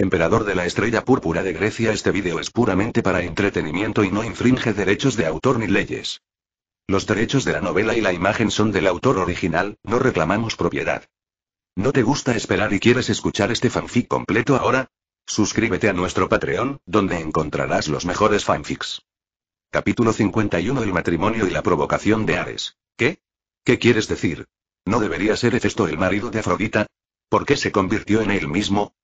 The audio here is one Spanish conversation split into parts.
emperador de la estrella púrpura de Grecia, este vídeo es puramente para entretenimiento y no infringe derechos de autor ni leyes. Los derechos de la novela y la imagen son del autor original, no reclamamos propiedad. ¿No te gusta esperar y quieres escuchar este fanfic completo ahora? Suscríbete a nuestro Patreon, donde encontrarás los mejores fanfics. Capítulo 51 El matrimonio y la provocación de Ares. ¿Qué? ¿Qué quieres decir? ¿No debería ser Hefesto el marido de Afrodita? ¿Por qué se convirtió en él mismo?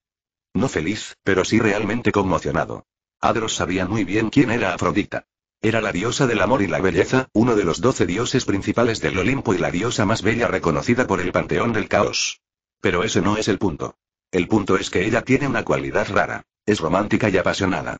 No feliz, pero sí realmente conmocionado. Adros sabía muy bien quién era Afrodita. Era la diosa del amor y la belleza, uno de los doce dioses principales del Olimpo y la diosa más bella reconocida por el panteón del caos. Pero ese no es el punto. El punto es que ella tiene una cualidad rara. Es romántica y apasionada.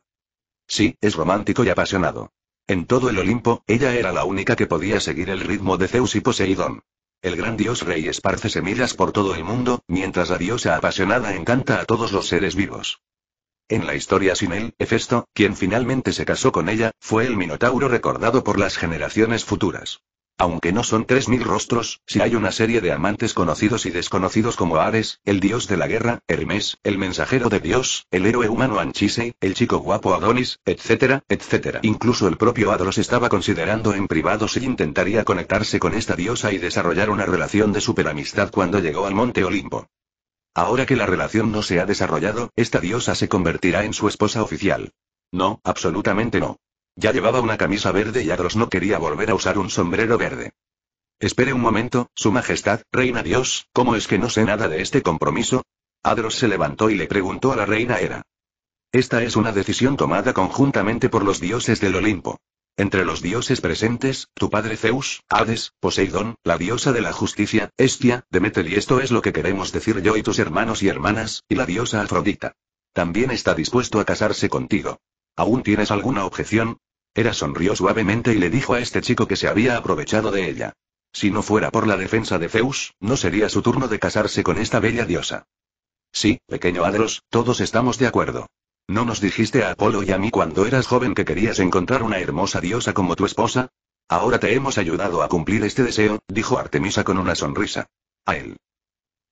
Sí, es romántico y apasionado. En todo el Olimpo, ella era la única que podía seguir el ritmo de Zeus y Poseidón. El gran dios rey esparce semillas por todo el mundo, mientras la diosa apasionada encanta a todos los seres vivos. En la historia sin él, Hefesto, quien finalmente se casó con ella, fue el Minotauro recordado por las generaciones futuras. Aunque no son tres mil rostros, si hay una serie de amantes conocidos y desconocidos como Ares, el dios de la guerra, Hermes, el mensajero de Dios, el héroe humano Anchise, el chico guapo Adonis, etcétera, etcétera. Incluso el propio Adros estaba considerando en privado si intentaría conectarse con esta diosa y desarrollar una relación de superamistad cuando llegó al monte Olimpo. Ahora que la relación no se ha desarrollado, esta diosa se convertirá en su esposa oficial. No, absolutamente no. Ya llevaba una camisa verde y Adros no quería volver a usar un sombrero verde. Espere un momento, Su Majestad, Reina Dios, ¿cómo es que no sé nada de este compromiso? Adros se levantó y le preguntó a la reina Hera. Esta es una decisión tomada conjuntamente por los dioses del Olimpo. Entre los dioses presentes, tu padre Zeus, Hades, Poseidón, la diosa de la justicia, Estia, Demeter y esto es lo que queremos decir yo y tus hermanos y hermanas, y la diosa Afrodita. También está dispuesto a casarse contigo. ¿Aún tienes alguna objeción? Era sonrió suavemente y le dijo a este chico que se había aprovechado de ella. Si no fuera por la defensa de Zeus, no sería su turno de casarse con esta bella diosa. Sí, pequeño Adros, todos estamos de acuerdo. ¿No nos dijiste a Apolo y a mí cuando eras joven que querías encontrar una hermosa diosa como tu esposa? Ahora te hemos ayudado a cumplir este deseo, dijo Artemisa con una sonrisa. A él.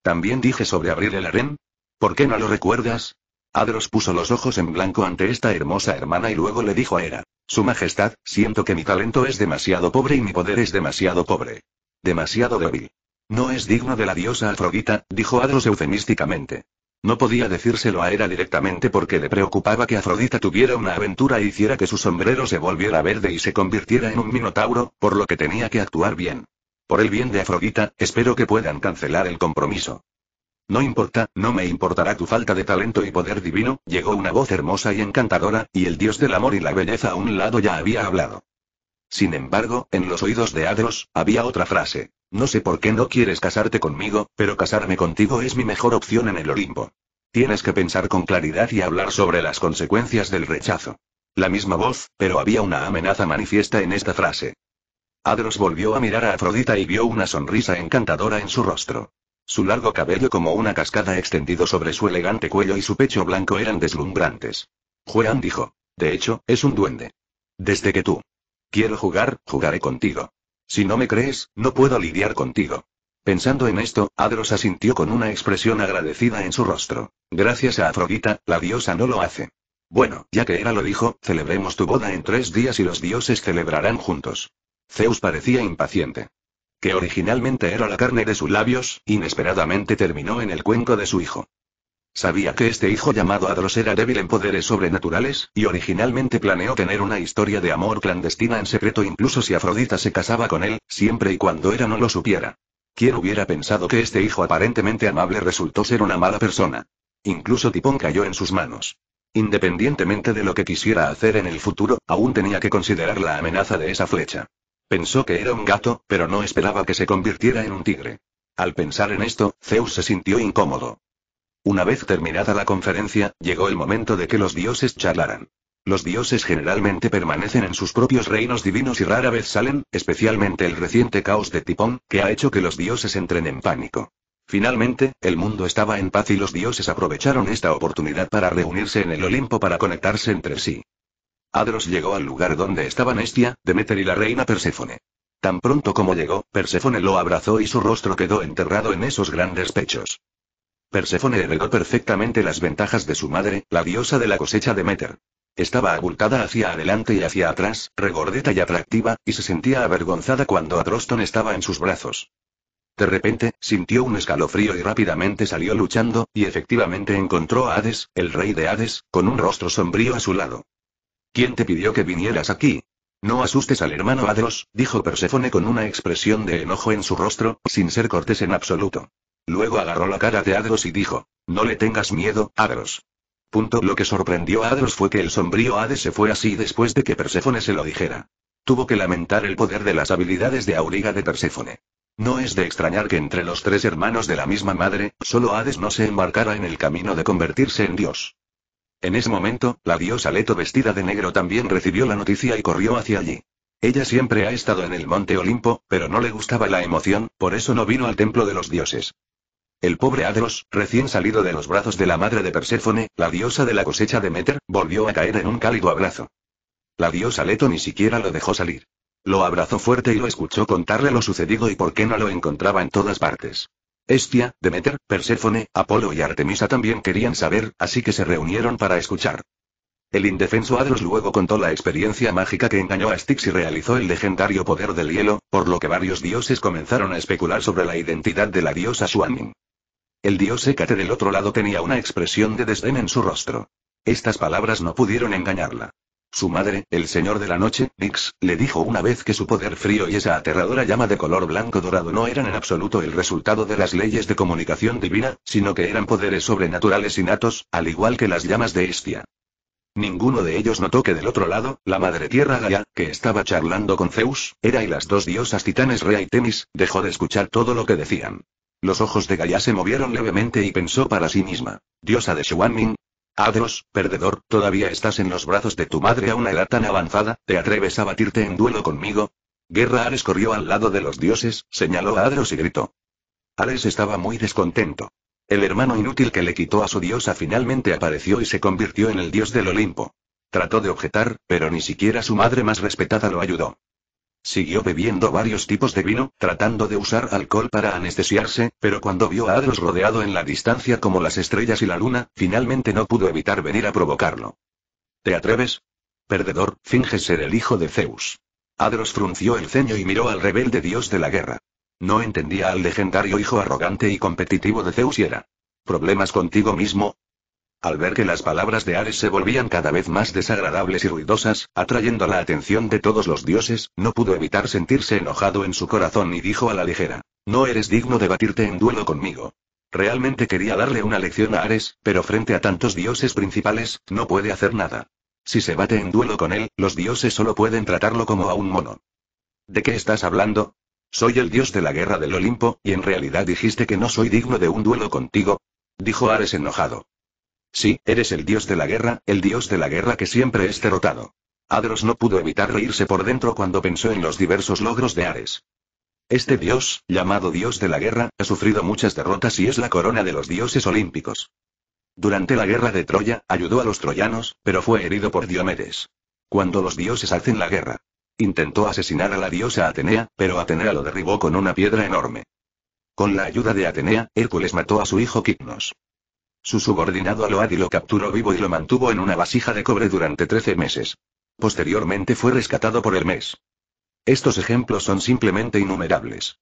También dije sobre abrir el harén. ¿Por qué no lo recuerdas? Adros puso los ojos en blanco ante esta hermosa hermana y luego le dijo a Hera. Su Majestad, siento que mi talento es demasiado pobre y mi poder es demasiado pobre. Demasiado débil. No es digno de la diosa Afrodita, dijo Adros eufemísticamente. No podía decírselo a Hera directamente porque le preocupaba que Afrodita tuviera una aventura e hiciera que su sombrero se volviera verde y se convirtiera en un minotauro, por lo que tenía que actuar bien. Por el bien de Afrodita, espero que puedan cancelar el compromiso. No importa, no me importará tu falta de talento y poder divino, llegó una voz hermosa y encantadora, y el dios del amor y la belleza a un lado ya había hablado. Sin embargo, en los oídos de Adros, había otra frase. No sé por qué no quieres casarte conmigo, pero casarme contigo es mi mejor opción en el Olimpo. Tienes que pensar con claridad y hablar sobre las consecuencias del rechazo. La misma voz, pero había una amenaza manifiesta en esta frase. Adros volvió a mirar a Afrodita y vio una sonrisa encantadora en su rostro. Su largo cabello como una cascada extendido sobre su elegante cuello y su pecho blanco eran deslumbrantes. Juan dijo. De hecho, es un duende. Desde que tú. Quiero jugar, jugaré contigo. Si no me crees, no puedo lidiar contigo. Pensando en esto, Adros asintió con una expresión agradecida en su rostro. Gracias a Afrodita, la diosa no lo hace. Bueno, ya que Hera lo dijo, celebremos tu boda en tres días y los dioses celebrarán juntos. Zeus parecía impaciente que originalmente era la carne de sus labios, inesperadamente terminó en el cuenco de su hijo. Sabía que este hijo llamado Adros era débil en poderes sobrenaturales, y originalmente planeó tener una historia de amor clandestina en secreto incluso si Afrodita se casaba con él, siempre y cuando era no lo supiera. ¿Quién hubiera pensado que este hijo aparentemente amable resultó ser una mala persona? Incluso Tipón cayó en sus manos. Independientemente de lo que quisiera hacer en el futuro, aún tenía que considerar la amenaza de esa flecha. Pensó que era un gato, pero no esperaba que se convirtiera en un tigre. Al pensar en esto, Zeus se sintió incómodo. Una vez terminada la conferencia, llegó el momento de que los dioses charlaran. Los dioses generalmente permanecen en sus propios reinos divinos y rara vez salen, especialmente el reciente caos de Tipón, que ha hecho que los dioses entren en pánico. Finalmente, el mundo estaba en paz y los dioses aprovecharon esta oportunidad para reunirse en el Olimpo para conectarse entre sí. Adros llegó al lugar donde estaban Estia, Demeter y la reina Perséfone. Tan pronto como llegó, Perséfone lo abrazó y su rostro quedó enterrado en esos grandes pechos. Perséfone heredó perfectamente las ventajas de su madre, la diosa de la cosecha de Meter. Estaba abultada hacia adelante y hacia atrás, regordeta y atractiva, y se sentía avergonzada cuando Adroston estaba en sus brazos. De repente, sintió un escalofrío y rápidamente salió luchando, y efectivamente encontró a Hades, el rey de Hades, con un rostro sombrío a su lado. ¿Quién te pidió que vinieras aquí? No asustes al hermano Adros, dijo Perséfone con una expresión de enojo en su rostro, sin ser cortés en absoluto. Luego agarró la cara de Adros y dijo, no le tengas miedo, Adros. Punto. Lo que sorprendió a Adros fue que el sombrío Hades se fue así después de que Perséfone se lo dijera. Tuvo que lamentar el poder de las habilidades de Auriga de Perséfone. No es de extrañar que entre los tres hermanos de la misma madre, solo Hades no se embarcara en el camino de convertirse en Dios. En ese momento, la diosa Leto vestida de negro también recibió la noticia y corrió hacia allí. Ella siempre ha estado en el monte Olimpo, pero no le gustaba la emoción, por eso no vino al templo de los dioses. El pobre Adros, recién salido de los brazos de la madre de Perséfone, la diosa de la cosecha de Meter, volvió a caer en un cálido abrazo. La diosa Leto ni siquiera lo dejó salir. Lo abrazó fuerte y lo escuchó contarle lo sucedido y por qué no lo encontraba en todas partes. Estia, Demeter, Perséfone, Apolo y Artemisa también querían saber, así que se reunieron para escuchar. El indefenso Adros luego contó la experiencia mágica que engañó a Styx y realizó el legendario poder del hielo, por lo que varios dioses comenzaron a especular sobre la identidad de la diosa Suamin. El dios Hécate del otro lado tenía una expresión de desdén en su rostro. Estas palabras no pudieron engañarla. Su madre, el señor de la noche, Nix, le dijo una vez que su poder frío y esa aterradora llama de color blanco dorado no eran en absoluto el resultado de las leyes de comunicación divina, sino que eran poderes sobrenaturales innatos, al igual que las llamas de Estia. Ninguno de ellos notó que del otro lado, la madre tierra Gaia, que estaba charlando con Zeus, Hera y las dos diosas titanes Rea y Temis, dejó de escuchar todo lo que decían. Los ojos de Gaia se movieron levemente y pensó para sí misma. Diosa de Xuanmin, Adros, perdedor, todavía estás en los brazos de tu madre a una edad tan avanzada, ¿te atreves a batirte en duelo conmigo? Guerra Ares corrió al lado de los dioses, señaló a Adros y gritó. Ares estaba muy descontento. El hermano inútil que le quitó a su diosa finalmente apareció y se convirtió en el dios del Olimpo. Trató de objetar, pero ni siquiera su madre más respetada lo ayudó. Siguió bebiendo varios tipos de vino, tratando de usar alcohol para anestesiarse, pero cuando vio a Adros rodeado en la distancia como las estrellas y la luna, finalmente no pudo evitar venir a provocarlo. ¿Te atreves? Perdedor, finges ser el hijo de Zeus. Adros frunció el ceño y miró al rebelde dios de la guerra. No entendía al legendario hijo arrogante y competitivo de Zeus y era. ¿Problemas contigo mismo? Al ver que las palabras de Ares se volvían cada vez más desagradables y ruidosas, atrayendo la atención de todos los dioses, no pudo evitar sentirse enojado en su corazón y dijo a la ligera, No eres digno de batirte en duelo conmigo. Realmente quería darle una lección a Ares, pero frente a tantos dioses principales, no puede hacer nada. Si se bate en duelo con él, los dioses solo pueden tratarlo como a un mono. ¿De qué estás hablando? Soy el dios de la guerra del Olimpo, y en realidad dijiste que no soy digno de un duelo contigo. Dijo Ares enojado. Sí, eres el dios de la guerra, el dios de la guerra que siempre es derrotado. Adros no pudo evitar reírse por dentro cuando pensó en los diversos logros de Ares. Este dios, llamado dios de la guerra, ha sufrido muchas derrotas y es la corona de los dioses olímpicos. Durante la guerra de Troya, ayudó a los troyanos, pero fue herido por Diomedes. Cuando los dioses hacen la guerra. Intentó asesinar a la diosa Atenea, pero Atenea lo derribó con una piedra enorme. Con la ayuda de Atenea, Hércules mató a su hijo Quipnos. Su subordinado Aloadi lo capturó vivo y lo mantuvo en una vasija de cobre durante 13 meses. Posteriormente fue rescatado por el mes. Estos ejemplos son simplemente innumerables.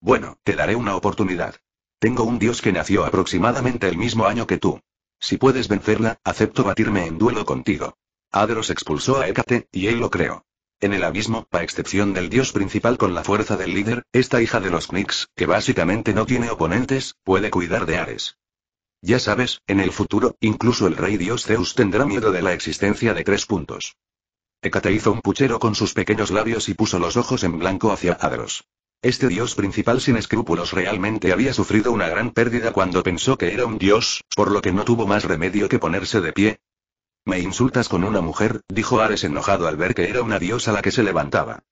Bueno, te daré una oportunidad. Tengo un dios que nació aproximadamente el mismo año que tú. Si puedes vencerla, acepto batirme en duelo contigo. Adros expulsó a Hécate, y él lo creó. En el abismo, a excepción del dios principal con la fuerza del líder, esta hija de los Knicks, que básicamente no tiene oponentes, puede cuidar de Ares. Ya sabes, en el futuro, incluso el rey dios Zeus tendrá miedo de la existencia de tres puntos. Hécate hizo un puchero con sus pequeños labios y puso los ojos en blanco hacia Adros. Este dios principal sin escrúpulos realmente había sufrido una gran pérdida cuando pensó que era un dios, por lo que no tuvo más remedio que ponerse de pie. Me insultas con una mujer, dijo Ares enojado al ver que era una diosa la que se levantaba.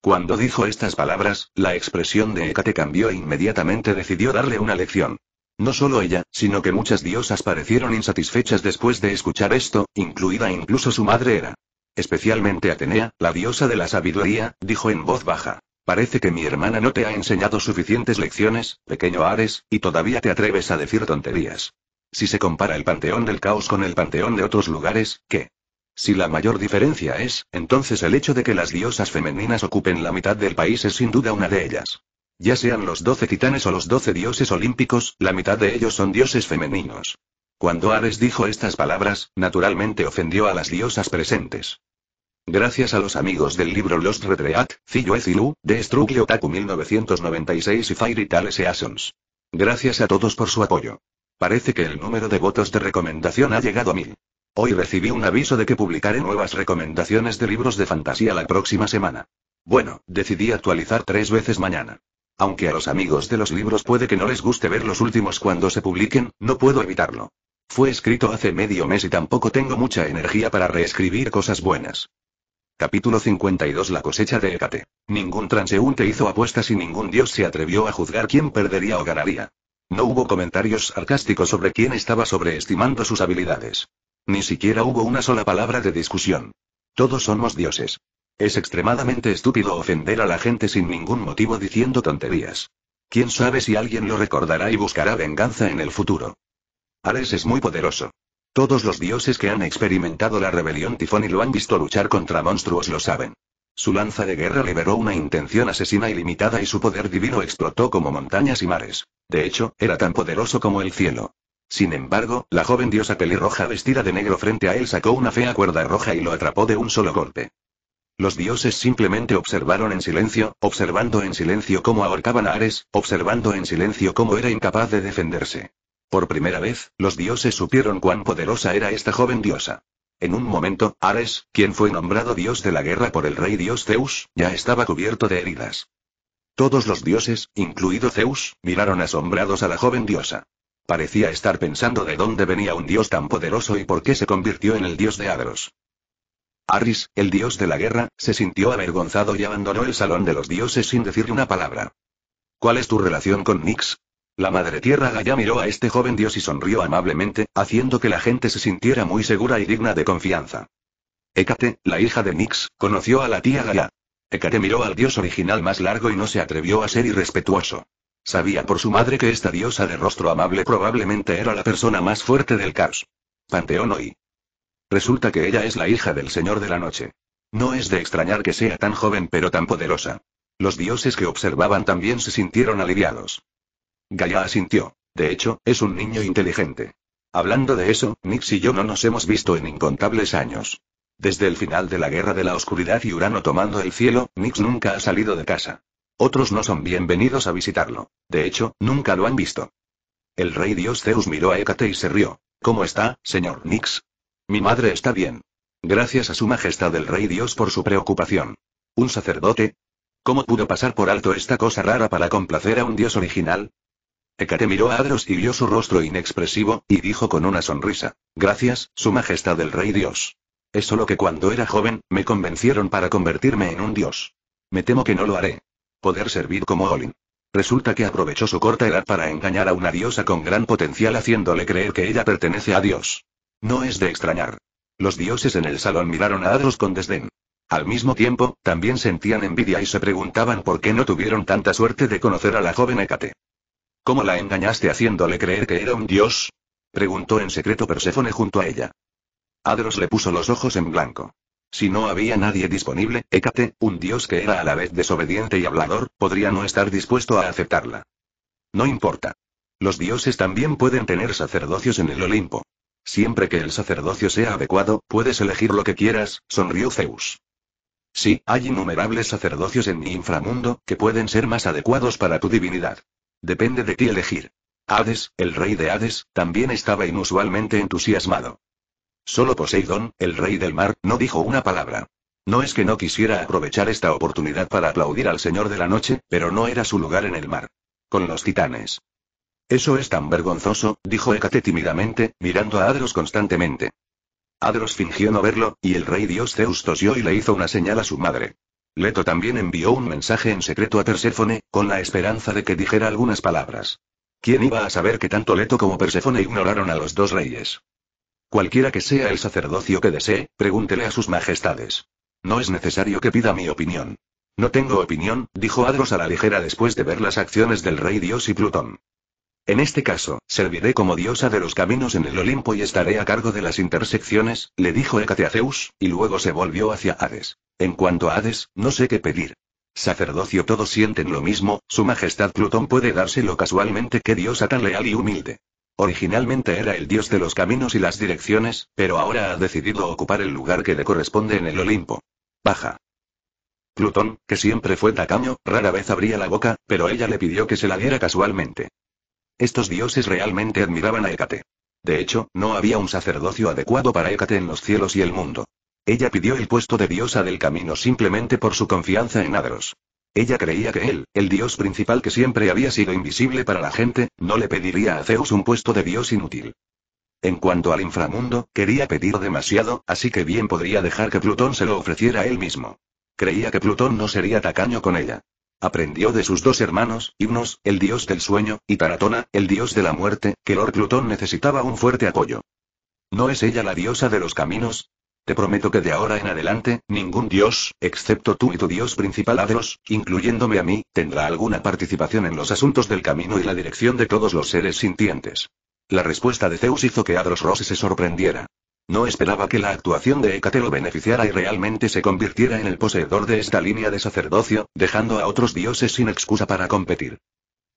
Cuando dijo estas palabras, la expresión de Hécate cambió e inmediatamente decidió darle una lección. No solo ella, sino que muchas diosas parecieron insatisfechas después de escuchar esto, incluida incluso su madre era. Especialmente Atenea, la diosa de la sabiduría, dijo en voz baja. Parece que mi hermana no te ha enseñado suficientes lecciones, pequeño Ares, y todavía te atreves a decir tonterías. Si se compara el panteón del caos con el panteón de otros lugares, ¿qué? Si la mayor diferencia es, entonces el hecho de que las diosas femeninas ocupen la mitad del país es sin duda una de ellas. Ya sean los doce titanes o los doce dioses olímpicos, la mitad de ellos son dioses femeninos. Cuando Ares dijo estas palabras, naturalmente ofendió a las diosas presentes. Gracias a los amigos del libro Lost Retreat, Zillo Ezilu, de Struglio Otaku 1996 y Fairy Tale Seasons. Gracias a todos por su apoyo. Parece que el número de votos de recomendación ha llegado a mil. Hoy recibí un aviso de que publicaré nuevas recomendaciones de libros de fantasía la próxima semana. Bueno, decidí actualizar tres veces mañana. Aunque a los amigos de los libros puede que no les guste ver los últimos cuando se publiquen, no puedo evitarlo. Fue escrito hace medio mes y tampoco tengo mucha energía para reescribir cosas buenas. Capítulo 52 La cosecha de Hécate. Ningún transeúnte hizo apuestas y ningún dios se atrevió a juzgar quién perdería o ganaría. No hubo comentarios sarcásticos sobre quién estaba sobreestimando sus habilidades. Ni siquiera hubo una sola palabra de discusión. Todos somos dioses. Es extremadamente estúpido ofender a la gente sin ningún motivo diciendo tonterías. ¿Quién sabe si alguien lo recordará y buscará venganza en el futuro? Ares es muy poderoso. Todos los dioses que han experimentado la rebelión tifón y lo han visto luchar contra monstruos lo saben. Su lanza de guerra liberó una intención asesina ilimitada y su poder divino explotó como montañas y mares. De hecho, era tan poderoso como el cielo. Sin embargo, la joven diosa pelirroja vestida de negro frente a él sacó una fea cuerda roja y lo atrapó de un solo golpe. Los dioses simplemente observaron en silencio, observando en silencio cómo ahorcaban a Ares, observando en silencio cómo era incapaz de defenderse. Por primera vez, los dioses supieron cuán poderosa era esta joven diosa. En un momento, Ares, quien fue nombrado dios de la guerra por el rey dios Zeus, ya estaba cubierto de heridas. Todos los dioses, incluido Zeus, miraron asombrados a la joven diosa. Parecía estar pensando de dónde venía un dios tan poderoso y por qué se convirtió en el dios de Agros. Aris, el dios de la guerra, se sintió avergonzado y abandonó el salón de los dioses sin decir una palabra. ¿Cuál es tu relación con Nix? La Madre Tierra Gaia miró a este joven dios y sonrió amablemente, haciendo que la gente se sintiera muy segura y digna de confianza. Hécate, la hija de Nix, conoció a la tía Gaia. Hécate miró al dios original más largo y no se atrevió a ser irrespetuoso. Sabía por su madre que esta diosa de rostro amable probablemente era la persona más fuerte del caos. Panteón hoy. Resulta que ella es la hija del Señor de la Noche. No es de extrañar que sea tan joven pero tan poderosa. Los dioses que observaban también se sintieron aliviados. Gaia asintió. De hecho, es un niño inteligente. Hablando de eso, Nix y yo no nos hemos visto en incontables años. Desde el final de la Guerra de la Oscuridad y Urano tomando el cielo, Nix nunca ha salido de casa. Otros no son bienvenidos a visitarlo. De hecho, nunca lo han visto. El rey dios Zeus miró a Hécate y se rió. ¿Cómo está, señor Nix? Mi madre está bien. Gracias a su majestad el rey dios por su preocupación. ¿Un sacerdote? ¿Cómo pudo pasar por alto esta cosa rara para complacer a un dios original? Hécate miró a Adros y vio su rostro inexpresivo, y dijo con una sonrisa. Gracias, Su Majestad el Rey Dios. Es solo que cuando era joven, me convencieron para convertirme en un dios. Me temo que no lo haré. Poder servir como Olin. Resulta que aprovechó su corta edad para engañar a una diosa con gran potencial haciéndole creer que ella pertenece a Dios. No es de extrañar. Los dioses en el salón miraron a Adros con desdén. Al mismo tiempo, también sentían envidia y se preguntaban por qué no tuvieron tanta suerte de conocer a la joven Hécate. ¿Cómo la engañaste haciéndole creer que era un dios? preguntó en secreto Perséfone junto a ella. Adros le puso los ojos en blanco. Si no había nadie disponible, Hécate, un dios que era a la vez desobediente y hablador, podría no estar dispuesto a aceptarla. No importa. Los dioses también pueden tener sacerdocios en el Olimpo. Siempre que el sacerdocio sea adecuado, puedes elegir lo que quieras, sonrió Zeus. Sí, hay innumerables sacerdocios en mi inframundo, que pueden ser más adecuados para tu divinidad. Depende de ti elegir. Hades, el rey de Hades, también estaba inusualmente entusiasmado. Solo Poseidón, el rey del mar, no dijo una palabra. No es que no quisiera aprovechar esta oportunidad para aplaudir al Señor de la Noche, pero no era su lugar en el mar. Con los titanes. Eso es tan vergonzoso, dijo Hécate tímidamente, mirando a Adros constantemente. Adros fingió no verlo, y el rey dios Zeus tosió y le hizo una señal a su madre. Leto también envió un mensaje en secreto a Perséfone, con la esperanza de que dijera algunas palabras. ¿Quién iba a saber que tanto Leto como Perséfone ignoraron a los dos reyes? Cualquiera que sea el sacerdocio que desee, pregúntele a sus majestades. No es necesario que pida mi opinión. No tengo opinión, dijo Adros a la ligera después de ver las acciones del rey Dios y Plutón. En este caso, serviré como diosa de los caminos en el Olimpo y estaré a cargo de las intersecciones, le dijo Hécate a Zeus, y luego se volvió hacia Hades. En cuanto a Hades, no sé qué pedir. Sacerdocio todos sienten lo mismo, su majestad Plutón puede dárselo casualmente que diosa tan leal y humilde. Originalmente era el dios de los caminos y las direcciones, pero ahora ha decidido ocupar el lugar que le corresponde en el Olimpo. Baja. Plutón, que siempre fue tacaño, rara vez abría la boca, pero ella le pidió que se la diera casualmente. Estos dioses realmente admiraban a Hécate. De hecho, no había un sacerdocio adecuado para Hécate en los cielos y el mundo. Ella pidió el puesto de diosa del camino simplemente por su confianza en Adros. Ella creía que él, el dios principal que siempre había sido invisible para la gente, no le pediría a Zeus un puesto de dios inútil. En cuanto al inframundo, quería pedir demasiado, así que bien podría dejar que Plutón se lo ofreciera a él mismo. Creía que Plutón no sería tacaño con ella. Aprendió de sus dos hermanos, Himnos, el dios del sueño, y Taratona, el dios de la muerte, que Lord Plutón necesitaba un fuerte apoyo. ¿No es ella la diosa de los caminos? Te prometo que de ahora en adelante, ningún dios, excepto tú y tu dios principal Adros, incluyéndome a mí, tendrá alguna participación en los asuntos del camino y la dirección de todos los seres sintientes. La respuesta de Zeus hizo que Adros Rose se sorprendiera. No esperaba que la actuación de Hécate lo beneficiara y realmente se convirtiera en el poseedor de esta línea de sacerdocio, dejando a otros dioses sin excusa para competir.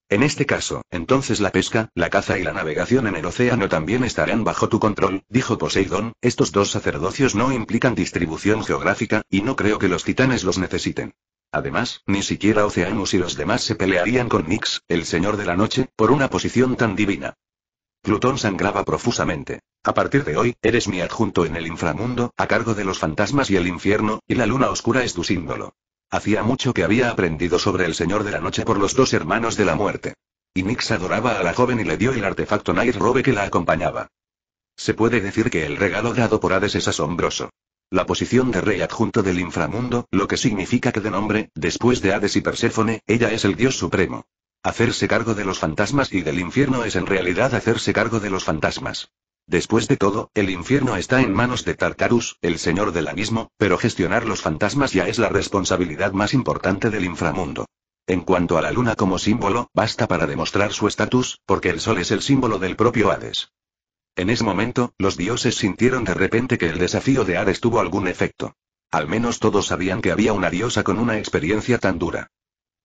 En este caso, entonces la pesca, la caza y la navegación en el océano también estarán bajo tu control, dijo Poseidón, estos dos sacerdocios no implican distribución geográfica, y no creo que los titanes los necesiten. Además, ni siquiera Oceanus y los demás se pelearían con Nix, el señor de la noche, por una posición tan divina. Plutón sangraba profusamente. A partir de hoy, eres mi adjunto en el inframundo, a cargo de los fantasmas y el infierno, y la luna oscura es tu símbolo. Hacía mucho que había aprendido sobre el Señor de la Noche por los dos hermanos de la muerte. Y Nix adoraba a la joven y le dio el artefacto Night Robe que la acompañaba. Se puede decir que el regalo dado por Hades es asombroso. La posición de rey adjunto del inframundo, lo que significa que de nombre, después de Hades y Perséfone, ella es el dios supremo. Hacerse cargo de los fantasmas y del infierno es en realidad hacerse cargo de los fantasmas. Después de todo, el infierno está en manos de Tartarus, el señor del abismo, pero gestionar los fantasmas ya es la responsabilidad más importante del inframundo. En cuanto a la luna como símbolo, basta para demostrar su estatus, porque el sol es el símbolo del propio Hades. En ese momento, los dioses sintieron de repente que el desafío de Hades tuvo algún efecto. Al menos todos sabían que había una diosa con una experiencia tan dura.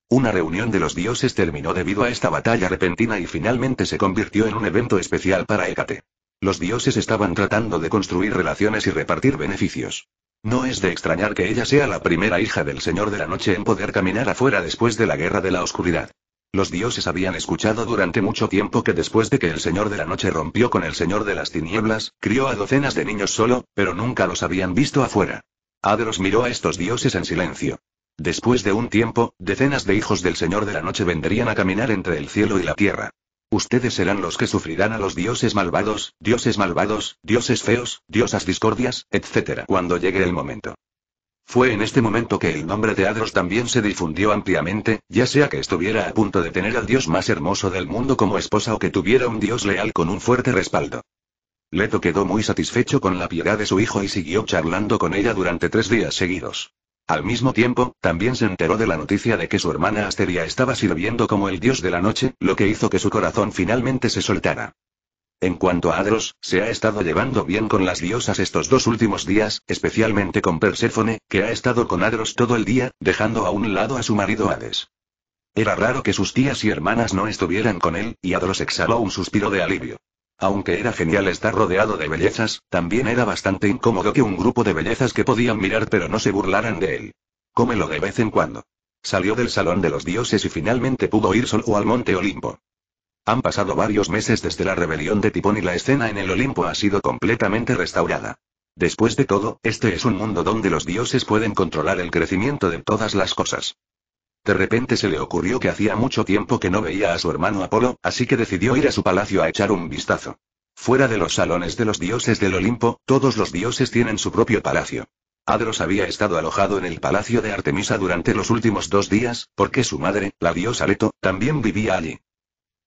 Una reunión de los dioses terminó debido a esta batalla repentina y finalmente se convirtió en un evento especial para Hécate. Los dioses estaban tratando de construir relaciones y repartir beneficios. No es de extrañar que ella sea la primera hija del Señor de la Noche en poder caminar afuera después de la Guerra de la Oscuridad. Los dioses habían escuchado durante mucho tiempo que después de que el Señor de la Noche rompió con el Señor de las Tinieblas, crió a docenas de niños solo, pero nunca los habían visto afuera. Adros miró a estos dioses en silencio. Después de un tiempo, decenas de hijos del Señor de la Noche vendrían a caminar entre el cielo y la tierra. Ustedes serán los que sufrirán a los dioses malvados, dioses malvados, dioses feos, diosas discordias, etc. cuando llegue el momento. Fue en este momento que el nombre de Adros también se difundió ampliamente, ya sea que estuviera a punto de tener al dios más hermoso del mundo como esposa o que tuviera un dios leal con un fuerte respaldo. Leto quedó muy satisfecho con la piedad de su hijo y siguió charlando con ella durante tres días seguidos. Al mismo tiempo, también se enteró de la noticia de que su hermana Asteria estaba sirviendo como el dios de la noche, lo que hizo que su corazón finalmente se soltara. En cuanto a Adros, se ha estado llevando bien con las diosas estos dos últimos días, especialmente con Perséfone, que ha estado con Adros todo el día, dejando a un lado a su marido Hades. Era raro que sus tías y hermanas no estuvieran con él, y Adros exhaló un suspiro de alivio. Aunque era genial estar rodeado de bellezas, también era bastante incómodo que un grupo de bellezas que podían mirar pero no se burlaran de él. Cómelo de vez en cuando. Salió del salón de los dioses y finalmente pudo ir solo al monte Olimpo. Han pasado varios meses desde la rebelión de Tipón y la escena en el Olimpo ha sido completamente restaurada. Después de todo, este es un mundo donde los dioses pueden controlar el crecimiento de todas las cosas. De repente se le ocurrió que hacía mucho tiempo que no veía a su hermano Apolo, así que decidió ir a su palacio a echar un vistazo. Fuera de los salones de los dioses del Olimpo, todos los dioses tienen su propio palacio. Adros había estado alojado en el palacio de Artemisa durante los últimos dos días, porque su madre, la diosa Leto, también vivía allí.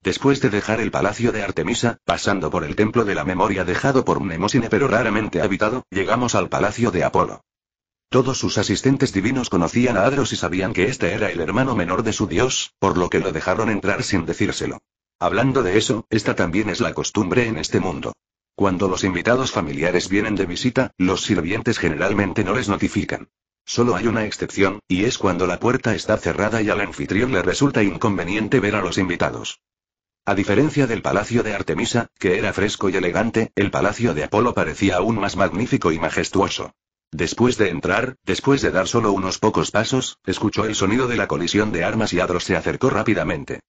Después de dejar el palacio de Artemisa, pasando por el templo de la memoria dejado por Mnemosine pero raramente habitado, llegamos al palacio de Apolo. Todos sus asistentes divinos conocían a Adros y sabían que este era el hermano menor de su dios, por lo que lo dejaron entrar sin decírselo. Hablando de eso, esta también es la costumbre en este mundo. Cuando los invitados familiares vienen de visita, los sirvientes generalmente no les notifican. Solo hay una excepción, y es cuando la puerta está cerrada y al anfitrión le resulta inconveniente ver a los invitados. A diferencia del palacio de Artemisa, que era fresco y elegante, el palacio de Apolo parecía aún más magnífico y majestuoso. Después de entrar, después de dar solo unos pocos pasos, escuchó el sonido de la colisión de armas y Adros se acercó rápidamente.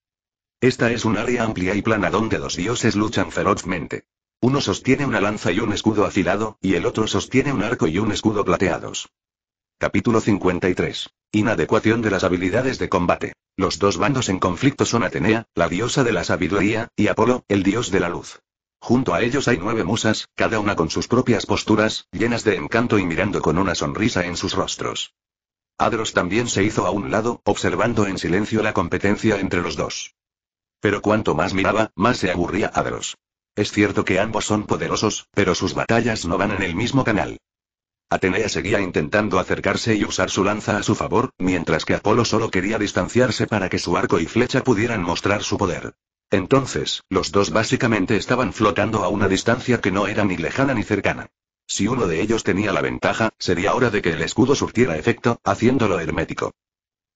Esta es un área amplia y plana donde dos dioses luchan ferozmente. Uno sostiene una lanza y un escudo afilado, y el otro sostiene un arco y un escudo plateados. Capítulo 53. Inadecuación de las habilidades de combate. Los dos bandos en conflicto son Atenea, la diosa de la sabiduría, y Apolo, el dios de la luz. Junto a ellos hay nueve musas, cada una con sus propias posturas, llenas de encanto y mirando con una sonrisa en sus rostros. Adros también se hizo a un lado, observando en silencio la competencia entre los dos. Pero cuanto más miraba, más se aburría Adros. Es cierto que ambos son poderosos, pero sus batallas no van en el mismo canal. Atenea seguía intentando acercarse y usar su lanza a su favor, mientras que Apolo solo quería distanciarse para que su arco y flecha pudieran mostrar su poder. Entonces, los dos básicamente estaban flotando a una distancia que no era ni lejana ni cercana. Si uno de ellos tenía la ventaja, sería hora de que el escudo surtiera efecto, haciéndolo hermético.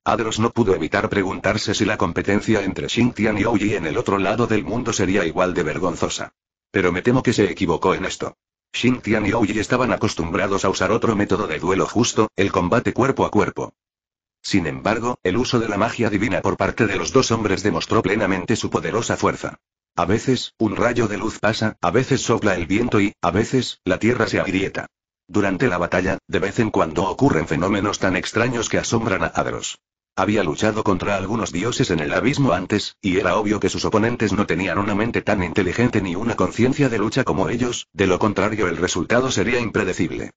Adros no pudo evitar preguntarse si la competencia entre Xintian y Ouyi en el otro lado del mundo sería igual de vergonzosa. Pero me temo que se equivocó en esto. Xintian y Ouyi estaban acostumbrados a usar otro método de duelo justo, el combate cuerpo a cuerpo. Sin embargo, el uso de la magia divina por parte de los dos hombres demostró plenamente su poderosa fuerza. A veces, un rayo de luz pasa, a veces sopla el viento y, a veces, la tierra se agrieta. Durante la batalla, de vez en cuando ocurren fenómenos tan extraños que asombran a Adros. Había luchado contra algunos dioses en el abismo antes, y era obvio que sus oponentes no tenían una mente tan inteligente ni una conciencia de lucha como ellos, de lo contrario el resultado sería impredecible.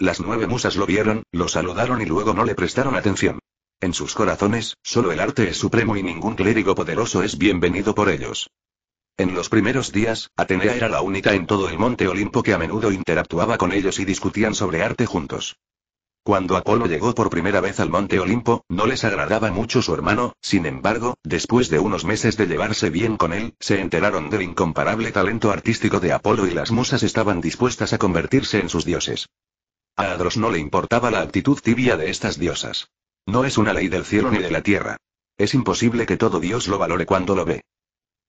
Las nueve musas lo vieron, lo saludaron y luego no le prestaron atención. En sus corazones, solo el arte es supremo y ningún clérigo poderoso es bienvenido por ellos. En los primeros días, Atenea era la única en todo el monte Olimpo que a menudo interactuaba con ellos y discutían sobre arte juntos. Cuando Apolo llegó por primera vez al Monte Olimpo, no les agradaba mucho su hermano, sin embargo, después de unos meses de llevarse bien con él, se enteraron del incomparable talento artístico de Apolo y las musas estaban dispuestas a convertirse en sus dioses. A Adros no le importaba la actitud tibia de estas diosas. No es una ley del cielo ni de la tierra. Es imposible que todo dios lo valore cuando lo ve.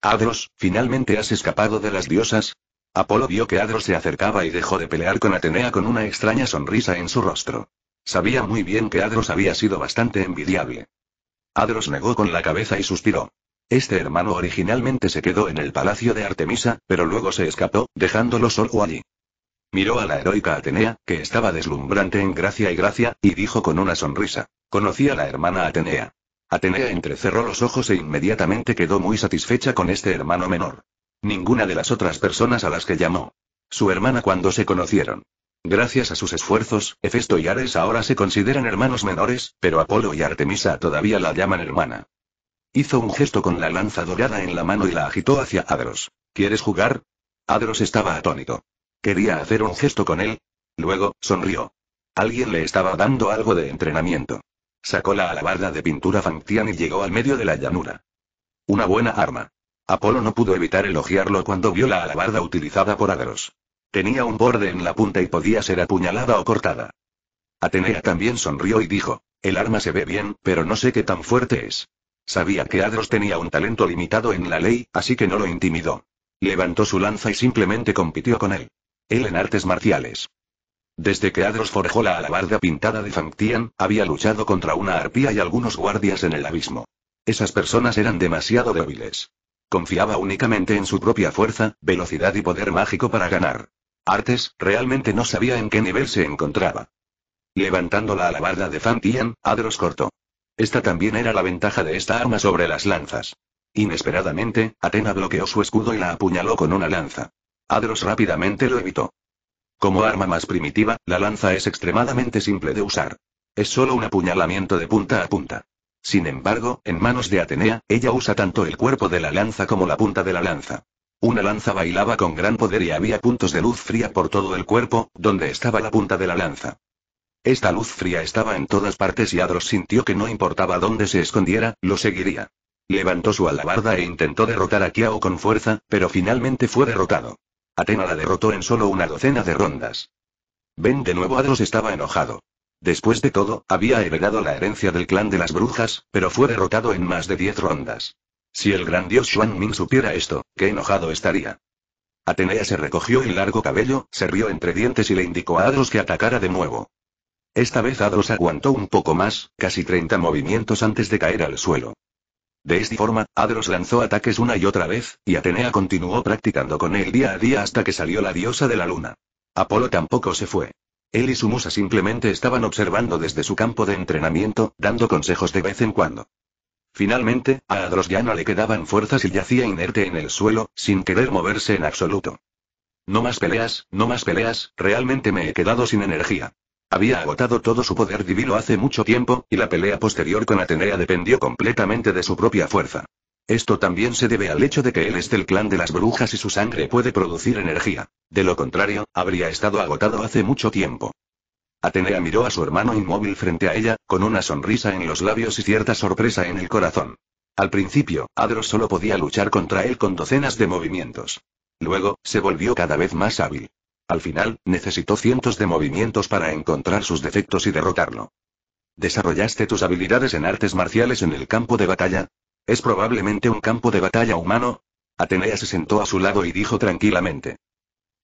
Adros, ¿finalmente has escapado de las diosas? Apolo vio que Adros se acercaba y dejó de pelear con Atenea con una extraña sonrisa en su rostro. Sabía muy bien que Adros había sido bastante envidiable. Adros negó con la cabeza y suspiró. Este hermano originalmente se quedó en el palacio de Artemisa, pero luego se escapó, dejándolo solo allí. Miró a la heroica Atenea, que estaba deslumbrante en gracia y gracia, y dijo con una sonrisa. Conocí a la hermana Atenea. Atenea entrecerró los ojos e inmediatamente quedó muy satisfecha con este hermano menor. Ninguna de las otras personas a las que llamó. Su hermana cuando se conocieron. Gracias a sus esfuerzos, Hefesto y Ares ahora se consideran hermanos menores, pero Apolo y Artemisa todavía la llaman hermana. Hizo un gesto con la lanza dorada en la mano y la agitó hacia Adros. ¿Quieres jugar? Adros estaba atónito. Quería hacer un gesto con él. Luego, sonrió. Alguien le estaba dando algo de entrenamiento. Sacó la alabarda de pintura Fantian y llegó al medio de la llanura. Una buena arma. Apolo no pudo evitar elogiarlo cuando vio la alabarda utilizada por Adros. Tenía un borde en la punta y podía ser apuñalada o cortada. Atenea también sonrió y dijo, el arma se ve bien, pero no sé qué tan fuerte es. Sabía que Adros tenía un talento limitado en la ley, así que no lo intimidó. Levantó su lanza y simplemente compitió con él. Él en artes marciales. Desde que Adros forjó la alabarda pintada de Fanctian, había luchado contra una arpía y algunos guardias en el abismo. Esas personas eran demasiado débiles. Confiaba únicamente en su propia fuerza, velocidad y poder mágico para ganar. Artes, realmente no sabía en qué nivel se encontraba. Levantando la alabarda de Fantian, Adros cortó. Esta también era la ventaja de esta arma sobre las lanzas. Inesperadamente, Atena bloqueó su escudo y la apuñaló con una lanza. Adros rápidamente lo evitó. Como arma más primitiva, la lanza es extremadamente simple de usar. Es solo un apuñalamiento de punta a punta. Sin embargo, en manos de Atenea, ella usa tanto el cuerpo de la lanza como la punta de la lanza. Una lanza bailaba con gran poder y había puntos de luz fría por todo el cuerpo, donde estaba la punta de la lanza. Esta luz fría estaba en todas partes y Adros sintió que no importaba dónde se escondiera, lo seguiría. Levantó su alabarda e intentó derrotar a Kiao con fuerza, pero finalmente fue derrotado. Atena la derrotó en solo una docena de rondas. Ven de nuevo Adros estaba enojado. Después de todo, había heredado la herencia del clan de las brujas, pero fue derrotado en más de diez rondas. Si el gran dios Xuan Min supiera esto, qué enojado estaría. Atenea se recogió el largo cabello, se rió entre dientes y le indicó a Adros que atacara de nuevo. Esta vez Adros aguantó un poco más, casi 30 movimientos antes de caer al suelo. De esta forma, Adros lanzó ataques una y otra vez, y Atenea continuó practicando con él día a día hasta que salió la diosa de la luna. Apolo tampoco se fue. Él y su musa simplemente estaban observando desde su campo de entrenamiento, dando consejos de vez en cuando. Finalmente, a Adros ya no le quedaban fuerzas y yacía inerte en el suelo, sin querer moverse en absoluto. No más peleas, no más peleas, realmente me he quedado sin energía. Había agotado todo su poder divino hace mucho tiempo, y la pelea posterior con Atenea dependió completamente de su propia fuerza. Esto también se debe al hecho de que él es del clan de las brujas y su sangre puede producir energía. De lo contrario, habría estado agotado hace mucho tiempo. Atenea miró a su hermano inmóvil frente a ella, con una sonrisa en los labios y cierta sorpresa en el corazón. Al principio, Adros solo podía luchar contra él con docenas de movimientos. Luego, se volvió cada vez más hábil. Al final, necesitó cientos de movimientos para encontrar sus defectos y derrotarlo. ¿Desarrollaste tus habilidades en artes marciales en el campo de batalla? ¿Es probablemente un campo de batalla humano? Atenea se sentó a su lado y dijo tranquilamente.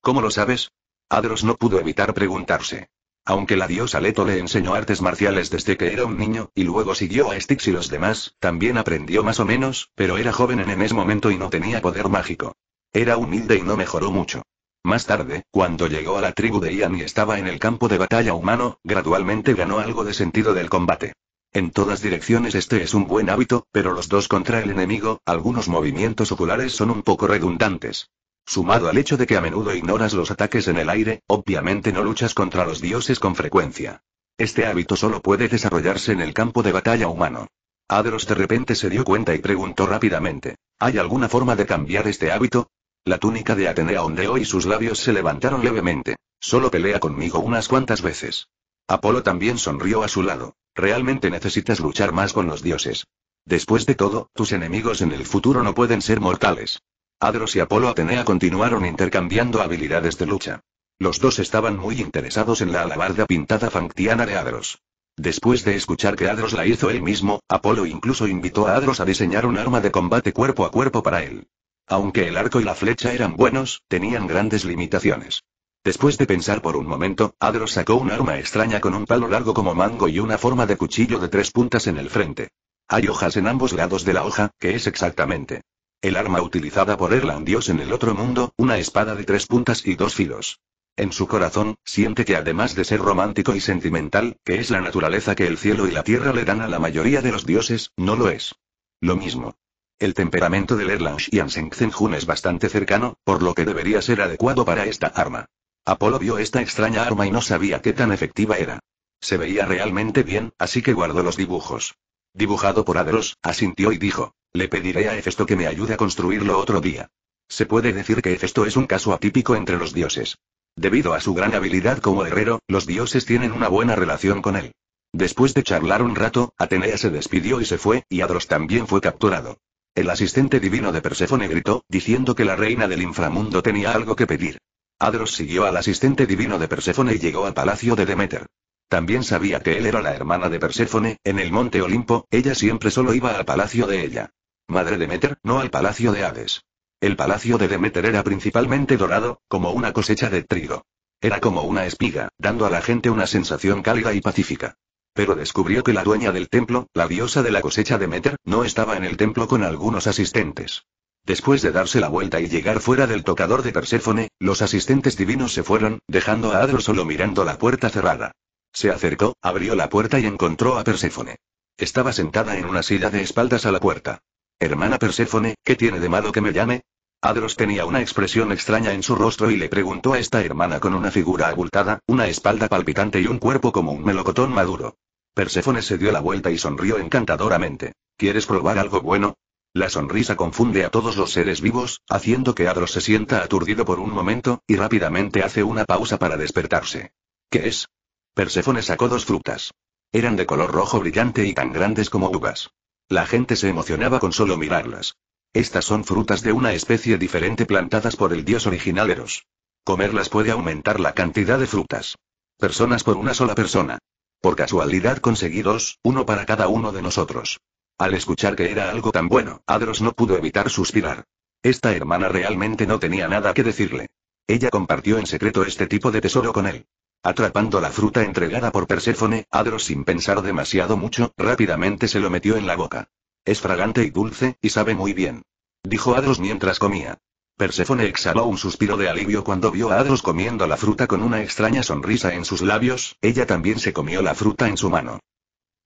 ¿Cómo lo sabes? Adros no pudo evitar preguntarse. Aunque la diosa Leto le enseñó artes marciales desde que era un niño, y luego siguió a Styx y los demás, también aprendió más o menos, pero era joven en ese momento y no tenía poder mágico. Era humilde y no mejoró mucho. Más tarde, cuando llegó a la tribu de Ian y estaba en el campo de batalla humano, gradualmente ganó algo de sentido del combate. En todas direcciones este es un buen hábito, pero los dos contra el enemigo, algunos movimientos oculares son un poco redundantes. Sumado al hecho de que a menudo ignoras los ataques en el aire, obviamente no luchas contra los dioses con frecuencia. Este hábito solo puede desarrollarse en el campo de batalla humano. Adros de repente se dio cuenta y preguntó rápidamente, ¿hay alguna forma de cambiar este hábito? La túnica de Atenea ondeó y sus labios se levantaron levemente. Solo pelea conmigo unas cuantas veces. Apolo también sonrió a su lado. Realmente necesitas luchar más con los dioses. Después de todo, tus enemigos en el futuro no pueden ser mortales. Adros y Apolo Atenea continuaron intercambiando habilidades de lucha. Los dos estaban muy interesados en la alabarda pintada fanctiana de Adros. Después de escuchar que Adros la hizo él mismo, Apolo incluso invitó a Adros a diseñar un arma de combate cuerpo a cuerpo para él. Aunque el arco y la flecha eran buenos, tenían grandes limitaciones. Después de pensar por un momento, Adros sacó un arma extraña con un palo largo como mango y una forma de cuchillo de tres puntas en el frente. Hay hojas en ambos lados de la hoja, que es exactamente el arma utilizada por Erland Dios en el otro mundo, una espada de tres puntas y dos filos. En su corazón, siente que además de ser romántico y sentimental, que es la naturaleza que el cielo y la tierra le dan a la mayoría de los dioses, no lo es. Lo mismo. El temperamento del Erlange y Ansen-Zenjun es bastante cercano, por lo que debería ser adecuado para esta arma. Apolo vio esta extraña arma y no sabía qué tan efectiva era. Se veía realmente bien, así que guardó los dibujos. Dibujado por Adros, asintió y dijo, le pediré a Hefesto que me ayude a construirlo otro día. Se puede decir que Hefesto es un caso atípico entre los dioses. Debido a su gran habilidad como herrero, los dioses tienen una buena relación con él. Después de charlar un rato, Atenea se despidió y se fue, y Adros también fue capturado. El asistente divino de Perséfone gritó, diciendo que la reina del inframundo tenía algo que pedir. Adros siguió al asistente divino de Perséfone y llegó al palacio de Demeter. También sabía que él era la hermana de Perséfone, en el monte Olimpo, ella siempre solo iba al palacio de ella. Madre Demeter, no al palacio de Hades. El palacio de Demeter era principalmente dorado, como una cosecha de trigo. Era como una espiga, dando a la gente una sensación cálida y pacífica. Pero descubrió que la dueña del templo, la diosa de la cosecha de Meter, no estaba en el templo con algunos asistentes. Después de darse la vuelta y llegar fuera del tocador de Perséfone, los asistentes divinos se fueron, dejando a Adro solo mirando la puerta cerrada. Se acercó, abrió la puerta y encontró a Perséfone. Estaba sentada en una silla de espaldas a la puerta. Hermana Perséfone, ¿qué tiene de malo que me llame? Adros tenía una expresión extraña en su rostro y le preguntó a esta hermana con una figura abultada, una espalda palpitante y un cuerpo como un melocotón maduro. Perséfone se dio la vuelta y sonrió encantadoramente. ¿Quieres probar algo bueno? La sonrisa confunde a todos los seres vivos, haciendo que Adros se sienta aturdido por un momento, y rápidamente hace una pausa para despertarse. ¿Qué es? Perséfone sacó dos frutas. Eran de color rojo brillante y tan grandes como uvas. La gente se emocionaba con solo mirarlas. Estas son frutas de una especie diferente plantadas por el dios original Eros. Comerlas puede aumentar la cantidad de frutas. Personas por una sola persona. Por casualidad conseguí dos, uno para cada uno de nosotros. Al escuchar que era algo tan bueno, Adros no pudo evitar suspirar. Esta hermana realmente no tenía nada que decirle. Ella compartió en secreto este tipo de tesoro con él. Atrapando la fruta entregada por Perséfone, Adros sin pensar demasiado mucho, rápidamente se lo metió en la boca. Es fragante y dulce, y sabe muy bien. Dijo Adros mientras comía. Perséfone exhaló un suspiro de alivio cuando vio a Adros comiendo la fruta con una extraña sonrisa en sus labios, ella también se comió la fruta en su mano.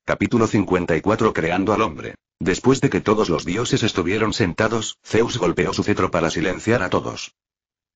Capítulo 54 Creando al hombre. Después de que todos los dioses estuvieron sentados, Zeus golpeó su cetro para silenciar a todos.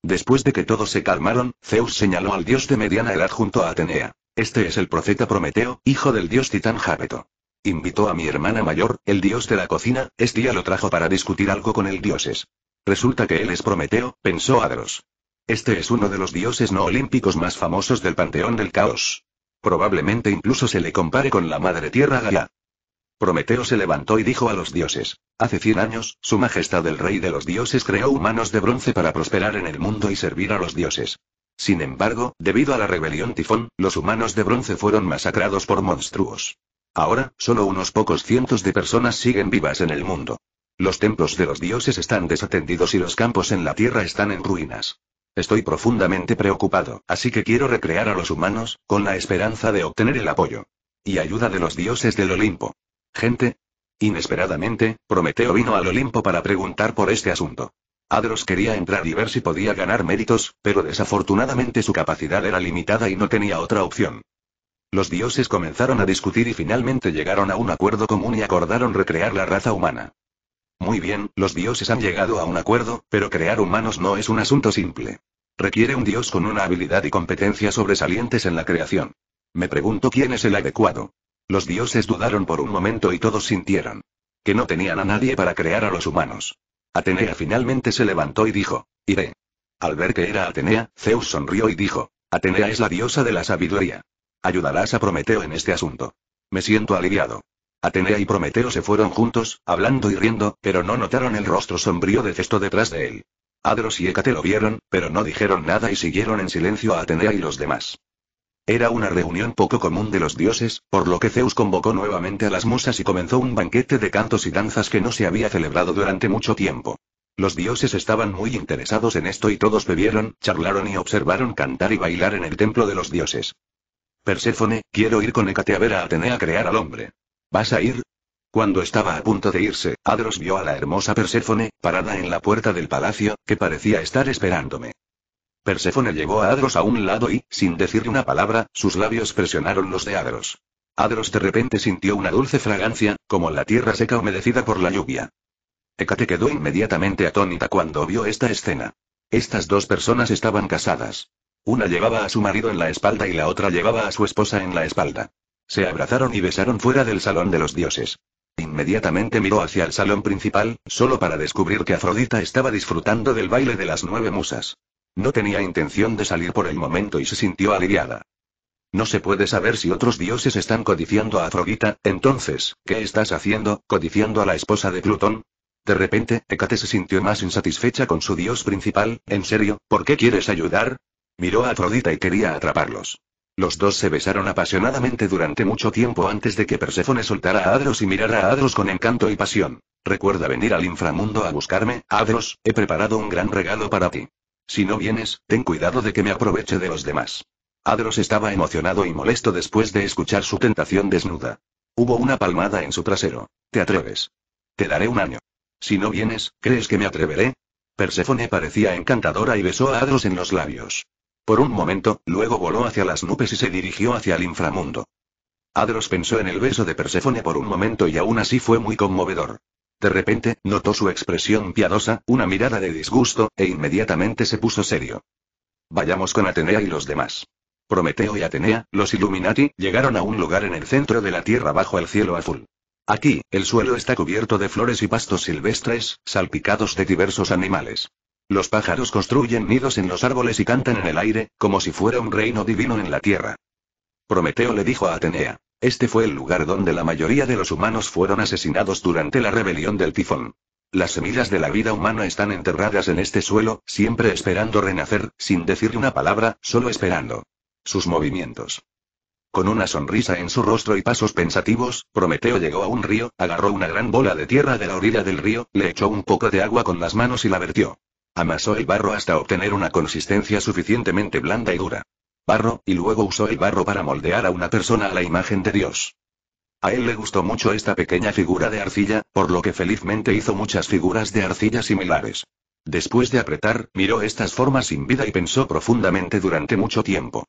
Después de que todos se calmaron, Zeus señaló al dios de mediana edad junto a Atenea. Este es el profeta Prometeo, hijo del dios titán Jápeto. Invitó a mi hermana mayor, el dios de la cocina, este día lo trajo para discutir algo con el dioses. Resulta que él es Prometeo, pensó Adros. Este es uno de los dioses no olímpicos más famosos del panteón del caos. Probablemente incluso se le compare con la madre tierra Gaia. Prometeo se levantó y dijo a los dioses, hace cien años, su majestad el rey de los dioses creó humanos de bronce para prosperar en el mundo y servir a los dioses. Sin embargo, debido a la rebelión tifón, los humanos de bronce fueron masacrados por monstruos. Ahora, solo unos pocos cientos de personas siguen vivas en el mundo. Los templos de los dioses están desatendidos y los campos en la tierra están en ruinas. Estoy profundamente preocupado, así que quiero recrear a los humanos, con la esperanza de obtener el apoyo. Y ayuda de los dioses del Olimpo. Gente. Inesperadamente, Prometeo vino al Olimpo para preguntar por este asunto. Adros quería entrar y ver si podía ganar méritos, pero desafortunadamente su capacidad era limitada y no tenía otra opción. Los dioses comenzaron a discutir y finalmente llegaron a un acuerdo común y acordaron recrear la raza humana. Muy bien, los dioses han llegado a un acuerdo, pero crear humanos no es un asunto simple. Requiere un dios con una habilidad y competencia sobresalientes en la creación. Me pregunto quién es el adecuado. Los dioses dudaron por un momento y todos sintieron que no tenían a nadie para crear a los humanos. Atenea finalmente se levantó y dijo, iré. Al ver que era Atenea, Zeus sonrió y dijo, Atenea es la diosa de la sabiduría. Ayudarás a Prometeo en este asunto. Me siento aliviado. Atenea y Prometeo se fueron juntos, hablando y riendo, pero no notaron el rostro sombrío de Cesto detrás de él. Adros y Hécate lo vieron, pero no dijeron nada y siguieron en silencio a Atenea y los demás. Era una reunión poco común de los dioses, por lo que Zeus convocó nuevamente a las musas y comenzó un banquete de cantos y danzas que no se había celebrado durante mucho tiempo. Los dioses estaban muy interesados en esto y todos bebieron, charlaron y observaron cantar y bailar en el templo de los dioses. Perséfone, quiero ir con Hécate a ver a Atenea crear al hombre. ¿Vas a ir? Cuando estaba a punto de irse, Adros vio a la hermosa Perséfone, parada en la puerta del palacio, que parecía estar esperándome. Perséfone llevó a Adros a un lado y, sin decirle una palabra, sus labios presionaron los de Adros. Adros de repente sintió una dulce fragancia, como la tierra seca humedecida por la lluvia. Hécate quedó inmediatamente atónita cuando vio esta escena. Estas dos personas estaban casadas. Una llevaba a su marido en la espalda y la otra llevaba a su esposa en la espalda. Se abrazaron y besaron fuera del salón de los dioses. Inmediatamente miró hacia el salón principal, solo para descubrir que Afrodita estaba disfrutando del baile de las nueve musas. No tenía intención de salir por el momento y se sintió aliviada. No se puede saber si otros dioses están codiciando a Afrodita, entonces, ¿qué estás haciendo, codiciando a la esposa de Plutón? De repente, Hécate se sintió más insatisfecha con su dios principal, ¿en serio, por qué quieres ayudar? Miró a Afrodita y quería atraparlos. Los dos se besaron apasionadamente durante mucho tiempo antes de que Perséfone soltara a Adros y mirara a Adros con encanto y pasión. Recuerda venir al inframundo a buscarme, Adros, he preparado un gran regalo para ti. Si no vienes, ten cuidado de que me aproveche de los demás. Adros estaba emocionado y molesto después de escuchar su tentación desnuda. Hubo una palmada en su trasero. ¿Te atreves? Te daré un año. Si no vienes, ¿crees que me atreveré? Perséfone parecía encantadora y besó a Adros en los labios. Por un momento, luego voló hacia las nubes y se dirigió hacia el inframundo. Adros pensó en el beso de Perséfone por un momento y aún así fue muy conmovedor. De repente, notó su expresión piadosa, una mirada de disgusto, e inmediatamente se puso serio. Vayamos con Atenea y los demás. Prometeo y Atenea, los Illuminati, llegaron a un lugar en el centro de la Tierra bajo el cielo azul. Aquí, el suelo está cubierto de flores y pastos silvestres, salpicados de diversos animales. Los pájaros construyen nidos en los árboles y cantan en el aire, como si fuera un reino divino en la tierra. Prometeo le dijo a Atenea. Este fue el lugar donde la mayoría de los humanos fueron asesinados durante la rebelión del tifón. Las semillas de la vida humana están enterradas en este suelo, siempre esperando renacer, sin decir una palabra, solo esperando. Sus movimientos. Con una sonrisa en su rostro y pasos pensativos, Prometeo llegó a un río, agarró una gran bola de tierra de la orilla del río, le echó un poco de agua con las manos y la vertió. Amasó el barro hasta obtener una consistencia suficientemente blanda y dura. Barro, y luego usó el barro para moldear a una persona a la imagen de Dios. A él le gustó mucho esta pequeña figura de arcilla, por lo que felizmente hizo muchas figuras de arcilla similares. Después de apretar, miró estas formas sin vida y pensó profundamente durante mucho tiempo.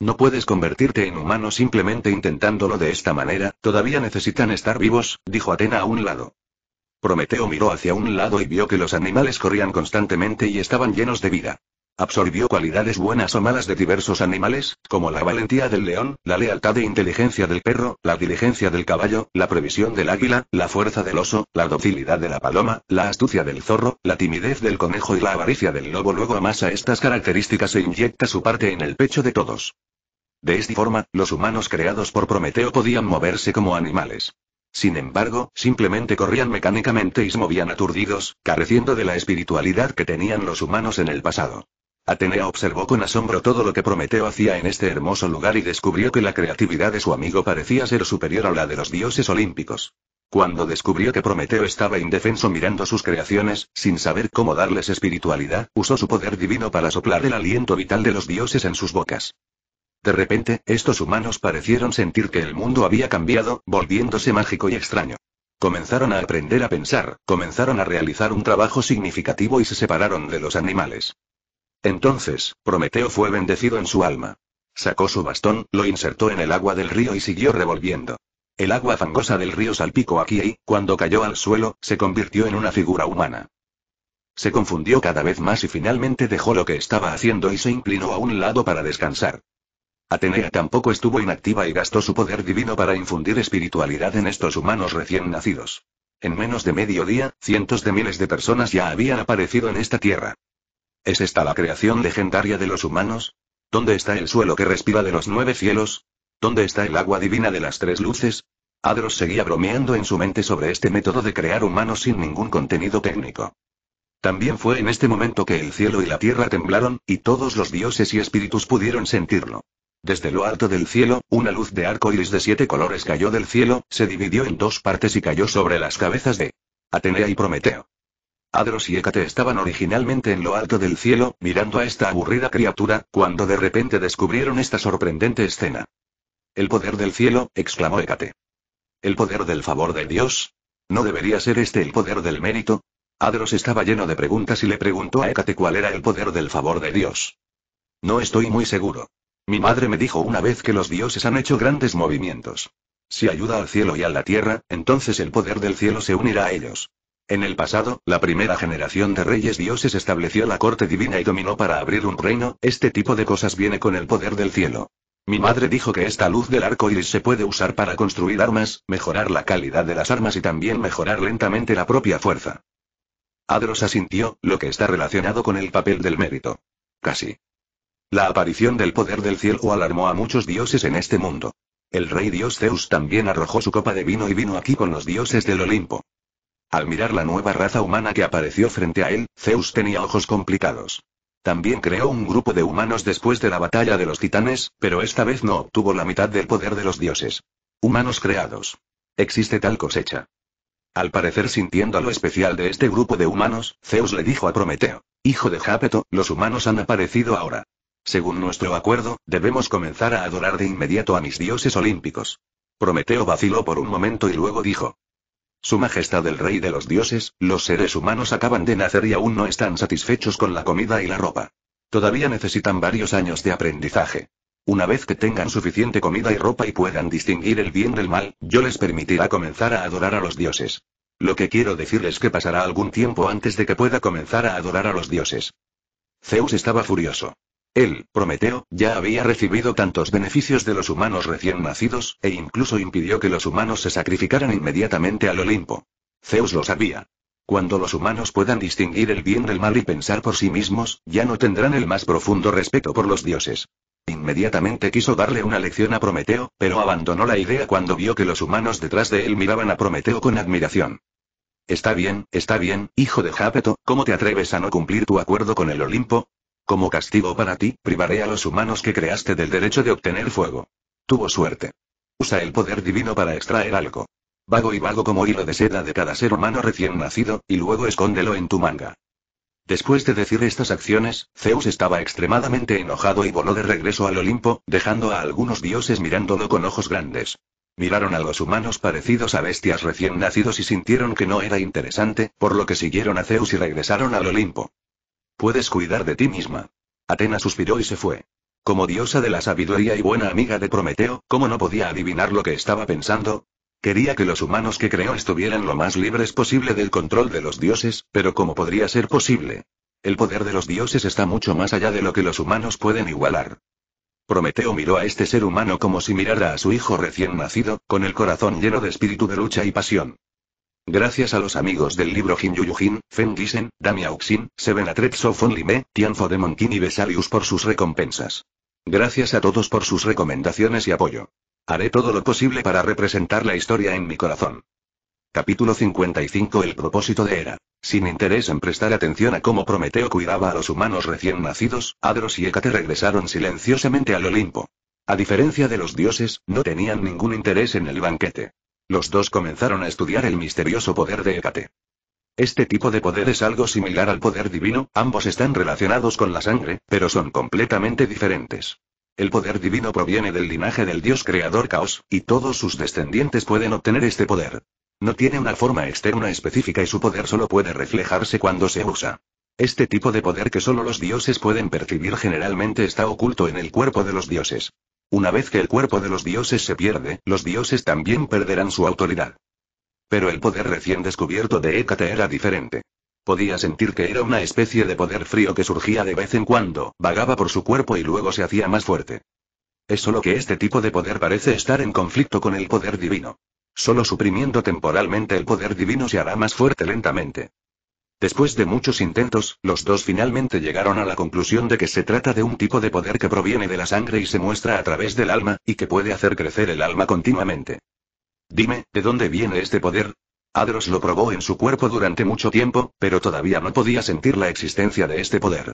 No puedes convertirte en humano simplemente intentándolo de esta manera, todavía necesitan estar vivos, dijo Atena a un lado. Prometeo miró hacia un lado y vio que los animales corrían constantemente y estaban llenos de vida. Absorbió cualidades buenas o malas de diversos animales, como la valentía del león, la lealtad e inteligencia del perro, la diligencia del caballo, la previsión del águila, la fuerza del oso, la docilidad de la paloma, la astucia del zorro, la timidez del conejo y la avaricia del lobo. Luego amasa estas características e inyecta su parte en el pecho de todos. De esta forma, los humanos creados por Prometeo podían moverse como animales. Sin embargo, simplemente corrían mecánicamente y se movían aturdidos, careciendo de la espiritualidad que tenían los humanos en el pasado. Atenea observó con asombro todo lo que Prometeo hacía en este hermoso lugar y descubrió que la creatividad de su amigo parecía ser superior a la de los dioses olímpicos. Cuando descubrió que Prometeo estaba indefenso mirando sus creaciones, sin saber cómo darles espiritualidad, usó su poder divino para soplar el aliento vital de los dioses en sus bocas. De repente, estos humanos parecieron sentir que el mundo había cambiado, volviéndose mágico y extraño. Comenzaron a aprender a pensar, comenzaron a realizar un trabajo significativo y se separaron de los animales. Entonces, Prometeo fue bendecido en su alma. Sacó su bastón, lo insertó en el agua del río y siguió revolviendo. El agua fangosa del río salpicó aquí y, cuando cayó al suelo, se convirtió en una figura humana. Se confundió cada vez más y finalmente dejó lo que estaba haciendo y se inclinó a un lado para descansar. Atenea tampoco estuvo inactiva y gastó su poder divino para infundir espiritualidad en estos humanos recién nacidos. En menos de medio día, cientos de miles de personas ya habían aparecido en esta tierra. ¿Es esta la creación legendaria de los humanos? ¿Dónde está el suelo que respira de los nueve cielos? ¿Dónde está el agua divina de las tres luces? Adros seguía bromeando en su mente sobre este método de crear humanos sin ningún contenido técnico. También fue en este momento que el cielo y la tierra temblaron, y todos los dioses y espíritus pudieron sentirlo. Desde lo alto del cielo, una luz de arco iris de siete colores cayó del cielo, se dividió en dos partes y cayó sobre las cabezas de Atenea y Prometeo. Adros y Hécate estaban originalmente en lo alto del cielo, mirando a esta aburrida criatura, cuando de repente descubrieron esta sorprendente escena. El poder del cielo, exclamó Hécate. ¿El poder del favor de Dios? ¿No debería ser este el poder del mérito? Adros estaba lleno de preguntas y le preguntó a Hécate cuál era el poder del favor de Dios. No estoy muy seguro. Mi madre me dijo una vez que los dioses han hecho grandes movimientos. Si ayuda al cielo y a la tierra, entonces el poder del cielo se unirá a ellos. En el pasado, la primera generación de reyes dioses estableció la corte divina y dominó para abrir un reino, este tipo de cosas viene con el poder del cielo. Mi madre dijo que esta luz del arco iris se puede usar para construir armas, mejorar la calidad de las armas y también mejorar lentamente la propia fuerza. Adros asintió, lo que está relacionado con el papel del mérito. Casi. La aparición del poder del cielo alarmó a muchos dioses en este mundo. El rey dios Zeus también arrojó su copa de vino y vino aquí con los dioses del Olimpo. Al mirar la nueva raza humana que apareció frente a él, Zeus tenía ojos complicados. También creó un grupo de humanos después de la batalla de los titanes, pero esta vez no obtuvo la mitad del poder de los dioses. Humanos creados. Existe tal cosecha. Al parecer sintiendo lo especial de este grupo de humanos, Zeus le dijo a Prometeo, Hijo de Jápeto, los humanos han aparecido ahora. Según nuestro acuerdo, debemos comenzar a adorar de inmediato a mis dioses olímpicos. Prometeo vaciló por un momento y luego dijo, su Majestad el Rey de los Dioses, los seres humanos acaban de nacer y aún no están satisfechos con la comida y la ropa. Todavía necesitan varios años de aprendizaje. Una vez que tengan suficiente comida y ropa y puedan distinguir el bien del mal, yo les permitirá comenzar a adorar a los dioses. Lo que quiero decirles que pasará algún tiempo antes de que pueda comenzar a adorar a los dioses. Zeus estaba furioso. Él, Prometeo, ya había recibido tantos beneficios de los humanos recién nacidos, e incluso impidió que los humanos se sacrificaran inmediatamente al Olimpo. Zeus lo sabía. Cuando los humanos puedan distinguir el bien del mal y pensar por sí mismos, ya no tendrán el más profundo respeto por los dioses. Inmediatamente quiso darle una lección a Prometeo, pero abandonó la idea cuando vio que los humanos detrás de él miraban a Prometeo con admiración. Está bien, está bien, hijo de Jápeto, ¿cómo te atreves a no cumplir tu acuerdo con el Olimpo? Como castigo para ti, privaré a los humanos que creaste del derecho de obtener fuego. Tuvo suerte. Usa el poder divino para extraer algo. Vago y vago como hilo de seda de cada ser humano recién nacido, y luego escóndelo en tu manga. Después de decir estas acciones, Zeus estaba extremadamente enojado y voló de regreso al Olimpo, dejando a algunos dioses mirándolo con ojos grandes. Miraron a los humanos parecidos a bestias recién nacidos y sintieron que no era interesante, por lo que siguieron a Zeus y regresaron al Olimpo. Puedes cuidar de ti misma. Atena suspiró y se fue. Como diosa de la sabiduría y buena amiga de Prometeo, ¿cómo no podía adivinar lo que estaba pensando? Quería que los humanos que creó estuvieran lo más libres posible del control de los dioses, pero ¿cómo podría ser posible? El poder de los dioses está mucho más allá de lo que los humanos pueden igualar. Prometeo miró a este ser humano como si mirara a su hijo recién nacido, con el corazón lleno de espíritu de lucha y pasión. Gracias a los amigos del libro Jin Yuyujin, Fen Gisen, Damiauxin, Seven Atretso Fon Lime, Tianfo de Monkin y Vesalius por sus recompensas. Gracias a todos por sus recomendaciones y apoyo. Haré todo lo posible para representar la historia en mi corazón. Capítulo 55 El propósito de Hera. Sin interés en prestar atención a cómo Prometeo cuidaba a los humanos recién nacidos, Adros y Hécate regresaron silenciosamente al Olimpo. A diferencia de los dioses, no tenían ningún interés en el banquete. Los dos comenzaron a estudiar el misterioso poder de Hécate. Este tipo de poder es algo similar al poder divino, ambos están relacionados con la sangre, pero son completamente diferentes. El poder divino proviene del linaje del dios creador Caos, y todos sus descendientes pueden obtener este poder. No tiene una forma externa específica y su poder solo puede reflejarse cuando se usa. Este tipo de poder que solo los dioses pueden percibir generalmente está oculto en el cuerpo de los dioses. Una vez que el cuerpo de los dioses se pierde, los dioses también perderán su autoridad. Pero el poder recién descubierto de Hécate era diferente. Podía sentir que era una especie de poder frío que surgía de vez en cuando, vagaba por su cuerpo y luego se hacía más fuerte. Es solo que este tipo de poder parece estar en conflicto con el poder divino. Solo suprimiendo temporalmente el poder divino se hará más fuerte lentamente. Después de muchos intentos, los dos finalmente llegaron a la conclusión de que se trata de un tipo de poder que proviene de la sangre y se muestra a través del alma, y que puede hacer crecer el alma continuamente. Dime, ¿de dónde viene este poder? Adros lo probó en su cuerpo durante mucho tiempo, pero todavía no podía sentir la existencia de este poder.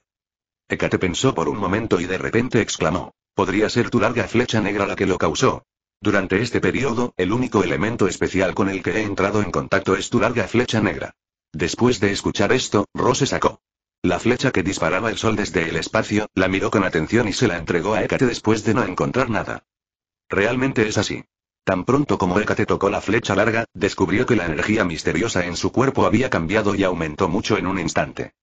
Hécate pensó por un momento y de repente exclamó. Podría ser tu larga flecha negra la que lo causó. Durante este periodo, el único elemento especial con el que he entrado en contacto es tu larga flecha negra. Después de escuchar esto, Rose sacó la flecha que disparaba el sol desde el espacio, la miró con atención y se la entregó a Hécate después de no encontrar nada. Realmente es así. Tan pronto como Hécate tocó la flecha larga, descubrió que la energía misteriosa en su cuerpo había cambiado y aumentó mucho en un instante.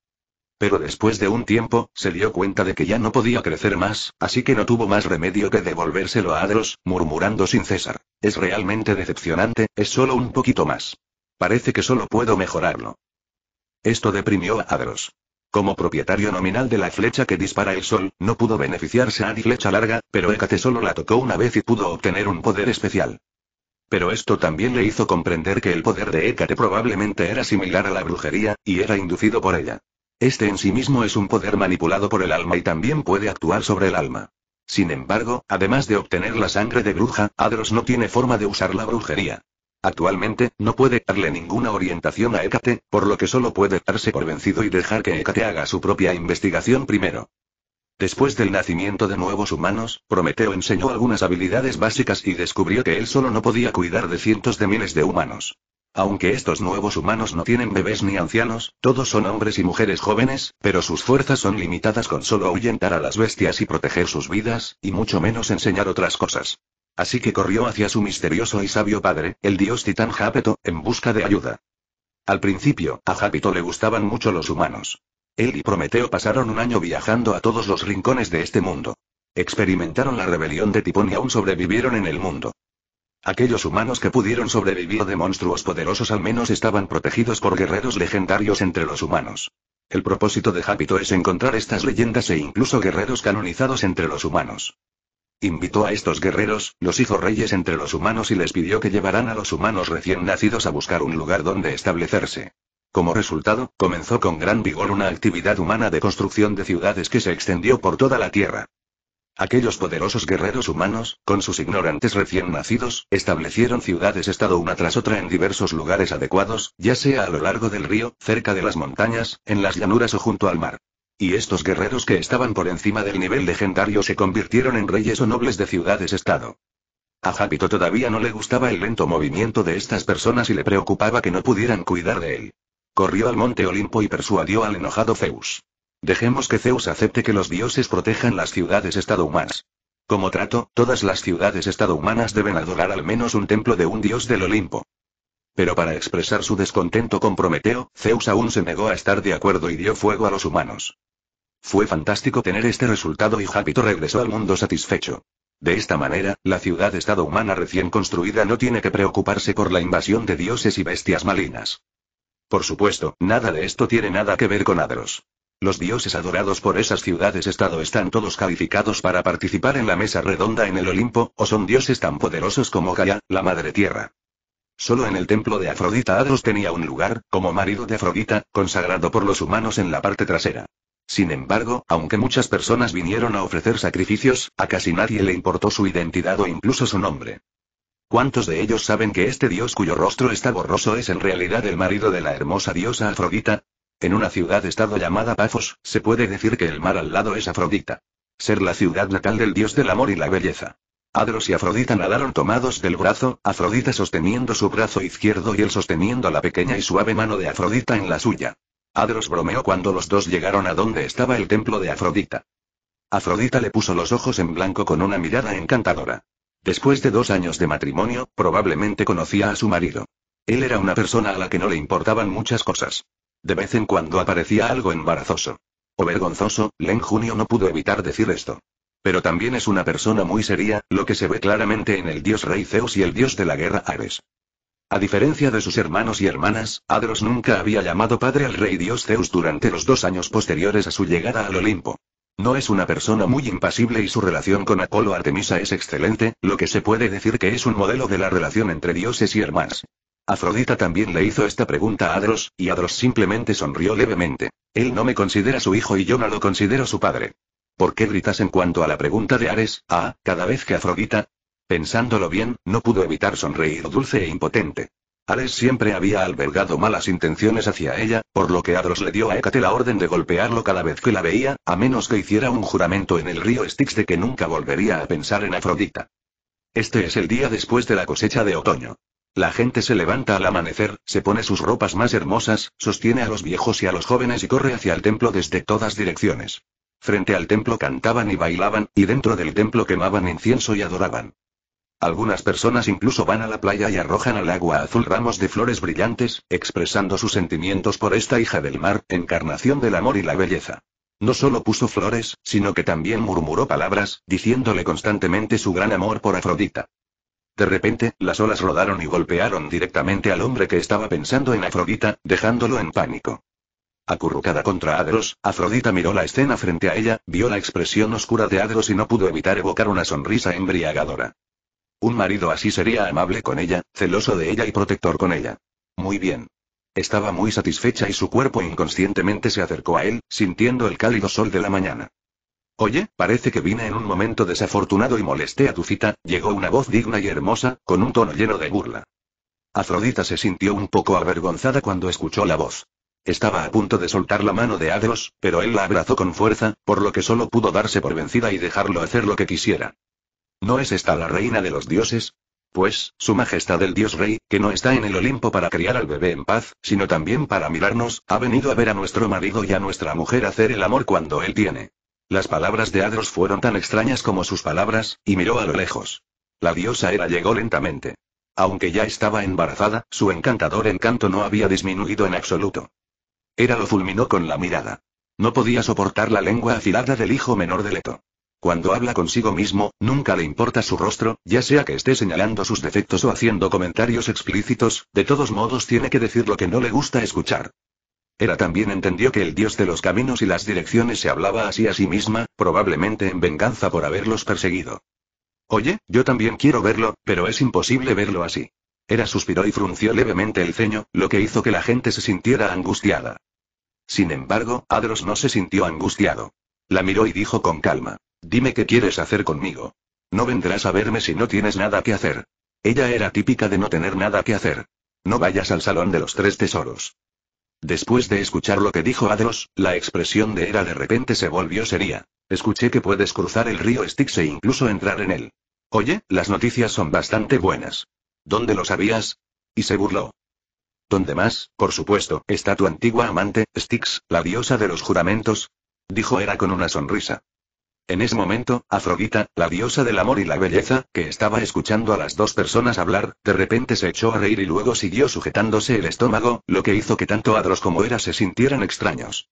Pero después de un tiempo, se dio cuenta de que ya no podía crecer más, así que no tuvo más remedio que devolvérselo a Adros, murmurando sin cesar. Es realmente decepcionante, es solo un poquito más. Parece que solo puedo mejorarlo. Esto deprimió a Adros. Como propietario nominal de la flecha que dispara el sol, no pudo beneficiarse a Adi flecha larga, pero Hécate solo la tocó una vez y pudo obtener un poder especial. Pero esto también le hizo comprender que el poder de Hécate probablemente era similar a la brujería, y era inducido por ella. Este en sí mismo es un poder manipulado por el alma y también puede actuar sobre el alma. Sin embargo, además de obtener la sangre de bruja, Adros no tiene forma de usar la brujería. Actualmente, no puede darle ninguna orientación a Hécate, por lo que solo puede darse por vencido y dejar que Hécate haga su propia investigación primero. Después del nacimiento de nuevos humanos, Prometeo enseñó algunas habilidades básicas y descubrió que él solo no podía cuidar de cientos de miles de humanos. Aunque estos nuevos humanos no tienen bebés ni ancianos, todos son hombres y mujeres jóvenes, pero sus fuerzas son limitadas con solo ahuyentar a las bestias y proteger sus vidas, y mucho menos enseñar otras cosas. Así que corrió hacia su misterioso y sabio padre, el dios titán Jápeto, en busca de ayuda. Al principio, a Jápeto le gustaban mucho los humanos. Él y Prometeo pasaron un año viajando a todos los rincones de este mundo. Experimentaron la rebelión de Tipón y aún sobrevivieron en el mundo. Aquellos humanos que pudieron sobrevivir de monstruos poderosos al menos estaban protegidos por guerreros legendarios entre los humanos. El propósito de Jápito es encontrar estas leyendas e incluso guerreros canonizados entre los humanos. Invitó a estos guerreros, los hijos reyes entre los humanos y les pidió que llevaran a los humanos recién nacidos a buscar un lugar donde establecerse. Como resultado, comenzó con gran vigor una actividad humana de construcción de ciudades que se extendió por toda la tierra. Aquellos poderosos guerreros humanos, con sus ignorantes recién nacidos, establecieron ciudades-estado una tras otra en diversos lugares adecuados, ya sea a lo largo del río, cerca de las montañas, en las llanuras o junto al mar. Y estos guerreros que estaban por encima del nivel legendario se convirtieron en reyes o nobles de ciudades-estado. A Hábito todavía no le gustaba el lento movimiento de estas personas y le preocupaba que no pudieran cuidar de él. Corrió al monte Olimpo y persuadió al enojado Zeus. Dejemos que Zeus acepte que los dioses protejan las ciudades-estado humanas. Como trato, todas las ciudades-estado humanas deben adorar al menos un templo de un dios del Olimpo. Pero para expresar su descontento con Prometeo, Zeus aún se negó a estar de acuerdo y dio fuego a los humanos. Fue fantástico tener este resultado y Jápito regresó al mundo satisfecho. De esta manera, la ciudad-estado humana recién construida no tiene que preocuparse por la invasión de dioses y bestias malignas. Por supuesto, nada de esto tiene nada que ver con Adros. Los dioses adorados por esas ciudades-estado están todos calificados para participar en la mesa redonda en el Olimpo, o son dioses tan poderosos como Gaia, la Madre Tierra. Solo en el templo de Afrodita Adros tenía un lugar, como marido de Afrodita, consagrado por los humanos en la parte trasera. Sin embargo, aunque muchas personas vinieron a ofrecer sacrificios, a casi nadie le importó su identidad o incluso su nombre. ¿Cuántos de ellos saben que este dios cuyo rostro está borroso es en realidad el marido de la hermosa diosa Afrodita? En una ciudad-estado llamada Pafos, se puede decir que el mar al lado es Afrodita. Ser la ciudad natal del dios del amor y la belleza. Adros y Afrodita nadaron tomados del brazo, Afrodita sosteniendo su brazo izquierdo y él sosteniendo la pequeña y suave mano de Afrodita en la suya. Adros bromeó cuando los dos llegaron a donde estaba el templo de Afrodita. Afrodita le puso los ojos en blanco con una mirada encantadora. Después de dos años de matrimonio, probablemente conocía a su marido. Él era una persona a la que no le importaban muchas cosas. De vez en cuando aparecía algo embarazoso. O vergonzoso, Len Junio no pudo evitar decir esto. Pero también es una persona muy seria, lo que se ve claramente en el dios rey Zeus y el dios de la guerra Ares. A diferencia de sus hermanos y hermanas, Adros nunca había llamado padre al rey dios Zeus durante los dos años posteriores a su llegada al Olimpo. No es una persona muy impasible y su relación con Apolo Artemisa es excelente, lo que se puede decir que es un modelo de la relación entre dioses y hermanas. Afrodita también le hizo esta pregunta a Adros, y Adros simplemente sonrió levemente. Él no me considera su hijo y yo no lo considero su padre. ¿Por qué gritas en cuanto a la pregunta de Ares? Ah, cada vez que Afrodita, Pensándolo bien, no pudo evitar sonreír dulce e impotente. Ares siempre había albergado malas intenciones hacia ella, por lo que Adros le dio a Hécate la orden de golpearlo cada vez que la veía, a menos que hiciera un juramento en el río Styx de que nunca volvería a pensar en Afrodita. Este es el día después de la cosecha de otoño. La gente se levanta al amanecer, se pone sus ropas más hermosas, sostiene a los viejos y a los jóvenes y corre hacia el templo desde todas direcciones. Frente al templo cantaban y bailaban, y dentro del templo quemaban incienso y adoraban. Algunas personas incluso van a la playa y arrojan al agua azul ramos de flores brillantes, expresando sus sentimientos por esta hija del mar, encarnación del amor y la belleza. No solo puso flores, sino que también murmuró palabras, diciéndole constantemente su gran amor por Afrodita. De repente, las olas rodaron y golpearon directamente al hombre que estaba pensando en Afrodita, dejándolo en pánico. Acurrucada contra Adros, Afrodita miró la escena frente a ella, vio la expresión oscura de Adros y no pudo evitar evocar una sonrisa embriagadora. Un marido así sería amable con ella, celoso de ella y protector con ella. Muy bien. Estaba muy satisfecha y su cuerpo inconscientemente se acercó a él, sintiendo el cálido sol de la mañana. Oye, parece que vine en un momento desafortunado y molesté a tu cita, llegó una voz digna y hermosa, con un tono lleno de burla. Afrodita se sintió un poco avergonzada cuando escuchó la voz. Estaba a punto de soltar la mano de Adros, pero él la abrazó con fuerza, por lo que solo pudo darse por vencida y dejarlo hacer lo que quisiera. ¿No es esta la reina de los dioses? Pues, su majestad el dios rey, que no está en el Olimpo para criar al bebé en paz, sino también para mirarnos, ha venido a ver a nuestro marido y a nuestra mujer hacer el amor cuando él tiene. Las palabras de Adros fueron tan extrañas como sus palabras, y miró a lo lejos. La diosa era llegó lentamente. Aunque ya estaba embarazada, su encantador encanto no había disminuido en absoluto. Era lo fulminó con la mirada. No podía soportar la lengua afilada del hijo menor de Leto. Cuando habla consigo mismo, nunca le importa su rostro, ya sea que esté señalando sus defectos o haciendo comentarios explícitos, de todos modos tiene que decir lo que no le gusta escuchar. Era también entendió que el dios de los caminos y las direcciones se hablaba así a sí misma, probablemente en venganza por haberlos perseguido. Oye, yo también quiero verlo, pero es imposible verlo así. Era suspiró y frunció levemente el ceño, lo que hizo que la gente se sintiera angustiada. Sin embargo, Adros no se sintió angustiado. La miró y dijo con calma. Dime qué quieres hacer conmigo. No vendrás a verme si no tienes nada que hacer. Ella era típica de no tener nada que hacer. No vayas al salón de los tres tesoros. Después de escuchar lo que dijo Adros, la expresión de Era de repente se volvió seria. Escuché que puedes cruzar el río Styx e incluso entrar en él. Oye, las noticias son bastante buenas. ¿Dónde lo sabías? Y se burló. ¿Dónde más, por supuesto, está tu antigua amante, Styx, la diosa de los juramentos? Dijo Era con una sonrisa. En ese momento, Afrodita, la diosa del amor y la belleza, que estaba escuchando a las dos personas hablar, de repente se echó a reír y luego siguió sujetándose el estómago, lo que hizo que tanto Adros como Hera se sintieran extraños.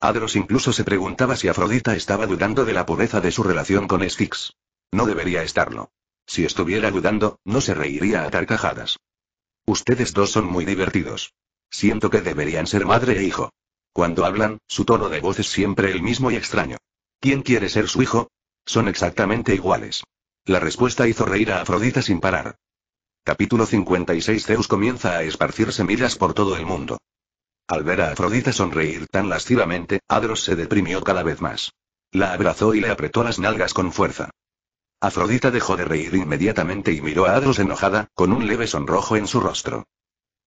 Adros incluso se preguntaba si Afrodita estaba dudando de la pureza de su relación con Styx. No debería estarlo. Si estuviera dudando, no se reiría a carcajadas. Ustedes dos son muy divertidos. Siento que deberían ser madre e hijo. Cuando hablan, su tono de voz es siempre el mismo y extraño. ¿Quién quiere ser su hijo? Son exactamente iguales. La respuesta hizo reír a Afrodita sin parar. Capítulo 56 Zeus comienza a esparcir semillas por todo el mundo. Al ver a Afrodita sonreír tan lascivamente, Adros se deprimió cada vez más. La abrazó y le apretó las nalgas con fuerza. Afrodita dejó de reír inmediatamente y miró a Adros enojada, con un leve sonrojo en su rostro.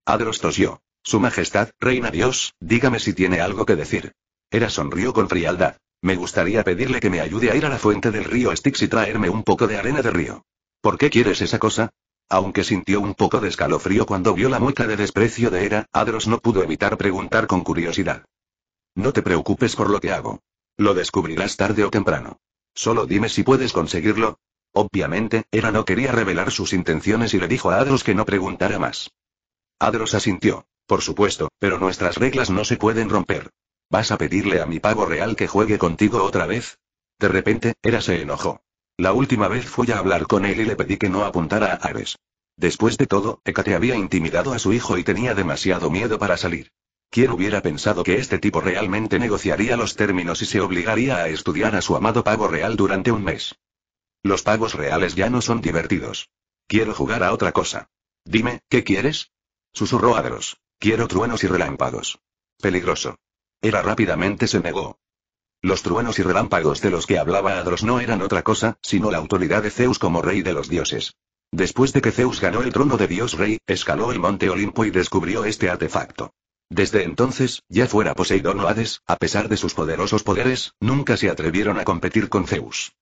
Adros tosió. Su Majestad, Reina Dios, dígame si tiene algo que decir. Era sonrió con frialdad. Me gustaría pedirle que me ayude a ir a la fuente del río Styx y traerme un poco de arena de río. ¿Por qué quieres esa cosa? Aunque sintió un poco de escalofrío cuando vio la mueca de desprecio de Hera, Adros no pudo evitar preguntar con curiosidad. No te preocupes por lo que hago. Lo descubrirás tarde o temprano. Solo dime si puedes conseguirlo. Obviamente, Hera no quería revelar sus intenciones y le dijo a Adros que no preguntara más. Adros asintió. Por supuesto, pero nuestras reglas no se pueden romper. ¿Vas a pedirle a mi pavo real que juegue contigo otra vez? De repente, Hera se enojó. La última vez fui a hablar con él y le pedí que no apuntara a Ares. Después de todo, Hécate había intimidado a su hijo y tenía demasiado miedo para salir. ¿Quién hubiera pensado que este tipo realmente negociaría los términos y se obligaría a estudiar a su amado pavo real durante un mes? Los pavos reales ya no son divertidos. Quiero jugar a otra cosa. Dime, ¿qué quieres? Susurró Adros. Quiero truenos y relámpagos. Peligroso. Era rápidamente se negó. Los truenos y relámpagos de los que hablaba Adros no eran otra cosa, sino la autoridad de Zeus como rey de los dioses. Después de que Zeus ganó el trono de Dios Rey, escaló el monte Olimpo y descubrió este artefacto. Desde entonces, ya fuera Poseidón o Hades, a pesar de sus poderosos poderes, nunca se atrevieron a competir con Zeus.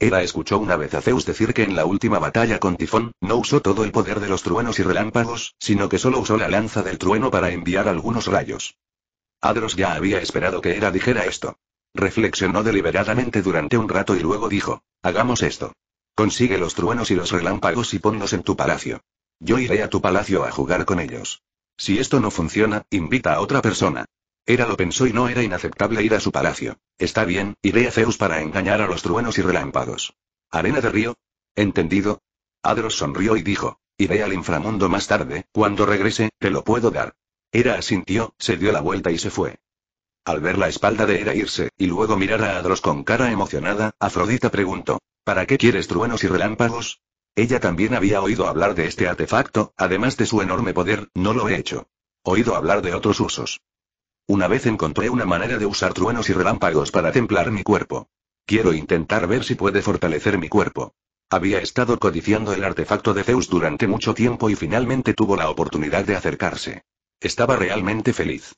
Hera escuchó una vez a Zeus decir que en la última batalla con Tifón, no usó todo el poder de los truenos y relámpagos, sino que solo usó la lanza del trueno para enviar algunos rayos. Adros ya había esperado que Hera dijera esto. Reflexionó deliberadamente durante un rato y luego dijo, hagamos esto. Consigue los truenos y los relámpagos y ponlos en tu palacio. Yo iré a tu palacio a jugar con ellos. Si esto no funciona, invita a otra persona. Hera lo pensó y no era inaceptable ir a su palacio. Está bien, iré a Zeus para engañar a los truenos y relámpagos. ¿Arena de río? ¿Entendido? Adros sonrió y dijo, iré al inframundo más tarde, cuando regrese, te lo puedo dar. Hera asintió, se dio la vuelta y se fue. Al ver la espalda de Hera irse, y luego mirar a Adros con cara emocionada, Afrodita preguntó, ¿para qué quieres truenos y relámpagos? Ella también había oído hablar de este artefacto, además de su enorme poder, no lo he hecho. Oído hablar de otros usos. Una vez encontré una manera de usar truenos y relámpagos para templar mi cuerpo. Quiero intentar ver si puede fortalecer mi cuerpo. Había estado codiciando el artefacto de Zeus durante mucho tiempo y finalmente tuvo la oportunidad de acercarse. Estaba realmente feliz.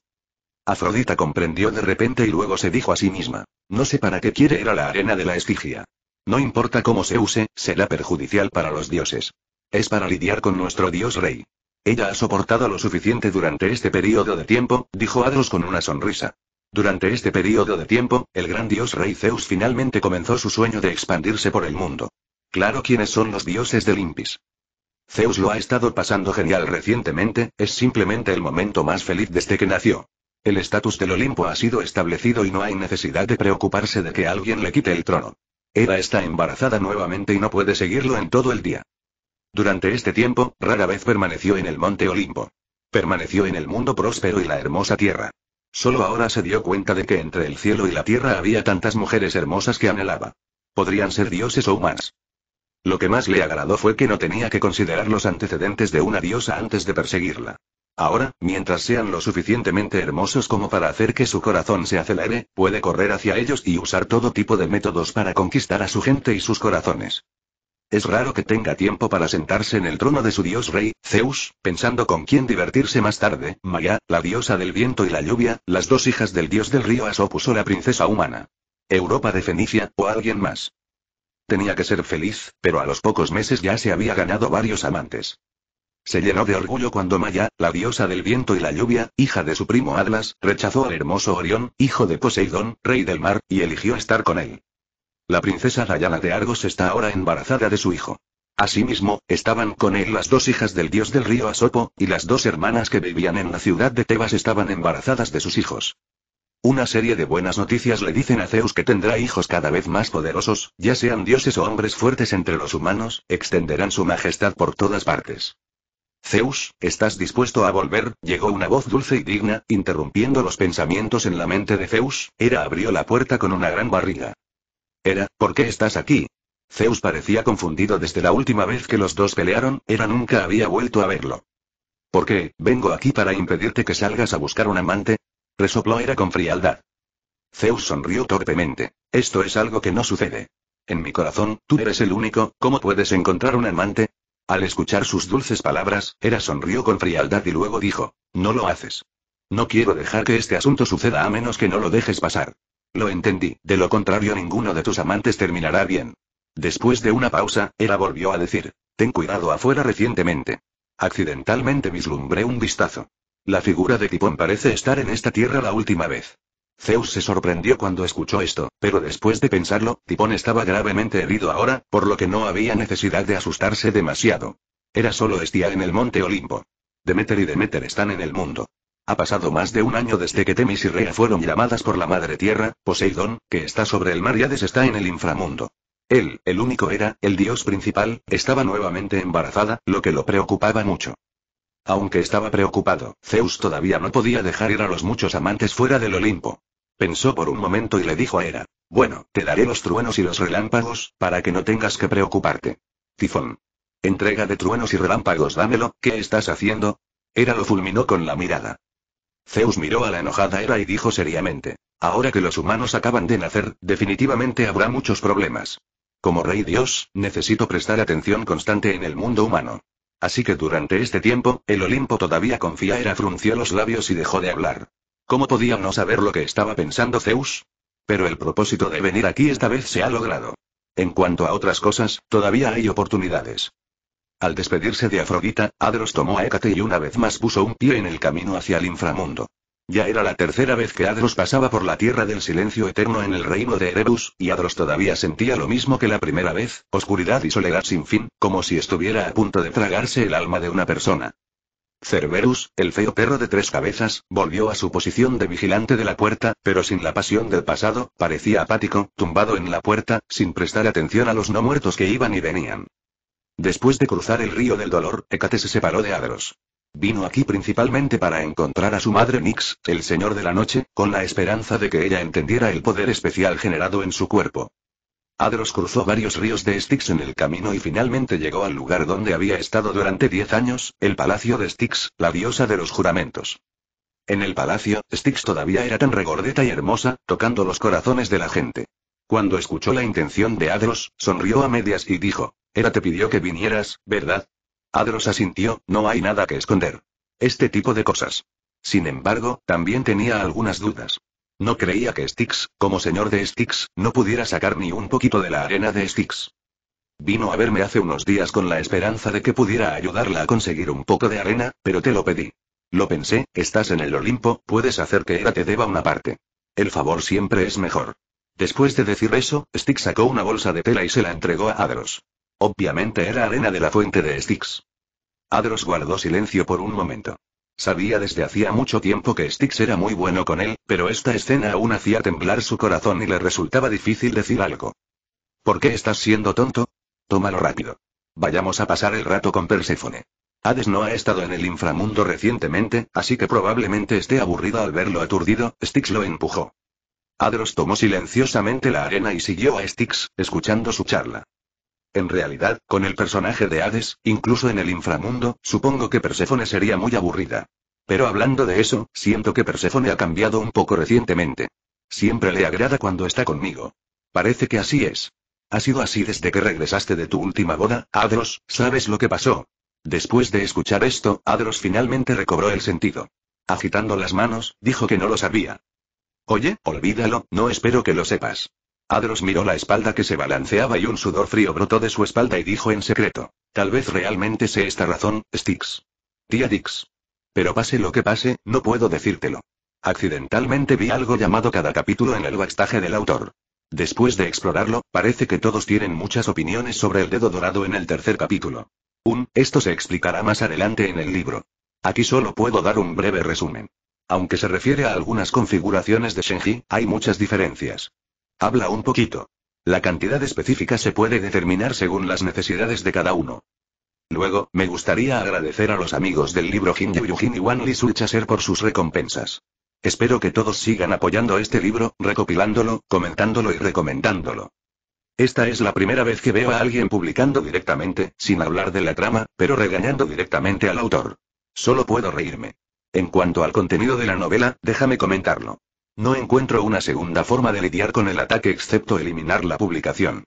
Afrodita comprendió de repente y luego se dijo a sí misma, no sé para qué quiere ir a la arena de la Estigia. No importa cómo se use, será perjudicial para los dioses. Es para lidiar con nuestro dios rey. Ella ha soportado lo suficiente durante este periodo de tiempo, dijo Adros con una sonrisa. Durante este periodo de tiempo, el gran dios rey Zeus finalmente comenzó su sueño de expandirse por el mundo. Claro quiénes son los dioses del Limpis. Zeus lo ha estado pasando genial recientemente, es simplemente el momento más feliz desde que nació. El estatus del Olimpo ha sido establecido y no hay necesidad de preocuparse de que alguien le quite el trono. Hera está embarazada nuevamente y no puede seguirlo en todo el día. Durante este tiempo, rara vez permaneció en el monte Olimpo. Permaneció en el mundo próspero y la hermosa tierra. Solo ahora se dio cuenta de que entre el cielo y la tierra había tantas mujeres hermosas que anhelaba. Podrían ser dioses o humanas. Lo que más le agradó fue que no tenía que considerar los antecedentes de una diosa antes de perseguirla. Ahora, mientras sean lo suficientemente hermosos como para hacer que su corazón se acelere, puede correr hacia ellos y usar todo tipo de métodos para conquistar a su gente y sus corazones. Es raro que tenga tiempo para sentarse en el trono de su dios rey, Zeus, pensando con quién divertirse más tarde, Maya, la diosa del viento y la lluvia, las dos hijas del dios del río Asopus o la princesa humana. Europa de Fenicia, o alguien más. Tenía que ser feliz, pero a los pocos meses ya se había ganado varios amantes. Se llenó de orgullo cuando Maya, la diosa del viento y la lluvia, hija de su primo Atlas, rechazó al hermoso Orión, hijo de Poseidón, rey del mar, y eligió estar con él. La princesa Dayana de Argos está ahora embarazada de su hijo. Asimismo, estaban con él las dos hijas del dios del río Asopo, y las dos hermanas que vivían en la ciudad de Tebas estaban embarazadas de sus hijos. Una serie de buenas noticias le dicen a Zeus que tendrá hijos cada vez más poderosos, ya sean dioses o hombres fuertes entre los humanos, extenderán su majestad por todas partes. Zeus, ¿estás dispuesto a volver? Llegó una voz dulce y digna, interrumpiendo los pensamientos en la mente de Zeus, Hera abrió la puerta con una gran barriga. Hera, ¿por qué estás aquí? Zeus parecía confundido desde la última vez que los dos pelearon, Hera nunca había vuelto a verlo. ¿Por qué? Vengo aquí para impedirte que salgas a buscar un amante. Resopló Hera con frialdad. Zeus sonrió torpemente. Esto es algo que no sucede. En mi corazón, tú eres el único, ¿cómo puedes encontrar un amante? Al escuchar sus dulces palabras, Hera sonrió con frialdad y luego dijo, no lo haces. No quiero dejar que este asunto suceda a menos que no lo dejes pasar. Lo entendí, de lo contrario ninguno de tus amantes terminará bien. Después de una pausa, Hera volvió a decir, ten cuidado afuera recientemente. Accidentalmente vislumbré un vistazo. La figura de Tipón parece estar en esta tierra la última vez. Zeus se sorprendió cuando escuchó esto, pero después de pensarlo, Tipón estaba gravemente herido ahora, por lo que no había necesidad de asustarse demasiado. Era solo Estia en el monte Olimpo. Demeter y Demeter están en el mundo. Ha pasado más de un año desde que Temis y Rea fueron llamadas por la Madre Tierra, Poseidón, que está sobre el mar y Hades está en el inframundo. Él, el único era, el dios principal, estaba nuevamente embarazada, lo que lo preocupaba mucho. Aunque estaba preocupado, Zeus todavía no podía dejar ir a los muchos amantes fuera del Olimpo. Pensó por un momento y le dijo a Hera, bueno, te daré los truenos y los relámpagos, para que no tengas que preocuparte. Tifón. Entrega de truenos y relámpagos, dámelo, ¿qué estás haciendo? Hera lo fulminó con la mirada. Zeus miró a la enojada Hera y dijo seriamente, ahora que los humanos acaban de nacer, definitivamente habrá muchos problemas. Como rey Dios, necesito prestar atención constante en el mundo humano. Así que durante este tiempo, el Olimpo todavía confía. Era frunció los labios y dejó de hablar. ¿Cómo podía no saber lo que estaba pensando Zeus? Pero el propósito de venir aquí esta vez se ha logrado. En cuanto a otras cosas, todavía hay oportunidades. Al despedirse de Afrodita, Adros tomó a Hécate y una vez más puso un pie en el camino hacia el inframundo. Ya era la tercera vez que Adros pasaba por la tierra del silencio eterno en el reino de Erebus, y Adros todavía sentía lo mismo que la primera vez, oscuridad y soledad sin fin, como si estuviera a punto de tragarse el alma de una persona. Cerberus, el feo perro de tres cabezas, volvió a su posición de vigilante de la puerta, pero sin la pasión del pasado, parecía apático, tumbado en la puerta, sin prestar atención a los no muertos que iban y venían. Después de cruzar el río del dolor, Hécate se separó de Adros. Vino aquí principalmente para encontrar a su madre Nix, el señor de la noche, con la esperanza de que ella entendiera el poder especial generado en su cuerpo. Adros cruzó varios ríos de Styx en el camino y finalmente llegó al lugar donde había estado durante diez años, el palacio de Styx, la diosa de los juramentos. En el palacio, Styx todavía era tan regordeta y hermosa, tocando los corazones de la gente. Cuando escuchó la intención de Adros, sonrió a medias y dijo, Era te pidió que vinieras, ¿verdad? Adros asintió, no hay nada que esconder. Este tipo de cosas. Sin embargo, también tenía algunas dudas. No creía que Styx, como señor de Styx, no pudiera sacar ni un poquito de la arena de Styx. Vino a verme hace unos días con la esperanza de que pudiera ayudarla a conseguir un poco de arena, pero te lo pedí. Lo pensé, estás en el Olimpo, puedes hacer que ella te deba una parte. El favor siempre es mejor. Después de decir eso, Styx sacó una bolsa de tela y se la entregó a Adros. Obviamente era arena de la fuente de Styx. Adros guardó silencio por un momento. Sabía desde hacía mucho tiempo que Styx era muy bueno con él, pero esta escena aún hacía temblar su corazón y le resultaba difícil decir algo. ¿Por qué estás siendo tonto? Tómalo rápido. Vayamos a pasar el rato con Perséfone. Hades no ha estado en el inframundo recientemente, así que probablemente esté aburrido al verlo aturdido, Styx lo empujó. Adros tomó silenciosamente la arena y siguió a Styx, escuchando su charla. En realidad, con el personaje de Hades, incluso en el inframundo, supongo que Perséfone sería muy aburrida. Pero hablando de eso, siento que Perséfone ha cambiado un poco recientemente. Siempre le agrada cuando está conmigo. Parece que así es. Ha sido así desde que regresaste de tu última boda, Adros, ¿sabes lo que pasó? Después de escuchar esto, Adros finalmente recobró el sentido. Agitando las manos, dijo que no lo sabía. Oye, olvídalo, no espero que lo sepas. Adros miró la espalda que se balanceaba y un sudor frío brotó de su espalda y dijo en secreto. Tal vez realmente sé esta razón, Styx. Tía Dix. Pero pase lo que pase, no puedo decírtelo. Accidentalmente vi algo llamado cada capítulo en el backstage del autor. Después de explorarlo, parece que todos tienen muchas opiniones sobre el dedo dorado en el tercer capítulo. Un, esto se explicará más adelante en el libro. Aquí solo puedo dar un breve resumen. Aunque se refiere a algunas configuraciones de Shenji, hay muchas diferencias. Habla un poquito. La cantidad específica se puede determinar según las necesidades de cada uno. Luego, me gustaría agradecer a los amigos del libro Hinju Yujin y Wan Li Sulchaser por sus recompensas. Espero que todos sigan apoyando este libro, recopilándolo, comentándolo y recomendándolo. Esta es la primera vez que veo a alguien publicando directamente, sin hablar de la trama, pero regañando directamente al autor. Solo puedo reírme. En cuanto al contenido de la novela, déjame comentarlo. No encuentro una segunda forma de lidiar con el ataque excepto eliminar la publicación.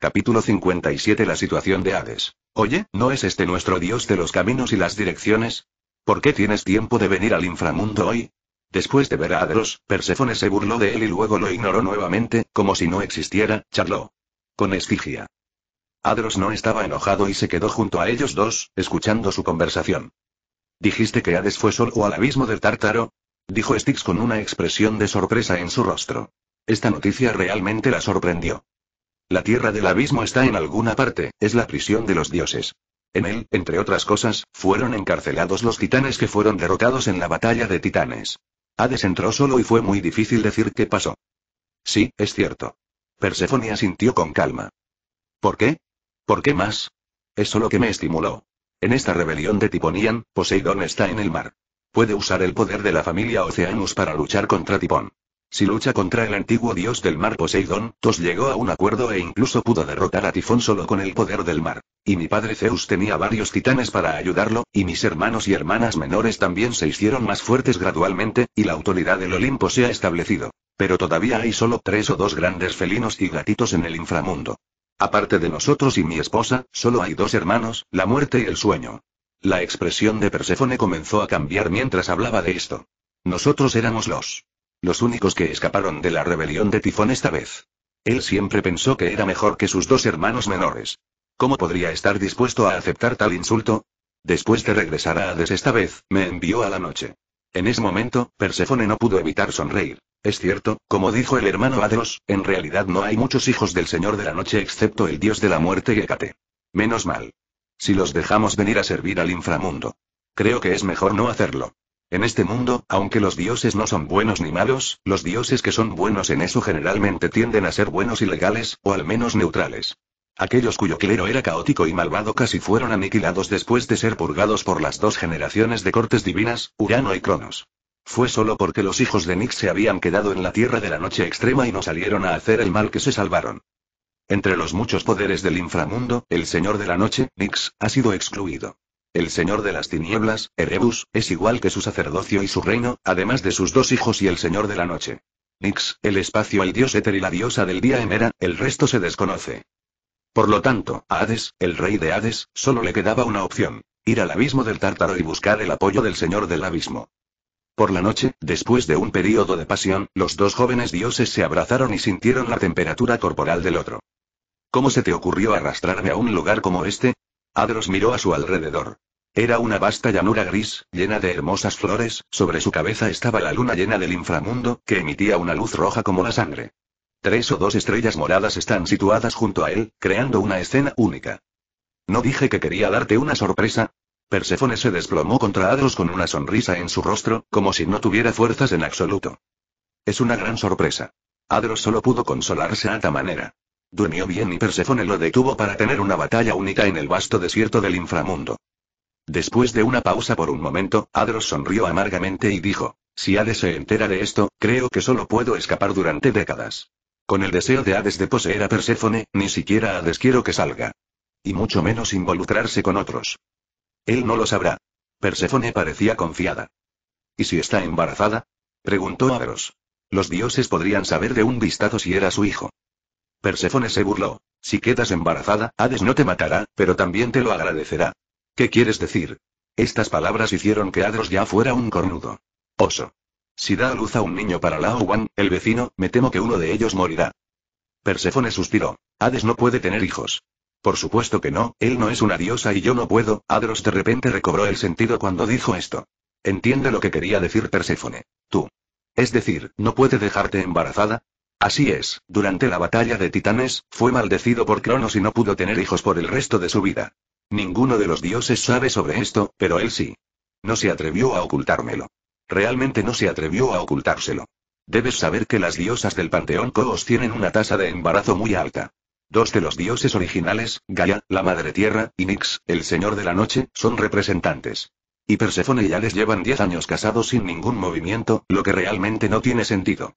Capítulo 57 La situación de Hades. Oye, ¿no es este nuestro dios de los caminos y las direcciones? ¿Por qué tienes tiempo de venir al inframundo hoy? Después de ver a Adros, Perséfone se burló de él y luego lo ignoró nuevamente, como si no existiera, charló. Con Esfigia. Adros no estaba enojado y se quedó junto a ellos dos, escuchando su conversación. ¿Dijiste que Hades fue solo al abismo del Tártaro? Dijo Styx con una expresión de sorpresa en su rostro. Esta noticia realmente la sorprendió. La tierra del abismo está en alguna parte, es la prisión de los dioses. En él, entre otras cosas, fueron encarcelados los titanes que fueron derrotados en la batalla de titanes. Hades entró solo y fue muy difícil decir qué pasó. Sí, es cierto. Persephone asintió con calma. ¿Por qué? ¿Por qué más? Es solo que me estimuló. En esta rebelión de Tiponian, Poseidón está en el mar. Puede usar el poder de la familia Oceanus para luchar contra Tipón. Si lucha contra el antiguo dios del mar Poseidón, Tos llegó a un acuerdo e incluso pudo derrotar a Tifón solo con el poder del mar. Y mi padre Zeus tenía varios titanes para ayudarlo, y mis hermanos y hermanas menores también se hicieron más fuertes gradualmente, y la autoridad del Olimpo se ha establecido. Pero todavía hay solo tres o dos grandes felinos y gatitos en el inframundo. Aparte de nosotros y mi esposa, solo hay dos hermanos, la muerte y el sueño. La expresión de Perséfone comenzó a cambiar mientras hablaba de esto. Nosotros éramos los los únicos que escaparon de la rebelión de Tifón esta vez. Él siempre pensó que era mejor que sus dos hermanos menores. ¿Cómo podría estar dispuesto a aceptar tal insulto? Después de regresar a Hades esta vez, me envió a la noche. En ese momento, Perséfone no pudo evitar sonreír. Es cierto, como dijo el hermano Adeos, en realidad no hay muchos hijos del Señor de la Noche excepto el dios de la muerte y Hécate. Menos mal. Si los dejamos venir a servir al inframundo. Creo que es mejor no hacerlo. En este mundo, aunque los dioses no son buenos ni malos, los dioses que son buenos en eso generalmente tienden a ser buenos y legales, o al menos neutrales. Aquellos cuyo clero era caótico y malvado casi fueron aniquilados después de ser purgados por las dos generaciones de cortes divinas, Urano y Cronos. Fue solo porque los hijos de Nix se habían quedado en la tierra de la noche extrema y no salieron a hacer el mal que se salvaron. Entre los muchos poderes del inframundo, el señor de la noche, Nix, ha sido excluido. El señor de las tinieblas, Erebus, es igual que su sacerdocio y su reino, además de sus dos hijos y el señor de la noche. Nix, el espacio, el dios éter y la diosa del día Emera, el resto se desconoce. Por lo tanto, a Hades, el rey de Hades, solo le quedaba una opción. Ir al abismo del Tártaro y buscar el apoyo del señor del abismo. Por la noche, después de un período de pasión, los dos jóvenes dioses se abrazaron y sintieron la temperatura corporal del otro. ¿Cómo se te ocurrió arrastrarme a un lugar como este? Adros miró a su alrededor. Era una vasta llanura gris, llena de hermosas flores, sobre su cabeza estaba la luna llena del inframundo, que emitía una luz roja como la sangre. Tres o dos estrellas moradas están situadas junto a él, creando una escena única. ¿No dije que quería darte una sorpresa? Perséfone se desplomó contra Adros con una sonrisa en su rostro, como si no tuviera fuerzas en absoluto. Es una gran sorpresa. Adros solo pudo consolarse a ta manera. Durmió bien y Perséfone lo detuvo para tener una batalla única en el vasto desierto del inframundo. Después de una pausa por un momento, Adros sonrió amargamente y dijo, si Hades se entera de esto, creo que solo puedo escapar durante décadas. Con el deseo de Hades de poseer a Perséfone, ni siquiera Hades quiero que salga. Y mucho menos involucrarse con otros. Él no lo sabrá. Perséfone parecía confiada. ¿Y si está embarazada? preguntó Adros. Los dioses podrían saber de un vistazo si era su hijo. Perséfone se burló. Si quedas embarazada, Hades no te matará, pero también te lo agradecerá. ¿Qué quieres decir? Estas palabras hicieron que Adros ya fuera un cornudo. Oso. Si da a luz a un niño para Lao Wan, el vecino, me temo que uno de ellos morirá. Perséfone suspiró. Hades no puede tener hijos. Por supuesto que no, él no es una diosa y yo no puedo. Adros de repente recobró el sentido cuando dijo esto. Entiende lo que quería decir Perséfone. Tú. Es decir, ¿no puede dejarte embarazada? Así es, durante la batalla de Titanes, fue maldecido por Cronos y no pudo tener hijos por el resto de su vida. Ninguno de los dioses sabe sobre esto, pero él sí. No se atrevió a ocultármelo. Realmente no se atrevió a ocultárselo. Debes saber que las diosas del panteón Coos tienen una tasa de embarazo muy alta. Dos de los dioses originales, Gaia, la Madre Tierra, y Nix, el Señor de la Noche, son representantes. Y Perséfone y Hades llevan diez años casados sin ningún movimiento, lo que realmente no tiene sentido.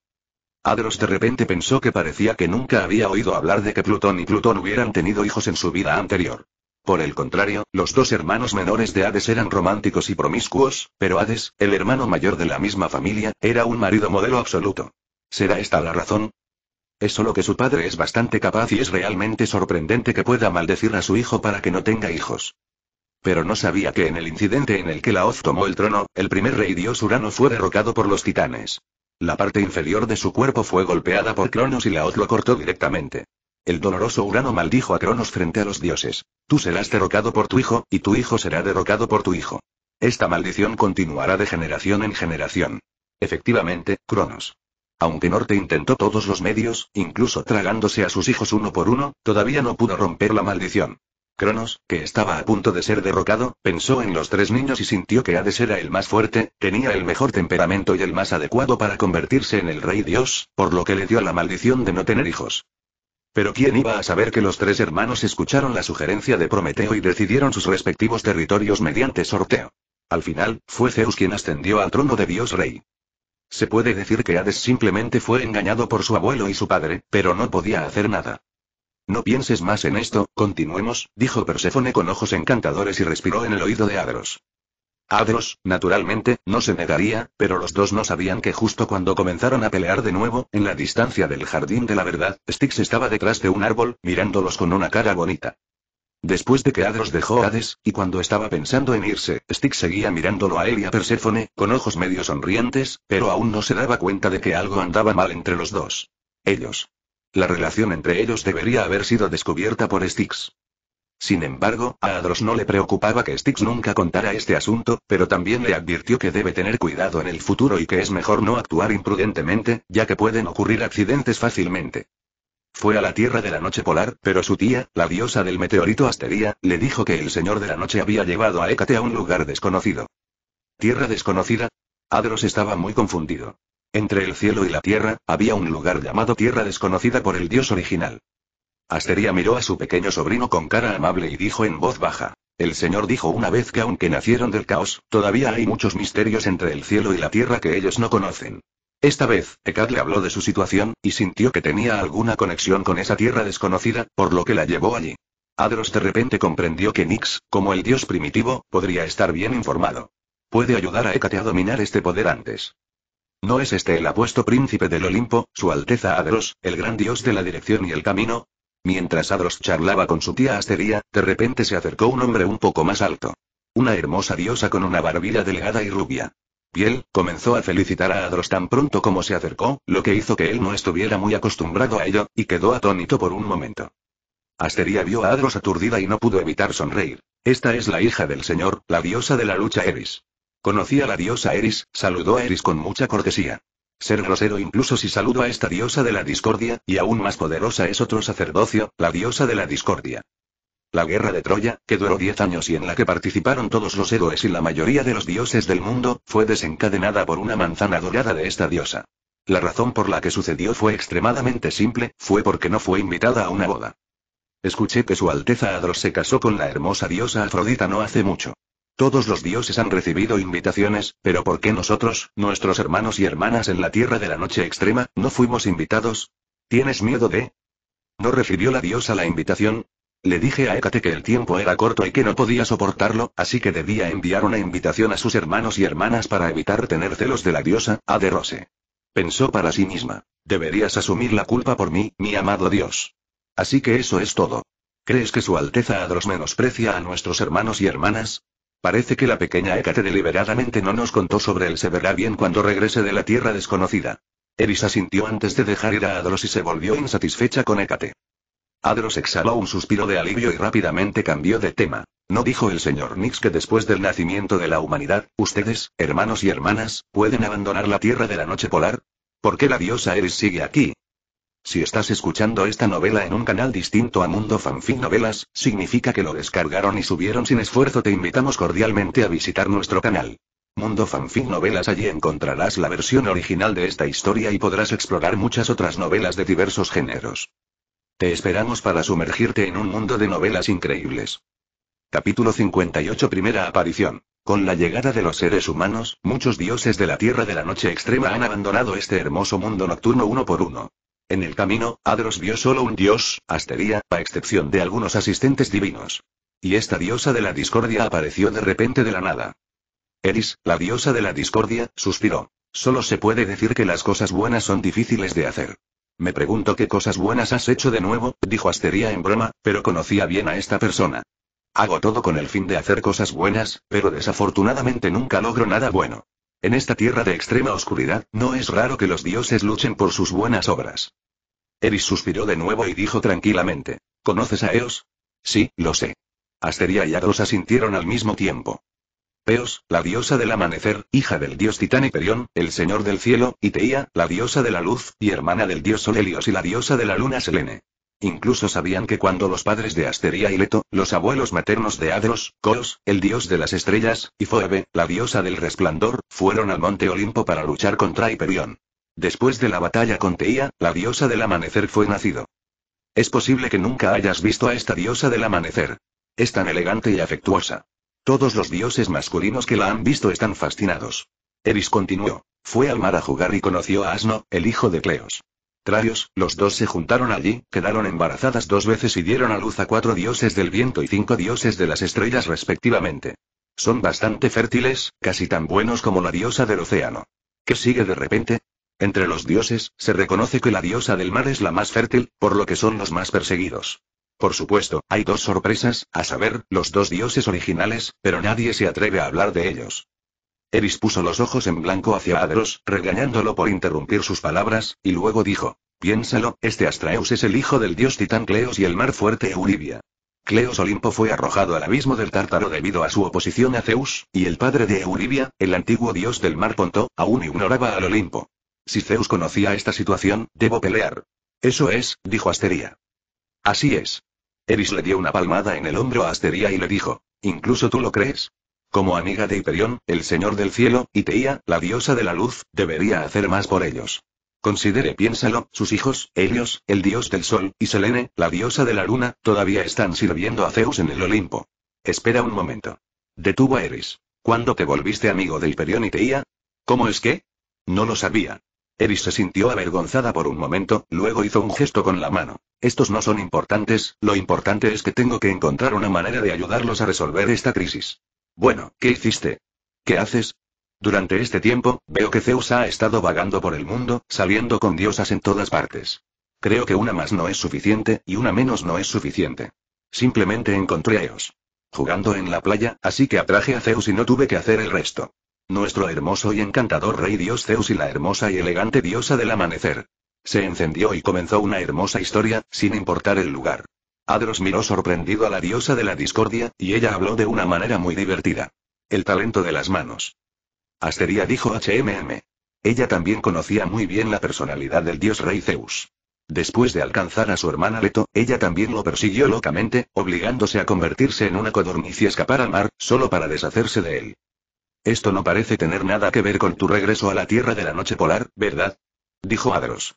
Adros de repente pensó que parecía que nunca había oído hablar de que Plutón y Plutón hubieran tenido hijos en su vida anterior. Por el contrario, los dos hermanos menores de Hades eran románticos y promiscuos, pero Hades, el hermano mayor de la misma familia, era un marido modelo absoluto. ¿Será esta la razón? Es solo que su padre es bastante capaz y es realmente sorprendente que pueda maldecir a su hijo para que no tenga hijos. Pero no sabía que en el incidente en el que Laoz tomó el trono, el primer rey dios Urano fue derrocado por los titanes. La parte inferior de su cuerpo fue golpeada por Cronos y Laoz lo cortó directamente. El doloroso Urano maldijo a Cronos frente a los dioses. Tú serás derrocado por tu hijo, y tu hijo será derrocado por tu hijo. Esta maldición continuará de generación en generación. Efectivamente, Cronos. Aunque Norte intentó todos los medios, incluso tragándose a sus hijos uno por uno, todavía no pudo romper la maldición. Cronos, que estaba a punto de ser derrocado, pensó en los tres niños y sintió que Hades era el más fuerte, tenía el mejor temperamento y el más adecuado para convertirse en el rey dios, por lo que le dio la maldición de no tener hijos. Pero ¿quién iba a saber que los tres hermanos escucharon la sugerencia de Prometeo y decidieron sus respectivos territorios mediante sorteo? Al final, fue Zeus quien ascendió al trono de Dios Rey. Se puede decir que Hades simplemente fue engañado por su abuelo y su padre, pero no podía hacer nada. No pienses más en esto, continuemos, dijo Perséfone con ojos encantadores y respiró en el oído de Adros. Adros, naturalmente, no se negaría, pero los dos no sabían que justo cuando comenzaron a pelear de nuevo, en la distancia del jardín de la verdad, Styx estaba detrás de un árbol, mirándolos con una cara bonita. Después de que Adros dejó a Hades, y cuando estaba pensando en irse, Styx seguía mirándolo a él y a Perséfone, con ojos medio sonrientes, pero aún no se daba cuenta de que algo andaba mal entre los dos. Ellos. La relación entre ellos debería haber sido descubierta por Styx. Sin embargo, a Adros no le preocupaba que Styx nunca contara este asunto, pero también le advirtió que debe tener cuidado en el futuro y que es mejor no actuar imprudentemente, ya que pueden ocurrir accidentes fácilmente. Fue a la Tierra de la Noche Polar, pero su tía, la diosa del meteorito Asteria, le dijo que el Señor de la Noche había llevado a Hécate a un lugar desconocido. ¿Tierra desconocida? Adros estaba muy confundido. Entre el cielo y la tierra, había un lugar llamado Tierra desconocida por el dios original. Asteria miró a su pequeño sobrino con cara amable y dijo en voz baja. El Señor dijo una vez que aunque nacieron del caos, todavía hay muchos misterios entre el cielo y la tierra que ellos no conocen. Esta vez, Ekad le habló de su situación, y sintió que tenía alguna conexión con esa tierra desconocida, por lo que la llevó allí. Adros de repente comprendió que Nix, como el dios primitivo, podría estar bien informado. Puede ayudar a Hécate a dominar este poder antes. ¿No es este el apuesto príncipe del Olimpo, su Alteza Adros, el gran dios de la dirección y el camino? Mientras Adros charlaba con su tía Asteria, de repente se acercó un hombre un poco más alto. Una hermosa diosa con una barbilla delgada y rubia. Piel, comenzó a felicitar a Adros tan pronto como se acercó, lo que hizo que él no estuviera muy acostumbrado a ello, y quedó atónito por un momento. Asteria vio a Adros aturdida y no pudo evitar sonreír. Esta es la hija del señor, la diosa de la lucha Eris. Conocía a la diosa Eris, saludó a Eris con mucha cortesía. Ser grosero incluso si saludo a esta diosa de la discordia, y aún más poderosa es otro sacerdocio, la diosa de la discordia. La guerra de Troya, que duró diez años y en la que participaron todos los héroes y la mayoría de los dioses del mundo, fue desencadenada por una manzana dorada de esta diosa. La razón por la que sucedió fue extremadamente simple, fue porque no fue invitada a una boda. Escuché que su Alteza Adros se casó con la hermosa diosa Afrodita no hace mucho. Todos los dioses han recibido invitaciones, pero ¿por qué nosotros, nuestros hermanos y hermanas en la Tierra de la Noche Extrema, no fuimos invitados? ¿Tienes miedo de? ¿No recibió la diosa la invitación? Le dije a Hécate que el tiempo era corto y que no podía soportarlo, así que debía enviar una invitación a sus hermanos y hermanas para evitar tener celos de la diosa, Aderose. Pensó para sí misma. Deberías asumir la culpa por mí, mi amado Dios. Así que eso es todo. ¿Crees que Su Alteza Adros menosprecia a nuestros hermanos y hermanas? Parece que la pequeña Hécate deliberadamente no nos contó sobre él. Se verá bien cuando regrese de la tierra desconocida. Eris asintió antes de dejar ir a Adros y se volvió insatisfecha con Hécate. Adros exhaló un suspiro de alivio y rápidamente cambió de tema. ¿No dijo el señor Nix que después del nacimiento de la humanidad, ustedes, hermanos y hermanas, pueden abandonar la tierra de la noche polar? ¿Por qué la diosa Eris sigue aquí? Si estás escuchando esta novela en un canal distinto a Mundo Fanfic Novelas, significa que lo descargaron y subieron sin esfuerzo. Te invitamos cordialmente a visitar nuestro canal. Mundo Fanfic Novelas allí encontrarás la versión original de esta historia y podrás explorar muchas otras novelas de diversos géneros. Te esperamos para sumergirte en un mundo de novelas increíbles. Capítulo 58 Primera aparición. Con la llegada de los seres humanos, muchos dioses de la Tierra de la Noche Extrema han abandonado este hermoso mundo nocturno uno por uno. En el camino, Adros vio solo un dios, Asteria, a excepción de algunos asistentes divinos. Y esta diosa de la discordia apareció de repente de la nada. Eris, la diosa de la discordia, suspiró. Solo se puede decir que las cosas buenas son difíciles de hacer. Me pregunto qué cosas buenas has hecho de nuevo, dijo Asteria en broma, pero conocía bien a esta persona. Hago todo con el fin de hacer cosas buenas, pero desafortunadamente nunca logro nada bueno. En esta tierra de extrema oscuridad, no es raro que los dioses luchen por sus buenas obras. Eris suspiró de nuevo y dijo tranquilamente. ¿Conoces a Eos? Sí, lo sé. Asteria y Agros asintieron al mismo tiempo. Eos, la diosa del amanecer, hija del dios Titán Hiperión, el señor del cielo, y Teía, la diosa de la luz, y hermana del dios Sol y la diosa de la luna Selene. Incluso sabían que cuando los padres de Asteria y Leto, los abuelos maternos de Adros, Koos, el dios de las estrellas, y Phoebe, la diosa del resplandor, fueron al monte Olimpo para luchar contra Hiperión. Después de la batalla con Teía, la diosa del amanecer fue nacido. Es posible que nunca hayas visto a esta diosa del amanecer. Es tan elegante y afectuosa. Todos los dioses masculinos que la han visto están fascinados. Eris continuó. Fue al mar a jugar y conoció a Asno, el hijo de Cleos. Los dos se juntaron allí, quedaron embarazadas dos veces y dieron a luz a cuatro dioses del viento y cinco dioses de las estrellas respectivamente. Son bastante fértiles, casi tan buenos como la diosa del océano. ¿Qué sigue de repente? Entre los dioses, se reconoce que la diosa del mar es la más fértil, por lo que son los más perseguidos. Por supuesto, hay dos sorpresas, a saber, los dos dioses originales, pero nadie se atreve a hablar de ellos. Eris puso los ojos en blanco hacia Adros, regañándolo por interrumpir sus palabras, y luego dijo, piénsalo, este Astraeus es el hijo del dios titán Cleos y el mar fuerte Euribia. Cleos Olimpo fue arrojado al abismo del Tártaro debido a su oposición a Zeus, y el padre de Euribia, el antiguo dios del mar Ponto, aún ignoraba al Olimpo. Si Zeus conocía esta situación, debo pelear. Eso es, dijo Asteria. Así es. Eris le dio una palmada en el hombro a Asteria y le dijo, ¿incluso tú lo crees? Como amiga de Hiperión, el señor del cielo, y Teía, la diosa de la luz, debería hacer más por ellos. Considere, piénsalo, sus hijos, Helios, el dios del sol, y Selene, la diosa de la luna, todavía están sirviendo a Zeus en el Olimpo. Espera un momento. Detuvo a Eris. ¿Cuándo te volviste amigo de Hiperión y Teía? ¿Cómo es que? No lo sabía. Eris se sintió avergonzada por un momento, luego hizo un gesto con la mano. Estos no son importantes, lo importante es que tengo que encontrar una manera de ayudarlos a resolver esta crisis. Bueno, ¿qué hiciste? ¿Qué haces? Durante este tiempo, veo que Zeus ha estado vagando por el mundo, saliendo con diosas en todas partes. Creo que una más no es suficiente, y una menos no es suficiente. Simplemente encontré a Eos. Jugando en la playa, así que atraje a Zeus y no tuve que hacer el resto. Nuestro hermoso y encantador rey dios Zeus y la hermosa y elegante diosa del amanecer. Se encendió y comenzó una hermosa historia, sin importar el lugar. Adros miró sorprendido a la diosa de la discordia, y ella habló de una manera muy divertida. El talento de las manos. Asteria dijo HMM. Ella también conocía muy bien la personalidad del dios rey Zeus. Después de alcanzar a su hermana Leto, ella también lo persiguió locamente, obligándose a convertirse en una codorniz y escapar al mar, solo para deshacerse de él. Esto no parece tener nada que ver con tu regreso a la Tierra de la Noche Polar, ¿verdad? Dijo Adros.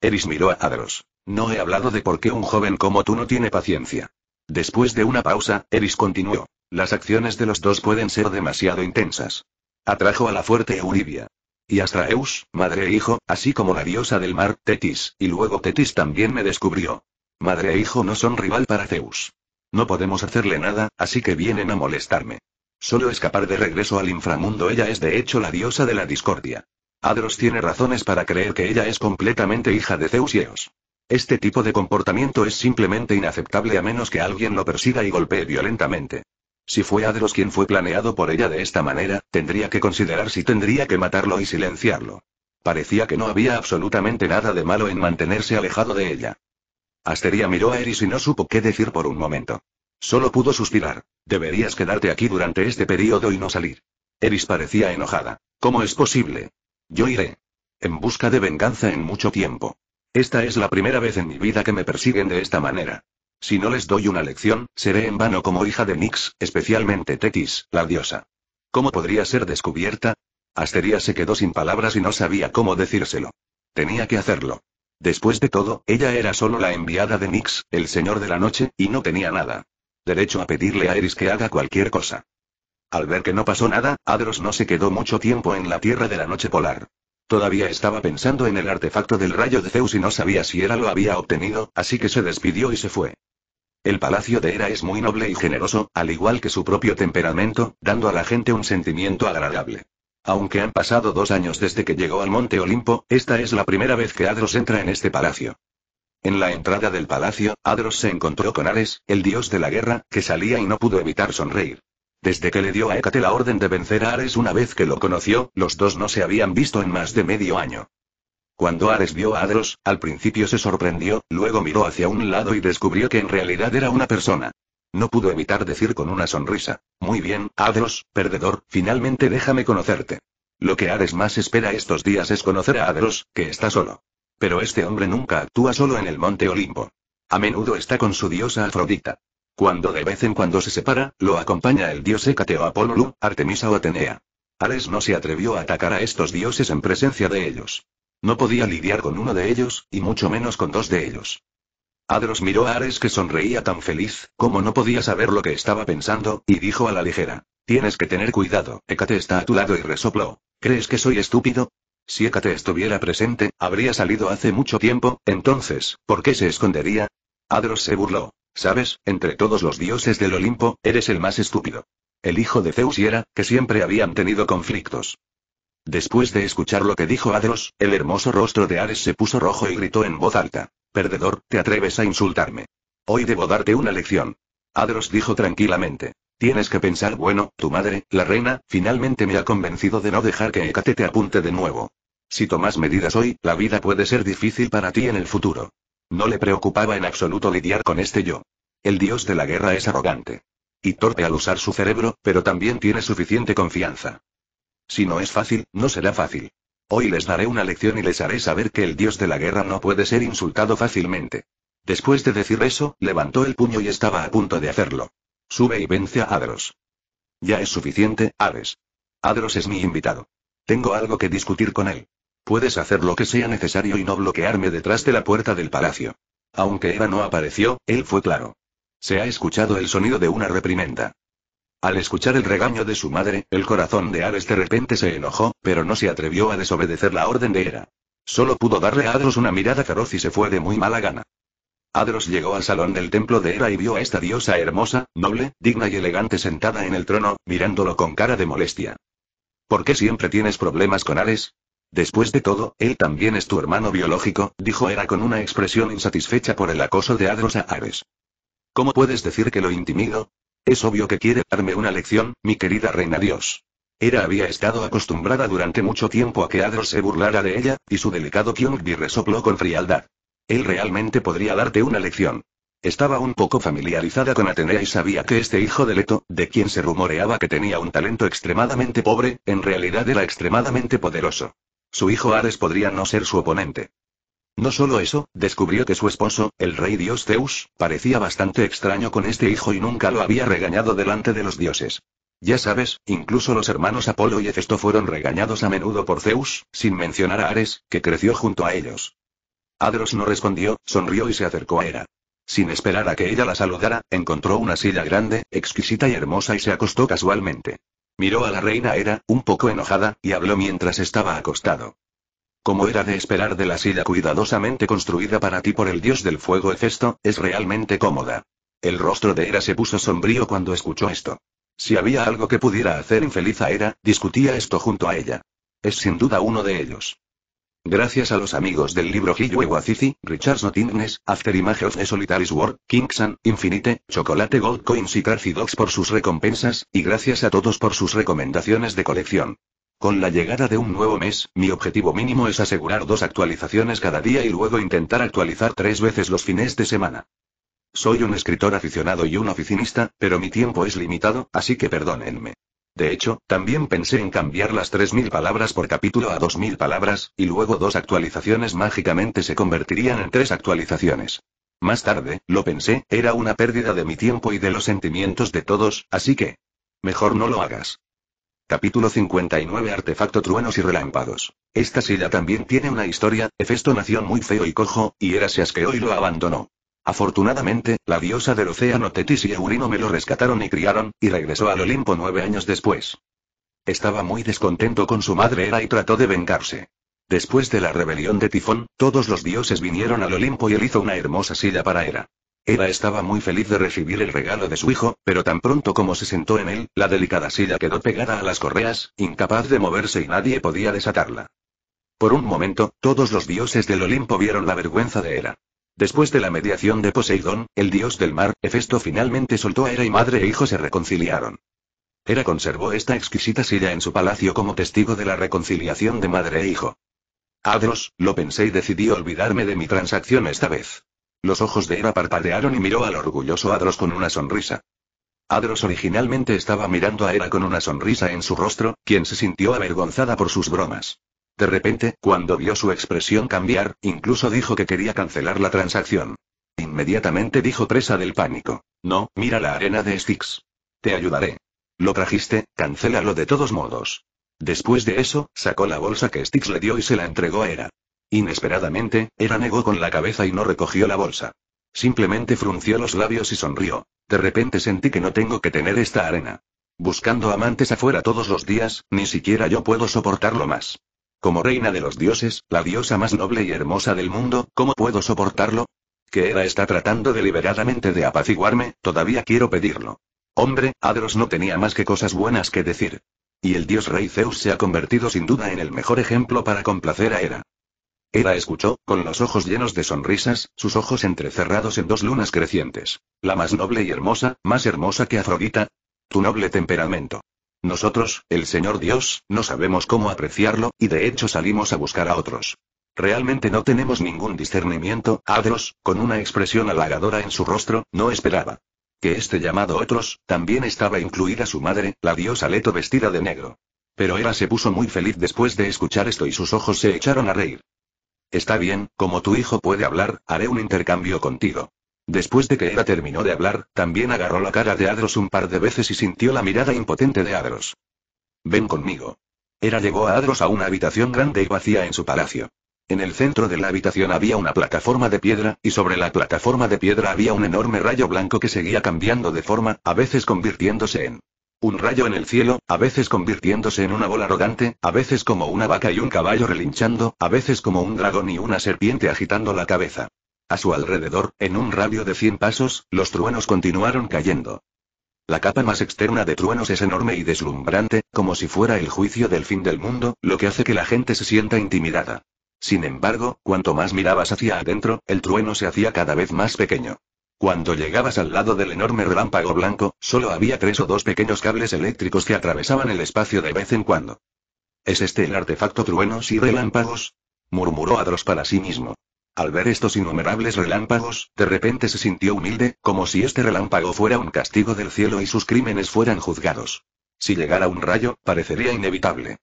Eris miró a Adros. No he hablado de por qué un joven como tú no tiene paciencia. Después de una pausa, Eris continuó. Las acciones de los dos pueden ser demasiado intensas. Atrajo a la fuerte Euribia. Y Astraeus, madre e hijo, así como la diosa del mar, Tetis, y luego Tetis también me descubrió. Madre e hijo no son rival para Zeus. No podemos hacerle nada, así que vienen a molestarme. Solo escapar de regreso al inframundo. Ella es de hecho la diosa de la discordia. Adros tiene razones para creer que ella es completamente hija de Zeus y Eos. Este tipo de comportamiento es simplemente inaceptable a menos que alguien lo persiga y golpee violentamente. Si fue Adros quien fue planeado por ella de esta manera, tendría que considerar si tendría que matarlo y silenciarlo. Parecía que no había absolutamente nada de malo en mantenerse alejado de ella. Asteria miró a Eris y no supo qué decir por un momento. Solo pudo suspirar. Deberías quedarte aquí durante este periodo y no salir. Eris parecía enojada. ¿Cómo es posible? Yo iré. En busca de venganza en mucho tiempo. Esta es la primera vez en mi vida que me persiguen de esta manera. Si no les doy una lección, seré en vano como hija de Nix, especialmente Tetis, la diosa. ¿Cómo podría ser descubierta? Asteria se quedó sin palabras y no sabía cómo decírselo. Tenía que hacerlo. Después de todo, ella era solo la enviada de Nix, el señor de la noche, y no tenía nada. Derecho a pedirle a Eris que haga cualquier cosa. Al ver que no pasó nada, Adros no se quedó mucho tiempo en la tierra de la noche polar. Todavía estaba pensando en el artefacto del rayo de Zeus y no sabía si Hera lo había obtenido, así que se despidió y se fue. El palacio de Hera es muy noble y generoso, al igual que su propio temperamento, dando a la gente un sentimiento agradable. Aunque han pasado dos años desde que llegó al Monte Olimpo, esta es la primera vez que Adros entra en este palacio. En la entrada del palacio, Adros se encontró con Ares, el dios de la guerra, que salía y no pudo evitar sonreír. Desde que le dio a Hécate la orden de vencer a Ares una vez que lo conoció, los dos no se habían visto en más de medio año. Cuando Ares vio a Adros, al principio se sorprendió, luego miró hacia un lado y descubrió que en realidad era una persona. No pudo evitar decir con una sonrisa, Muy bien, Adros, perdedor, finalmente déjame conocerte. Lo que Ares más espera estos días es conocer a Adros, que está solo. Pero este hombre nunca actúa solo en el monte Olimpo. A menudo está con su diosa Afrodita. Cuando de vez en cuando se separa, lo acompaña el dios Hécate o Apolo, Artemisa o Atenea. Ares no se atrevió a atacar a estos dioses en presencia de ellos. No podía lidiar con uno de ellos, y mucho menos con dos de ellos. Adros miró a Ares que sonreía tan feliz, como no podía saber lo que estaba pensando, y dijo a la ligera. Tienes que tener cuidado, Hécate está a tu lado y resopló. ¿Crees que soy estúpido? Si Hécate estuviera presente, habría salido hace mucho tiempo, entonces, ¿por qué se escondería? Adros se burló. Sabes, entre todos los dioses del Olimpo, eres el más estúpido. El hijo de Zeus y Hera, que siempre habían tenido conflictos. Después de escuchar lo que dijo Adros, el hermoso rostro de Ares se puso rojo y gritó en voz alta. Perdedor, te atreves a insultarme. Hoy debo darte una lección. Adros dijo tranquilamente. Tienes que pensar, bueno, tu madre, la reina, finalmente me ha convencido de no dejar que Hécate te apunte de nuevo. Si tomas medidas hoy, la vida puede ser difícil para ti en el futuro. No le preocupaba en absoluto lidiar con este yo. El dios de la guerra es arrogante. Y torpe al usar su cerebro, pero también tiene suficiente confianza. Si no es fácil, no será fácil. Hoy les daré una lección y les haré saber que el dios de la guerra no puede ser insultado fácilmente. Después de decir eso, levantó el puño y estaba a punto de hacerlo. Sube y vence a Adros. Ya es suficiente, Ares. Adros es mi invitado. Tengo algo que discutir con él. Puedes hacer lo que sea necesario y no bloquearme detrás de la puerta del palacio. Aunque Eva no apareció, él fue claro. Se ha escuchado el sonido de una reprimenda. Al escuchar el regaño de su madre, el corazón de Ares de repente se enojó, pero no se atrevió a desobedecer la orden de Hera. Solo pudo darle a Adros una mirada feroz y se fue de muy mala gana. Adros llegó al salón del templo de Hera y vio a esta diosa hermosa, noble, digna y elegante sentada en el trono, mirándolo con cara de molestia. ¿Por qué siempre tienes problemas con Ares? Después de todo, él también es tu hermano biológico, dijo Hera con una expresión insatisfecha por el acoso de Adros a Ares. ¿Cómo puedes decir que lo intimido? Es obvio que quiere darme una lección, mi querida reina Dios. Hera había estado acostumbrada durante mucho tiempo a que Adros se burlara de ella, y su delicado Kyungbi resopló con frialdad. Él realmente podría darte una lección. Estaba un poco familiarizada con Atenea y sabía que este hijo de Leto, de quien se rumoreaba que tenía un talento extremadamente pobre, en realidad era extremadamente poderoso. Su hijo Ares podría no ser su oponente. No solo eso, descubrió que su esposo, el rey dios Zeus, parecía bastante extraño con este hijo y nunca lo había regañado delante de los dioses. Ya sabes, incluso los hermanos Apolo y Hefesto fueron regañados a menudo por Zeus, sin mencionar a Ares, que creció junto a ellos. Adros no respondió, sonrió y se acercó a Hera. Sin esperar a que ella la saludara, encontró una silla grande, exquisita y hermosa y se acostó casualmente. Miró a la reina Hera, un poco enojada, y habló mientras estaba acostado. Como era de esperar de la silla cuidadosamente construida para ti por el dios del fuego Hefesto, es realmente cómoda. El rostro de Hera se puso sombrío cuando escuchó esto. Si había algo que pudiera hacer infeliz a Hera, discutía esto junto a ella. Es sin duda uno de ellos. Gracias a los amigos del libro Hiyue Wazizi, Richards Nothingness, Afterimage of the Solitary's War, Kingsan, Infinite, Chocolate Gold Coins y Crazy Dogs por sus recompensas, y gracias a todos por sus recomendaciones de colección. Con la llegada de un nuevo mes, mi objetivo mínimo es asegurar dos actualizaciones cada día y luego intentar actualizar tres veces los fines de semana. Soy un escritor aficionado y un oficinista, pero mi tiempo es limitado, así que perdónenme. De hecho, también pensé en cambiar las 3.000 palabras por capítulo a 2.000 palabras, y luego dos actualizaciones mágicamente se convertirían en tres actualizaciones. Más tarde, lo pensé, era una pérdida de mi tiempo y de los sentimientos de todos, así que... Mejor no lo hagas. Capítulo 59 Artefacto Truenos y Relámpagos. Esta silla también tiene una historia, Hefesto nació muy feo y cojo, y Hera se asqueó y lo abandonó. Afortunadamente, la diosa del océano Tetis y Eurino me lo rescataron y criaron, y regresó al Olimpo nueve años después. Estaba muy descontento con su madre Hera y trató de vengarse. Después de la rebelión de Tifón, todos los dioses vinieron al Olimpo y él hizo una hermosa silla para Hera. Hera estaba muy feliz de recibir el regalo de su hijo, pero tan pronto como se sentó en él, la delicada silla quedó pegada a las correas, incapaz de moverse y nadie podía desatarla. Por un momento, todos los dioses del Olimpo vieron la vergüenza de Hera. Después de la mediación de Poseidón, el dios del mar, Hefesto finalmente soltó a Hera y madre e hijo se reconciliaron. Hera conservó esta exquisita silla en su palacio como testigo de la reconciliación de madre e hijo. Adros, lo pensé y decidí olvidarme de mi transacción esta vez. Los ojos de Hera parpadearon y miró al orgulloso Adros con una sonrisa. Adros originalmente estaba mirando a Hera con una sonrisa en su rostro, quien se sintió avergonzada por sus bromas. De repente, cuando vio su expresión cambiar, incluso dijo que quería cancelar la transacción. Inmediatamente dijo presa del pánico. No, mira la arena de Styx. Te ayudaré. Lo trajiste, cancélalo de todos modos. Después de eso, sacó la bolsa que Styx le dio y se la entregó a Hera. Inesperadamente, Era negó con la cabeza y no recogió la bolsa. Simplemente frunció los labios y sonrió. De repente sentí que no tengo que tener esta arena. Buscando amantes afuera todos los días, ni siquiera yo puedo soportarlo más. Como reina de los dioses, la diosa más noble y hermosa del mundo, ¿cómo puedo soportarlo? Que Hera está tratando deliberadamente de apaciguarme, todavía quiero pedirlo. Hombre, Adros no tenía más que cosas buenas que decir. Y el dios rey Zeus se ha convertido sin duda en el mejor ejemplo para complacer a Hera. Hera escuchó, con los ojos llenos de sonrisas, sus ojos entrecerrados en dos lunas crecientes. La más noble y hermosa, más hermosa que Afrodita. Tu noble temperamento. Nosotros, el Señor Dios, no sabemos cómo apreciarlo, y de hecho salimos a buscar a otros. Realmente no tenemos ningún discernimiento, Adros, con una expresión halagadora en su rostro, no esperaba. Que este llamado otros, también estaba incluida su madre, la diosa Leto vestida de negro. Pero Hera se puso muy feliz después de escuchar esto y sus ojos se echaron a reír. Está bien, como tu hijo puede hablar, haré un intercambio contigo. Después de que Hera terminó de hablar, también agarró la cara de Adros un par de veces y sintió la mirada impotente de Adros. Ven conmigo. Hera llevó a Adros a una habitación grande y vacía en su palacio. En el centro de la habitación había una plataforma de piedra, y sobre la plataforma de piedra había un enorme rayo blanco que seguía cambiando de forma, a veces convirtiéndose en un rayo en el cielo, a veces convirtiéndose en una bola arrogante, a veces como una vaca y un caballo relinchando, a veces como un dragón y una serpiente agitando la cabeza. A su alrededor, en un radio de 100 pasos, los truenos continuaron cayendo. La capa más externa de truenos es enorme y deslumbrante, como si fuera el juicio del fin del mundo, lo que hace que la gente se sienta intimidada. Sin embargo, cuanto más mirabas hacia adentro, el trueno se hacía cada vez más pequeño. Cuando llegabas al lado del enorme relámpago blanco, solo había tres o dos pequeños cables eléctricos que atravesaban el espacio de vez en cuando. ¿Es este el artefacto truenos y relámpagos? murmuró Adros para sí mismo. Al ver estos innumerables relámpagos, de repente se sintió humilde, como si este relámpago fuera un castigo del cielo y sus crímenes fueran juzgados. Si llegara un rayo, parecería inevitable.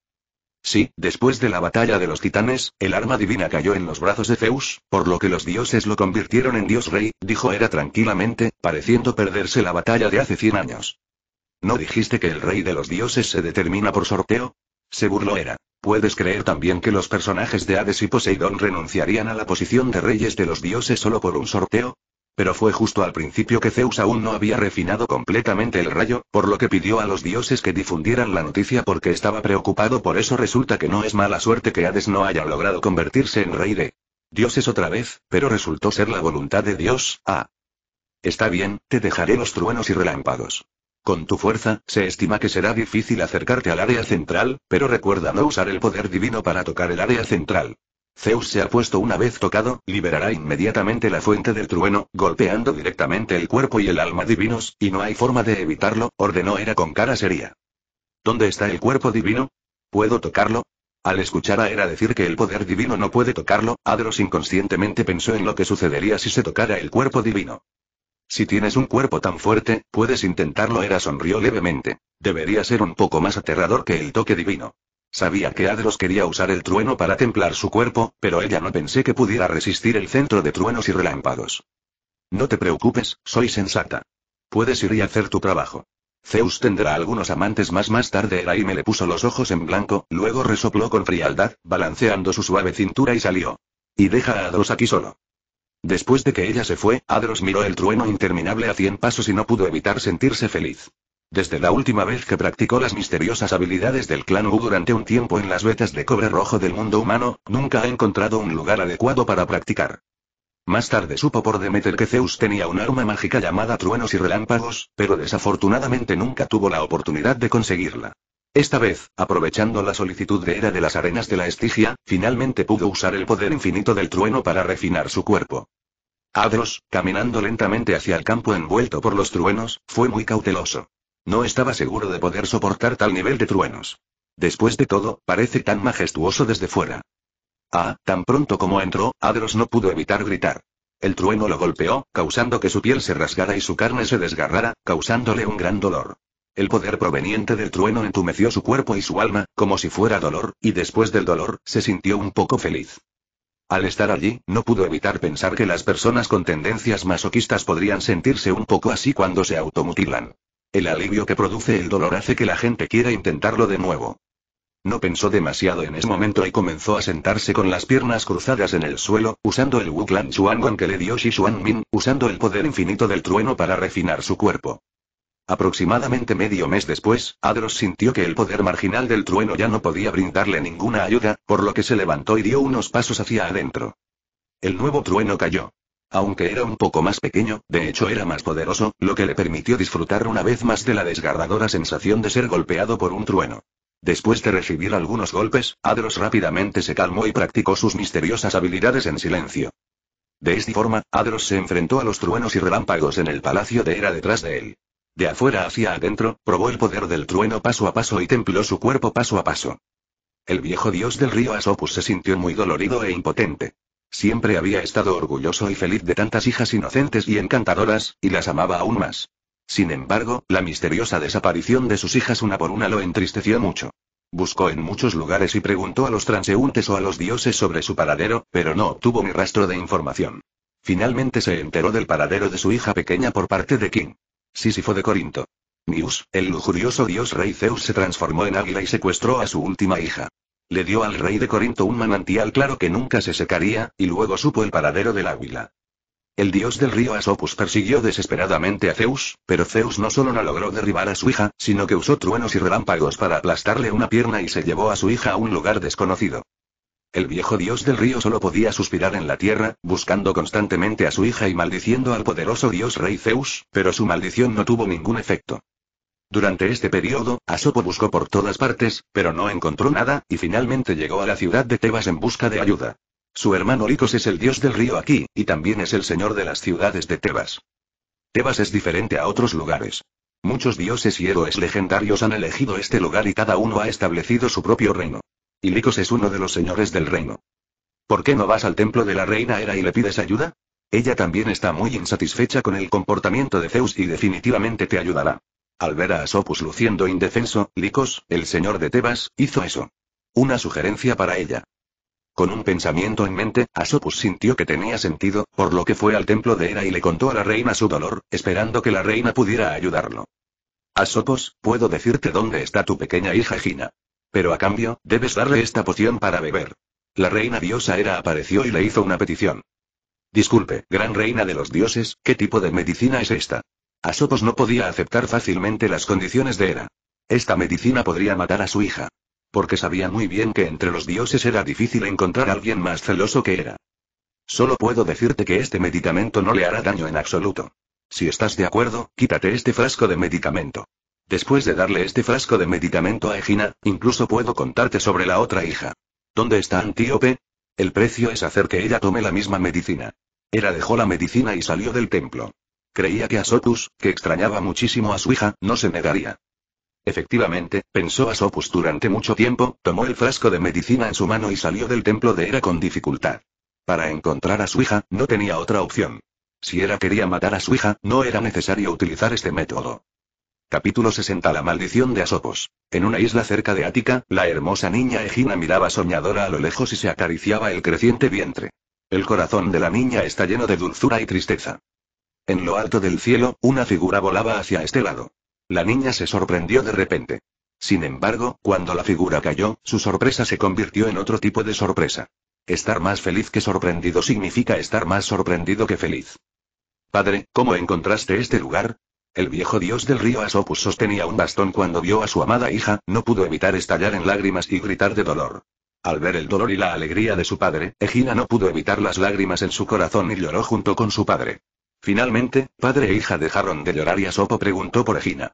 Sí, después de la batalla de los titanes, el arma divina cayó en los brazos de Zeus, por lo que los dioses lo convirtieron en dios rey, dijo Hera tranquilamente, pareciendo perderse la batalla de hace cien años. ¿No dijiste que el rey de los dioses se determina por sorteo? Se burló Hera. ¿Puedes creer también que los personajes de Hades y Poseidón renunciarían a la posición de reyes de los dioses solo por un sorteo? Pero fue justo al principio que Zeus aún no había refinado completamente el rayo, por lo que pidió a los dioses que difundieran la noticia porque estaba preocupado por eso resulta que no es mala suerte que Hades no haya logrado convertirse en rey de dioses otra vez, pero resultó ser la voluntad de Dios, ah. Está bien, te dejaré los truenos y relámpagos. Con tu fuerza, se estima que será difícil acercarte al área central, pero recuerda no usar el poder divino para tocar el área central. Zeus se ha puesto una vez tocado, liberará inmediatamente la fuente del trueno, golpeando directamente el cuerpo y el alma divinos, y no hay forma de evitarlo, ordenó Hera con cara seria. ¿Dónde está el cuerpo divino? ¿Puedo tocarlo? Al escuchar a Hera decir que el poder divino no puede tocarlo, Adros inconscientemente pensó en lo que sucedería si se tocara el cuerpo divino. Si tienes un cuerpo tan fuerte, puedes intentarlo. Hera sonrió levemente. Debería ser un poco más aterrador que el toque divino. Sabía que Adros quería usar el trueno para templar su cuerpo, pero ella no pensé que pudiera resistir el centro de truenos y relámpagos. No te preocupes, soy sensata. Puedes ir y hacer tu trabajo. Zeus tendrá algunos amantes más más tarde. me le puso los ojos en blanco, luego resopló con frialdad, balanceando su suave cintura y salió. Y deja a Adros aquí solo. Después de que ella se fue, Adros miró el trueno interminable a cien pasos y no pudo evitar sentirse feliz. Desde la última vez que practicó las misteriosas habilidades del clan U durante un tiempo en las vetas de cobre rojo del mundo humano, nunca ha encontrado un lugar adecuado para practicar. Más tarde supo por Demeter que Zeus tenía un arma mágica llamada truenos y relámpagos, pero desafortunadamente nunca tuvo la oportunidad de conseguirla. Esta vez, aprovechando la solicitud de Hera de las arenas de la Estigia, finalmente pudo usar el poder infinito del trueno para refinar su cuerpo. Adros, caminando lentamente hacia el campo envuelto por los truenos, fue muy cauteloso. No estaba seguro de poder soportar tal nivel de truenos. Después de todo, parece tan majestuoso desde fuera. Ah, tan pronto como entró, Adros no pudo evitar gritar. El trueno lo golpeó, causando que su piel se rasgara y su carne se desgarrara, causándole un gran dolor. El poder proveniente del trueno entumeció su cuerpo y su alma, como si fuera dolor, y después del dolor, se sintió un poco feliz. Al estar allí, no pudo evitar pensar que las personas con tendencias masoquistas podrían sentirse un poco así cuando se automutilan. El alivio que produce el dolor hace que la gente quiera intentarlo de nuevo. No pensó demasiado en ese momento y comenzó a sentarse con las piernas cruzadas en el suelo, usando el Wuklan Chuanwan que le dio Xishuan Min, usando el poder infinito del trueno para refinar su cuerpo. Aproximadamente medio mes después, Adros sintió que el poder marginal del trueno ya no podía brindarle ninguna ayuda, por lo que se levantó y dio unos pasos hacia adentro. El nuevo trueno cayó. Aunque era un poco más pequeño, de hecho era más poderoso, lo que le permitió disfrutar una vez más de la desgarradora sensación de ser golpeado por un trueno. Después de recibir algunos golpes, Adros rápidamente se calmó y practicó sus misteriosas habilidades en silencio. De esta forma, Adros se enfrentó a los truenos y relámpagos en el palacio de Hera detrás de él. De afuera hacia adentro, probó el poder del trueno paso a paso y templó su cuerpo paso a paso. El viejo dios del río Asopus se sintió muy dolorido e impotente. Siempre había estado orgulloso y feliz de tantas hijas inocentes y encantadoras, y las amaba aún más. Sin embargo, la misteriosa desaparición de sus hijas una por una lo entristeció mucho. Buscó en muchos lugares y preguntó a los transeúntes o a los dioses sobre su paradero, pero no obtuvo ni rastro de información. Finalmente se enteró del paradero de su hija pequeña por parte de King. Sísifo de Corinto. Mius, el lujurioso dios rey Zeus se transformó en águila y secuestró a su última hija. Le dio al rey de Corinto un manantial claro que nunca se secaría, y luego supo el paradero del águila. El dios del río Asopus persiguió desesperadamente a Zeus, pero Zeus no solo no logró derribar a su hija, sino que usó truenos y relámpagos para aplastarle una pierna y se llevó a su hija a un lugar desconocido. El viejo dios del río solo podía suspirar en la tierra, buscando constantemente a su hija y maldiciendo al poderoso dios rey Zeus, pero su maldición no tuvo ningún efecto. Durante este periodo, Asopo buscó por todas partes, pero no encontró nada, y finalmente llegó a la ciudad de Tebas en busca de ayuda. Su hermano Licos es el dios del río aquí, y también es el señor de las ciudades de Tebas. Tebas es diferente a otros lugares. Muchos dioses y héroes legendarios han elegido este lugar y cada uno ha establecido su propio reino. Y Licos es uno de los señores del reino. ¿Por qué no vas al templo de la reina Hera y le pides ayuda? Ella también está muy insatisfecha con el comportamiento de Zeus y definitivamente te ayudará. Al ver a Asopus luciendo indefenso, Licos, el señor de Tebas, hizo eso. Una sugerencia para ella. Con un pensamiento en mente, Asopus sintió que tenía sentido, por lo que fue al templo de Hera y le contó a la reina su dolor, esperando que la reina pudiera ayudarlo. Asopus, puedo decirte dónde está tu pequeña hija Gina. Pero a cambio, debes darle esta poción para beber. La reina diosa Hera apareció y le hizo una petición. Disculpe, gran reina de los dioses, ¿qué tipo de medicina es esta? Asopos no podía aceptar fácilmente las condiciones de Hera. Esta medicina podría matar a su hija. Porque sabía muy bien que entre los dioses era difícil encontrar a alguien más celoso que Hera. Solo puedo decirte que este medicamento no le hará daño en absoluto. Si estás de acuerdo, quítate este frasco de medicamento. Después de darle este frasco de medicamento a Egina, incluso puedo contarte sobre la otra hija. ¿Dónde está Antíope? El precio es hacer que ella tome la misma medicina. Hera dejó la medicina y salió del templo. Creía que Asopus, que extrañaba muchísimo a su hija, no se negaría. Efectivamente, pensó Asopus durante mucho tiempo, tomó el frasco de medicina en su mano y salió del templo de Hera con dificultad. Para encontrar a su hija, no tenía otra opción. Si Hera quería matar a su hija, no era necesario utilizar este método. Capítulo 60 La maldición de Asopos. En una isla cerca de Ática, la hermosa niña Egina miraba soñadora a lo lejos y se acariciaba el creciente vientre. El corazón de la niña está lleno de dulzura y tristeza. En lo alto del cielo, una figura volaba hacia este lado. La niña se sorprendió de repente. Sin embargo, cuando la figura cayó, su sorpresa se convirtió en otro tipo de sorpresa. Estar más feliz que sorprendido significa estar más sorprendido que feliz. Padre, ¿cómo encontraste este lugar? El viejo dios del río Asopus sostenía un bastón cuando vio a su amada hija, no pudo evitar estallar en lágrimas y gritar de dolor. Al ver el dolor y la alegría de su padre, Egina no pudo evitar las lágrimas en su corazón y lloró junto con su padre. Finalmente, padre e hija dejaron de llorar y Asopo preguntó por Egina.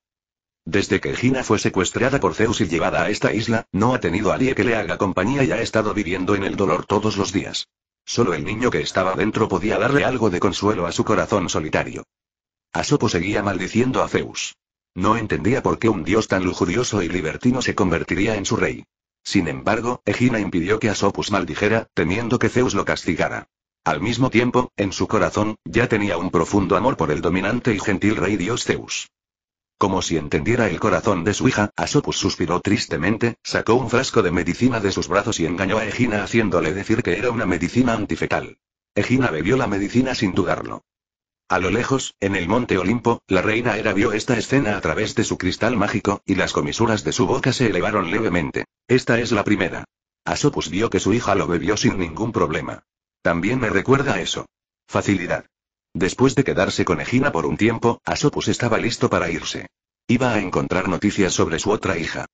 Desde que Egina fue secuestrada por Zeus y llevada a esta isla, no ha tenido a nadie que le haga compañía y ha estado viviendo en el dolor todos los días. Solo el niño que estaba dentro podía darle algo de consuelo a su corazón solitario. Asopo seguía maldiciendo a Zeus. No entendía por qué un dios tan lujurioso y libertino se convertiría en su rey. Sin embargo, Egina impidió que Asopus maldijera, temiendo que Zeus lo castigara. Al mismo tiempo, en su corazón, ya tenía un profundo amor por el dominante y gentil rey dios Zeus. Como si entendiera el corazón de su hija, Asopus suspiró tristemente, sacó un frasco de medicina de sus brazos y engañó a Egina haciéndole decir que era una medicina antifetal. Egina bebió la medicina sin dudarlo. A lo lejos, en el monte Olimpo, la reina Hera vio esta escena a través de su cristal mágico, y las comisuras de su boca se elevaron levemente. Esta es la primera. Asopus vio que su hija lo bebió sin ningún problema. También me recuerda eso. Facilidad. Después de quedarse con Egina por un tiempo, Asopus estaba listo para irse. Iba a encontrar noticias sobre su otra hija.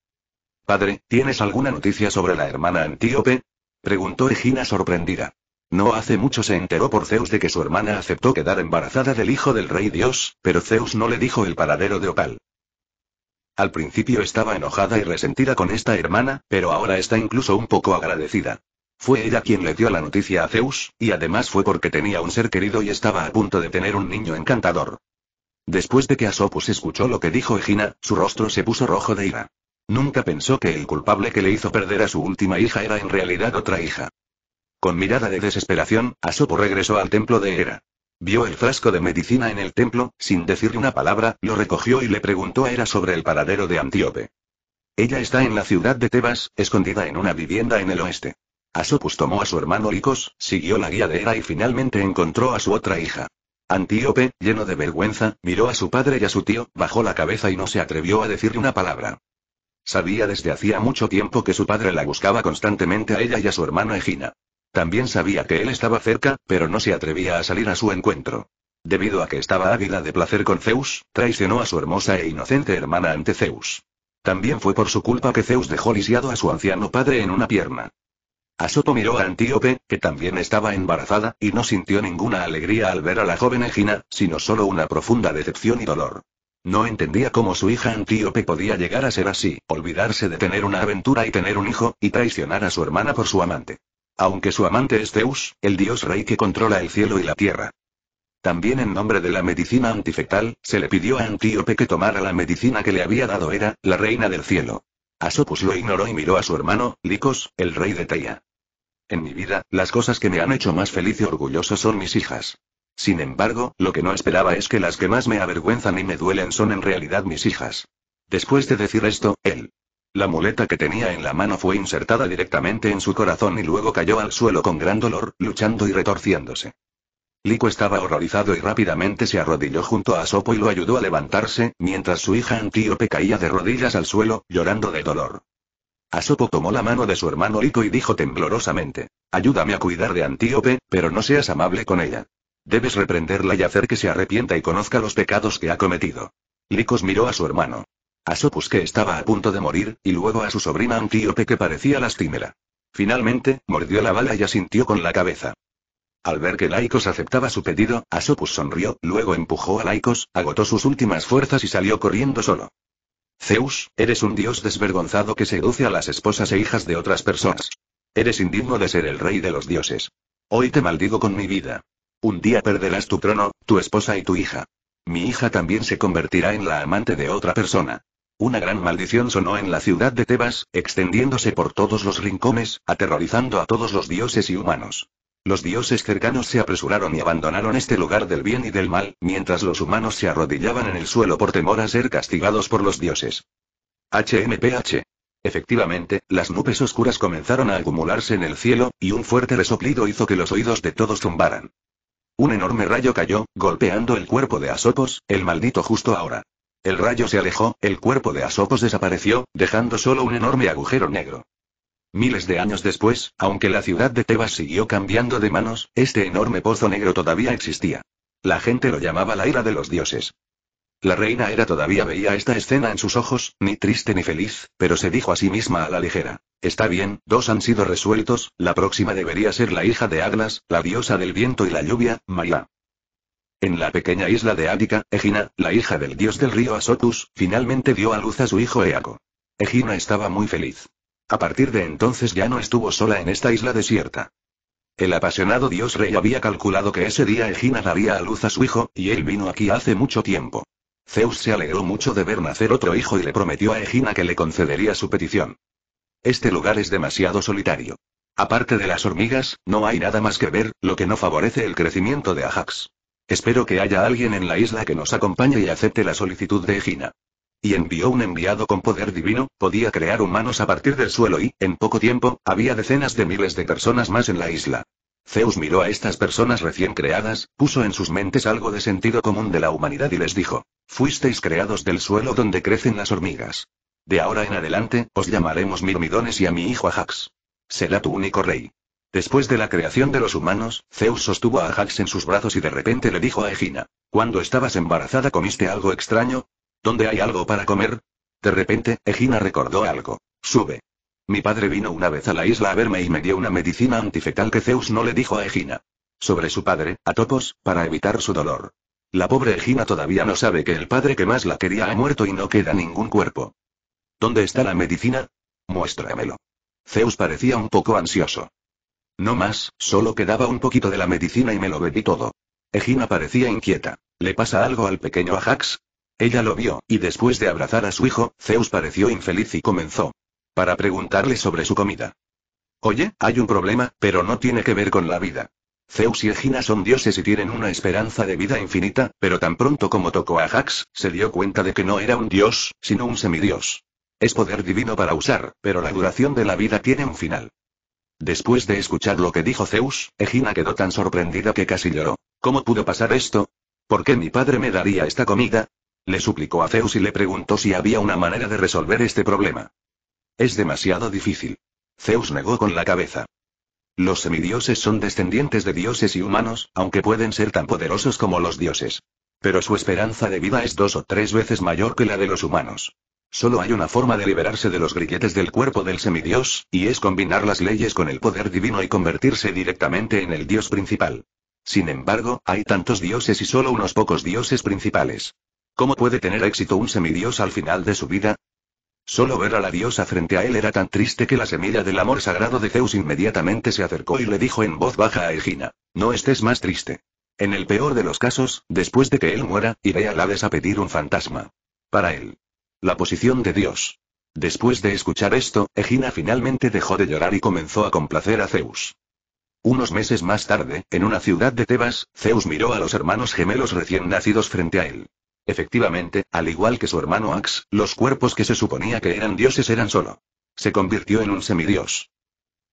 Padre, ¿tienes alguna noticia sobre la hermana Antíope? preguntó Egina sorprendida. No hace mucho se enteró por Zeus de que su hermana aceptó quedar embarazada del hijo del rey Dios, pero Zeus no le dijo el paradero de Opal. Al principio estaba enojada y resentida con esta hermana, pero ahora está incluso un poco agradecida. Fue ella quien le dio la noticia a Zeus, y además fue porque tenía un ser querido y estaba a punto de tener un niño encantador. Después de que Asopus escuchó lo que dijo Egina, su rostro se puso rojo de ira. Nunca pensó que el culpable que le hizo perder a su última hija era en realidad otra hija. Con mirada de desesperación, Asopo regresó al templo de Hera. Vio el frasco de medicina en el templo, sin decirle una palabra, lo recogió y le preguntó a Hera sobre el paradero de Antíope. Ella está en la ciudad de Tebas, escondida en una vivienda en el oeste. Asopus tomó a su hermano Licos, siguió la guía de Hera y finalmente encontró a su otra hija. Antíope, lleno de vergüenza, miró a su padre y a su tío, bajó la cabeza y no se atrevió a decirle una palabra. Sabía desde hacía mucho tiempo que su padre la buscaba constantemente a ella y a su hermano Egina. También sabía que él estaba cerca, pero no se atrevía a salir a su encuentro. Debido a que estaba ávida de placer con Zeus, traicionó a su hermosa e inocente hermana ante Zeus. También fue por su culpa que Zeus dejó lisiado a su anciano padre en una pierna. Asopo miró a Antíope, que también estaba embarazada, y no sintió ninguna alegría al ver a la joven Egina, sino solo una profunda decepción y dolor. No entendía cómo su hija Antíope podía llegar a ser así, olvidarse de tener una aventura y tener un hijo, y traicionar a su hermana por su amante. Aunque su amante es Zeus, el dios rey que controla el cielo y la tierra. También en nombre de la medicina antifectal, se le pidió a Antíope que tomara la medicina que le había dado Hera, la reina del cielo. Asopus lo ignoró y miró a su hermano, Licos, el rey de Teia. En mi vida, las cosas que me han hecho más feliz y orgulloso son mis hijas. Sin embargo, lo que no esperaba es que las que más me avergüenzan y me duelen son en realidad mis hijas. Después de decir esto, él. La muleta que tenía en la mano fue insertada directamente en su corazón y luego cayó al suelo con gran dolor, luchando y retorciéndose. Lico estaba horrorizado y rápidamente se arrodilló junto a Asopo y lo ayudó a levantarse, mientras su hija Antíope caía de rodillas al suelo, llorando de dolor. Asopo tomó la mano de su hermano Lico y dijo temblorosamente: Ayúdame a cuidar de Antíope, pero no seas amable con ella. Debes reprenderla y hacer que se arrepienta y conozca los pecados que ha cometido. Licos miró a su hermano. Asopus que estaba a punto de morir, y luego a su sobrina Antíope que parecía lastimera. Finalmente, mordió la bala y asintió con la cabeza. Al ver que Laicos aceptaba su pedido, Asopus sonrió, luego empujó a Laicos, agotó sus últimas fuerzas y salió corriendo solo. Zeus, eres un dios desvergonzado que seduce a las esposas e hijas de otras personas. Eres indigno de ser el rey de los dioses. Hoy te maldigo con mi vida. Un día perderás tu trono, tu esposa y tu hija. Mi hija también se convertirá en la amante de otra persona. Una gran maldición sonó en la ciudad de Tebas, extendiéndose por todos los rincones, aterrorizando a todos los dioses y humanos. Los dioses cercanos se apresuraron y abandonaron este lugar del bien y del mal, mientras los humanos se arrodillaban en el suelo por temor a ser castigados por los dioses. HMPH. Efectivamente, las nubes oscuras comenzaron a acumularse en el cielo, y un fuerte resoplido hizo que los oídos de todos zumbaran. Un enorme rayo cayó, golpeando el cuerpo de Asopos, el maldito justo ahora. El rayo se alejó, el cuerpo de Asopos desapareció, dejando solo un enorme agujero negro. Miles de años después, aunque la ciudad de Tebas siguió cambiando de manos, este enorme pozo negro todavía existía. La gente lo llamaba la ira de los dioses. La reina era todavía veía esta escena en sus ojos, ni triste ni feliz, pero se dijo a sí misma a la ligera. Está bien, dos han sido resueltos, la próxima debería ser la hija de Aglas, la diosa del viento y la lluvia, Maya. En la pequeña isla de Ática, Egina, la hija del dios del río Asotus, finalmente dio a luz a su hijo Eaco. Egina estaba muy feliz. A partir de entonces ya no estuvo sola en esta isla desierta. El apasionado dios rey había calculado que ese día Egina daría a luz a su hijo, y él vino aquí hace mucho tiempo. Zeus se alegró mucho de ver nacer otro hijo y le prometió a Egina que le concedería su petición. Este lugar es demasiado solitario. Aparte de las hormigas, no hay nada más que ver, lo que no favorece el crecimiento de Ajax. Espero que haya alguien en la isla que nos acompañe y acepte la solicitud de Egina. Y envió un enviado con poder divino, podía crear humanos a partir del suelo y, en poco tiempo, había decenas de miles de personas más en la isla. Zeus miró a estas personas recién creadas, puso en sus mentes algo de sentido común de la humanidad y les dijo, fuisteis creados del suelo donde crecen las hormigas. De ahora en adelante, os llamaremos Mirmidones y a mi hijo Ajax. Será tu único rey. Después de la creación de los humanos, Zeus sostuvo a Ajax en sus brazos y de repente le dijo a Egina, cuando estabas embarazada comiste algo extraño, ¿Dónde hay algo para comer? De repente, Egina recordó algo. Sube. Mi padre vino una vez a la isla a verme y me dio una medicina antifetal que Zeus no le dijo a Egina. Sobre su padre, a Topos, para evitar su dolor. La pobre Egina todavía no sabe que el padre que más la quería ha muerto y no queda ningún cuerpo. ¿Dónde está la medicina? Muéstramelo. Zeus parecía un poco ansioso. No más, solo quedaba un poquito de la medicina y me lo bebí todo. Egina parecía inquieta. ¿Le pasa algo al pequeño Ajax? Ella lo vio, y después de abrazar a su hijo, Zeus pareció infeliz y comenzó. Para preguntarle sobre su comida. Oye, hay un problema, pero no tiene que ver con la vida. Zeus y Egina son dioses y tienen una esperanza de vida infinita, pero tan pronto como tocó a Jax, se dio cuenta de que no era un dios, sino un semidios. Es poder divino para usar, pero la duración de la vida tiene un final. Después de escuchar lo que dijo Zeus, Egina quedó tan sorprendida que casi lloró. ¿Cómo pudo pasar esto? ¿Por qué mi padre me daría esta comida? Le suplicó a Zeus y le preguntó si había una manera de resolver este problema. Es demasiado difícil. Zeus negó con la cabeza. Los semidioses son descendientes de dioses y humanos, aunque pueden ser tan poderosos como los dioses. Pero su esperanza de vida es dos o tres veces mayor que la de los humanos. Solo hay una forma de liberarse de los grilletes del cuerpo del semidios, y es combinar las leyes con el poder divino y convertirse directamente en el dios principal. Sin embargo, hay tantos dioses y solo unos pocos dioses principales. ¿Cómo puede tener éxito un semidios al final de su vida? Solo ver a la diosa frente a él era tan triste que la semilla del amor sagrado de Zeus inmediatamente se acercó y le dijo en voz baja a Egina, no estés más triste. En el peor de los casos, después de que él muera, iré a Hades a pedir un fantasma. Para él. La posición de Dios. Después de escuchar esto, Egina finalmente dejó de llorar y comenzó a complacer a Zeus. Unos meses más tarde, en una ciudad de Tebas, Zeus miró a los hermanos gemelos recién nacidos frente a él. Efectivamente, al igual que su hermano Ax, los cuerpos que se suponía que eran dioses eran solo. Se convirtió en un semidios.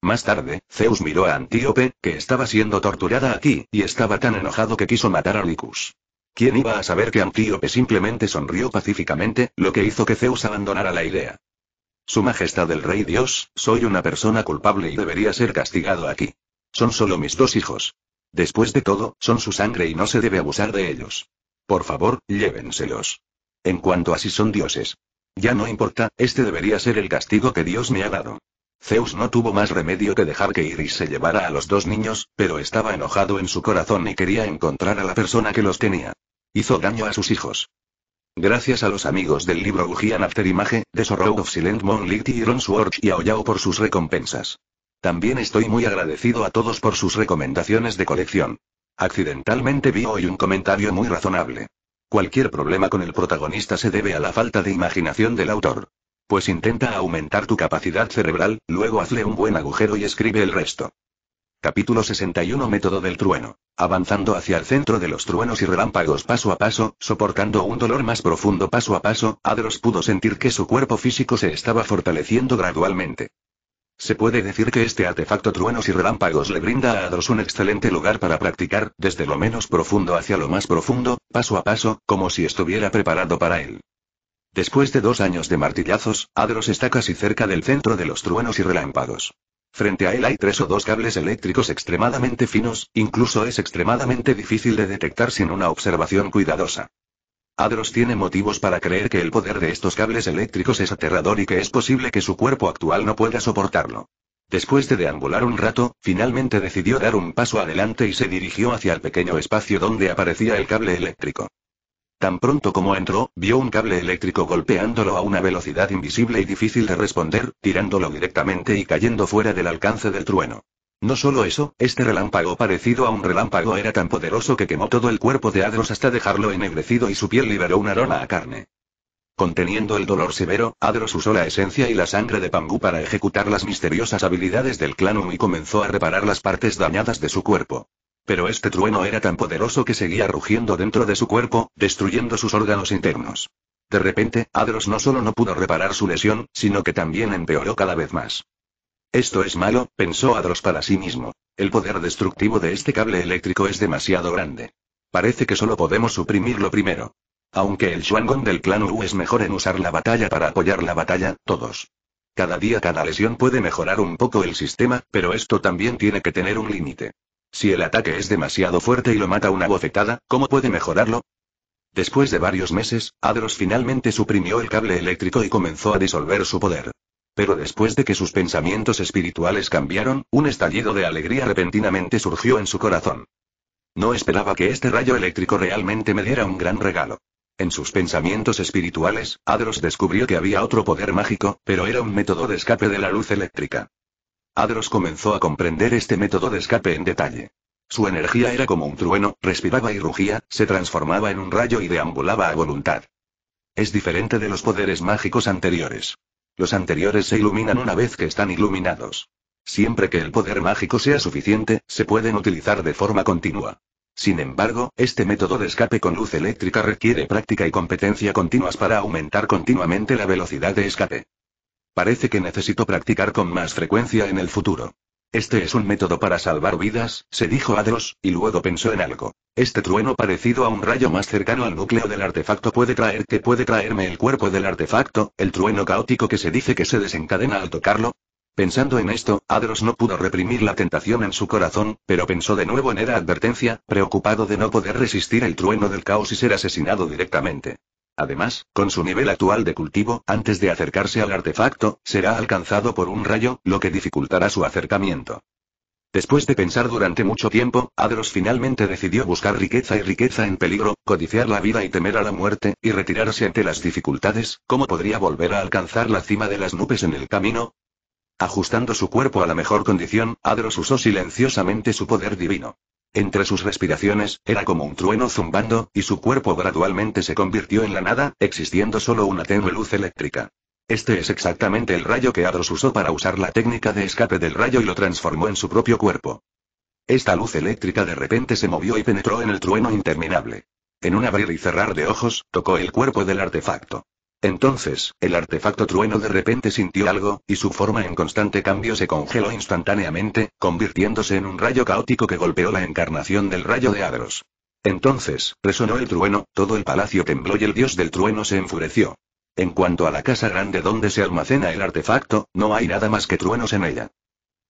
Más tarde, Zeus miró a Antíope, que estaba siendo torturada aquí, y estaba tan enojado que quiso matar a Licus. ¿Quién iba a saber que Antíope simplemente sonrió pacíficamente, lo que hizo que Zeus abandonara la idea? Su Majestad el Rey Dios, soy una persona culpable y debería ser castigado aquí. Son solo mis dos hijos. Después de todo, son su sangre y no se debe abusar de ellos. Por favor, llévenselos. En cuanto a si son dioses. Ya no importa, este debería ser el castigo que Dios me ha dado. Zeus no tuvo más remedio que dejar que Iris se llevara a los dos niños, pero estaba enojado en su corazón y quería encontrar a la persona que los tenía. Hizo daño a sus hijos. Gracias a los amigos del libro Ujian After Image, The Sorrow of Silent Moonlight y Ron Sword y a Oyao por sus recompensas. También estoy muy agradecido a todos por sus recomendaciones de colección. Accidentalmente vi hoy un comentario muy razonable. Cualquier problema con el protagonista se debe a la falta de imaginación del autor. Pues intenta aumentar tu capacidad cerebral, luego hazle un buen agujero y escribe el resto. Capítulo 61 Método del trueno. Avanzando hacia el centro de los truenos y relámpagos paso a paso, soportando un dolor más profundo paso a paso, Adros pudo sentir que su cuerpo físico se estaba fortaleciendo gradualmente. Se puede decir que este artefacto truenos y relámpagos le brinda a Adros un excelente lugar para practicar, desde lo menos profundo hacia lo más profundo, paso a paso, como si estuviera preparado para él. Después de dos años de martillazos, Adros está casi cerca del centro de los truenos y relámpagos. Frente a él hay tres o dos cables eléctricos extremadamente finos, incluso es extremadamente difícil de detectar sin una observación cuidadosa. Adros tiene motivos para creer que el poder de estos cables eléctricos es aterrador y que es posible que su cuerpo actual no pueda soportarlo. Después de deambular un rato, finalmente decidió dar un paso adelante y se dirigió hacia el pequeño espacio donde aparecía el cable eléctrico. Tan pronto como entró, vio un cable eléctrico golpeándolo a una velocidad invisible y difícil de responder, tirándolo directamente y cayendo fuera del alcance del trueno. No solo eso, este relámpago parecido a un relámpago era tan poderoso que quemó todo el cuerpo de Adros hasta dejarlo ennegrecido y su piel liberó un aroma a carne. Conteniendo el dolor severo, Adros usó la esencia y la sangre de Pangu para ejecutar las misteriosas habilidades del clan y comenzó a reparar las partes dañadas de su cuerpo. Pero este trueno era tan poderoso que seguía rugiendo dentro de su cuerpo, destruyendo sus órganos internos. De repente, Adros no solo no pudo reparar su lesión, sino que también empeoró cada vez más. Esto es malo, pensó Adros para sí mismo. El poder destructivo de este cable eléctrico es demasiado grande. Parece que solo podemos suprimirlo primero. Aunque el Shuangon del clan Wu es mejor en usar la batalla para apoyar la batalla, todos. Cada día cada lesión puede mejorar un poco el sistema, pero esto también tiene que tener un límite. Si el ataque es demasiado fuerte y lo mata una bofetada, ¿cómo puede mejorarlo? Después de varios meses, Adros finalmente suprimió el cable eléctrico y comenzó a disolver su poder. Pero después de que sus pensamientos espirituales cambiaron, un estallido de alegría repentinamente surgió en su corazón. No esperaba que este rayo eléctrico realmente me diera un gran regalo. En sus pensamientos espirituales, Adros descubrió que había otro poder mágico, pero era un método de escape de la luz eléctrica. Adros comenzó a comprender este método de escape en detalle. Su energía era como un trueno, respiraba y rugía, se transformaba en un rayo y deambulaba a voluntad. Es diferente de los poderes mágicos anteriores. Los anteriores se iluminan una vez que están iluminados. Siempre que el poder mágico sea suficiente, se pueden utilizar de forma continua. Sin embargo, este método de escape con luz eléctrica requiere práctica y competencia continuas para aumentar continuamente la velocidad de escape. Parece que necesito practicar con más frecuencia en el futuro. Este es un método para salvar vidas, se dijo Adros, y luego pensó en algo. Este trueno parecido a un rayo más cercano al núcleo del artefacto puede traer que puede traerme el cuerpo del artefacto, el trueno caótico que se dice que se desencadena al tocarlo. Pensando en esto, Adros no pudo reprimir la tentación en su corazón, pero pensó de nuevo en era advertencia, preocupado de no poder resistir el trueno del caos y ser asesinado directamente. Además, con su nivel actual de cultivo, antes de acercarse al artefacto, será alcanzado por un rayo, lo que dificultará su acercamiento. Después de pensar durante mucho tiempo, Adros finalmente decidió buscar riqueza y riqueza en peligro, codiciar la vida y temer a la muerte, y retirarse ante las dificultades, ¿cómo podría volver a alcanzar la cima de las nubes en el camino? Ajustando su cuerpo a la mejor condición, Adros usó silenciosamente su poder divino. Entre sus respiraciones, era como un trueno zumbando, y su cuerpo gradualmente se convirtió en la nada, existiendo solo una tenue luz eléctrica. Este es exactamente el rayo que Adros usó para usar la técnica de escape del rayo y lo transformó en su propio cuerpo. Esta luz eléctrica de repente se movió y penetró en el trueno interminable. En un abrir y cerrar de ojos, tocó el cuerpo del artefacto. Entonces, el artefacto trueno de repente sintió algo, y su forma en constante cambio se congeló instantáneamente, convirtiéndose en un rayo caótico que golpeó la encarnación del rayo de Adros. Entonces, resonó el trueno, todo el palacio tembló y el dios del trueno se enfureció. En cuanto a la casa grande donde se almacena el artefacto, no hay nada más que truenos en ella.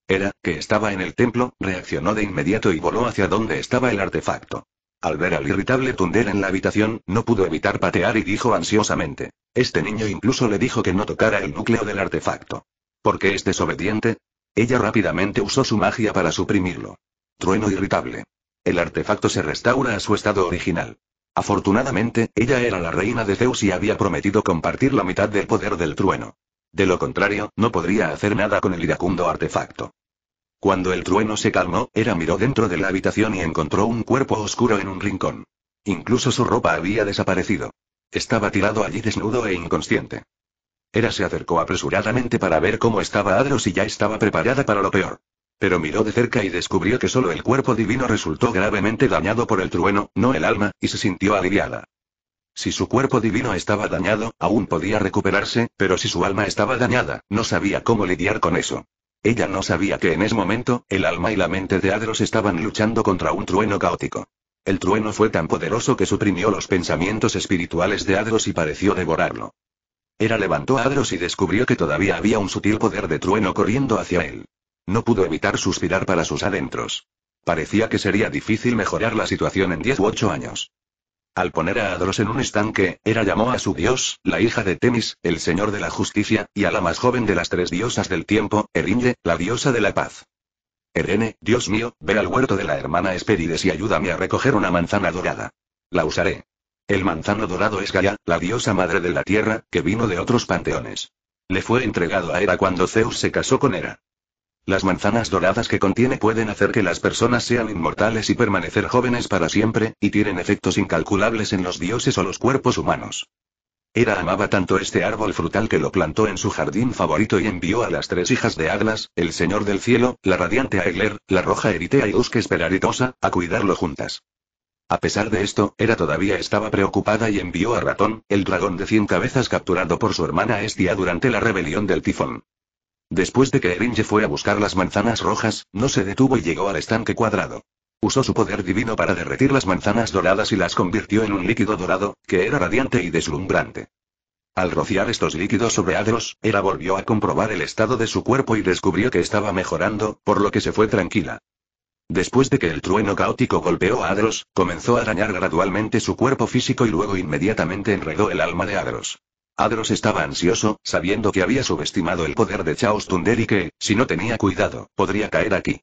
Era, que estaba en el templo, reaccionó de inmediato y voló hacia donde estaba el artefacto. Al ver al irritable Tunder en la habitación, no pudo evitar patear y dijo ansiosamente. Este niño incluso le dijo que no tocara el núcleo del artefacto. ¿Por qué es desobediente? Ella rápidamente usó su magia para suprimirlo. Trueno irritable. El artefacto se restaura a su estado original. Afortunadamente, ella era la reina de Zeus y había prometido compartir la mitad del poder del trueno. De lo contrario, no podría hacer nada con el iracundo artefacto. Cuando el trueno se calmó, Era miró dentro de la habitación y encontró un cuerpo oscuro en un rincón. Incluso su ropa había desaparecido. Estaba tirado allí desnudo e inconsciente. Era se acercó apresuradamente para ver cómo estaba Adros y ya estaba preparada para lo peor. Pero miró de cerca y descubrió que solo el cuerpo divino resultó gravemente dañado por el trueno, no el alma, y se sintió aliviada. Si su cuerpo divino estaba dañado, aún podía recuperarse, pero si su alma estaba dañada, no sabía cómo lidiar con eso. Ella no sabía que en ese momento, el alma y la mente de Adros estaban luchando contra un trueno caótico. El trueno fue tan poderoso que suprimió los pensamientos espirituales de Adros y pareció devorarlo. Era levantó a Adros y descubrió que todavía había un sutil poder de trueno corriendo hacia él. No pudo evitar suspirar para sus adentros. Parecía que sería difícil mejorar la situación en 10 u 8 años. Al poner a Adros en un estanque, Hera llamó a su dios, la hija de Temis, el señor de la justicia, y a la más joven de las tres diosas del tiempo, Eringe, la diosa de la paz. Erene, Dios mío, ve al huerto de la hermana Esperides y ayúdame a recoger una manzana dorada. La usaré. El manzano dorado es Gaia, la diosa madre de la tierra, que vino de otros panteones. Le fue entregado a Hera cuando Zeus se casó con Hera. Las manzanas doradas que contiene pueden hacer que las personas sean inmortales y permanecer jóvenes para siempre, y tienen efectos incalculables en los dioses o los cuerpos humanos. Hera amaba tanto este árbol frutal que lo plantó en su jardín favorito y envió a las tres hijas de Aglas, el señor del cielo, la radiante Aegler, la roja Eritea y Uske Esperaritosa, a cuidarlo juntas. A pesar de esto, Hera todavía estaba preocupada y envió a Ratón, el dragón de cien cabezas capturado por su hermana Estia durante la rebelión del tifón. Después de que Eringe fue a buscar las manzanas rojas, no se detuvo y llegó al estanque cuadrado. Usó su poder divino para derretir las manzanas doradas y las convirtió en un líquido dorado, que era radiante y deslumbrante. Al rociar estos líquidos sobre Adros, Hera volvió a comprobar el estado de su cuerpo y descubrió que estaba mejorando, por lo que se fue tranquila. Después de que el trueno caótico golpeó a Adros, comenzó a dañar gradualmente su cuerpo físico y luego inmediatamente enredó el alma de Adros. Adros estaba ansioso, sabiendo que había subestimado el poder de Chaos Tunder y que, si no tenía cuidado, podría caer aquí.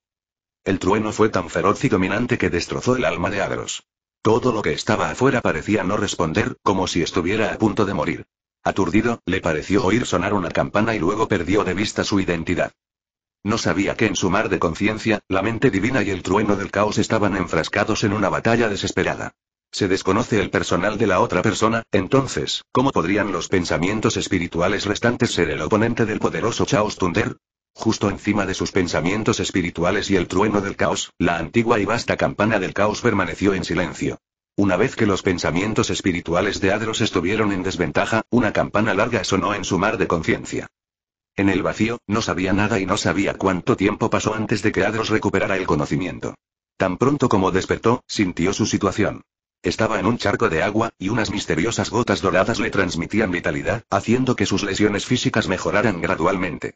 El trueno fue tan feroz y dominante que destrozó el alma de Adros. Todo lo que estaba afuera parecía no responder, como si estuviera a punto de morir. Aturdido, le pareció oír sonar una campana y luego perdió de vista su identidad. No sabía que en su mar de conciencia, la mente divina y el trueno del caos estaban enfrascados en una batalla desesperada. Se desconoce el personal de la otra persona, entonces, ¿cómo podrían los pensamientos espirituales restantes ser el oponente del poderoso Chaos Tunder? Justo encima de sus pensamientos espirituales y el trueno del caos, la antigua y vasta campana del caos permaneció en silencio. Una vez que los pensamientos espirituales de Adros estuvieron en desventaja, una campana larga sonó en su mar de conciencia. En el vacío, no sabía nada y no sabía cuánto tiempo pasó antes de que Adros recuperara el conocimiento. Tan pronto como despertó, sintió su situación. Estaba en un charco de agua, y unas misteriosas gotas doradas le transmitían vitalidad, haciendo que sus lesiones físicas mejoraran gradualmente.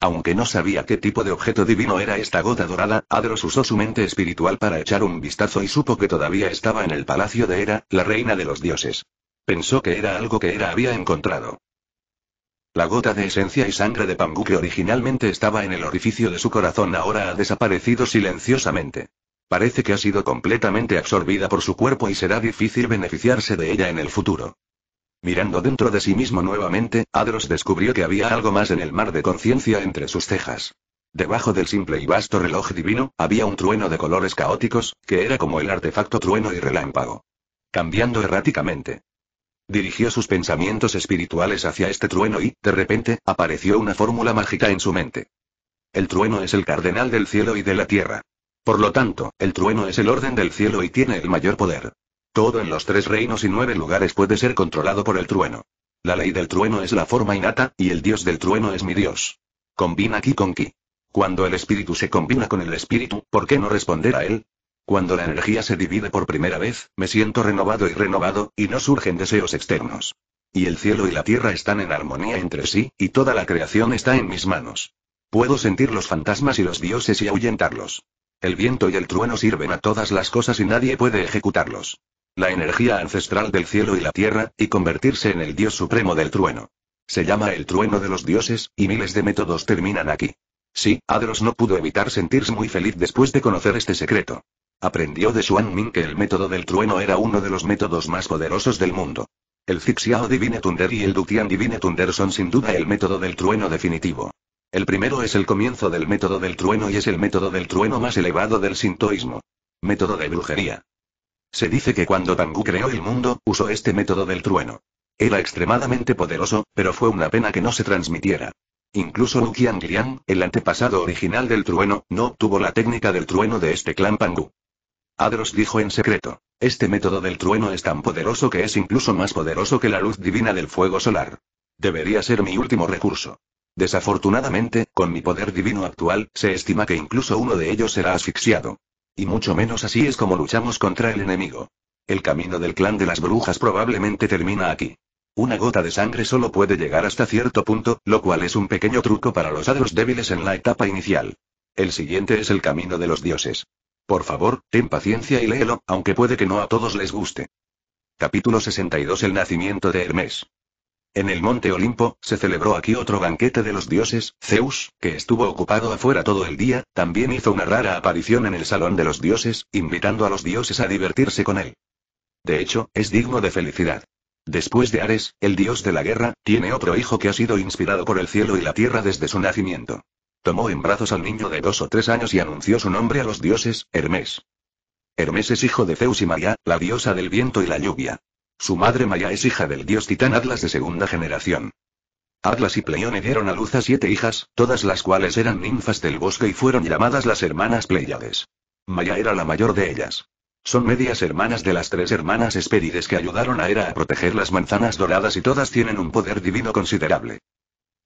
Aunque no sabía qué tipo de objeto divino era esta gota dorada, Adros usó su mente espiritual para echar un vistazo y supo que todavía estaba en el palacio de Hera, la reina de los dioses. Pensó que era algo que Hera había encontrado. La gota de esencia y sangre de Pangu que originalmente estaba en el orificio de su corazón ahora ha desaparecido silenciosamente. Parece que ha sido completamente absorbida por su cuerpo y será difícil beneficiarse de ella en el futuro. Mirando dentro de sí mismo nuevamente, Adros descubrió que había algo más en el mar de conciencia entre sus cejas. Debajo del simple y vasto reloj divino, había un trueno de colores caóticos, que era como el artefacto trueno y relámpago. Cambiando erráticamente. Dirigió sus pensamientos espirituales hacia este trueno y, de repente, apareció una fórmula mágica en su mente. El trueno es el cardenal del cielo y de la tierra. Por lo tanto, el trueno es el orden del cielo y tiene el mayor poder. Todo en los tres reinos y nueve lugares puede ser controlado por el trueno. La ley del trueno es la forma innata, y el dios del trueno es mi dios. Combina ki con ki. Cuando el espíritu se combina con el espíritu, ¿por qué no responder a él? Cuando la energía se divide por primera vez, me siento renovado y renovado, y no surgen deseos externos. Y el cielo y la tierra están en armonía entre sí, y toda la creación está en mis manos. Puedo sentir los fantasmas y los dioses y ahuyentarlos. El viento y el trueno sirven a todas las cosas y nadie puede ejecutarlos. La energía ancestral del cielo y la tierra, y convertirse en el dios supremo del trueno. Se llama el trueno de los dioses, y miles de métodos terminan aquí. Sí, Adros no pudo evitar sentirse muy feliz después de conocer este secreto. Aprendió de Xuan Min que el método del trueno era uno de los métodos más poderosos del mundo. El Fixiao Divine Tunder y el Dutian Divine Tunder son sin duda el método del trueno definitivo. El primero es el comienzo del método del trueno y es el método del trueno más elevado del sintoísmo. Método de brujería. Se dice que cuando Tangu creó el mundo, usó este método del trueno. Era extremadamente poderoso, pero fue una pena que no se transmitiera. Incluso Lukian Girian, el antepasado original del trueno, no obtuvo la técnica del trueno de este clan Pangu. Adros dijo en secreto, este método del trueno es tan poderoso que es incluso más poderoso que la luz divina del fuego solar. Debería ser mi último recurso. Desafortunadamente, con mi poder divino actual, se estima que incluso uno de ellos será asfixiado. Y mucho menos así es como luchamos contra el enemigo. El camino del clan de las brujas probablemente termina aquí. Una gota de sangre solo puede llegar hasta cierto punto, lo cual es un pequeño truco para los adros débiles en la etapa inicial. El siguiente es el camino de los dioses. Por favor, ten paciencia y léelo, aunque puede que no a todos les guste. Capítulo 62 El nacimiento de Hermes. En el monte Olimpo, se celebró aquí otro banquete de los dioses, Zeus, que estuvo ocupado afuera todo el día, también hizo una rara aparición en el salón de los dioses, invitando a los dioses a divertirse con él. De hecho, es digno de felicidad. Después de Ares, el dios de la guerra, tiene otro hijo que ha sido inspirado por el cielo y la tierra desde su nacimiento. Tomó en brazos al niño de dos o tres años y anunció su nombre a los dioses, Hermes. Hermes es hijo de Zeus y Maya, la diosa del viento y la lluvia. Su madre Maya es hija del dios titán Atlas de segunda generación. Atlas y Pleione dieron a luz a siete hijas, todas las cuales eran ninfas del bosque y fueron llamadas las hermanas Pleiades. Maya era la mayor de ellas. Son medias hermanas de las tres hermanas Espérides que ayudaron a Hera a proteger las manzanas doradas y todas tienen un poder divino considerable.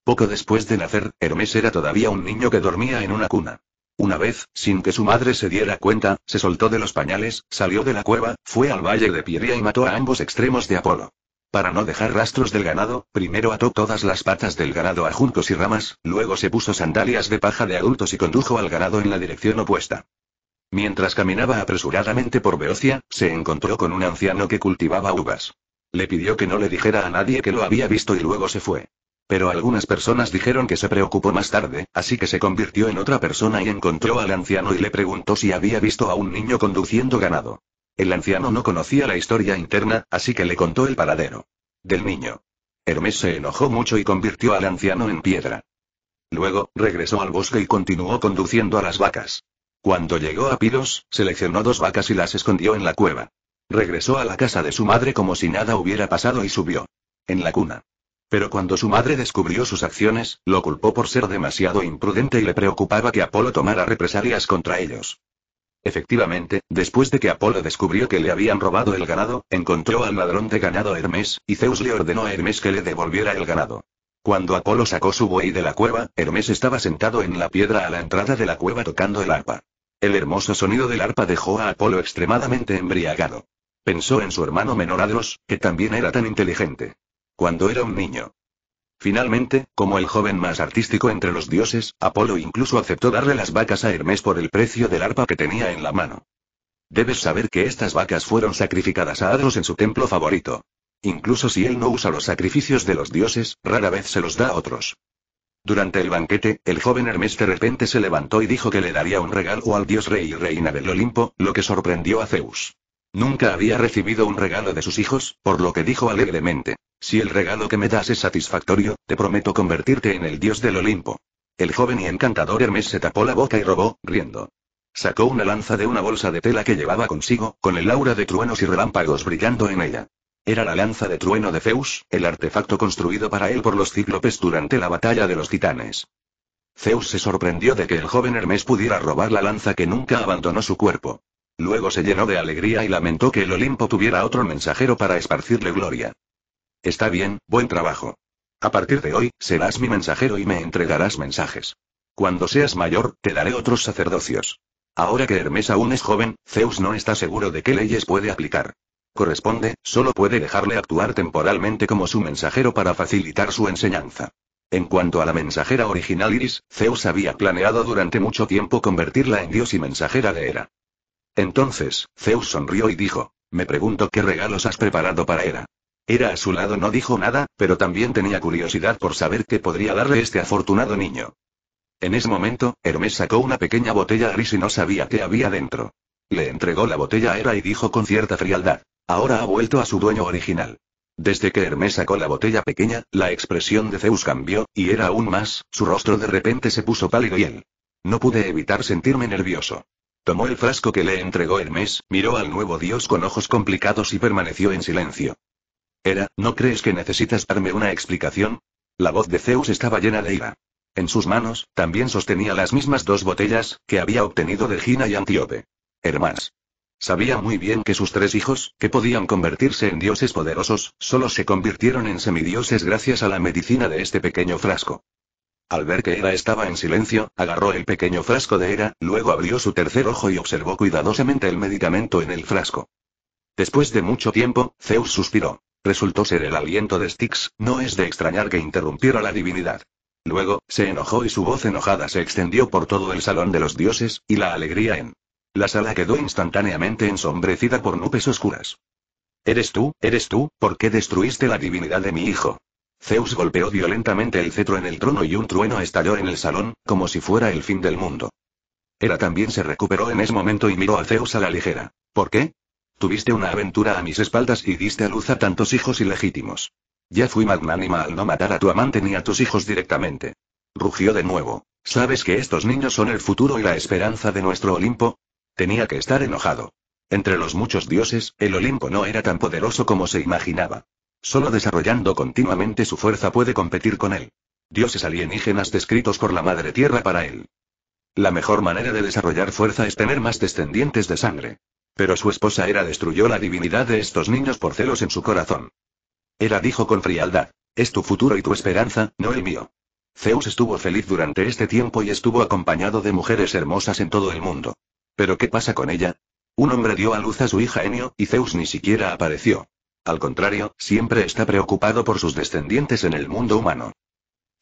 Poco después de nacer, Hermes era todavía un niño que dormía en una cuna. Una vez, sin que su madre se diera cuenta, se soltó de los pañales, salió de la cueva, fue al valle de Pieria y mató a ambos extremos de Apolo. Para no dejar rastros del ganado, primero ató todas las patas del ganado a juncos y ramas, luego se puso sandalias de paja de adultos y condujo al ganado en la dirección opuesta. Mientras caminaba apresuradamente por Beocia, se encontró con un anciano que cultivaba uvas. Le pidió que no le dijera a nadie que lo había visto y luego se fue. Pero algunas personas dijeron que se preocupó más tarde, así que se convirtió en otra persona y encontró al anciano y le preguntó si había visto a un niño conduciendo ganado. El anciano no conocía la historia interna, así que le contó el paradero del niño. Hermes se enojó mucho y convirtió al anciano en piedra. Luego, regresó al bosque y continuó conduciendo a las vacas. Cuando llegó a Pilos, seleccionó dos vacas y las escondió en la cueva. Regresó a la casa de su madre como si nada hubiera pasado y subió. En la cuna. Pero cuando su madre descubrió sus acciones, lo culpó por ser demasiado imprudente y le preocupaba que Apolo tomara represalias contra ellos. Efectivamente, después de que Apolo descubrió que le habían robado el ganado, encontró al ladrón de ganado Hermes, y Zeus le ordenó a Hermes que le devolviera el ganado. Cuando Apolo sacó su buey de la cueva, Hermes estaba sentado en la piedra a la entrada de la cueva tocando el arpa. El hermoso sonido del arpa dejó a Apolo extremadamente embriagado. Pensó en su hermano menor Adros, que también era tan inteligente. Cuando era un niño. Finalmente, como el joven más artístico entre los dioses, Apolo incluso aceptó darle las vacas a Hermes por el precio del arpa que tenía en la mano. Debes saber que estas vacas fueron sacrificadas a Adros en su templo favorito. Incluso si él no usa los sacrificios de los dioses, rara vez se los da a otros. Durante el banquete, el joven Hermes de repente se levantó y dijo que le daría un regalo al dios rey y reina del Olimpo, lo que sorprendió a Zeus. Nunca había recibido un regalo de sus hijos, por lo que dijo alegremente, si el regalo que me das es satisfactorio, te prometo convertirte en el dios del Olimpo. El joven y encantador Hermes se tapó la boca y robó, riendo. Sacó una lanza de una bolsa de tela que llevaba consigo, con el aura de truenos y relámpagos brillando en ella. Era la lanza de trueno de Zeus, el artefacto construido para él por los cíclopes durante la batalla de los titanes. Zeus se sorprendió de que el joven Hermes pudiera robar la lanza que nunca abandonó su cuerpo. Luego se llenó de alegría y lamentó que el Olimpo tuviera otro mensajero para esparcirle gloria. Está bien, buen trabajo. A partir de hoy, serás mi mensajero y me entregarás mensajes. Cuando seas mayor, te daré otros sacerdocios. Ahora que Hermes aún es joven, Zeus no está seguro de qué leyes puede aplicar. corresponde, solo puede dejarle actuar temporalmente como su mensajero para facilitar su enseñanza. En cuanto a la mensajera original Iris, Zeus había planeado durante mucho tiempo convertirla en dios y mensajera de Hera. Entonces, Zeus sonrió y dijo, me pregunto qué regalos has preparado para Hera. Hera a su lado no dijo nada, pero también tenía curiosidad por saber qué podría darle este afortunado niño. En ese momento, Hermes sacó una pequeña botella gris y no sabía qué había dentro. Le entregó la botella a Hera y dijo con cierta frialdad, ahora ha vuelto a su dueño original. Desde que Hermes sacó la botella pequeña, la expresión de Zeus cambió, y era aún más, su rostro de repente se puso pálido y él. No pude evitar sentirme nervioso. Tomó el frasco que le entregó Hermes, miró al nuevo dios con ojos complicados y permaneció en silencio. Era, ¿no crees que necesitas darme una explicación? La voz de Zeus estaba llena de ira. En sus manos, también sostenía las mismas dos botellas, que había obtenido de Gina y Antíope. Hermás. Sabía muy bien que sus tres hijos, que podían convertirse en dioses poderosos, solo se convirtieron en semidioses gracias a la medicina de este pequeño frasco. Al ver que Hera estaba en silencio, agarró el pequeño frasco de Hera, luego abrió su tercer ojo y observó cuidadosamente el medicamento en el frasco. Después de mucho tiempo, Zeus suspiró. Resultó ser el aliento de Styx, no es de extrañar que interrumpiera la divinidad. Luego, se enojó y su voz enojada se extendió por todo el salón de los dioses, y la alegría en la sala quedó instantáneamente ensombrecida por nubes oscuras. ¿Eres tú, eres tú, por qué destruiste la divinidad de mi hijo? Zeus golpeó violentamente el cetro en el trono y un trueno estalló en el salón, como si fuera el fin del mundo. Hera también se recuperó en ese momento y miró a Zeus a la ligera. ¿Por qué? Tuviste una aventura a mis espaldas y diste a luz a tantos hijos ilegítimos. Ya fui magnánima al no matar a tu amante ni a tus hijos directamente. Rugió de nuevo. ¿Sabes que estos niños son el futuro y la esperanza de nuestro Olimpo? Tenía que estar enojado. Entre los muchos dioses, el Olimpo no era tan poderoso como se imaginaba. Solo desarrollando continuamente su fuerza puede competir con él. Dioses alienígenas descritos por la Madre Tierra para él. La mejor manera de desarrollar fuerza es tener más descendientes de sangre. Pero su esposa Hera destruyó la divinidad de estos niños por celos en su corazón. Hera dijo con frialdad, es tu futuro y tu esperanza, no el mío. Zeus estuvo feliz durante este tiempo y estuvo acompañado de mujeres hermosas en todo el mundo. ¿Pero qué pasa con ella? Un hombre dio a luz a su hija Enio, y Zeus ni siquiera apareció. Al contrario, siempre está preocupado por sus descendientes en el mundo humano.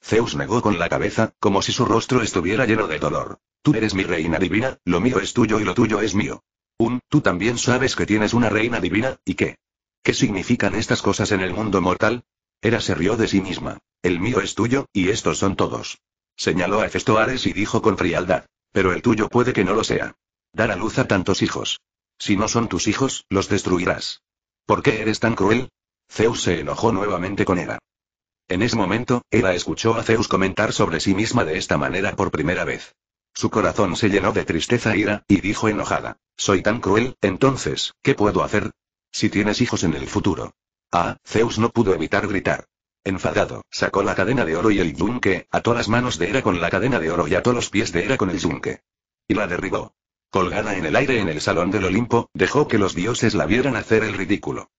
Zeus negó con la cabeza, como si su rostro estuviera lleno de dolor. Tú eres mi reina divina, lo mío es tuyo y lo tuyo es mío. Un, tú también sabes que tienes una reina divina, ¿y qué? ¿Qué significan estas cosas en el mundo mortal? Hera se rió de sí misma. El mío es tuyo, y estos son todos. Señaló a Hefesto y dijo con frialdad. Pero el tuyo puede que no lo sea. Dar a luz a tantos hijos. Si no son tus hijos, los destruirás. ¿Por qué eres tan cruel? Zeus se enojó nuevamente con Hera. En ese momento, Hera escuchó a Zeus comentar sobre sí misma de esta manera por primera vez. Su corazón se llenó de tristeza e ira, y dijo enojada, Soy tan cruel, entonces, ¿qué puedo hacer? Si tienes hijos en el futuro. Ah, Zeus no pudo evitar gritar. Enfadado, sacó la cadena de oro y el yunque, ató las manos de Hera con la cadena de oro y ató los pies de Hera con el yunque. Y la derribó. Colgada en el aire en el salón del Olimpo, dejó que los dioses la vieran hacer el ridículo.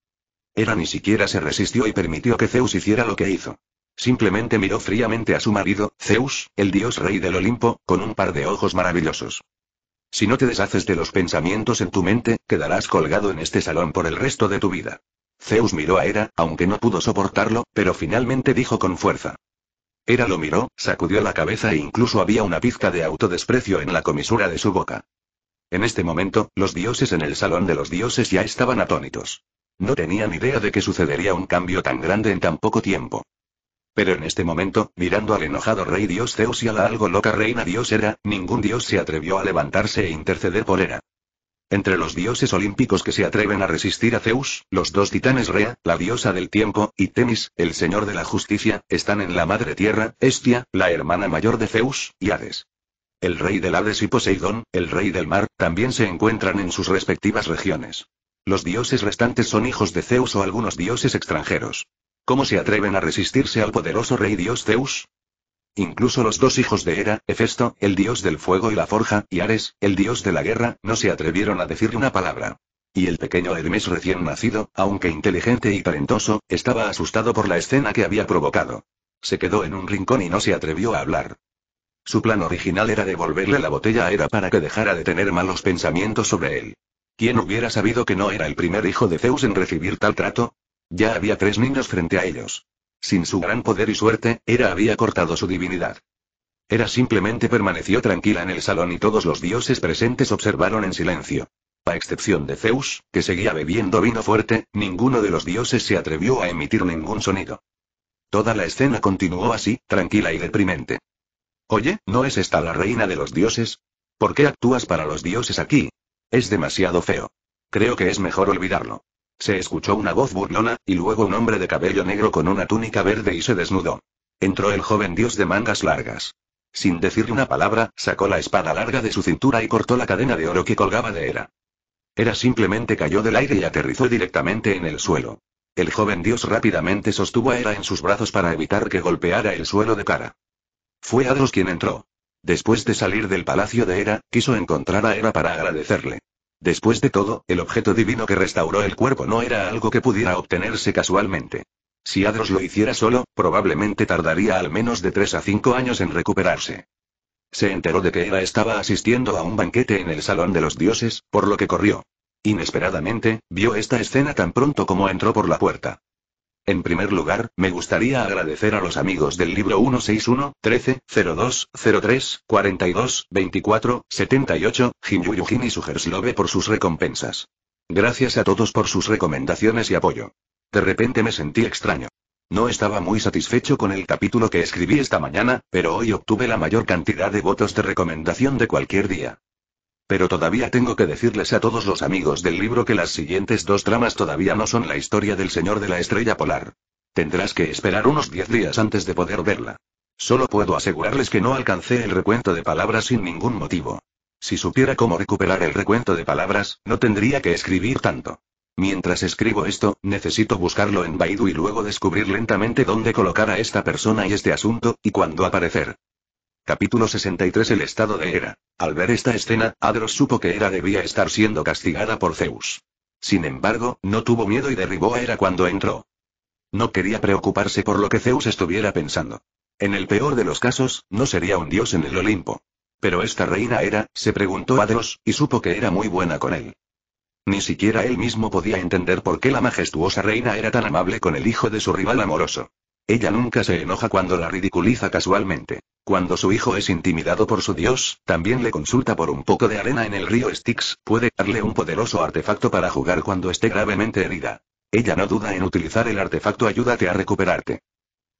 Hera ni siquiera se resistió y permitió que Zeus hiciera lo que hizo. Simplemente miró fríamente a su marido, Zeus, el dios rey del Olimpo, con un par de ojos maravillosos. Si no te deshaces de los pensamientos en tu mente, quedarás colgado en este salón por el resto de tu vida. Zeus miró a Hera, aunque no pudo soportarlo, pero finalmente dijo con fuerza. Hera lo miró, sacudió la cabeza e incluso había una pizca de autodesprecio en la comisura de su boca. En este momento, los dioses en el salón de los dioses ya estaban atónitos. No tenían idea de que sucedería un cambio tan grande en tan poco tiempo. Pero en este momento, mirando al enojado rey dios Zeus y a la algo loca reina dios Hera, ningún dios se atrevió a levantarse e interceder por Hera. Entre los dioses olímpicos que se atreven a resistir a Zeus, los dos titanes Rea, la diosa del tiempo, y Temis, el señor de la justicia, están en la madre tierra, Estia, la hermana mayor de Zeus, y Hades. El rey del Hades y Poseidón, el rey del mar, también se encuentran en sus respectivas regiones. Los dioses restantes son hijos de Zeus o algunos dioses extranjeros. ¿Cómo se atreven a resistirse al poderoso rey dios Zeus? Incluso los dos hijos de Hera, Hefesto, el dios del fuego y la forja, y Ares, el dios de la guerra, no se atrevieron a decirle una palabra. Y el pequeño Hermes recién nacido, aunque inteligente y talentoso, estaba asustado por la escena que había provocado. Se quedó en un rincón y no se atrevió a hablar. Su plan original era devolverle la botella a Hera para que dejara de tener malos pensamientos sobre él. ¿Quién hubiera sabido que no era el primer hijo de Zeus en recibir tal trato? Ya había tres niños frente a ellos. Sin su gran poder y suerte, Hera había cortado su divinidad. Hera simplemente permaneció tranquila en el salón y todos los dioses presentes observaron en silencio. A excepción de Zeus, que seguía bebiendo vino fuerte, ninguno de los dioses se atrevió a emitir ningún sonido. Toda la escena continuó así, tranquila y deprimente. Oye, ¿no es esta la reina de los dioses? ¿Por qué actúas para los dioses aquí? Es demasiado feo. Creo que es mejor olvidarlo. Se escuchó una voz burlona, y luego un hombre de cabello negro con una túnica verde y se desnudó. Entró el joven dios de mangas largas. Sin decirle una palabra, sacó la espada larga de su cintura y cortó la cadena de oro que colgaba de Hera. Hera simplemente cayó del aire y aterrizó directamente en el suelo. El joven dios rápidamente sostuvo a Hera en sus brazos para evitar que golpeara el suelo de cara. Fue Adros quien entró. Después de salir del palacio de Hera, quiso encontrar a Hera para agradecerle. Después de todo, el objeto divino que restauró el cuerpo no era algo que pudiera obtenerse casualmente. Si Adros lo hiciera solo, probablemente tardaría al menos de 3 a 5 años en recuperarse. Se enteró de que Hera estaba asistiendo a un banquete en el Salón de los Dioses, por lo que corrió. Inesperadamente, vio esta escena tan pronto como entró por la puerta. En primer lugar, me gustaría agradecer a los amigos del libro 161, 13, 02, 03, 42, 24, 78, Yujin y Sugerslove por sus recompensas. Gracias a todos por sus recomendaciones y apoyo. De repente me sentí extraño. No estaba muy satisfecho con el capítulo que escribí esta mañana, pero hoy obtuve la mayor cantidad de votos de recomendación de cualquier día. Pero todavía tengo que decirles a todos los amigos del libro que las siguientes dos tramas todavía no son la historia del Señor de la Estrella Polar. Tendrás que esperar unos diez días antes de poder verla. Solo puedo asegurarles que no alcancé el recuento de palabras sin ningún motivo. Si supiera cómo recuperar el recuento de palabras, no tendría que escribir tanto. Mientras escribo esto, necesito buscarlo en Baidu y luego descubrir lentamente dónde colocar a esta persona y este asunto, y cuándo aparecer. Capítulo 63 El estado de Hera. Al ver esta escena, Adros supo que Hera debía estar siendo castigada por Zeus. Sin embargo, no tuvo miedo y derribó a Hera cuando entró. No quería preocuparse por lo que Zeus estuviera pensando. En el peor de los casos, no sería un dios en el Olimpo. Pero esta reina era, se preguntó Adros, y supo que era muy buena con él. Ni siquiera él mismo podía entender por qué la majestuosa reina era tan amable con el hijo de su rival amoroso. Ella nunca se enoja cuando la ridiculiza casualmente. Cuando su hijo es intimidado por su dios, también le consulta por un poco de arena en el río Styx, puede darle un poderoso artefacto para jugar cuando esté gravemente herida. Ella no duda en utilizar el artefacto ayúdate a recuperarte.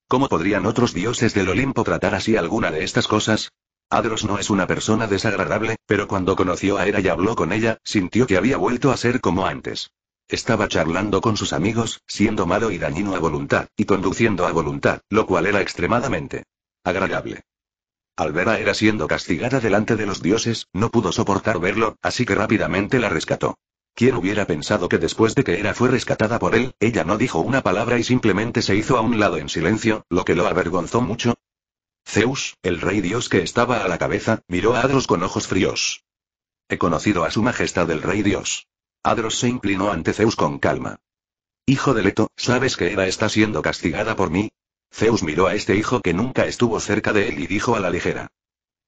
¿Cómo podrían otros dioses del Olimpo tratar así alguna de estas cosas? Adros no es una persona desagradable, pero cuando conoció a Hera y habló con ella, sintió que había vuelto a ser como antes. Estaba charlando con sus amigos, siendo malo y dañino a voluntad, y conduciendo a voluntad, lo cual era extremadamente agradable. Al ver a siendo castigada delante de los dioses, no pudo soportar verlo, así que rápidamente la rescató. ¿Quién hubiera pensado que después de que Hera fue rescatada por él, ella no dijo una palabra y simplemente se hizo a un lado en silencio, lo que lo avergonzó mucho? Zeus, el rey dios que estaba a la cabeza, miró a Adros con ojos fríos. He conocido a su majestad el rey dios. Adros se inclinó ante Zeus con calma. Hijo de Leto, ¿sabes que Hera está siendo castigada por mí? Zeus miró a este hijo que nunca estuvo cerca de él y dijo a la ligera.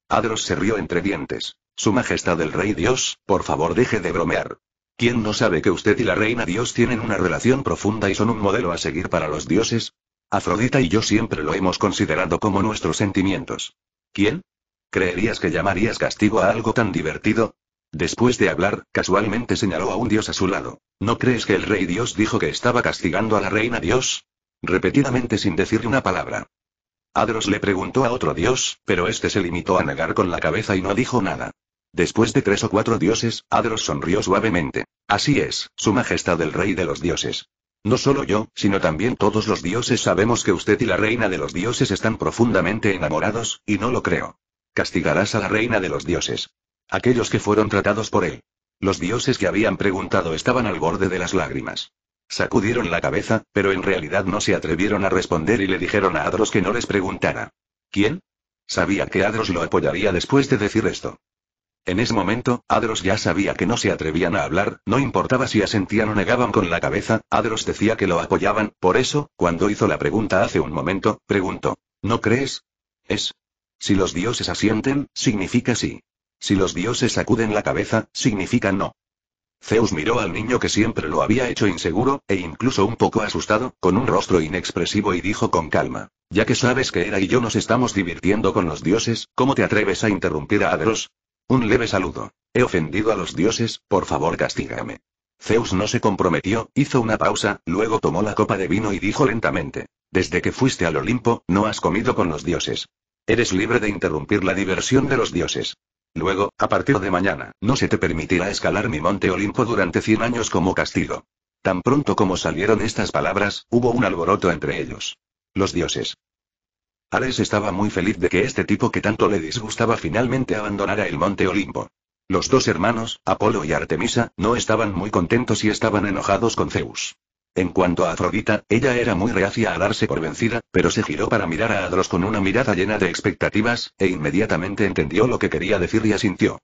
Adros se rió entre dientes. Su majestad el rey Dios, por favor deje de bromear. ¿Quién no sabe que usted y la reina Dios tienen una relación profunda y son un modelo a seguir para los dioses? Afrodita y yo siempre lo hemos considerado como nuestros sentimientos. ¿Quién? ¿Creerías que llamarías castigo a algo tan divertido? Después de hablar, casualmente señaló a un dios a su lado. ¿No crees que el rey dios dijo que estaba castigando a la reina dios? Repetidamente sin decirle una palabra. Adros le preguntó a otro dios, pero este se limitó a negar con la cabeza y no dijo nada. Después de tres o cuatro dioses, Adros sonrió suavemente. Así es, su majestad el rey de los dioses. No solo yo, sino también todos los dioses sabemos que usted y la reina de los dioses están profundamente enamorados, y no lo creo. Castigarás a la reina de los dioses. Aquellos que fueron tratados por él. Los dioses que habían preguntado estaban al borde de las lágrimas. Sacudieron la cabeza, pero en realidad no se atrevieron a responder y le dijeron a Adros que no les preguntara. ¿Quién? Sabía que Adros lo apoyaría después de decir esto. En ese momento, Adros ya sabía que no se atrevían a hablar, no importaba si asentían o negaban con la cabeza, Adros decía que lo apoyaban, por eso, cuando hizo la pregunta hace un momento, preguntó, ¿no crees? Es. Si los dioses asienten, significa sí. Si los dioses sacuden la cabeza, significa no. Zeus miró al niño que siempre lo había hecho inseguro, e incluso un poco asustado, con un rostro inexpresivo y dijo con calma, ya que sabes que Hera y yo nos estamos divirtiendo con los dioses, ¿cómo te atreves a interrumpir a Adros? Un leve saludo. He ofendido a los dioses, por favor castígame. Zeus no se comprometió, hizo una pausa, luego tomó la copa de vino y dijo lentamente, desde que fuiste al Olimpo, no has comido con los dioses. Eres libre de interrumpir la diversión de los dioses. Luego, a partir de mañana, no se te permitirá escalar mi monte Olimpo durante 100 años como castigo. Tan pronto como salieron estas palabras, hubo un alboroto entre ellos. Los dioses. Ares estaba muy feliz de que este tipo que tanto le disgustaba finalmente abandonara el monte Olimpo. Los dos hermanos, Apolo y Artemisa, no estaban muy contentos y estaban enojados con Zeus. En cuanto a Afrodita, ella era muy reacia a darse por vencida, pero se giró para mirar a Adros con una mirada llena de expectativas, e inmediatamente entendió lo que quería decir y asintió.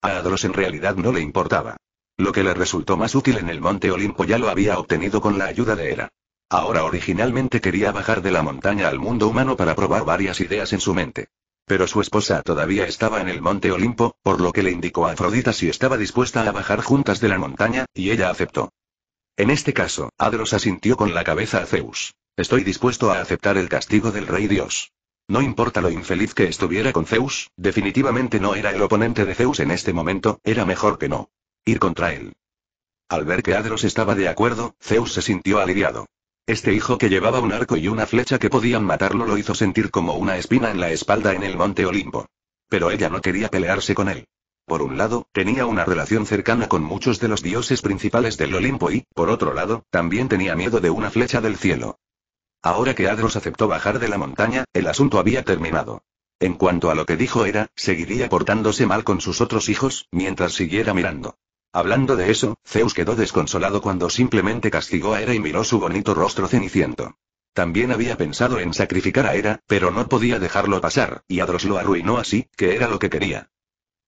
A Adros en realidad no le importaba. Lo que le resultó más útil en el monte Olimpo ya lo había obtenido con la ayuda de Hera. Ahora originalmente quería bajar de la montaña al mundo humano para probar varias ideas en su mente. Pero su esposa todavía estaba en el monte Olimpo, por lo que le indicó a Afrodita si estaba dispuesta a bajar juntas de la montaña, y ella aceptó. En este caso, Adros asintió con la cabeza a Zeus. Estoy dispuesto a aceptar el castigo del rey Dios. No importa lo infeliz que estuviera con Zeus, definitivamente no era el oponente de Zeus en este momento, era mejor que no. Ir contra él. Al ver que Adros estaba de acuerdo, Zeus se sintió aliviado. Este hijo que llevaba un arco y una flecha que podían matarlo lo hizo sentir como una espina en la espalda en el monte Olimpo. Pero ella no quería pelearse con él. Por un lado, tenía una relación cercana con muchos de los dioses principales del Olimpo y, por otro lado, también tenía miedo de una flecha del cielo. Ahora que Adros aceptó bajar de la montaña, el asunto había terminado. En cuanto a lo que dijo era, seguiría portándose mal con sus otros hijos, mientras siguiera mirando. Hablando de eso, Zeus quedó desconsolado cuando simplemente castigó a Hera y miró su bonito rostro ceniciento. También había pensado en sacrificar a Hera, pero no podía dejarlo pasar, y Adros lo arruinó así, que era lo que quería.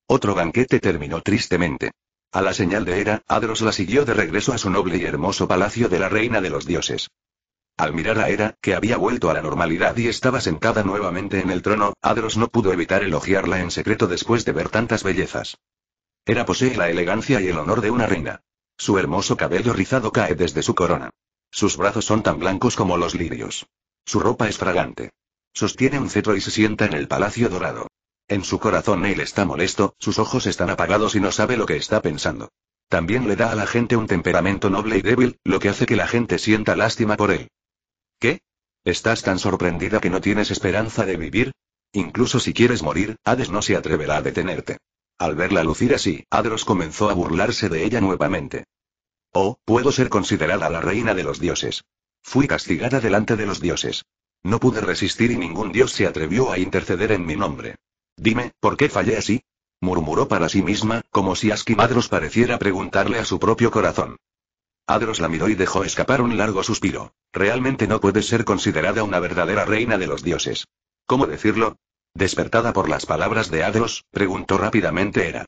Otro banquete terminó tristemente. A la señal de Hera, Adros la siguió de regreso a su noble y hermoso palacio de la reina de los dioses. Al mirar a Hera, que había vuelto a la normalidad y estaba sentada nuevamente en el trono, Adros no pudo evitar elogiarla en secreto después de ver tantas bellezas. Hera posee la elegancia y el honor de una reina. Su hermoso cabello rizado cae desde su corona. Sus brazos son tan blancos como los lirios. Su ropa es fragante. Sostiene un cetro y se sienta en el palacio dorado. En su corazón él está molesto, sus ojos están apagados y no sabe lo que está pensando. También le da a la gente un temperamento noble y débil, lo que hace que la gente sienta lástima por él. ¿Qué? ¿Estás tan sorprendida que no tienes esperanza de vivir? Incluso si quieres morir, Hades no se atreverá a detenerte. Al verla lucir así, Adros comenzó a burlarse de ella nuevamente. Oh, puedo ser considerada la reina de los dioses. Fui castigada delante de los dioses. No pude resistir y ningún dios se atrevió a interceder en mi nombre. Dime, ¿por qué fallé así? murmuró para sí misma, como si Asquimadros pareciera preguntarle a su propio corazón. Adros la miró y dejó escapar un largo suspiro. Realmente no puedes ser considerada una verdadera reina de los dioses. ¿Cómo decirlo? Despertada por las palabras de Adros, preguntó rápidamente Hera.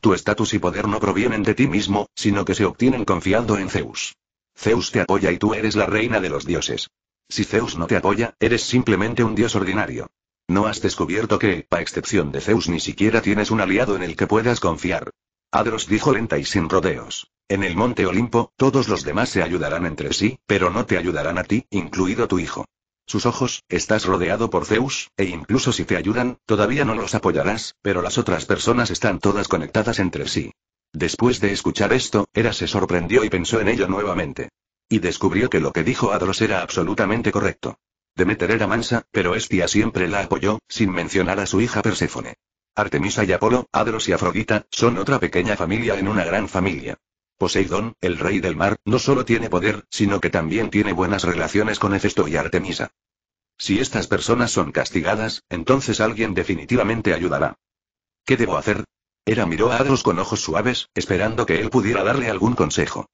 Tu estatus y poder no provienen de ti mismo, sino que se obtienen confiando en Zeus. Zeus te apoya y tú eres la reina de los dioses. Si Zeus no te apoya, eres simplemente un dios ordinario. No has descubierto que, a excepción de Zeus, ni siquiera tienes un aliado en el que puedas confiar. Adros dijo lenta y sin rodeos. En el monte Olimpo, todos los demás se ayudarán entre sí, pero no te ayudarán a ti, incluido tu hijo. Sus ojos, estás rodeado por Zeus, e incluso si te ayudan, todavía no los apoyarás, pero las otras personas están todas conectadas entre sí. Después de escuchar esto, Hera se sorprendió y pensó en ello nuevamente. Y descubrió que lo que dijo Adros era absolutamente correcto. Demeter era mansa, pero Estia siempre la apoyó, sin mencionar a su hija Perséfone. Artemisa y Apolo, Adros y Afrodita, son otra pequeña familia en una gran familia. Poseidón, el rey del mar, no solo tiene poder, sino que también tiene buenas relaciones con Hefesto y Artemisa. Si estas personas son castigadas, entonces alguien definitivamente ayudará. ¿Qué debo hacer? Era miró a Adros con ojos suaves, esperando que él pudiera darle algún consejo.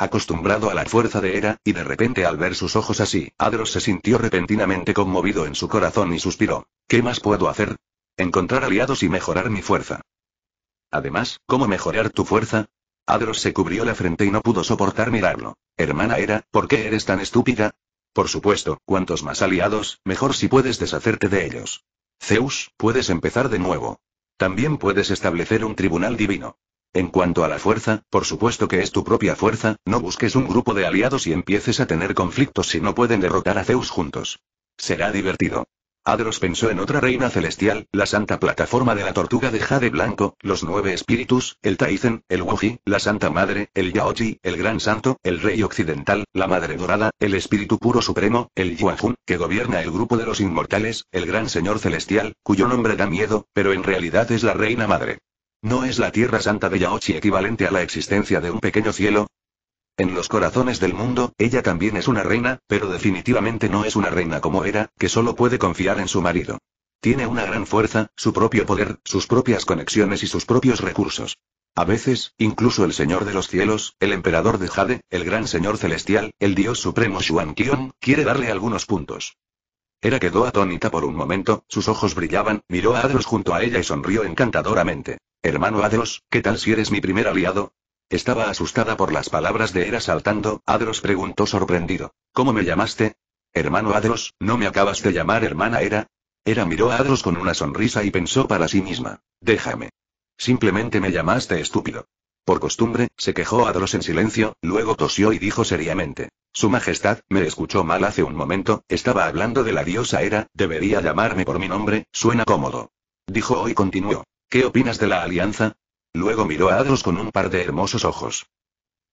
Acostumbrado a la fuerza de Hera, y de repente al ver sus ojos así, Adros se sintió repentinamente conmovido en su corazón y suspiró. ¿Qué más puedo hacer? Encontrar aliados y mejorar mi fuerza. Además, ¿cómo mejorar tu fuerza? Adros se cubrió la frente y no pudo soportar mirarlo. Hermana Hera, ¿por qué eres tan estúpida? Por supuesto, cuantos más aliados, mejor si puedes deshacerte de ellos. Zeus, puedes empezar de nuevo. También puedes establecer un tribunal divino. En cuanto a la fuerza, por supuesto que es tu propia fuerza, no busques un grupo de aliados y empieces a tener conflictos si no pueden derrotar a Zeus juntos. Será divertido. Adros pensó en otra reina celestial, la santa plataforma de la tortuga de jade blanco, los nueve espíritus, el Taizen, el Wuji, la santa madre, el Yaoji, el gran santo, el rey occidental, la madre dorada, el espíritu puro supremo, el Yuanjun, que gobierna el grupo de los inmortales, el gran señor celestial, cuyo nombre da miedo, pero en realidad es la reina madre. ¿No es la tierra santa de Yaochi equivalente a la existencia de un pequeño cielo? En los corazones del mundo, ella también es una reina, pero definitivamente no es una reina como era, que solo puede confiar en su marido. Tiene una gran fuerza, su propio poder, sus propias conexiones y sus propios recursos. A veces, incluso el Señor de los Cielos, el Emperador de Jade, el Gran Señor Celestial, el Dios Supremo Xuan Qion, quiere darle algunos puntos. Era quedó atónita por un momento, sus ojos brillaban, miró a Adros junto a ella y sonrió encantadoramente. Hermano Adros, ¿qué tal si eres mi primer aliado? Estaba asustada por las palabras de Era saltando, Adros preguntó sorprendido. ¿Cómo me llamaste? Hermano Adros, ¿no me acabas de llamar hermana Era? Era miró a Adros con una sonrisa y pensó para sí misma. Déjame. Simplemente me llamaste estúpido. Por costumbre, se quejó Adros en silencio, luego tosió y dijo seriamente. Su Majestad, me escuchó mal hace un momento, estaba hablando de la diosa Era, debería llamarme por mi nombre, suena cómodo. Dijo y continuó. ¿Qué opinas de la alianza? Luego miró a Adros con un par de hermosos ojos.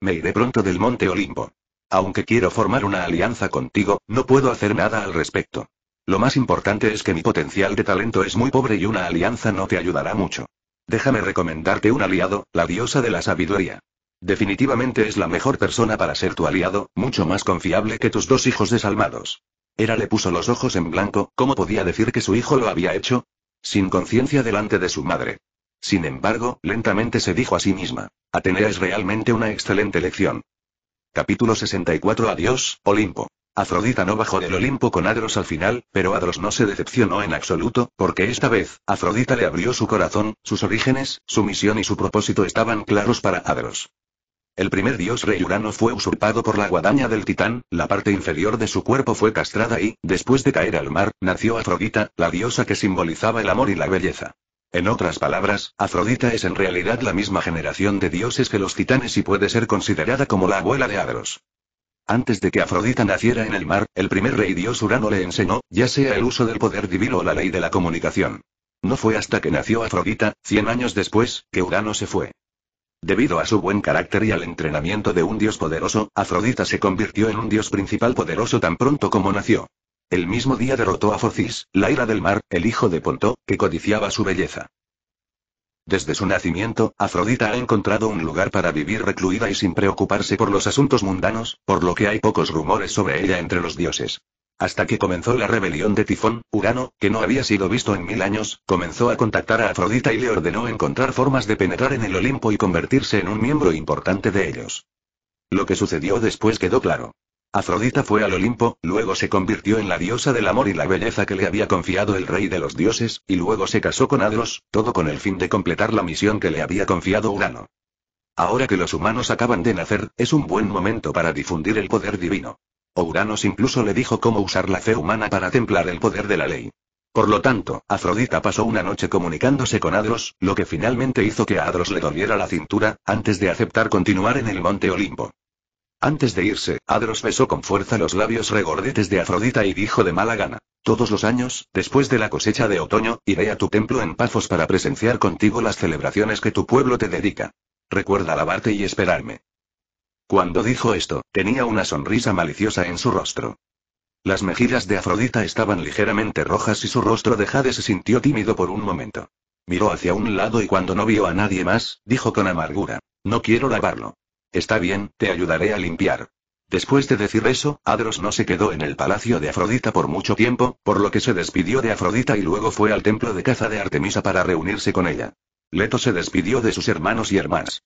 Me iré pronto del Monte Olimpo. Aunque quiero formar una alianza contigo, no puedo hacer nada al respecto. Lo más importante es que mi potencial de talento es muy pobre y una alianza no te ayudará mucho. Déjame recomendarte un aliado, la diosa de la sabiduría. Definitivamente es la mejor persona para ser tu aliado, mucho más confiable que tus dos hijos desalmados. Era le puso los ojos en blanco, ¿cómo podía decir que su hijo lo había hecho? Sin conciencia delante de su madre. Sin embargo, lentamente se dijo a sí misma. Atenea es realmente una excelente lección. Capítulo 64 Adiós, Olimpo. Afrodita no bajó del Olimpo con Adros al final, pero Adros no se decepcionó en absoluto, porque esta vez, Afrodita le abrió su corazón, sus orígenes, su misión y su propósito estaban claros para Adros. El primer dios rey Urano fue usurpado por la guadaña del titán, la parte inferior de su cuerpo fue castrada y, después de caer al mar, nació Afrodita, la diosa que simbolizaba el amor y la belleza. En otras palabras, Afrodita es en realidad la misma generación de dioses que los titanes y puede ser considerada como la abuela de Adros. Antes de que Afrodita naciera en el mar, el primer rey dios Urano le enseñó, ya sea el uso del poder divino o la ley de la comunicación. No fue hasta que nació Afrodita, cien años después, que Urano se fue. Debido a su buen carácter y al entrenamiento de un dios poderoso, Afrodita se convirtió en un dios principal poderoso tan pronto como nació. El mismo día derrotó a Focis, la ira del mar, el hijo de Ponto, que codiciaba su belleza. Desde su nacimiento, Afrodita ha encontrado un lugar para vivir recluida y sin preocuparse por los asuntos mundanos, por lo que hay pocos rumores sobre ella entre los dioses. Hasta que comenzó la rebelión de Tifón, Urano, que no había sido visto en mil años, comenzó a contactar a Afrodita y le ordenó encontrar formas de penetrar en el Olimpo y convertirse en un miembro importante de ellos. Lo que sucedió después quedó claro. Afrodita fue al Olimpo, luego se convirtió en la diosa del amor y la belleza que le había confiado el rey de los dioses, y luego se casó con Adros, todo con el fin de completar la misión que le había confiado Urano. Ahora que los humanos acaban de nacer, es un buen momento para difundir el poder divino. Uranos incluso le dijo cómo usar la fe humana para templar el poder de la ley. Por lo tanto, Afrodita pasó una noche comunicándose con Adros, lo que finalmente hizo que a Adros le doliera la cintura, antes de aceptar continuar en el monte Olimpo. Antes de irse, Adros besó con fuerza los labios regordetes de Afrodita y dijo de mala gana. Todos los años, después de la cosecha de otoño, iré a tu templo en Pafos para presenciar contigo las celebraciones que tu pueblo te dedica. Recuerda lavarte y esperarme. Cuando dijo esto, tenía una sonrisa maliciosa en su rostro. Las mejillas de Afrodita estaban ligeramente rojas y su rostro de Jade se sintió tímido por un momento. Miró hacia un lado y cuando no vio a nadie más, dijo con amargura. No quiero lavarlo. Está bien, te ayudaré a limpiar. Después de decir eso, Adros no se quedó en el palacio de Afrodita por mucho tiempo, por lo que se despidió de Afrodita y luego fue al templo de caza de Artemisa para reunirse con ella. Leto se despidió de sus hermanos y hermanas.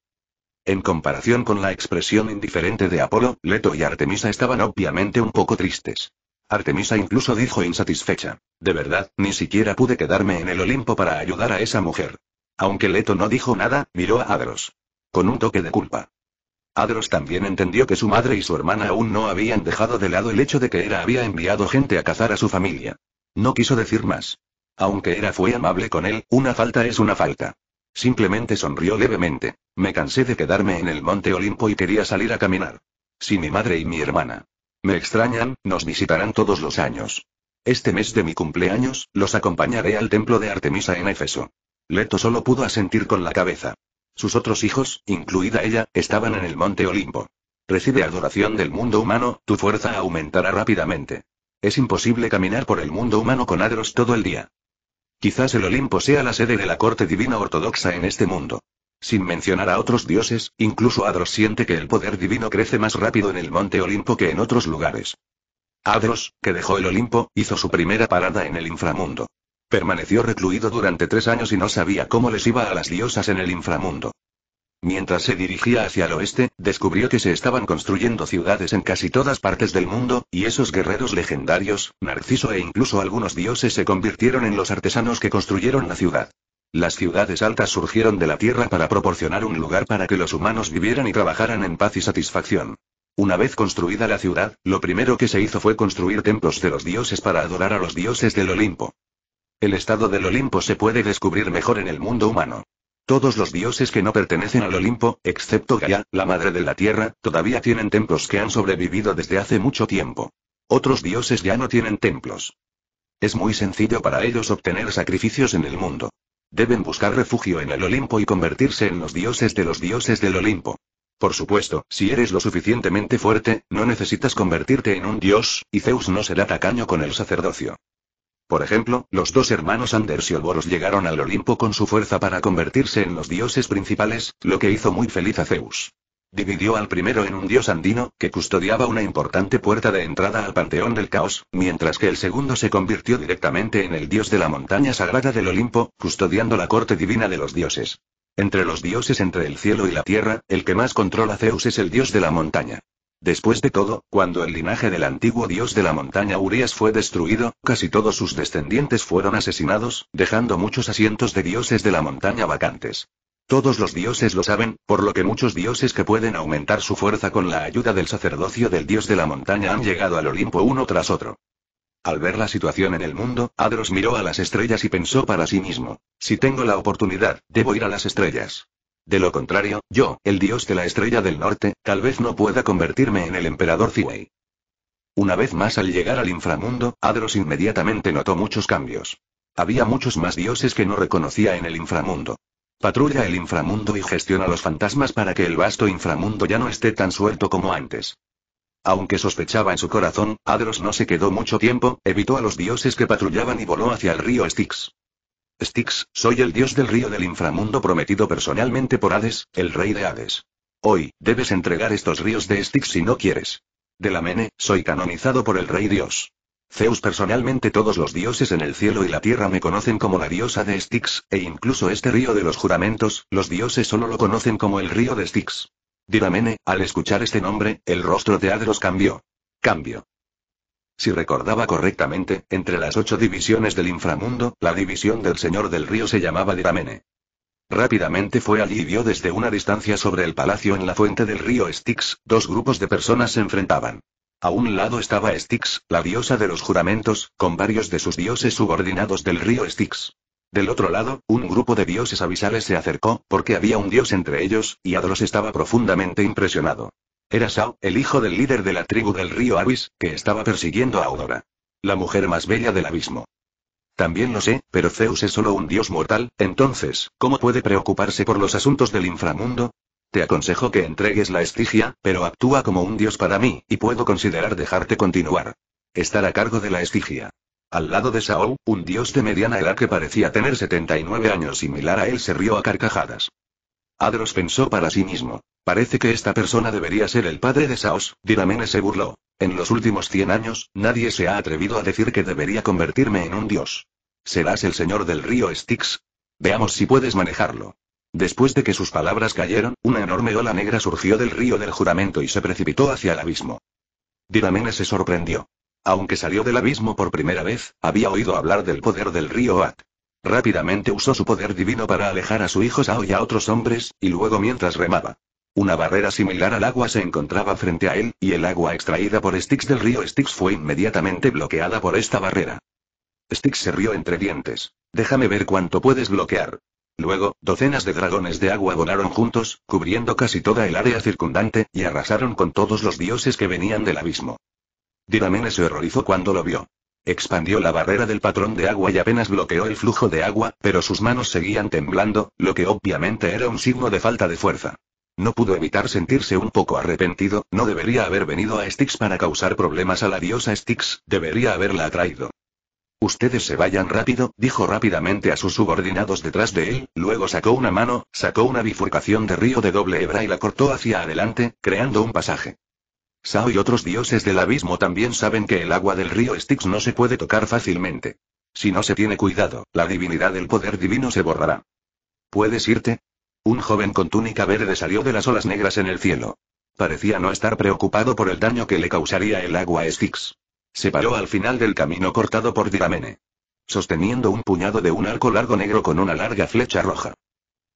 En comparación con la expresión indiferente de Apolo, Leto y Artemisa estaban obviamente un poco tristes. Artemisa incluso dijo insatisfecha. De verdad, ni siquiera pude quedarme en el Olimpo para ayudar a esa mujer. Aunque Leto no dijo nada, miró a Adros. Con un toque de culpa. Adros también entendió que su madre y su hermana aún no habían dejado de lado el hecho de que Hera había enviado gente a cazar a su familia. No quiso decir más. Aunque Hera fue amable con él, una falta es una falta. Simplemente sonrió levemente. Me cansé de quedarme en el monte Olimpo y quería salir a caminar. Si mi madre y mi hermana me extrañan, nos visitarán todos los años. Este mes de mi cumpleaños, los acompañaré al templo de Artemisa en Éfeso. Leto solo pudo asentir con la cabeza. Sus otros hijos, incluida ella, estaban en el monte Olimpo. Recibe adoración del mundo humano, tu fuerza aumentará rápidamente. Es imposible caminar por el mundo humano con Adros todo el día. Quizás el Olimpo sea la sede de la corte divina ortodoxa en este mundo. Sin mencionar a otros dioses, incluso Adros siente que el poder divino crece más rápido en el monte Olimpo que en otros lugares. Adros, que dejó el Olimpo, hizo su primera parada en el inframundo. Permaneció recluido durante tres años y no sabía cómo les iba a las diosas en el inframundo. Mientras se dirigía hacia el oeste, descubrió que se estaban construyendo ciudades en casi todas partes del mundo, y esos guerreros legendarios, Narciso e incluso algunos dioses se convirtieron en los artesanos que construyeron la ciudad. Las ciudades altas surgieron de la tierra para proporcionar un lugar para que los humanos vivieran y trabajaran en paz y satisfacción. Una vez construida la ciudad, lo primero que se hizo fue construir templos de los dioses para adorar a los dioses del Olimpo. El estado del Olimpo se puede descubrir mejor en el mundo humano. Todos los dioses que no pertenecen al Olimpo, excepto Gaia, la madre de la tierra, todavía tienen templos que han sobrevivido desde hace mucho tiempo. Otros dioses ya no tienen templos. Es muy sencillo para ellos obtener sacrificios en el mundo. Deben buscar refugio en el Olimpo y convertirse en los dioses de los dioses del Olimpo. Por supuesto, si eres lo suficientemente fuerte, no necesitas convertirte en un dios, y Zeus no será tacaño con el sacerdocio. Por ejemplo, los dos hermanos Anders y Olboros llegaron al Olimpo con su fuerza para convertirse en los dioses principales, lo que hizo muy feliz a Zeus. Dividió al primero en un dios andino, que custodiaba una importante puerta de entrada al panteón del caos, mientras que el segundo se convirtió directamente en el dios de la montaña sagrada del Olimpo, custodiando la corte divina de los dioses. Entre los dioses entre el cielo y la tierra, el que más controla Zeus es el dios de la montaña. Después de todo, cuando el linaje del antiguo dios de la montaña Urias fue destruido, casi todos sus descendientes fueron asesinados, dejando muchos asientos de dioses de la montaña vacantes. Todos los dioses lo saben, por lo que muchos dioses que pueden aumentar su fuerza con la ayuda del sacerdocio del dios de la montaña han llegado al Olimpo uno tras otro. Al ver la situación en el mundo, Adros miró a las estrellas y pensó para sí mismo, si tengo la oportunidad, debo ir a las estrellas. De lo contrario, yo, el dios de la estrella del norte, tal vez no pueda convertirme en el emperador Ziwei. Una vez más al llegar al inframundo, Adros inmediatamente notó muchos cambios. Había muchos más dioses que no reconocía en el inframundo. Patrulla el inframundo y gestiona los fantasmas para que el vasto inframundo ya no esté tan suelto como antes. Aunque sospechaba en su corazón, Adros no se quedó mucho tiempo, evitó a los dioses que patrullaban y voló hacia el río Styx. Styx, soy el dios del río del inframundo prometido personalmente por Hades, el rey de Hades. Hoy, debes entregar estos ríos de Styx si no quieres. De la Mene, soy canonizado por el rey dios. Zeus personalmente todos los dioses en el cielo y la tierra me conocen como la diosa de Styx, e incluso este río de los juramentos, los dioses solo lo conocen como el río de Styx. Diramene, al escuchar este nombre, el rostro de Adros cambió. Cambio. Si recordaba correctamente, entre las ocho divisiones del inframundo, la división del Señor del Río se llamaba Diramene. Rápidamente fue allí y vio desde una distancia sobre el palacio en la fuente del río Styx, dos grupos de personas se enfrentaban. A un lado estaba Styx, la diosa de los juramentos, con varios de sus dioses subordinados del río Styx. Del otro lado, un grupo de dioses abisales se acercó, porque había un dios entre ellos, y Adros estaba profundamente impresionado. Era Sao, el hijo del líder de la tribu del río Abyss, que estaba persiguiendo a Aurora. La mujer más bella del abismo. También lo sé, pero Zeus es solo un dios mortal, entonces, ¿cómo puede preocuparse por los asuntos del inframundo? Te aconsejo que entregues la estigia, pero actúa como un dios para mí, y puedo considerar dejarte continuar. Estar a cargo de la estigia. Al lado de Sao, un dios de mediana edad que parecía tener 79 años similar a él se rió a carcajadas. Adros pensó para sí mismo. Parece que esta persona debería ser el padre de Saos, Diramene se burló. En los últimos 100 años, nadie se ha atrevido a decir que debería convertirme en un dios. ¿Serás el señor del río Styx? Veamos si puedes manejarlo. Después de que sus palabras cayeron, una enorme ola negra surgió del río del juramento y se precipitó hacia el abismo. Diramene se sorprendió. Aunque salió del abismo por primera vez, había oído hablar del poder del río At. Rápidamente usó su poder divino para alejar a su hijo Sao y a otros hombres, y luego mientras remaba. Una barrera similar al agua se encontraba frente a él, y el agua extraída por Styx del río Styx fue inmediatamente bloqueada por esta barrera. Styx se rió entre dientes. Déjame ver cuánto puedes bloquear. Luego, docenas de dragones de agua volaron juntos, cubriendo casi toda el área circundante, y arrasaron con todos los dioses que venían del abismo. Diramene se horrorizó cuando lo vio. Expandió la barrera del patrón de agua y apenas bloqueó el flujo de agua, pero sus manos seguían temblando, lo que obviamente era un signo de falta de fuerza. No pudo evitar sentirse un poco arrepentido, no debería haber venido a Styx para causar problemas a la diosa Styx, debería haberla atraído. Ustedes se vayan rápido, dijo rápidamente a sus subordinados detrás de él, luego sacó una mano, sacó una bifurcación de río de doble hebra y la cortó hacia adelante, creando un pasaje. Sao y otros dioses del abismo también saben que el agua del río Styx no se puede tocar fácilmente. Si no se tiene cuidado, la divinidad del poder divino se borrará. ¿Puedes irte? Un joven con túnica verde salió de las olas negras en el cielo. Parecía no estar preocupado por el daño que le causaría el agua Styx. Se paró al final del camino cortado por Diramene. Sosteniendo un puñado de un arco largo negro con una larga flecha roja.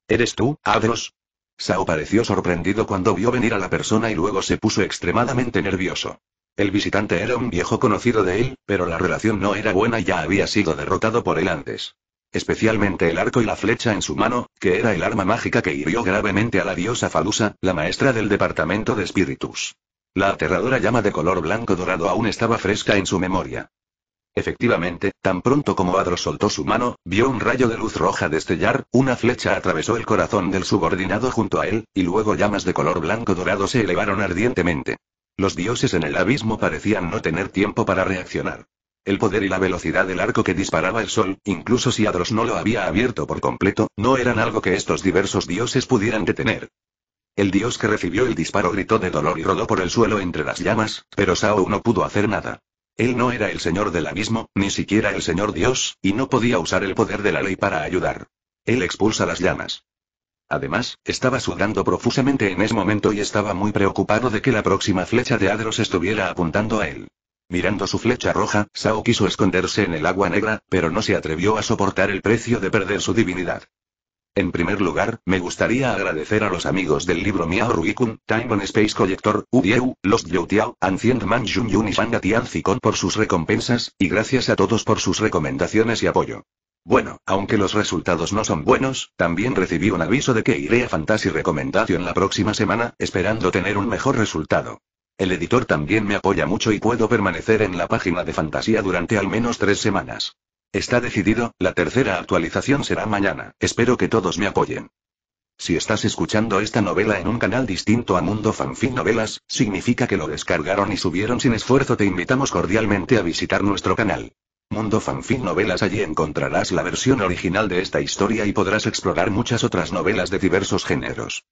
¿Eres tú, Adros? Sao pareció sorprendido cuando vio venir a la persona y luego se puso extremadamente nervioso. El visitante era un viejo conocido de él, pero la relación no era buena y ya había sido derrotado por él antes. Especialmente el arco y la flecha en su mano, que era el arma mágica que hirió gravemente a la diosa Falusa, la maestra del departamento de espíritus. La aterradora llama de color blanco dorado aún estaba fresca en su memoria. Efectivamente, tan pronto como Adro soltó su mano, vio un rayo de luz roja destellar, una flecha atravesó el corazón del subordinado junto a él, y luego llamas de color blanco dorado se elevaron ardientemente. Los dioses en el abismo parecían no tener tiempo para reaccionar. El poder y la velocidad del arco que disparaba el sol, incluso si Adros no lo había abierto por completo, no eran algo que estos diversos dioses pudieran detener. El dios que recibió el disparo gritó de dolor y rodó por el suelo entre las llamas, pero Sao no pudo hacer nada. Él no era el señor del abismo, ni siquiera el señor Dios, y no podía usar el poder de la ley para ayudar. Él expulsa las llamas. Además, estaba sudando profusamente en ese momento y estaba muy preocupado de que la próxima flecha de Adros estuviera apuntando a él. Mirando su flecha roja, Sao quiso esconderse en el agua negra, pero no se atrevió a soportar el precio de perder su divinidad. En primer lugar, me gustaría agradecer a los amigos del libro Miao Ruikun, Time on Space Collector, Udieu, Lost Youtiao, Ancient Man Jun Yun y Shanga Tianzicon por sus recompensas, y gracias a todos por sus recomendaciones y apoyo. Bueno, aunque los resultados no son buenos, también recibí un aviso de que iré a Fantasy Recomendación la próxima semana, esperando tener un mejor resultado. El editor también me apoya mucho y puedo permanecer en la página de fantasía durante al menos tres semanas. Está decidido, la tercera actualización será mañana, espero que todos me apoyen. Si estás escuchando esta novela en un canal distinto a Mundo Fanfic Novelas, significa que lo descargaron y subieron sin esfuerzo. Te invitamos cordialmente a visitar nuestro canal. Mundo Fanfic Novelas allí encontrarás la versión original de esta historia y podrás explorar muchas otras novelas de diversos géneros.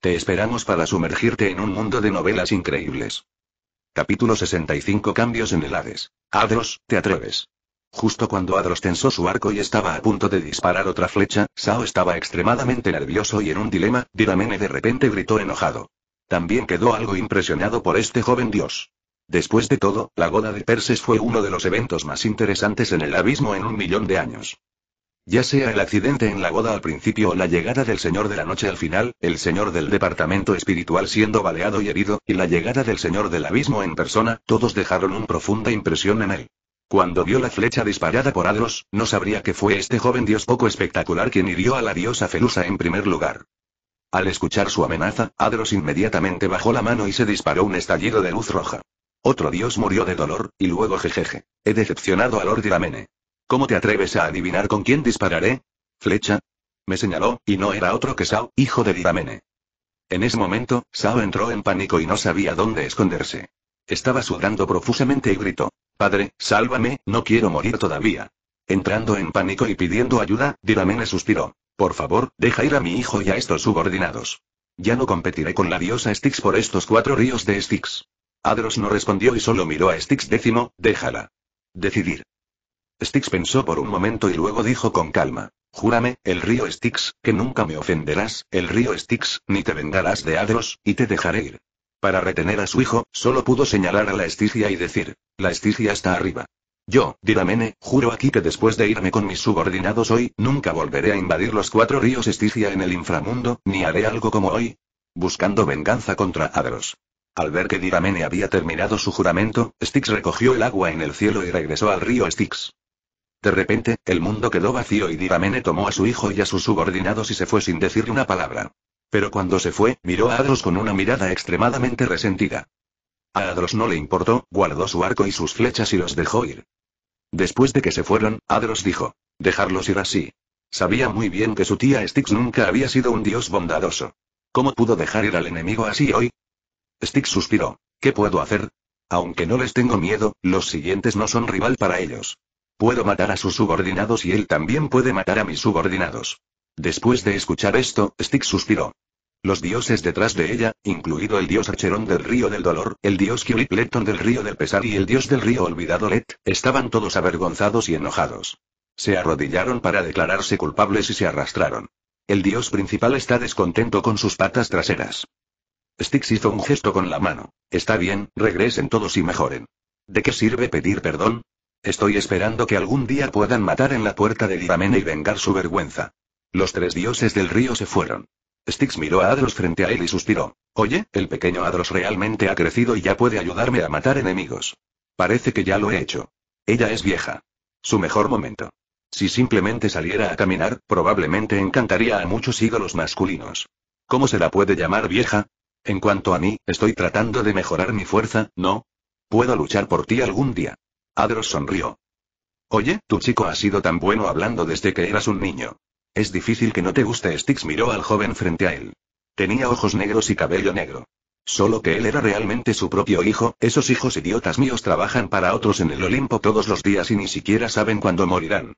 Te esperamos para sumergirte en un mundo de novelas increíbles. Capítulo 65 Cambios en el Hades. Adros, ¿te atreves? Justo cuando Adros tensó su arco y estaba a punto de disparar otra flecha, Sao estaba extremadamente nervioso y en un dilema, Diramene de repente gritó enojado. También quedó algo impresionado por este joven dios. Después de todo, la boda de Perses fue uno de los eventos más interesantes en el abismo en un millón de años. Ya sea el accidente en la boda al principio o la llegada del Señor de la Noche al final, el Señor del Departamento Espiritual siendo baleado y herido, y la llegada del Señor del Abismo en persona, todos dejaron una profunda impresión en él. Cuando vio la flecha disparada por Adros, no sabría que fue este joven dios poco espectacular quien hirió a la diosa Felusa en primer lugar. Al escuchar su amenaza, Adros inmediatamente bajó la mano y se disparó un estallido de luz roja. Otro dios murió de dolor, y luego jejeje. He decepcionado a Lord Iramene. ¿Cómo te atreves a adivinar con quién dispararé? ¿Flecha? Me señaló, y no era otro que Sao, hijo de Diramene. En ese momento, Sao entró en pánico y no sabía dónde esconderse. Estaba sudando profusamente y gritó. Padre, sálvame, no quiero morir todavía. Entrando en pánico y pidiendo ayuda, Diramene suspiró. Por favor, deja ir a mi hijo y a estos subordinados. Ya no competiré con la diosa Styx por estos cuatro ríos de Styx. Adros no respondió y solo miró a Styx décimo, déjala. Decidir. Styx pensó por un momento y luego dijo con calma. Júrame, el río Styx, que nunca me ofenderás, el río Styx, ni te vengarás de Adros, y te dejaré ir. Para retener a su hijo, solo pudo señalar a la Estigia y decir, la Estigia está arriba. Yo, Diramene, juro aquí que después de irme con mis subordinados hoy, nunca volveré a invadir los cuatro ríos Estigia en el inframundo, ni haré algo como hoy. Buscando venganza contra Adros. Al ver que Diramene había terminado su juramento, Styx recogió el agua en el cielo y regresó al río Styx. De repente, el mundo quedó vacío y Diramene tomó a su hijo y a sus subordinados y se fue sin decirle una palabra. Pero cuando se fue, miró a Adros con una mirada extremadamente resentida. A Adros no le importó, guardó su arco y sus flechas y los dejó ir. Después de que se fueron, Adros dijo, dejarlos ir así. Sabía muy bien que su tía Styx nunca había sido un dios bondadoso. ¿Cómo pudo dejar ir al enemigo así hoy? Styx suspiró. ¿Qué puedo hacer? Aunque no les tengo miedo, los siguientes no son rival para ellos. Puedo matar a sus subordinados y él también puede matar a mis subordinados. Después de escuchar esto, Styx suspiró. Los dioses detrás de ella, incluido el dios Archerón del río del dolor, el dios Kiulipleton del río del pesar y el dios del río olvidado Let, estaban todos avergonzados y enojados. Se arrodillaron para declararse culpables y se arrastraron. El dios principal está descontento con sus patas traseras. Styx hizo un gesto con la mano. Está bien, regresen todos y mejoren. ¿De qué sirve pedir perdón? Estoy esperando que algún día puedan matar en la puerta de Diramene y vengar su vergüenza. Los tres dioses del río se fueron. Styx miró a Adros frente a él y suspiró. Oye, el pequeño Adros realmente ha crecido y ya puede ayudarme a matar enemigos. Parece que ya lo he hecho. Ella es vieja. Su mejor momento. Si simplemente saliera a caminar, probablemente encantaría a muchos ídolos masculinos. ¿Cómo se la puede llamar vieja? En cuanto a mí, estoy tratando de mejorar mi fuerza, ¿no? Puedo luchar por ti algún día. Adros sonrió. Oye, tu chico ha sido tan bueno hablando desde que eras un niño. Es difícil que no te guste. Styx miró al joven frente a él. Tenía ojos negros y cabello negro. Solo que él era realmente su propio hijo, esos hijos idiotas míos trabajan para otros en el Olimpo todos los días y ni siquiera saben cuándo morirán.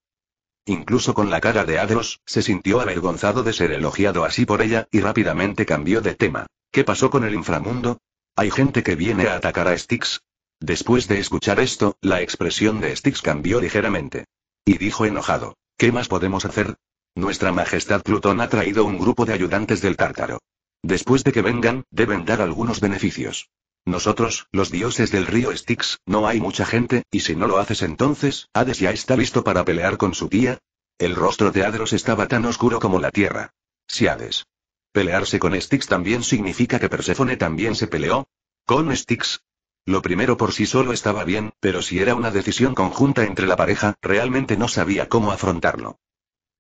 Incluso con la cara de Adros, se sintió avergonzado de ser elogiado así por ella, y rápidamente cambió de tema. ¿Qué pasó con el inframundo? ¿Hay gente que viene a atacar a Styx? Después de escuchar esto, la expresión de Styx cambió ligeramente. Y dijo enojado. ¿Qué más podemos hacer? Nuestra Majestad Plutón ha traído un grupo de ayudantes del Tártaro. Después de que vengan, deben dar algunos beneficios. Nosotros, los dioses del río Styx, no hay mucha gente, y si no lo haces entonces, Hades ya está listo para pelear con su tía. El rostro de Adros estaba tan oscuro como la tierra. Si Hades. Pelearse con Styx también significa que Perséfone también se peleó. ¿Con Styx? Lo primero por sí solo estaba bien, pero si era una decisión conjunta entre la pareja, realmente no sabía cómo afrontarlo.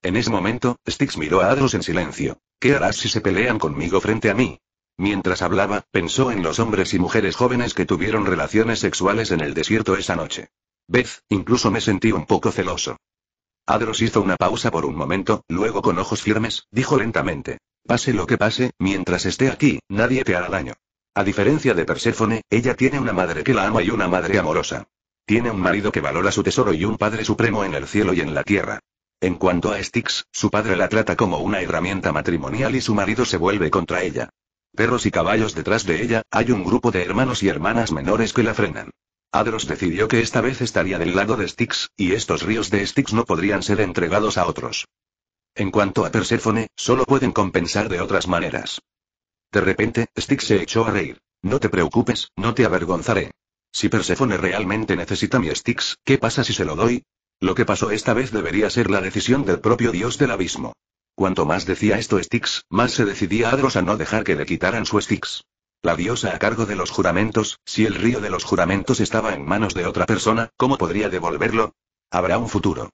En ese momento, Styx miró a Adros en silencio. ¿Qué harás si se pelean conmigo frente a mí? Mientras hablaba, pensó en los hombres y mujeres jóvenes que tuvieron relaciones sexuales en el desierto esa noche. Beth, incluso me sentí un poco celoso. Adros hizo una pausa por un momento, luego con ojos firmes, dijo lentamente. Pase lo que pase, mientras esté aquí, nadie te hará daño. A diferencia de Perséfone, ella tiene una madre que la ama y una madre amorosa. Tiene un marido que valora su tesoro y un padre supremo en el cielo y en la tierra. En cuanto a Styx, su padre la trata como una herramienta matrimonial y su marido se vuelve contra ella. Perros y caballos detrás de ella, hay un grupo de hermanos y hermanas menores que la frenan. Adros decidió que esta vez estaría del lado de Styx, y estos ríos de Styx no podrían ser entregados a otros. En cuanto a Perséfone, solo pueden compensar de otras maneras. De repente, Styx se echó a reír. No te preocupes, no te avergonzaré. Si Perséfone realmente necesita mi Styx, ¿qué pasa si se lo doy? Lo que pasó esta vez debería ser la decisión del propio dios del abismo. Cuanto más decía esto Styx, más se decidía Adros a no dejar que le quitaran su Styx. La diosa a cargo de los juramentos, si el río de los juramentos estaba en manos de otra persona, ¿cómo podría devolverlo? Habrá un futuro.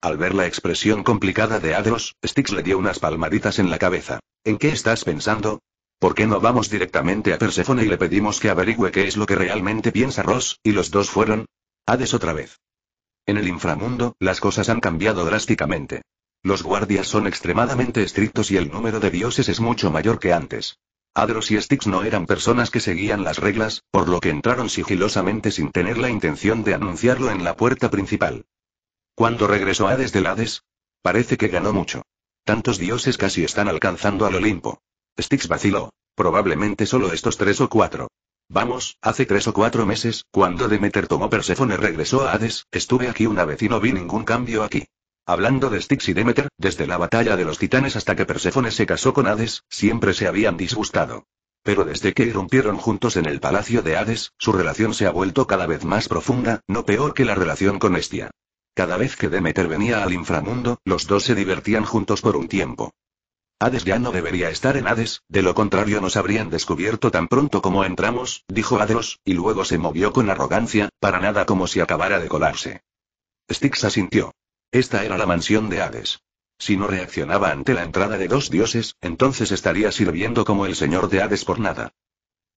Al ver la expresión complicada de Adros, Styx le dio unas palmaditas en la cabeza. ¿En qué estás pensando? ¿Por qué no vamos directamente a Perséfone y le pedimos que averigüe qué es lo que realmente piensa Ross? Y los dos fueron. Hades otra vez. En el inframundo, las cosas han cambiado drásticamente. Los guardias son extremadamente estrictos y el número de dioses es mucho mayor que antes. Adros y Styx no eran personas que seguían las reglas, por lo que entraron sigilosamente sin tener la intención de anunciarlo en la puerta principal. Cuando regresó Hades del Hades? Parece que ganó mucho. Tantos dioses casi están alcanzando al Olimpo. Styx vaciló. Probablemente solo estos tres o cuatro. Vamos, hace tres o cuatro meses, cuando Demeter tomó Perséfone regresó a Hades, estuve aquí una vez y no vi ningún cambio aquí. Hablando de Styx y Demeter, desde la batalla de los titanes hasta que Perséfone se casó con Hades, siempre se habían disgustado. Pero desde que irrumpieron juntos en el palacio de Hades, su relación se ha vuelto cada vez más profunda, no peor que la relación con Estia. Cada vez que Demeter venía al inframundo, los dos se divertían juntos por un tiempo. Hades ya no debería estar en Hades, de lo contrario nos habrían descubierto tan pronto como entramos, dijo Hades, y luego se movió con arrogancia, para nada como si acabara de colarse. Styx asintió. Esta era la mansión de Hades. Si no reaccionaba ante la entrada de dos dioses, entonces estaría sirviendo como el señor de Hades por nada.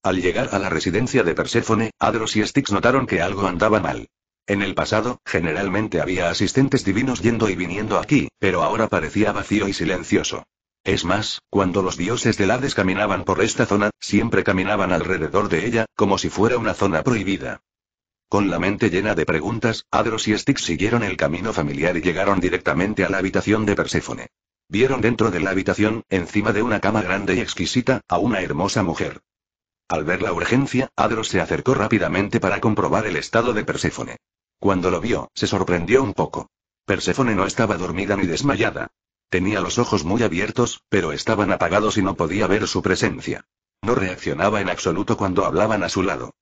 Al llegar a la residencia de Perséfone, Adros y Styx notaron que algo andaba mal. En el pasado, generalmente había asistentes divinos yendo y viniendo aquí, pero ahora parecía vacío y silencioso. Es más, cuando los dioses del Hades caminaban por esta zona, siempre caminaban alrededor de ella, como si fuera una zona prohibida. Con la mente llena de preguntas, Adros y Styx siguieron el camino familiar y llegaron directamente a la habitación de Perséfone. Vieron dentro de la habitación, encima de una cama grande y exquisita, a una hermosa mujer. Al ver la urgencia, Adros se acercó rápidamente para comprobar el estado de Perséfone. Cuando lo vio, se sorprendió un poco. Perséfone no estaba dormida ni desmayada. Tenía los ojos muy abiertos, pero estaban apagados y no podía ver su presencia. No reaccionaba en absoluto cuando hablaban a su lado.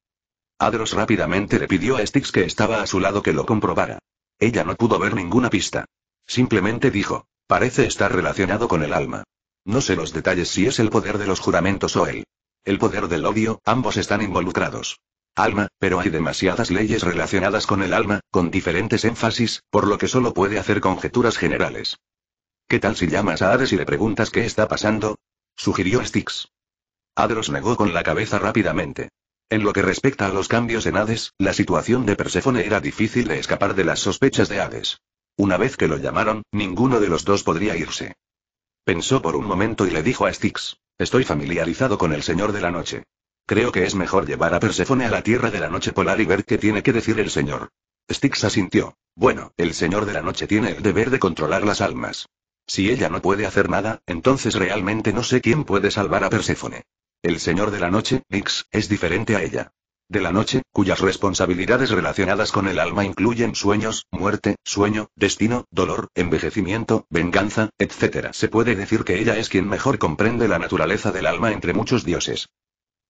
Adros rápidamente le pidió a Styx que estaba a su lado que lo comprobara. Ella no pudo ver ninguna pista. Simplemente dijo, parece estar relacionado con el alma. No sé los detalles si es el poder de los juramentos o el el poder del odio, ambos están involucrados. Alma, pero hay demasiadas leyes relacionadas con el alma, con diferentes énfasis, por lo que solo puede hacer conjeturas generales. ¿Qué tal si llamas a Hades y le preguntas qué está pasando? sugirió Styx. Adros negó con la cabeza rápidamente. En lo que respecta a los cambios en Hades, la situación de Perséfone era difícil de escapar de las sospechas de Hades. Una vez que lo llamaron, ninguno de los dos podría irse. Pensó por un momento y le dijo a Styx. Estoy familiarizado con el Señor de la Noche. Creo que es mejor llevar a Perséfone a la Tierra de la Noche Polar y ver qué tiene que decir el Señor. Styx asintió. Bueno, el Señor de la Noche tiene el deber de controlar las almas. Si ella no puede hacer nada, entonces realmente no sé quién puede salvar a Perséfone. El Señor de la Noche, Nix, es diferente a ella de la noche, cuyas responsabilidades relacionadas con el alma incluyen sueños, muerte, sueño, destino, dolor, envejecimiento, venganza, etc. Se puede decir que ella es quien mejor comprende la naturaleza del alma entre muchos dioses.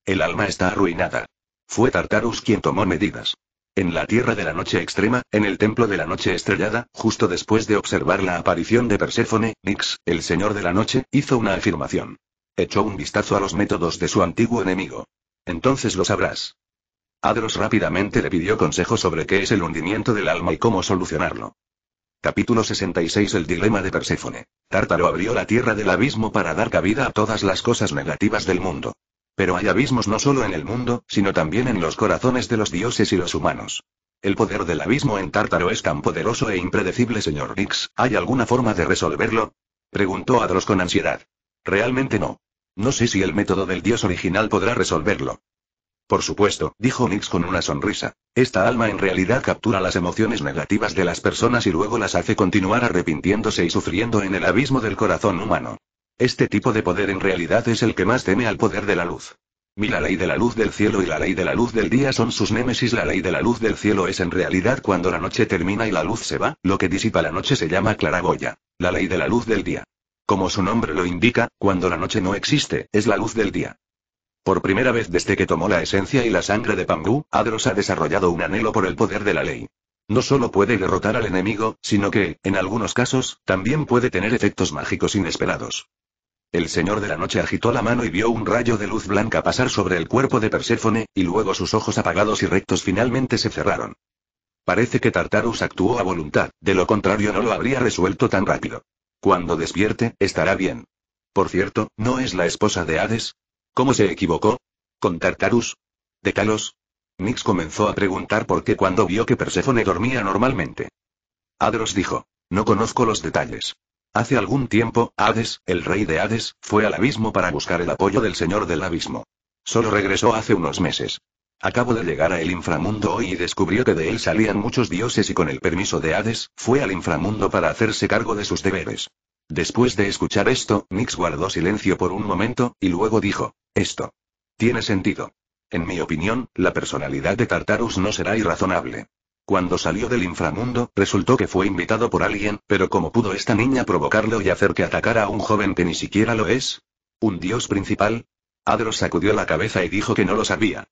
El alma está arruinada. Fue Tartarus quien tomó medidas. En la Tierra de la Noche Extrema, en el Templo de la Noche Estrellada, justo después de observar la aparición de Perséfone, Nix, el Señor de la Noche, hizo una afirmación. Echó un vistazo a los métodos de su antiguo enemigo. Entonces lo sabrás. Adros rápidamente le pidió consejo sobre qué es el hundimiento del alma y cómo solucionarlo. Capítulo 66 El dilema de Perséfone. Tártaro abrió la tierra del abismo para dar cabida a todas las cosas negativas del mundo. Pero hay abismos no solo en el mundo, sino también en los corazones de los dioses y los humanos. El poder del abismo en Tártaro es tan poderoso e impredecible, señor Nix. ¿Hay alguna forma de resolverlo? Preguntó Adros con ansiedad. Realmente no. No sé si el método del dios original podrá resolverlo. Por supuesto, dijo Nix con una sonrisa. Esta alma en realidad captura las emociones negativas de las personas y luego las hace continuar arrepintiéndose y sufriendo en el abismo del corazón humano. Este tipo de poder en realidad es el que más teme al poder de la luz. Mi la ley de la luz del cielo y la ley de la luz del día son sus némesis. La ley de la luz del cielo es en realidad cuando la noche termina y la luz se va, lo que disipa la noche se llama claraboya. La ley de la luz del día. Como su nombre lo indica, cuando la noche no existe, es la luz del día. Por primera vez desde que tomó la esencia y la sangre de Pangu, Adros ha desarrollado un anhelo por el poder de la ley. No solo puede derrotar al enemigo, sino que, en algunos casos, también puede tener efectos mágicos inesperados. El Señor de la Noche agitó la mano y vio un rayo de luz blanca pasar sobre el cuerpo de Perséfone, y luego sus ojos apagados y rectos finalmente se cerraron. Parece que Tartarus actuó a voluntad, de lo contrario no lo habría resuelto tan rápido. Cuando despierte, estará bien. Por cierto, ¿no es la esposa de Hades? ¿Cómo se equivocó? ¿Con Tartarus? ¿De Kalos? Nix comenzó a preguntar por qué cuando vio que Perséfone dormía normalmente. Adros dijo. No conozco los detalles. Hace algún tiempo, Hades, el rey de Hades, fue al abismo para buscar el apoyo del señor del abismo. Solo regresó hace unos meses. Acabo de llegar a el inframundo hoy y descubrió que de él salían muchos dioses y con el permiso de Hades, fue al inframundo para hacerse cargo de sus deberes. Después de escuchar esto, Nix guardó silencio por un momento, y luego dijo, esto. Tiene sentido. En mi opinión, la personalidad de Tartarus no será irrazonable. Cuando salió del inframundo, resultó que fue invitado por alguien, pero ¿cómo pudo esta niña provocarlo y hacer que atacara a un joven que ni siquiera lo es? ¿Un dios principal? Adros sacudió la cabeza y dijo que no lo sabía.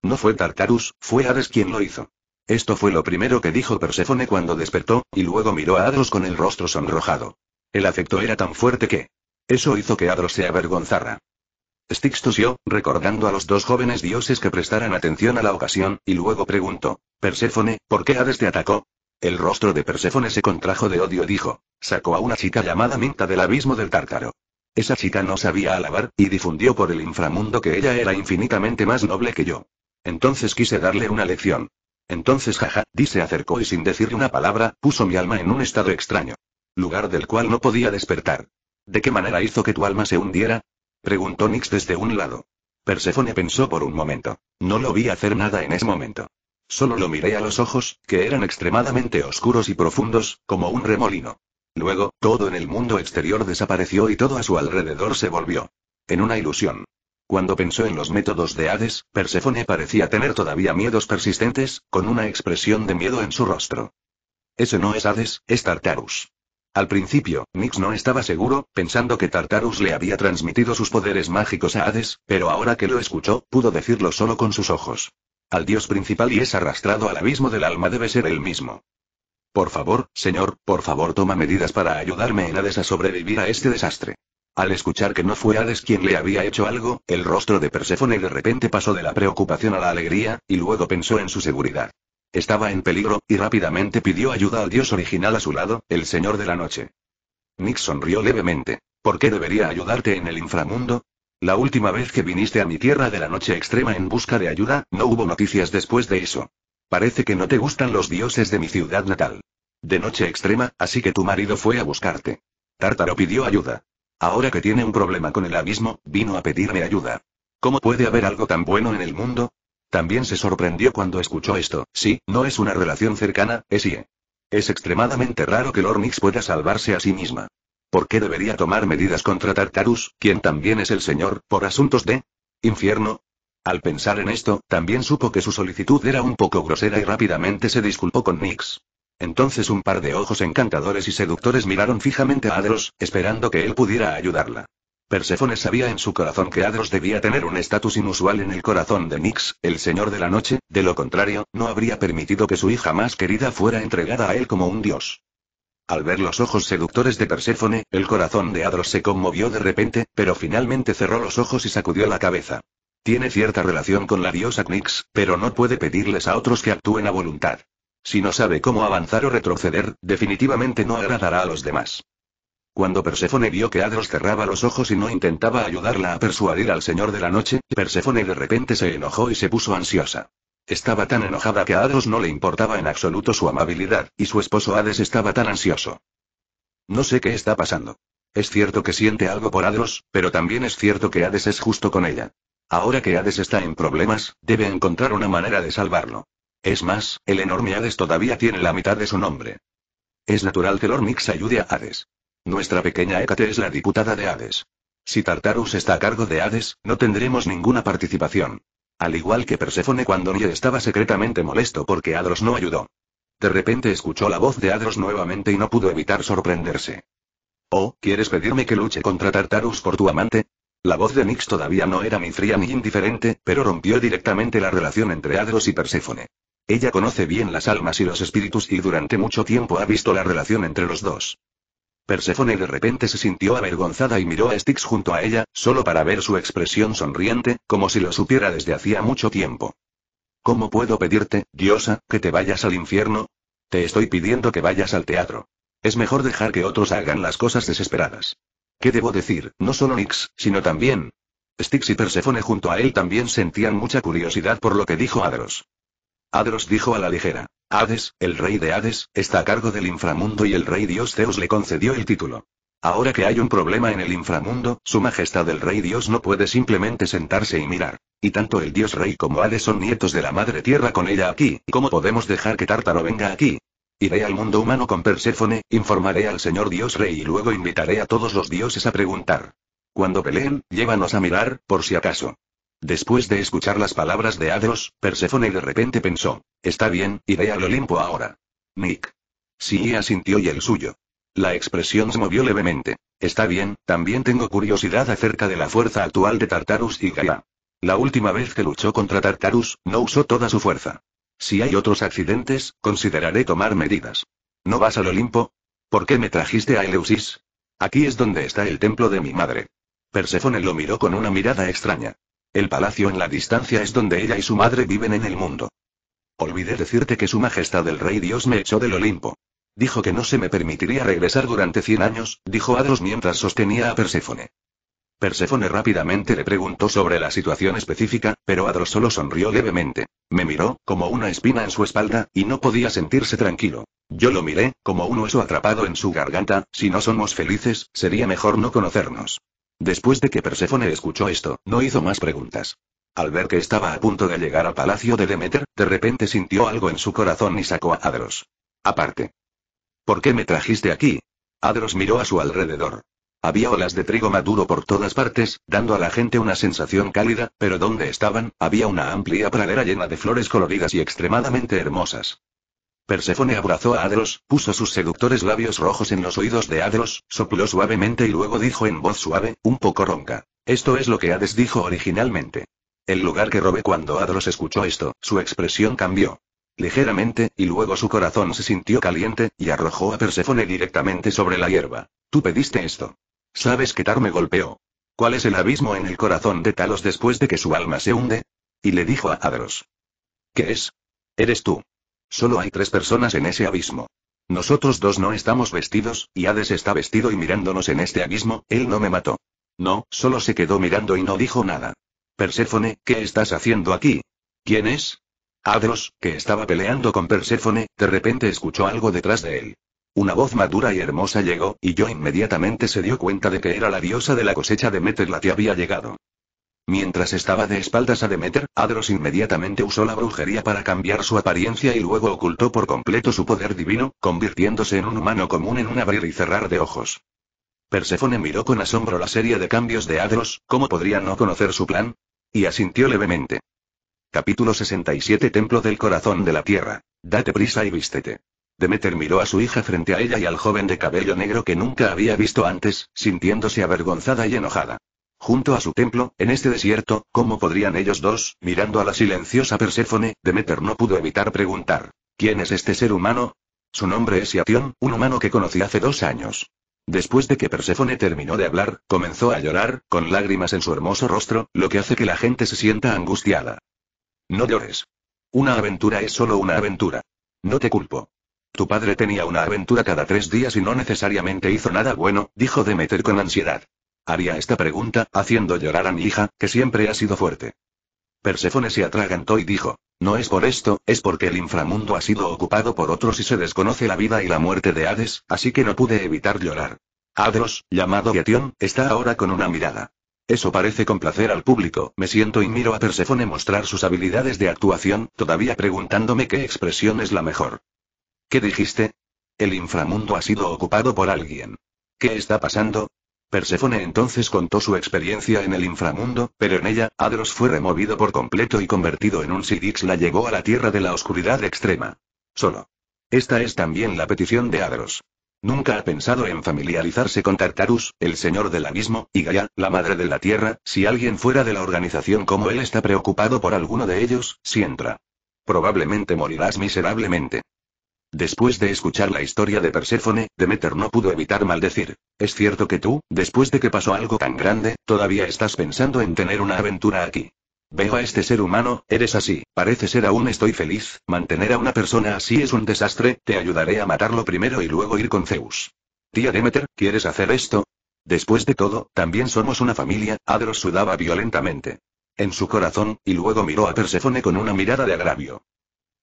No fue Tartarus, fue Hades quien lo hizo. Esto fue lo primero que dijo Perséfone cuando despertó, y luego miró a Adros con el rostro sonrojado. El afecto era tan fuerte que... Eso hizo que Adros se avergonzara. Styx tosió, recordando a los dos jóvenes dioses que prestaran atención a la ocasión, y luego preguntó, Perséfone, ¿por qué Hades te atacó? El rostro de Perséfone se contrajo de odio y dijo, sacó a una chica llamada Minta del abismo del tártaro. Esa chica no sabía alabar, y difundió por el inframundo que ella era infinitamente más noble que yo. Entonces quise darle una lección. Entonces jaja, Di se acercó y sin decirle una palabra, puso mi alma en un estado extraño. Lugar del cual no podía despertar. ¿De qué manera hizo que tu alma se hundiera? Preguntó Nix desde un lado. Perséfone pensó por un momento. No lo vi hacer nada en ese momento. Solo lo miré a los ojos, que eran extremadamente oscuros y profundos, como un remolino. Luego, todo en el mundo exterior desapareció y todo a su alrededor se volvió. En una ilusión. Cuando pensó en los métodos de Hades, Perséfone parecía tener todavía miedos persistentes, con una expresión de miedo en su rostro. Ese no es Hades, es Tartarus. Al principio, Nix no estaba seguro, pensando que Tartarus le había transmitido sus poderes mágicos a Hades, pero ahora que lo escuchó, pudo decirlo solo con sus ojos. Al dios principal y es arrastrado al abismo del alma debe ser el mismo. Por favor, señor, por favor toma medidas para ayudarme en Hades a sobrevivir a este desastre. Al escuchar que no fue Hades quien le había hecho algo, el rostro de Perséfone de repente pasó de la preocupación a la alegría, y luego pensó en su seguridad. Estaba en peligro, y rápidamente pidió ayuda al dios original a su lado, el Señor de la Noche. Nick sonrió levemente. ¿Por qué debería ayudarte en el inframundo? La última vez que viniste a mi tierra de la noche extrema en busca de ayuda, no hubo noticias después de eso. Parece que no te gustan los dioses de mi ciudad natal. De noche extrema, así que tu marido fue a buscarte. Tártaro pidió ayuda. Ahora que tiene un problema con el abismo, vino a pedirme ayuda. ¿Cómo puede haber algo tan bueno en el mundo? También se sorprendió cuando escuchó esto. Sí, no es una relación cercana, es sí. Es extremadamente raro que Lornix pueda salvarse a sí misma. ¿Por qué debería tomar medidas contra Tartarus, quien también es el señor, por asuntos de infierno? Al pensar en esto, también supo que su solicitud era un poco grosera y rápidamente se disculpó con Nix. Entonces un par de ojos encantadores y seductores miraron fijamente a Adros, esperando que él pudiera ayudarla. Perséfone sabía en su corazón que Adros debía tener un estatus inusual en el corazón de Nix, el señor de la noche, de lo contrario, no habría permitido que su hija más querida fuera entregada a él como un dios. Al ver los ojos seductores de Perséfone, el corazón de Adros se conmovió de repente, pero finalmente cerró los ojos y sacudió la cabeza. Tiene cierta relación con la diosa Knix, pero no puede pedirles a otros que actúen a voluntad. Si no sabe cómo avanzar o retroceder, definitivamente no agradará a los demás. Cuando Perséfone vio que Adros cerraba los ojos y no intentaba ayudarla a persuadir al Señor de la Noche, Perséfone de repente se enojó y se puso ansiosa. Estaba tan enojada que a Adros no le importaba en absoluto su amabilidad, y su esposo Hades estaba tan ansioso. No sé qué está pasando. Es cierto que siente algo por Adros, pero también es cierto que Hades es justo con ella. Ahora que Hades está en problemas, debe encontrar una manera de salvarlo. Es más, el enorme Hades todavía tiene la mitad de su nombre. Es natural que Lormix ayude a Hades. Nuestra pequeña Hécate es la diputada de Hades. Si Tartarus está a cargo de Hades, no tendremos ninguna participación. Al igual que Perséfone cuando Nye estaba secretamente molesto porque Adros no ayudó. De repente escuchó la voz de Adros nuevamente y no pudo evitar sorprenderse. Oh, ¿quieres pedirme que luche contra Tartarus por tu amante? La voz de Nix todavía no era ni fría ni indiferente, pero rompió directamente la relación entre Adros y Perséfone. Ella conoce bien las almas y los espíritus y durante mucho tiempo ha visto la relación entre los dos. Perséfone de repente se sintió avergonzada y miró a Styx junto a ella, solo para ver su expresión sonriente, como si lo supiera desde hacía mucho tiempo. ¿Cómo puedo pedirte, diosa, que te vayas al infierno? Te estoy pidiendo que vayas al teatro. Es mejor dejar que otros hagan las cosas desesperadas. ¿Qué debo decir? No solo Nix, sino también. Styx y Perséfone junto a él también sentían mucha curiosidad por lo que dijo Adros. Adros dijo a la ligera. Hades, el rey de Hades, está a cargo del inframundo y el rey dios Zeus le concedió el título. Ahora que hay un problema en el inframundo, su majestad el rey dios no puede simplemente sentarse y mirar. Y tanto el dios rey como Hades son nietos de la madre tierra con ella aquí, ¿cómo podemos dejar que Tártaro venga aquí? Iré al mundo humano con Perséfone, informaré al señor Dios Rey y luego invitaré a todos los dioses a preguntar. Cuando peleen, llévanos a mirar, por si acaso. Después de escuchar las palabras de Adros, Perséfone de repente pensó, está bien, iré al Olimpo ahora. Nick. Sí, asintió y el suyo. La expresión se movió levemente. Está bien, también tengo curiosidad acerca de la fuerza actual de Tartarus y Gaia. La última vez que luchó contra Tartarus, no usó toda su fuerza. Si hay otros accidentes, consideraré tomar medidas. ¿No vas al Olimpo? ¿Por qué me trajiste a Eleusis? Aquí es donde está el templo de mi madre. Perséfone lo miró con una mirada extraña. El palacio en la distancia es donde ella y su madre viven en el mundo. Olvidé decirte que su majestad el rey Dios me echó del Olimpo. Dijo que no se me permitiría regresar durante cien años, dijo Adros mientras sostenía a Perséfone. Perséfone rápidamente le preguntó sobre la situación específica, pero Adros solo sonrió levemente. Me miró, como una espina en su espalda, y no podía sentirse tranquilo. Yo lo miré, como un hueso atrapado en su garganta, si no somos felices, sería mejor no conocernos. Después de que Perséfone escuchó esto, no hizo más preguntas. Al ver que estaba a punto de llegar al palacio de Demeter, de repente sintió algo en su corazón y sacó a Adros. Aparte. ¿Por qué me trajiste aquí? Adros miró a su alrededor. Había olas de trigo maduro por todas partes, dando a la gente una sensación cálida, pero donde estaban, había una amplia pradera llena de flores coloridas y extremadamente hermosas. Perséfone abrazó a Adros, puso sus seductores labios rojos en los oídos de Adros, sopló suavemente y luego dijo en voz suave, un poco ronca. Esto es lo que Hades dijo originalmente. El lugar que robé cuando Adros escuchó esto, su expresión cambió. Ligeramente, y luego su corazón se sintió caliente, y arrojó a Perséfone directamente sobre la hierba. Tú pediste esto. Sabes que Tar me golpeó. ¿Cuál es el abismo en el corazón de Talos después de que su alma se hunde? Y le dijo a Adros. ¿Qué es? Eres tú. Solo hay tres personas en ese abismo. Nosotros dos no estamos vestidos, y Hades está vestido y mirándonos en este abismo, él no me mató. No, solo se quedó mirando y no dijo nada. Perséfone, ¿qué estás haciendo aquí? ¿Quién es? Adros, que estaba peleando con Perséfone, de repente escuchó algo detrás de él. Una voz madura y hermosa llegó, y yo inmediatamente se dio cuenta de que era la diosa de la cosecha de Demeter la que había llegado. Mientras estaba de espaldas a Demeter, Adros inmediatamente usó la brujería para cambiar su apariencia y luego ocultó por completo su poder divino, convirtiéndose en un humano común en un abrir y cerrar de ojos. Perséfone miró con asombro la serie de cambios de Adros, ¿cómo podría no conocer su plan? Y asintió levemente. Capítulo 67 Templo del Corazón de la Tierra. Date prisa y vístete. Demeter miró a su hija frente a ella y al joven de cabello negro que nunca había visto antes, sintiéndose avergonzada y enojada. Junto a su templo, en este desierto, ¿cómo podrían ellos dos, mirando a la silenciosa Perséfone, Demeter no pudo evitar preguntar. ¿Quién es este ser humano? Su nombre es Yation, un humano que conocí hace dos años. Después de que Perséfone terminó de hablar, comenzó a llorar, con lágrimas en su hermoso rostro, lo que hace que la gente se sienta angustiada. No llores. Una aventura es solo una aventura. No te culpo. Tu padre tenía una aventura cada tres días y no necesariamente hizo nada bueno, dijo Demeter con ansiedad. Haría esta pregunta, haciendo llorar a mi hija, que siempre ha sido fuerte. Perséfone se atragantó y dijo, no es por esto, es porque el inframundo ha sido ocupado por otros y se desconoce la vida y la muerte de Hades, así que no pude evitar llorar. Hadros, llamado Gatión, está ahora con una mirada. Eso parece complacer al público, me siento y miro a Perséfone mostrar sus habilidades de actuación, todavía preguntándome qué expresión es la mejor. ¿Qué dijiste? El inframundo ha sido ocupado por alguien. ¿Qué está pasando? Perséfone entonces contó su experiencia en el inframundo, pero en ella, Adros fue removido por completo y convertido en un Sidix la llevó a la tierra de la oscuridad extrema. Solo. Esta es también la petición de Adros. Nunca ha pensado en familiarizarse con Tartarus, el señor del abismo, y Gaia, la madre de la tierra, si alguien fuera de la organización como él está preocupado por alguno de ellos, si entra. Probablemente morirás miserablemente. Después de escuchar la historia de Perséfone, Demeter no pudo evitar maldecir. Es cierto que tú, después de que pasó algo tan grande, todavía estás pensando en tener una aventura aquí. Veo a este ser humano, eres así, parece ser aún estoy feliz, mantener a una persona así es un desastre, te ayudaré a matarlo primero y luego ir con Zeus. Tía Demeter, ¿quieres hacer esto? Después de todo, también somos una familia, Adros sudaba violentamente. En su corazón, y luego miró a Perséfone con una mirada de agravio.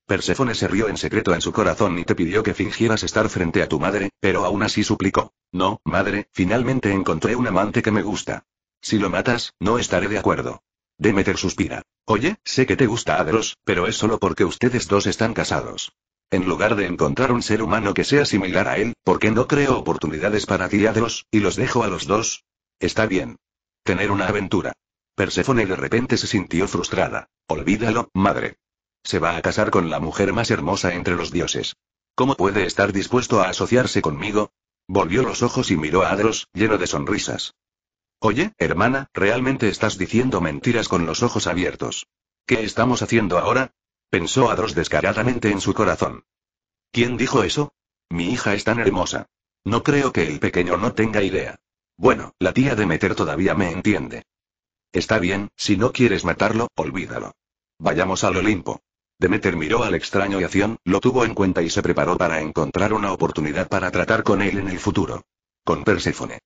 Perséfone se rió en secreto en su corazón y te pidió que fingieras estar frente a tu madre, pero aún así suplicó. No, madre, finalmente encontré un amante que me gusta. Si lo matas, no estaré de acuerdo. Demeter suspira. Oye, sé que te gusta Adros, pero es solo porque ustedes dos están casados. En lugar de encontrar un ser humano que sea similar a él, ¿por qué no creo oportunidades para ti Adros, y los dejo a los dos? Está bien. Tener una aventura. Perséfone de repente se sintió frustrada. Olvídalo, madre. Se va a casar con la mujer más hermosa entre los dioses. ¿Cómo puede estar dispuesto a asociarse conmigo? Volvió los ojos y miró a Adros, lleno de sonrisas. Oye, hermana, ¿realmente estás diciendo mentiras con los ojos abiertos? ¿Qué estamos haciendo ahora? Pensó Adros descaradamente en su corazón. ¿Quién dijo eso? Mi hija es tan hermosa. No creo que el pequeño no tenga idea. Bueno, la tía de Meter todavía me entiende. Está bien, si no quieres matarlo, olvídalo. Vayamos al Olimpo. Demeter miró al extraño Yación, lo tuvo en cuenta y se preparó para encontrar una oportunidad para tratar con él en el futuro. Con Perséfone.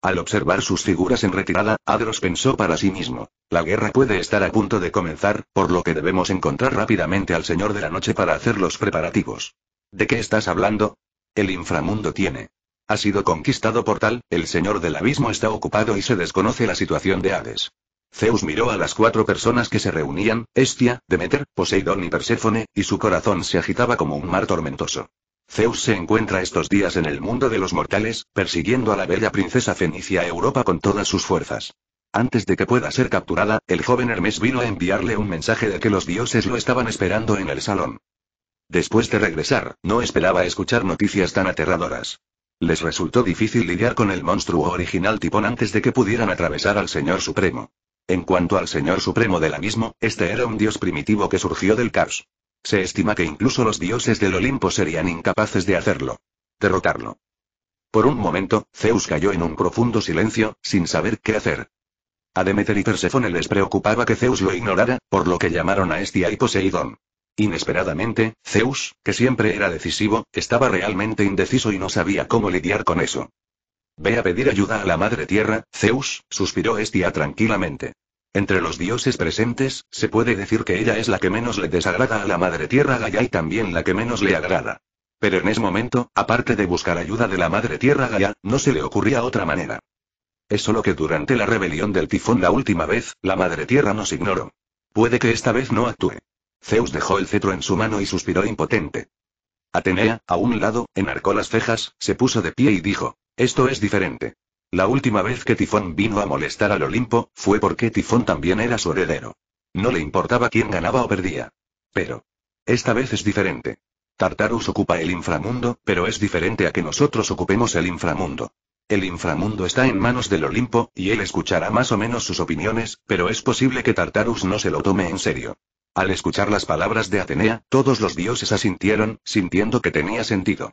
Al observar sus figuras en retirada, Adros pensó para sí mismo, la guerra puede estar a punto de comenzar, por lo que debemos encontrar rápidamente al Señor de la Noche para hacer los preparativos. ¿De qué estás hablando? El inframundo tiene. Ha sido conquistado por tal, el Señor del Abismo está ocupado y se desconoce la situación de Hades. Zeus miró a las cuatro personas que se reunían, Estia, Demeter, Poseidón y Perséfone, y su corazón se agitaba como un mar tormentoso. Zeus se encuentra estos días en el mundo de los mortales, persiguiendo a la bella princesa Fenicia Europa con todas sus fuerzas. Antes de que pueda ser capturada, el joven Hermes vino a enviarle un mensaje de que los dioses lo estaban esperando en el salón. Después de regresar, no esperaba escuchar noticias tan aterradoras. Les resultó difícil lidiar con el monstruo original Tipón antes de que pudieran atravesar al Señor Supremo. En cuanto al Señor Supremo del Abismo, este era un dios primitivo que surgió del caos. Se estima que incluso los dioses del Olimpo serían incapaces de hacerlo. Derrotarlo. Por un momento, Zeus cayó en un profundo silencio, sin saber qué hacer. A Demeter y Perséfone les preocupaba que Zeus lo ignorara, por lo que llamaron a Estia y Poseidón. Inesperadamente, Zeus, que siempre era decisivo, estaba realmente indeciso y no sabía cómo lidiar con eso. Ve a pedir ayuda a la Madre Tierra, Zeus, suspiró Estia tranquilamente. Entre los dioses presentes, se puede decir que ella es la que menos le desagrada a la Madre Tierra Gaia y también la que menos le agrada. Pero en ese momento, aparte de buscar ayuda de la Madre Tierra Gaia, no se le ocurría otra manera. Es solo que durante la rebelión del tifón la última vez, la Madre Tierra nos ignoró. Puede que esta vez no actúe. Zeus dejó el cetro en su mano y suspiró impotente. Atenea, a un lado, enarcó las cejas, se puso de pie y dijo, esto es diferente. La última vez que Tifón vino a molestar al Olimpo, fue porque Tifón también era su heredero. No le importaba quién ganaba o perdía. Pero. Esta vez es diferente. Tartarus ocupa el inframundo, pero es diferente a que nosotros ocupemos el inframundo. El inframundo está en manos del Olimpo, y él escuchará más o menos sus opiniones, pero es posible que Tartarus no se lo tome en serio. Al escuchar las palabras de Atenea, todos los dioses asintieron, sintiendo que tenía sentido.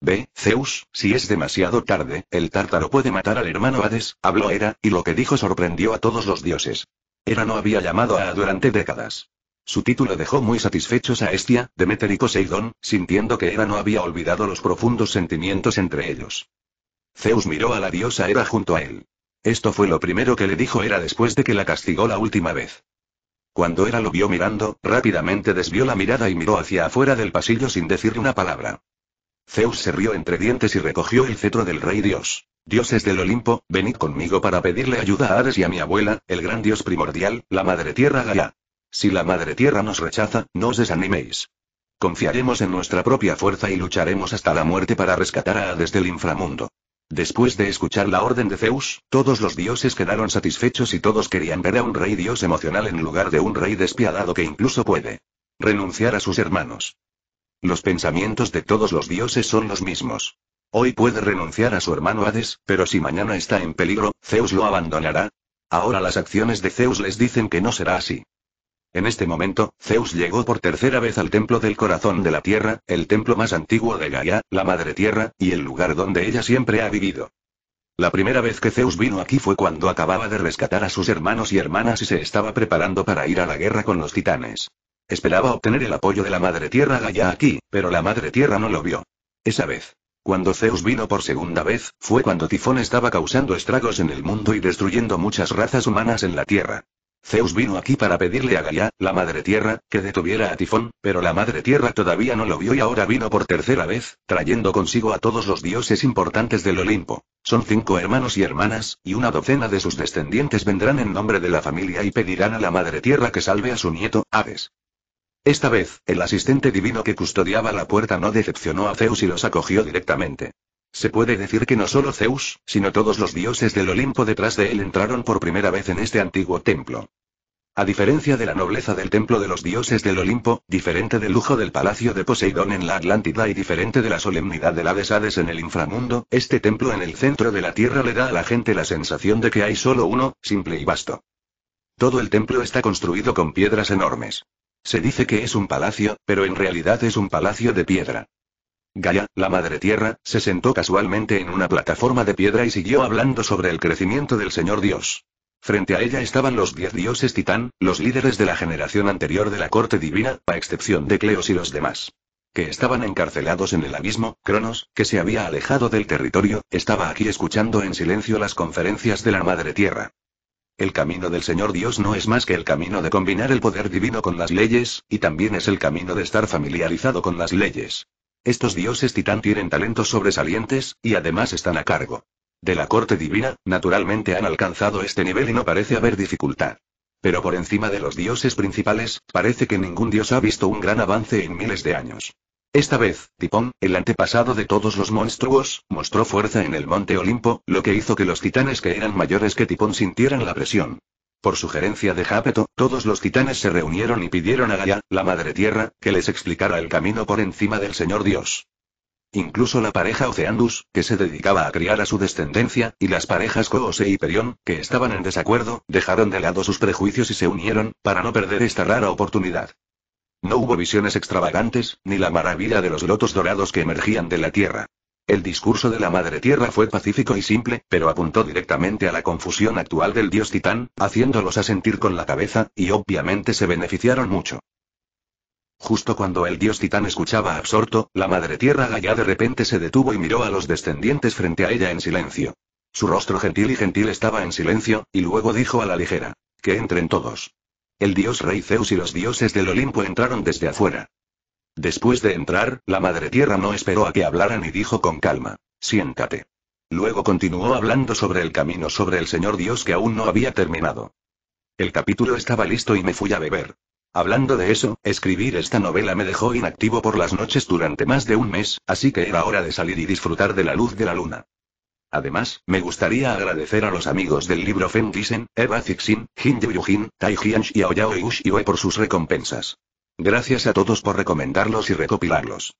Ve, Zeus, si es demasiado tarde, el tártaro puede matar al hermano Hades, habló Hera, y lo que dijo sorprendió a todos los dioses. Hera no había llamado a durante décadas. Su título dejó muy satisfechos a Estia, Demeter y Poseidón, sintiendo que Hera no había olvidado los profundos sentimientos entre ellos. Zeus miró a la diosa Hera junto a él. Esto fue lo primero que le dijo Hera después de que la castigó la última vez. Cuando Hera lo vio mirando, rápidamente desvió la mirada y miró hacia afuera del pasillo sin decir una palabra. Zeus se rió entre dientes y recogió el cetro del rey dios. Dioses del Olimpo, venid conmigo para pedirle ayuda a Ares y a mi abuela, el gran dios primordial, la madre tierra Gaia. Si la madre tierra nos rechaza, no os desaniméis. Confiaremos en nuestra propia fuerza y lucharemos hasta la muerte para rescatar a Hades del inframundo. Después de escuchar la orden de Zeus, todos los dioses quedaron satisfechos y todos querían ver a un rey dios emocional en lugar de un rey despiadado que incluso puede renunciar a sus hermanos. Los pensamientos de todos los dioses son los mismos. Hoy puede renunciar a su hermano Hades, pero si mañana está en peligro, Zeus lo abandonará. Ahora las acciones de Zeus les dicen que no será así. En este momento, Zeus llegó por tercera vez al templo del corazón de la Tierra, el templo más antiguo de Gaia, la Madre Tierra, y el lugar donde ella siempre ha vivido. La primera vez que Zeus vino aquí fue cuando acababa de rescatar a sus hermanos y hermanas y se estaba preparando para ir a la guerra con los titanes. Esperaba obtener el apoyo de la Madre Tierra Gaia aquí, pero la Madre Tierra no lo vio. Esa vez. Cuando Zeus vino por segunda vez, fue cuando Tifón estaba causando estragos en el mundo y destruyendo muchas razas humanas en la Tierra. Zeus vino aquí para pedirle a Gaia, la Madre Tierra, que detuviera a Tifón, pero la Madre Tierra todavía no lo vio y ahora vino por tercera vez, trayendo consigo a todos los dioses importantes del Olimpo. Son cinco hermanos y hermanas, y una docena de sus descendientes vendrán en nombre de la familia y pedirán a la Madre Tierra que salve a su nieto, Hades. Esta vez, el asistente divino que custodiaba la puerta no decepcionó a Zeus y los acogió directamente. Se puede decir que no solo Zeus, sino todos los dioses del Olimpo detrás de él entraron por primera vez en este antiguo templo. A diferencia de la nobleza del templo de los dioses del Olimpo, diferente del lujo del palacio de Poseidón en la Atlántida y diferente de la solemnidad de Hades Hades en el inframundo, este templo en el centro de la tierra le da a la gente la sensación de que hay solo uno, simple y vasto. Todo el templo está construido con piedras enormes. Se dice que es un palacio, pero en realidad es un palacio de piedra. Gaia, la madre tierra, se sentó casualmente en una plataforma de piedra y siguió hablando sobre el crecimiento del Señor Dios. Frente a ella estaban los diez dioses titán, los líderes de la generación anterior de la corte divina, a excepción de Cleos y los demás. Que estaban encarcelados en el abismo, Cronos, que se había alejado del territorio, estaba aquí escuchando en silencio las conferencias de la Madre Tierra. El camino del Señor Dios no es más que el camino de combinar el poder divino con las leyes, y también es el camino de estar familiarizado con las leyes. Estos dioses titán tienen talentos sobresalientes, y además están a cargo. De la corte divina, naturalmente han alcanzado este nivel y no parece haber dificultad. Pero por encima de los dioses principales, parece que ningún dios ha visto un gran avance en miles de años. Esta vez, Tipón, el antepasado de todos los monstruos, mostró fuerza en el monte Olimpo, lo que hizo que los titanes que eran mayores que Tipón sintieran la presión. Por sugerencia de Jápeto, todos los titanes se reunieron y pidieron a Gaia, la Madre Tierra, que les explicara el camino por encima del Señor Dios. Incluso la pareja Oceandus, que se dedicaba a criar a su descendencia, y las parejas Coos e Hyperion, que estaban en desacuerdo, dejaron de lado sus prejuicios y se unieron, para no perder esta rara oportunidad. No hubo visiones extravagantes, ni la maravilla de los lotos dorados que emergían de la tierra. El discurso de la Madre Tierra fue pacífico y simple, pero apuntó directamente a la confusión actual del dios titán, haciéndolos asentir con la cabeza, y obviamente se beneficiaron mucho. Justo cuando el dios titán escuchaba absorto, la madre tierra Gaia de repente se detuvo y miró a los descendientes frente a ella en silencio. Su rostro gentil y gentil estaba en silencio, y luego dijo a la ligera: Que entren todos. El dios rey Zeus y los dioses del Olimpo entraron desde afuera. Después de entrar, la madre tierra no esperó a que hablaran y dijo con calma: Siéntate. Luego continuó hablando sobre el camino sobre el Señor Dios que aún no había terminado. El capítulo estaba listo y me fui a beber. Hablando de eso, escribir esta novela me dejó inactivo por las noches durante más de un mes, así que era hora de salir y disfrutar de la luz de la luna. Además, me gustaría agradecer a los amigos del libro Fen Disen, Eva Zixin, Jin Yujin, Tai Jianch y Aoyao Yue por sus recompensas. Gracias a todos por recomendarlos y recopilarlos.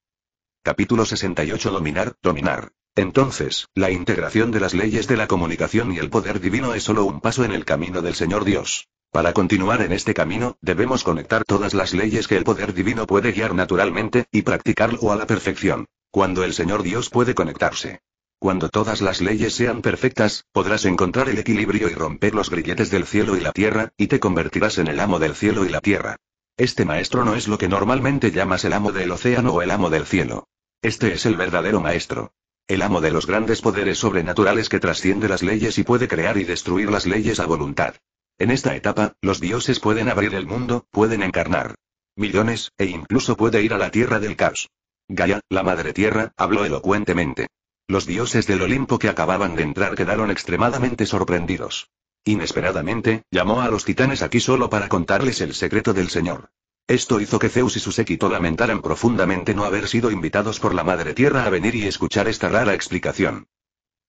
Capítulo 68 Dominar, dominar. Entonces, la integración de las leyes de la comunicación y el poder divino es solo un paso en el camino del Señor Dios. Para continuar en este camino, debemos conectar todas las leyes que el poder divino puede guiar naturalmente, y practicarlo a la perfección. Cuando el Señor Dios puede conectarse. Cuando todas las leyes sean perfectas, podrás encontrar el equilibrio y romper los grilletes del cielo y la tierra, y te convertirás en el amo del cielo y la tierra. Este maestro no es lo que normalmente llamas el amo del océano o el amo del cielo. Este es el verdadero maestro. El amo de los grandes poderes sobrenaturales que trasciende las leyes y puede crear y destruir las leyes a voluntad. En esta etapa, los dioses pueden abrir el mundo, pueden encarnar millones, e incluso puede ir a la tierra del caos. Gaia, la madre tierra, habló elocuentemente. Los dioses del Olimpo que acababan de entrar quedaron extremadamente sorprendidos. Inesperadamente, llamó a los titanes aquí solo para contarles el secreto del Señor. Esto hizo que Zeus y su séquito lamentaran profundamente no haber sido invitados por la Madre Tierra a venir y escuchar esta rara explicación.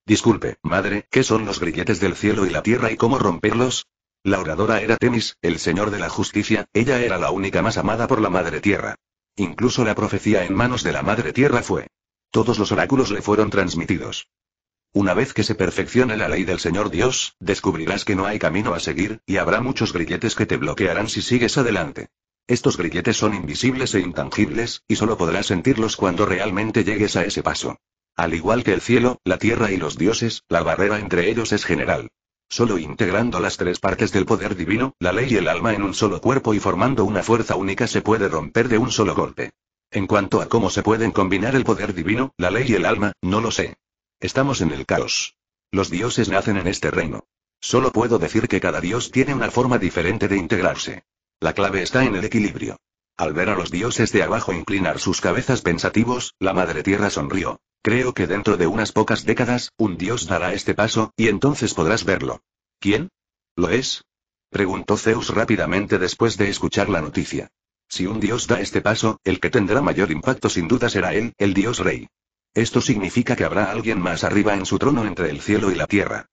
Disculpe, madre, ¿qué son los grilletes del cielo y la tierra y cómo romperlos? La oradora era Temis, el señor de la justicia, ella era la única más amada por la Madre Tierra. Incluso la profecía en manos de la Madre Tierra fue. Todos los oráculos le fueron transmitidos. Una vez que se perfeccione la ley del Señor Dios, descubrirás que no hay camino a seguir, y habrá muchos grilletes que te bloquearán si sigues adelante. Estos grilletes son invisibles e intangibles, y solo podrás sentirlos cuando realmente llegues a ese paso. Al igual que el cielo, la tierra y los dioses, la barrera entre ellos es general. Solo integrando las tres partes del poder divino, la ley y el alma en un solo cuerpo y formando una fuerza única se puede romper de un solo golpe. En cuanto a cómo se pueden combinar el poder divino, la ley y el alma, no lo sé. Estamos en el caos. Los dioses nacen en este reino. Solo puedo decir que cada dios tiene una forma diferente de integrarse. La clave está en el equilibrio. Al ver a los dioses de abajo inclinar sus cabezas pensativos, la Madre Tierra sonrió. Creo que dentro de unas pocas décadas, un dios dará este paso, y entonces podrás verlo. ¿Quién? ¿Lo es? Preguntó Zeus rápidamente después de escuchar la noticia. Si un dios da este paso, el que tendrá mayor impacto sin duda será él, el dios rey. Esto significa que habrá alguien más arriba en su trono entre el cielo y la tierra.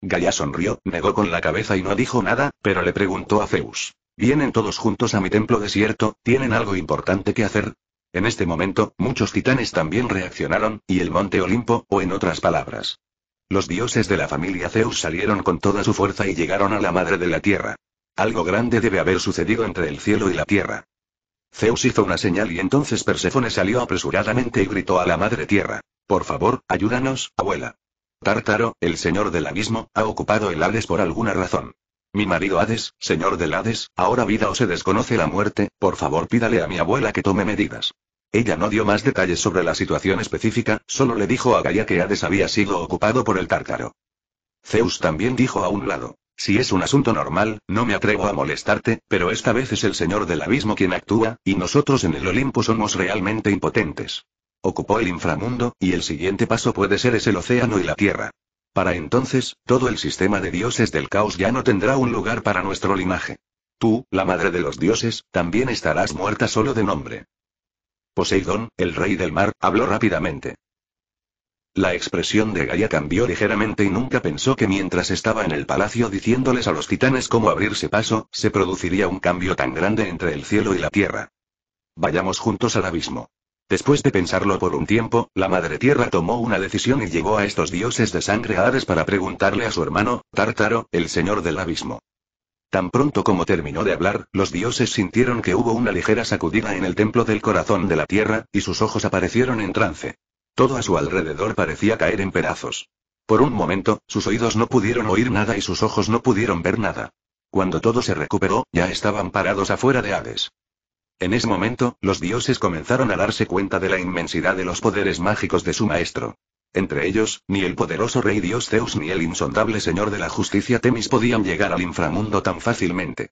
Gaia sonrió, negó con la cabeza y no dijo nada, pero le preguntó a Zeus. Vienen todos juntos a mi templo desierto, ¿tienen algo importante que hacer? En este momento, muchos titanes también reaccionaron, y el monte Olimpo, o en otras palabras. Los dioses de la familia Zeus salieron con toda su fuerza y llegaron a la madre de la tierra. Algo grande debe haber sucedido entre el cielo y la tierra. Zeus hizo una señal y entonces Perséfone salió apresuradamente y gritó a la madre tierra. Por favor, ayúdanos, abuela. Tártaro, el señor del abismo, ha ocupado el Hades por alguna razón. Mi marido Hades, señor del Hades, ahora vida o se desconoce la muerte, por favor pídale a mi abuela que tome medidas. Ella no dio más detalles sobre la situación específica, solo le dijo a Gaia que Hades había sido ocupado por el Tártaro. Zeus también dijo a un lado. Si es un asunto normal, no me atrevo a molestarte, pero esta vez es el señor del abismo quien actúa, y nosotros en el Olimpo somos realmente impotentes. Ocupó el inframundo, y el siguiente paso puede ser es el océano y la tierra. Para entonces, todo el sistema de dioses del caos ya no tendrá un lugar para nuestro linaje. Tú, la madre de los dioses, también estarás muerta solo de nombre. Poseidón, el rey del mar, habló rápidamente. La expresión de Gaia cambió ligeramente y nunca pensó que mientras estaba en el palacio diciéndoles a los titanes cómo abrirse paso, se produciría un cambio tan grande entre el cielo y la tierra. Vayamos juntos al abismo. Después de pensarlo por un tiempo, la Madre Tierra tomó una decisión y llegó a estos dioses de sangre a Hades para preguntarle a su hermano, Tártaro, el señor del abismo. Tan pronto como terminó de hablar, los dioses sintieron que hubo una ligera sacudida en el templo del corazón de la tierra, y sus ojos aparecieron en trance. Todo a su alrededor parecía caer en pedazos. Por un momento, sus oídos no pudieron oír nada y sus ojos no pudieron ver nada. Cuando todo se recuperó, ya estaban parados afuera de Hades. En ese momento, los dioses comenzaron a darse cuenta de la inmensidad de los poderes mágicos de su maestro. Entre ellos, ni el poderoso rey dios Zeus ni el insondable señor de la justicia Temis podían llegar al inframundo tan fácilmente.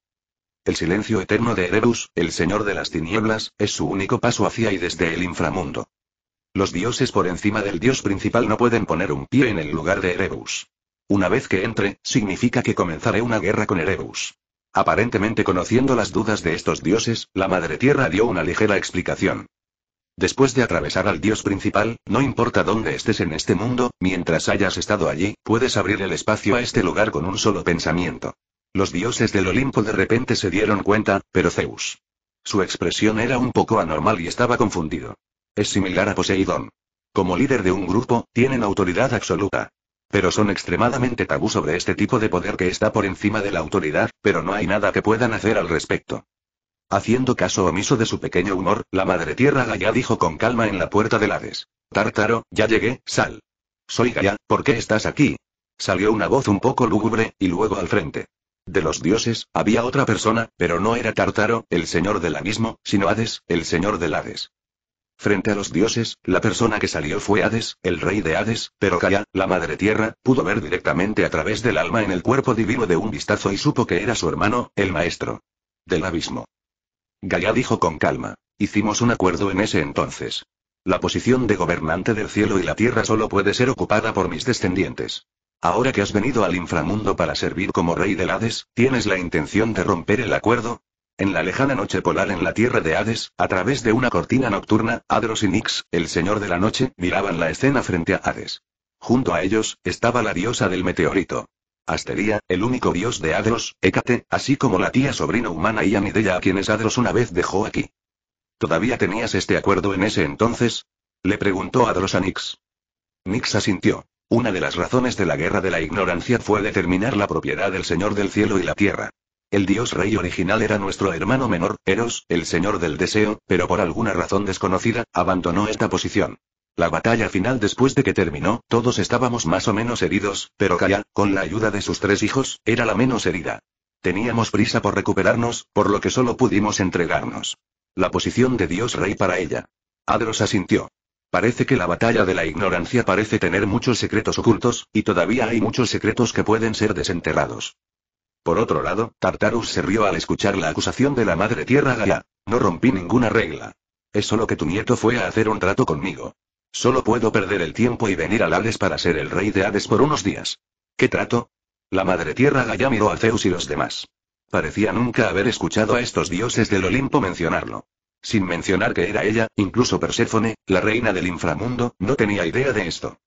El silencio eterno de Erebus, el señor de las tinieblas, es su único paso hacia y desde el inframundo. Los dioses por encima del dios principal no pueden poner un pie en el lugar de Erebus. Una vez que entre, significa que comenzaré una guerra con Erebus. Aparentemente conociendo las dudas de estos dioses, la Madre Tierra dio una ligera explicación. Después de atravesar al dios principal, no importa dónde estés en este mundo, mientras hayas estado allí, puedes abrir el espacio a este lugar con un solo pensamiento. Los dioses del Olimpo de repente se dieron cuenta, pero Zeus. Su expresión era un poco anormal y estaba confundido. Es similar a Poseidón. Como líder de un grupo, tienen autoridad absoluta. Pero son extremadamente tabú sobre este tipo de poder que está por encima de la autoridad, pero no hay nada que puedan hacer al respecto. Haciendo caso omiso de su pequeño humor, la Madre Tierra Gaia dijo con calma en la puerta del Hades. Tártaro, ya llegué, sal. Soy Gaia, ¿por qué estás aquí? Salió una voz un poco lúgubre, y luego al frente. De los dioses, había otra persona, pero no era Tártaro, el señor del abismo, sino Hades, el señor del Hades. Frente a los dioses, la persona que salió fue Hades, el rey de Hades, pero Gaia, la madre tierra, pudo ver directamente a través del alma en el cuerpo divino de un vistazo y supo que era su hermano, el maestro. Del abismo. Gaia dijo con calma. Hicimos un acuerdo en ese entonces. La posición de gobernante del cielo y la tierra solo puede ser ocupada por mis descendientes. Ahora que has venido al inframundo para servir como rey del Hades, ¿tienes la intención de romper el acuerdo? En la lejana noche polar en la tierra de Hades, a través de una cortina nocturna, Adros y Nix, el señor de la noche, miraban la escena frente a Hades. Junto a ellos, estaba la diosa del meteorito. Asteria, el único dios de Adros, Hécate, así como la tía sobrino humana y Amidella a quienes Adros una vez dejó aquí. ¿Todavía tenías este acuerdo en ese entonces? Le preguntó Adros a Nix. Nix asintió. Una de las razones de la guerra de la ignorancia fue determinar la propiedad del Señor del cielo y la tierra. El dios rey original era nuestro hermano menor, Eros, el señor del deseo, pero por alguna razón desconocida, abandonó esta posición. La batalla final después de que terminó, todos estábamos más o menos heridos, pero Gaia, con la ayuda de sus tres hijos, era la menos herida. Teníamos prisa por recuperarnos, por lo que solo pudimos entregarnos. La posición de dios rey para ella. Adros asintió. Parece que la batalla de la ignorancia parece tener muchos secretos ocultos, y todavía hay muchos secretos que pueden ser desenterrados. Por otro lado, Tartarus se rió al escuchar la acusación de la Madre Tierra Gaia. No rompí ninguna regla. Es solo que tu nieto fue a hacer un trato conmigo. Solo puedo perder el tiempo y venir al Hades para ser el rey de Hades por unos días. ¿Qué trato? La Madre Tierra Gaia miró a Zeus y los demás. Parecía nunca haber escuchado a estos dioses del Olimpo mencionarlo. Sin mencionar que era ella, incluso Perséfone, la reina del inframundo, no tenía idea de esto.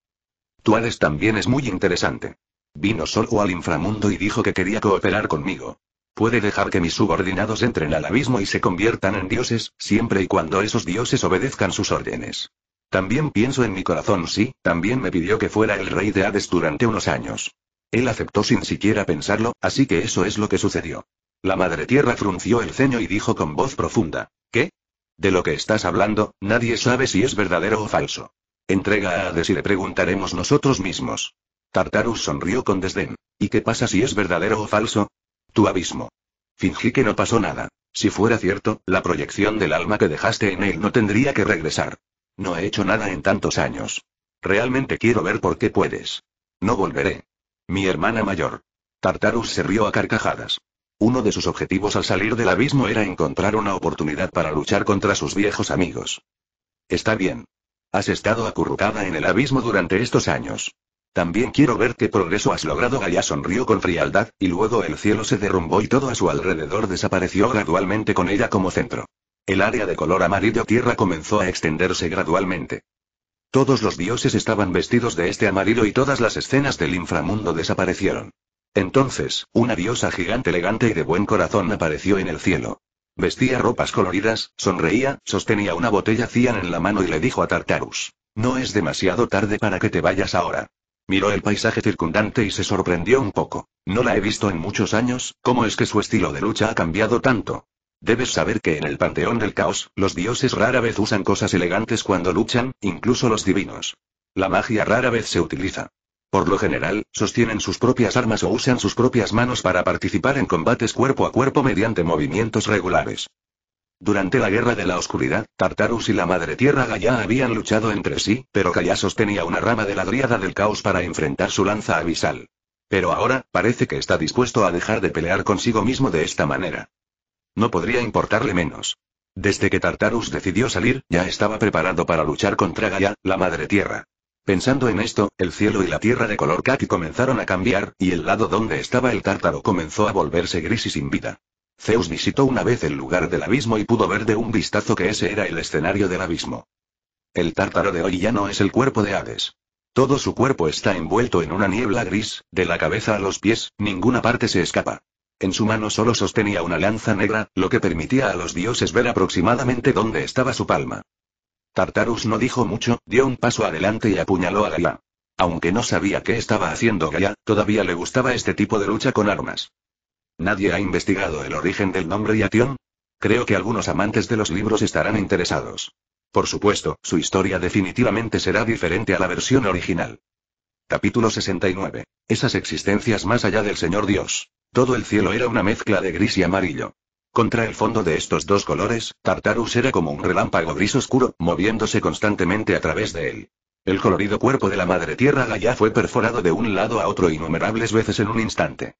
Tu Hades también es muy interesante. Vino solo al inframundo y dijo que quería cooperar conmigo. Puede dejar que mis subordinados entren al abismo y se conviertan en dioses, siempre y cuando esos dioses obedezcan sus órdenes. También pienso en mi corazón, sí, también me pidió que fuera el rey de Hades durante unos años. Él aceptó sin siquiera pensarlo, así que eso es lo que sucedió. La Madre Tierra frunció el ceño y dijo con voz profunda, ¿qué? De lo que estás hablando, nadie sabe si es verdadero o falso. Entrega a Hades y le preguntaremos nosotros mismos. Tartarus sonrió con desdén. ¿Y qué pasa si es verdadero o falso? Tu abismo. Fingí que no pasó nada. Si fuera cierto, la proyección del alma que dejaste en él no tendría que regresar. No he hecho nada en tantos años. Realmente quiero ver por qué puedes. No volveré. Mi hermana mayor. Tartarus se rió a carcajadas. Uno de sus objetivos al salir del abismo era encontrar una oportunidad para luchar contra sus viejos amigos. Está bien. Has estado acurrucada en el abismo durante estos años. También quiero ver qué progreso has logrado. Gaia sonrió con frialdad, y luego el cielo se derrumbó y todo a su alrededor desapareció gradualmente con ella como centro. El área de color amarillo tierra comenzó a extenderse gradualmente. Todos los dioses estaban vestidos de este amarillo y todas las escenas del inframundo desaparecieron. Entonces, una diosa gigante elegante y de buen corazón apareció en el cielo. Vestía ropas coloridas, sonreía, sostenía una botella cian en la mano y le dijo a Tartarus. No es demasiado tarde para que te vayas ahora. Miró el paisaje circundante y se sorprendió un poco. No la he visto en muchos años, ¿cómo es que su estilo de lucha ha cambiado tanto? Debes saber que en el panteón del caos, los dioses rara vez usan cosas elegantes cuando luchan, incluso los divinos. La magia rara vez se utiliza. Por lo general, sostienen sus propias armas o usan sus propias manos para participar en combates cuerpo a cuerpo mediante movimientos regulares. Durante la Guerra de la Oscuridad, Tartarus y la Madre Tierra Gaia habían luchado entre sí, pero Gaia sostenía una rama de la Dríada del Caos para enfrentar su lanza abisal. Pero ahora, parece que está dispuesto a dejar de pelear consigo mismo de esta manera. No podría importarle menos. Desde que Tartarus decidió salir, ya estaba preparado para luchar contra Gaia, la Madre Tierra. Pensando en esto, el cielo y la tierra de color kaki comenzaron a cambiar, y el lado donde estaba el tártaro comenzó a volverse gris y sin vida. Zeus visitó una vez el lugar del abismo y pudo ver de un vistazo que ese era el escenario del abismo. El tártaro de hoy ya no es el cuerpo de Hades. Todo su cuerpo está envuelto en una niebla gris, de la cabeza a los pies, ninguna parte se escapa. En su mano solo sostenía una lanza negra, lo que permitía a los dioses ver aproximadamente dónde estaba su palma. Tartarus no dijo mucho, dio un paso adelante y apuñaló a Gaia. Aunque no sabía qué estaba haciendo Gaia, todavía le gustaba este tipo de lucha con armas. ¿Nadie ha investigado el origen del nombre Yation? Creo que algunos amantes de los libros estarán interesados. Por supuesto, su historia definitivamente será diferente a la versión original. Capítulo 69. Esas existencias más allá del Señor Dios. Todo el cielo era una mezcla de gris y amarillo. Contra el fondo de estos dos colores, Tartarus era como un relámpago gris oscuro, moviéndose constantemente a través de él. El colorido cuerpo de la Madre Tierra Gaia fue perforado de un lado a otro innumerables veces en un instante.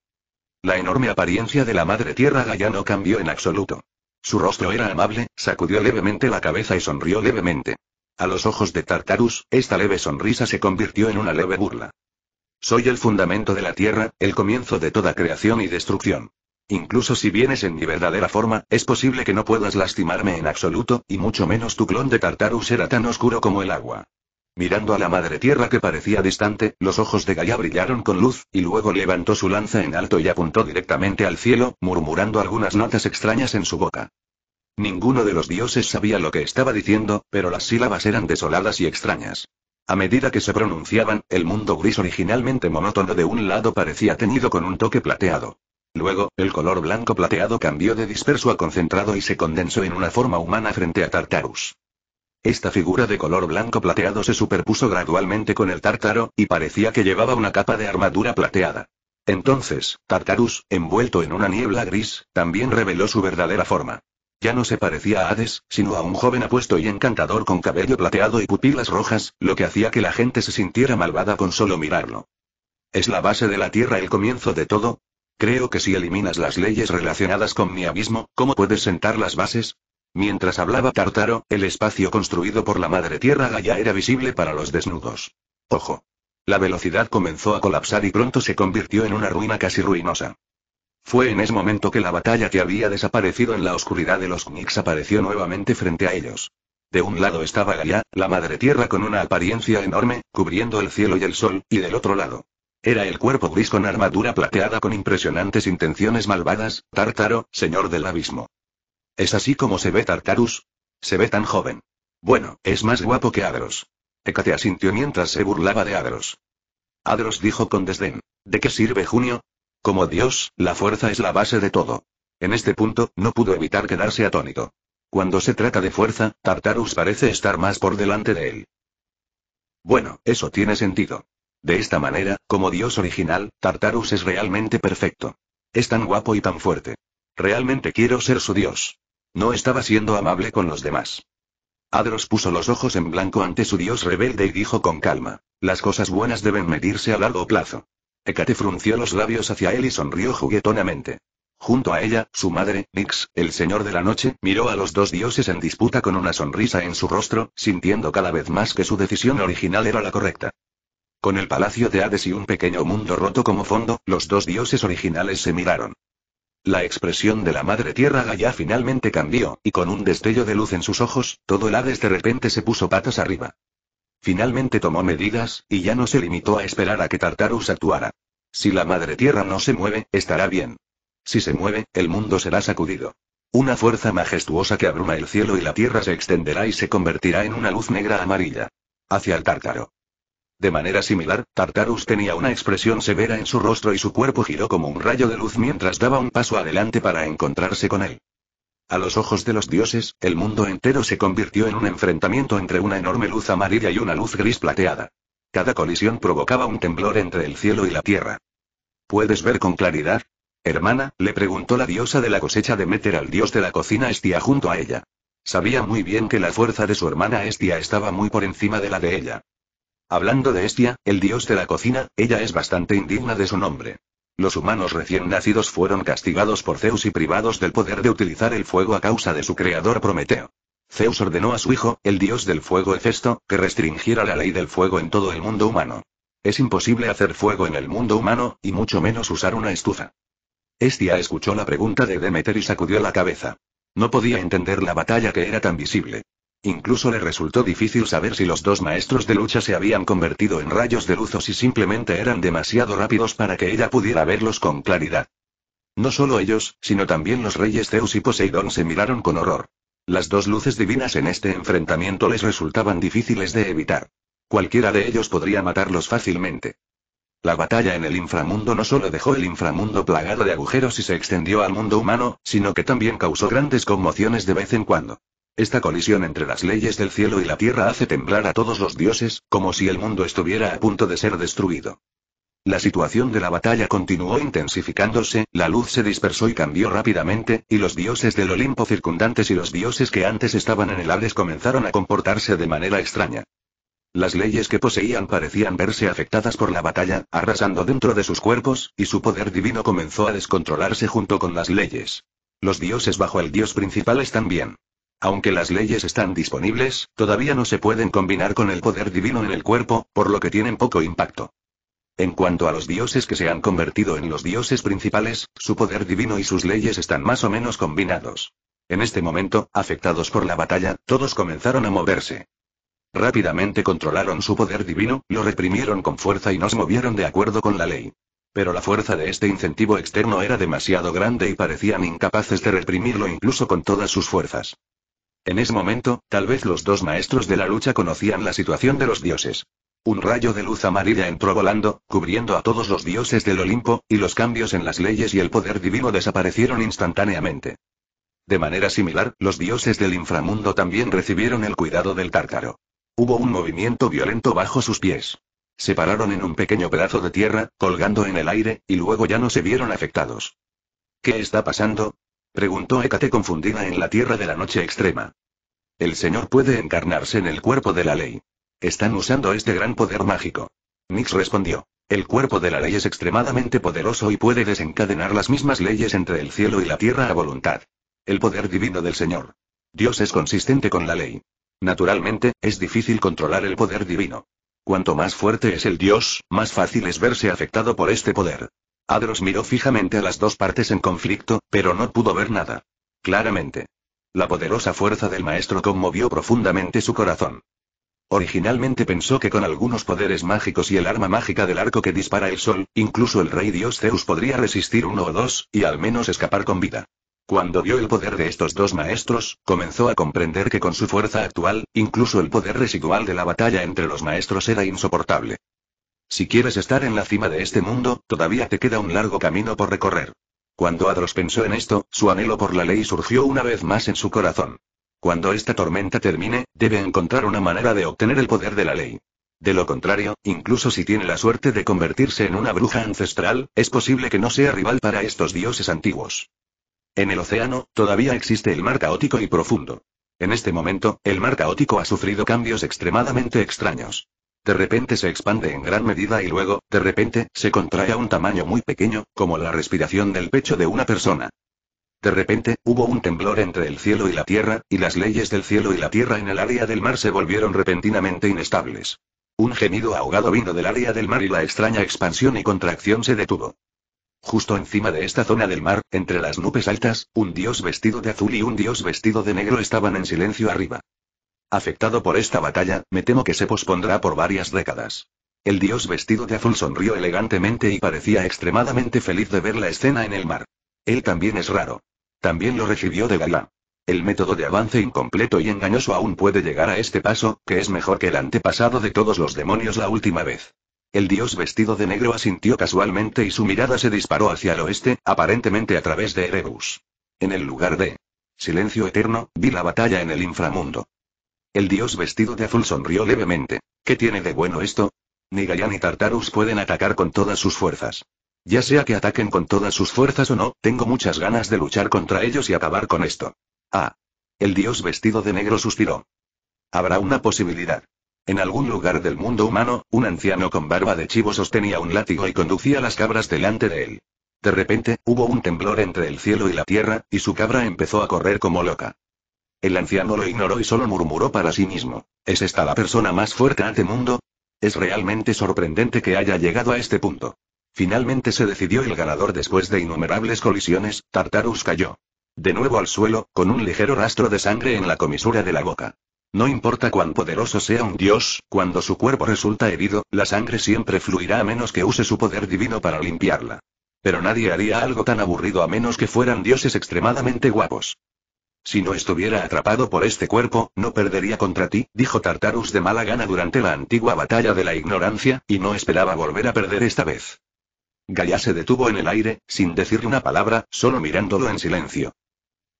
La enorme apariencia de la madre tierra Gaia no cambió en absoluto. Su rostro era amable, sacudió levemente la cabeza y sonrió levemente. A los ojos de Tartarus, esta leve sonrisa se convirtió en una leve burla. Soy el fundamento de la tierra, el comienzo de toda creación y destrucción. Incluso si vienes en mi verdadera forma, es posible que no puedas lastimarme en absoluto, y mucho menos tu clon de Tartarus era tan oscuro como el agua. Mirando a la madre tierra que parecía distante, los ojos de Gaia brillaron con luz, y luego levantó su lanza en alto y apuntó directamente al cielo, murmurando algunas notas extrañas en su boca. Ninguno de los dioses sabía lo que estaba diciendo, pero las sílabas eran desoladas y extrañas. A medida que se pronunciaban, el mundo gris originalmente monótono de un lado parecía teñido con un toque plateado. Luego, el color blanco plateado cambió de disperso a concentrado y se condensó en una forma humana frente a Tartarus. Esta figura de color blanco plateado se superpuso gradualmente con el tártaro, y parecía que llevaba una capa de armadura plateada. Entonces, Tartarus, envuelto en una niebla gris, también reveló su verdadera forma. Ya no se parecía a Hades, sino a un joven apuesto y encantador con cabello plateado y pupilas rojas, lo que hacía que la gente se sintiera malvada con solo mirarlo. ¿Es la base de la Tierra el comienzo de todo? Creo que si eliminas las leyes relacionadas con mi abismo, ¿cómo puedes sentar las bases? Mientras hablaba Tartaro, el espacio construido por la Madre Tierra Gaia era visible para los desnudos. Ojo. La velocidad comenzó a colapsar y pronto se convirtió en una ruina casi ruinosa. Fue en ese momento que la batalla que había desaparecido en la oscuridad de los Knicks apareció nuevamente frente a ellos. De un lado estaba Gaia, la Madre Tierra con una apariencia enorme, cubriendo el cielo y el sol, y del otro lado. Era el cuerpo gris con armadura plateada con impresionantes intenciones malvadas, Tártaro, señor del abismo. ¿Es así como se ve Tartarus? Se ve tan joven. Bueno, es más guapo que Adros. Hécate asintió mientras se burlaba de Adros. Adros dijo con desdén. ¿De qué sirve Junio? Como Dios, la fuerza es la base de todo. En este punto, no pudo evitar quedarse atónito. Cuando se trata de fuerza, Tartarus parece estar más por delante de él. Bueno, eso tiene sentido. De esta manera, como dios original, Tartarus es realmente perfecto. Es tan guapo y tan fuerte. Realmente quiero ser su dios. No estaba siendo amable con los demás. Adros puso los ojos en blanco ante su dios rebelde y dijo con calma, las cosas buenas deben medirse a largo plazo. Hécate frunció los labios hacia él y sonrió juguetonamente. Junto a ella, su madre, Nix, el señor de la noche, miró a los dos dioses en disputa con una sonrisa en su rostro, sintiendo cada vez más que su decisión original era la correcta. Con el palacio de Hades y un pequeño mundo roto como fondo, los dos dioses originales se miraron. La expresión de la madre tierra Gaia finalmente cambió, y con un destello de luz en sus ojos, todo el Hades de repente se puso patas arriba. Finalmente tomó medidas, y ya no se limitó a esperar a que Tartarus actuara. Si la madre tierra no se mueve, estará bien. Si se mueve, el mundo será sacudido. Una fuerza majestuosa que abruma el cielo y la tierra se extenderá y se convertirá en una luz negra amarilla. Hacia el tártaro. De manera similar, Tartarus tenía una expresión severa en su rostro y su cuerpo giró como un rayo de luz mientras daba un paso adelante para encontrarse con él. A los ojos de los dioses, el mundo entero se convirtió en un enfrentamiento entre una enorme luz amarilla y una luz gris plateada. Cada colisión provocaba un temblor entre el cielo y la tierra. ¿Puedes ver con claridad? Hermana, le preguntó la diosa de la cosecha de Meter al dios de la cocina Estia junto a ella. Sabía muy bien que la fuerza de su hermana Estia estaba muy por encima de la de ella. Hablando de Estia, el dios de la cocina, ella es bastante indigna de su nombre. Los humanos recién nacidos fueron castigados por Zeus y privados del poder de utilizar el fuego a causa de su creador Prometeo. Zeus ordenó a su hijo, el dios del fuego Hefesto, que restringiera la ley del fuego en todo el mundo humano. Es imposible hacer fuego en el mundo humano, y mucho menos usar una estufa. Estia escuchó la pregunta de Demeter y sacudió la cabeza. No podía entender la batalla que era tan visible. Incluso le resultó difícil saber si los dos maestros de lucha se habían convertido en rayos de luz o si simplemente eran demasiado rápidos para que ella pudiera verlos con claridad. No solo ellos, sino también los reyes Zeus y Poseidón se miraron con horror. Las dos luces divinas en este enfrentamiento les resultaban difíciles de evitar. Cualquiera de ellos podría matarlos fácilmente. La batalla en el inframundo no solo dejó el inframundo plagado de agujeros y se extendió al mundo humano, sino que también causó grandes conmociones de vez en cuando. Esta colisión entre las leyes del cielo y la tierra hace temblar a todos los dioses, como si el mundo estuviera a punto de ser destruido. La situación de la batalla continuó intensificándose, la luz se dispersó y cambió rápidamente, y los dioses del Olimpo circundantes y los dioses que antes estaban en el Hades comenzaron a comportarse de manera extraña. Las leyes que poseían parecían verse afectadas por la batalla, arrasando dentro de sus cuerpos, y su poder divino comenzó a descontrolarse junto con las leyes. Los dioses bajo el dios principal están bien. Aunque las leyes están disponibles, todavía no se pueden combinar con el poder divino en el cuerpo, por lo que tienen poco impacto. En cuanto a los dioses que se han convertido en los dioses principales, su poder divino y sus leyes están más o menos combinados. En este momento, afectados por la batalla, todos comenzaron a moverse. Rápidamente controlaron su poder divino, lo reprimieron con fuerza y no se movieron de acuerdo con la ley. Pero la fuerza de este incentivo externo era demasiado grande y parecían incapaces de reprimirlo incluso con todas sus fuerzas. En ese momento, tal vez los dos maestros de la lucha conocían la situación de los dioses. Un rayo de luz amarilla entró volando, cubriendo a todos los dioses del Olimpo, y los cambios en las leyes y el poder divino desaparecieron instantáneamente. De manera similar, los dioses del inframundo también recibieron el cuidado del tártaro. Hubo un movimiento violento bajo sus pies. Se pararon en un pequeño pedazo de tierra, colgando en el aire, y luego ya no se vieron afectados. ¿Qué está pasando? Preguntó Hécate confundida en la tierra de la noche extrema. El Señor puede encarnarse en el cuerpo de la ley. Están usando este gran poder mágico. Nix respondió. El cuerpo de la ley es extremadamente poderoso y puede desencadenar las mismas leyes entre el cielo y la tierra a voluntad. El poder divino del Señor. Dios es consistente con la ley. Naturalmente, es difícil controlar el poder divino. Cuanto más fuerte es el Dios, más fácil es verse afectado por este poder. Adros miró fijamente a las dos partes en conflicto, pero no pudo ver nada. Claramente. La poderosa fuerza del maestro conmovió profundamente su corazón. Originalmente pensó que con algunos poderes mágicos y el arma mágica del arco que dispara el sol, incluso el rey dios Zeus podría resistir uno o dos, y al menos escapar con vida. Cuando vio el poder de estos dos maestros, comenzó a comprender que con su fuerza actual, incluso el poder residual de la batalla entre los maestros era insoportable. Si quieres estar en la cima de este mundo, todavía te queda un largo camino por recorrer. Cuando Adros pensó en esto, su anhelo por la ley surgió una vez más en su corazón. Cuando esta tormenta termine, debe encontrar una manera de obtener el poder de la ley. De lo contrario, incluso si tiene la suerte de convertirse en una bruja ancestral, es posible que no sea rival para estos dioses antiguos. En el océano, todavía existe el mar caótico y profundo. En este momento, el mar caótico ha sufrido cambios extremadamente extraños. De repente se expande en gran medida y luego, de repente, se contrae a un tamaño muy pequeño, como la respiración del pecho de una persona. De repente, hubo un temblor entre el cielo y la tierra, y las leyes del cielo y la tierra en el área del mar se volvieron repentinamente inestables. Un gemido ahogado vino del área del mar y la extraña expansión y contracción se detuvo. Justo encima de esta zona del mar, entre las nubes altas, un dios vestido de azul y un dios vestido de negro estaban en silencio arriba. Afectado por esta batalla, me temo que se pospondrá por varias décadas. El dios vestido de azul sonrió elegantemente y parecía extremadamente feliz de ver la escena en el mar. Él también es raro. También lo recibió de Galá. El método de avance incompleto y engañoso aún puede llegar a este paso, que es mejor que el antepasado de todos los demonios la última vez. El dios vestido de negro asintió casualmente y su mirada se disparó hacia el oeste, aparentemente a través de Erebus. En el lugar de silencio eterno, vi la batalla en el inframundo. El dios vestido de azul sonrió levemente. ¿Qué tiene de bueno esto? Ni Gaia ni Tartarus pueden atacar con todas sus fuerzas. Ya sea que ataquen con todas sus fuerzas o no, tengo muchas ganas de luchar contra ellos y acabar con esto. Ah. El dios vestido de negro suspiró. Habrá una posibilidad. En algún lugar del mundo humano, un anciano con barba de chivo sostenía un látigo y conducía las cabras delante de él. De repente, hubo un temblor entre el cielo y la tierra, y su cabra empezó a correr como loca. El anciano lo ignoró y solo murmuró para sí mismo. ¿Es esta la persona más fuerte ante mundo? Es realmente sorprendente que haya llegado a este punto. Finalmente se decidió el ganador después de innumerables colisiones, Tartarus cayó. De nuevo al suelo, con un ligero rastro de sangre en la comisura de la boca. No importa cuán poderoso sea un dios, cuando su cuerpo resulta herido, la sangre siempre fluirá a menos que use su poder divino para limpiarla. Pero nadie haría algo tan aburrido a menos que fueran dioses extremadamente guapos. Si no estuviera atrapado por este cuerpo, no perdería contra ti, dijo Tartarus de mala gana durante la antigua batalla de la ignorancia, y no esperaba volver a perder esta vez. Gaia se detuvo en el aire, sin decir una palabra, solo mirándolo en silencio.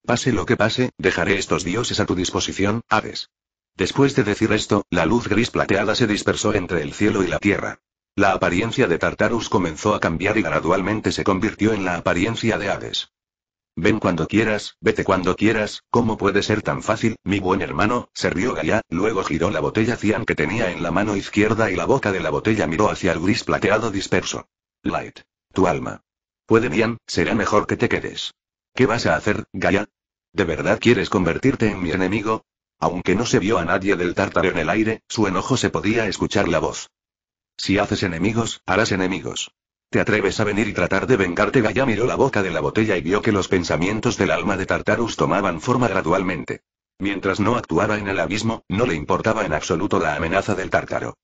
Pase lo que pase, dejaré estos dioses a tu disposición, Hades. Después de decir esto, la luz gris plateada se dispersó entre el cielo y la tierra. La apariencia de Tartarus comenzó a cambiar y gradualmente se convirtió en la apariencia de Hades. Ven cuando quieras, vete cuando quieras, ¿cómo puede ser tan fácil, mi buen hermano? se rió Gaia, luego giró la botella cian que tenía en la mano izquierda y la boca de la botella miró hacia el gris plateado disperso. Light. Tu alma. Puede bien, será mejor que te quedes. ¿Qué vas a hacer, Gaia? ¿De verdad quieres convertirte en mi enemigo? Aunque no se vio a nadie del tártaro en el aire, su enojo se podía escuchar la voz. Si haces enemigos, harás enemigos. ¿Te atreves a venir y tratar de vengarte? Gaia miró la boca de la botella y vio que los pensamientos del alma de Tartarus tomaban forma gradualmente. Mientras no actuaba en el abismo, no le importaba en absoluto la amenaza del tártaro.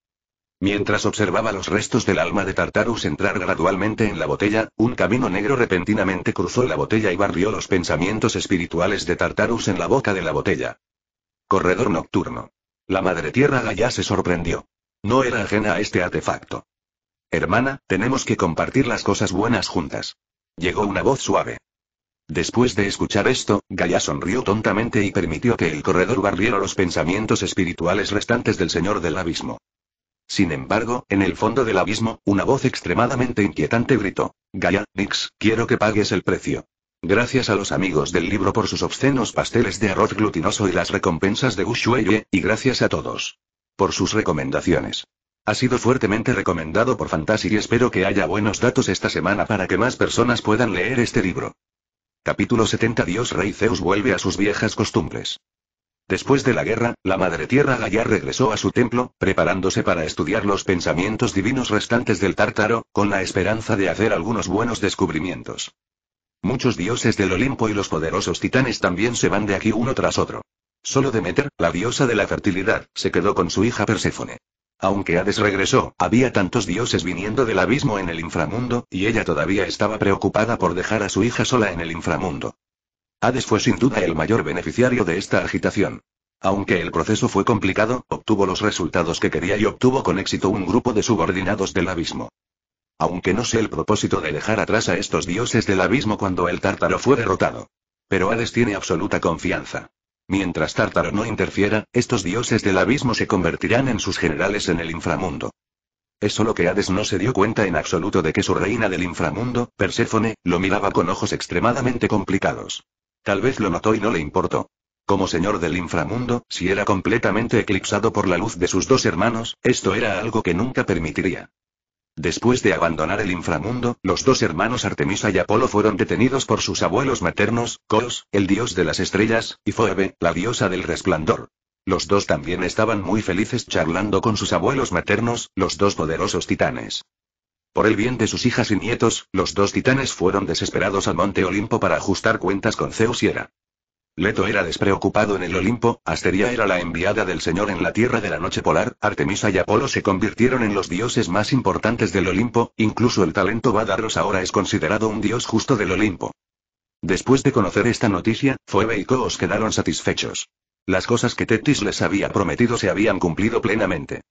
Mientras observaba los restos del alma de Tartarus entrar gradualmente en la botella, un camino negro repentinamente cruzó la botella y barrió los pensamientos espirituales de Tartarus en la boca de la botella. Corredor nocturno. La madre tierra Gaia se sorprendió. No era ajena a este artefacto. Hermana, tenemos que compartir las cosas buenas juntas. Llegó una voz suave. Después de escuchar esto, Gaia sonrió tontamente y permitió que el corredor barriera los pensamientos espirituales restantes del Señor del Abismo. Sin embargo, en el fondo del abismo, una voz extremadamente inquietante gritó. Gaia, Nix, quiero que pagues el precio. Gracias a los amigos del libro por sus obscenos pasteles de arroz glutinoso y las recompensas de Gushueye, y gracias a todos. Por sus recomendaciones. Ha sido fuertemente recomendado por Fantasy y espero que haya buenos datos esta semana para que más personas puedan leer este libro. Capítulo 70 Dios Rey Zeus vuelve a sus viejas costumbres. Después de la guerra, la Madre Tierra Gaia regresó a su templo, preparándose para estudiar los pensamientos divinos restantes del Tártaro, con la esperanza de hacer algunos buenos descubrimientos. Muchos dioses del Olimpo y los poderosos titanes también se van de aquí uno tras otro. Solo Demeter, la diosa de la fertilidad, se quedó con su hija Perséfone. Aunque Hades regresó, había tantos dioses viniendo del abismo en el inframundo, y ella todavía estaba preocupada por dejar a su hija sola en el inframundo. Hades fue sin duda el mayor beneficiario de esta agitación. Aunque el proceso fue complicado, obtuvo los resultados que quería y obtuvo con éxito un grupo de subordinados del abismo. Aunque no sé el propósito de dejar atrás a estos dioses del abismo cuando el tártaro fue derrotado. Pero Hades tiene absoluta confianza. Mientras Tártaro no interfiera, estos dioses del abismo se convertirán en sus generales en el inframundo. Es solo que Hades no se dio cuenta en absoluto de que su reina del inframundo, Perséfone, lo miraba con ojos extremadamente complicados. Tal vez lo notó y no le importó. Como señor del inframundo, si era completamente eclipsado por la luz de sus dos hermanos, esto era algo que nunca permitiría. Después de abandonar el inframundo, los dos hermanos Artemisa y Apolo fueron detenidos por sus abuelos maternos, Cos, el dios de las estrellas, y Phoebe, la diosa del resplandor. Los dos también estaban muy felices charlando con sus abuelos maternos, los dos poderosos titanes. Por el bien de sus hijas y nietos, los dos titanes fueron desesperados al monte Olimpo para ajustar cuentas con Zeus y Hera. Leto era despreocupado en el Olimpo, Asteria era la enviada del Señor en la tierra de la noche polar, Artemisa y Apolo se convirtieron en los dioses más importantes del Olimpo, incluso el talento Badaros ahora es considerado un dios justo del Olimpo. Después de conocer esta noticia, Phoebe y Coos quedaron satisfechos. Las cosas que Tetis les había prometido se habían cumplido plenamente.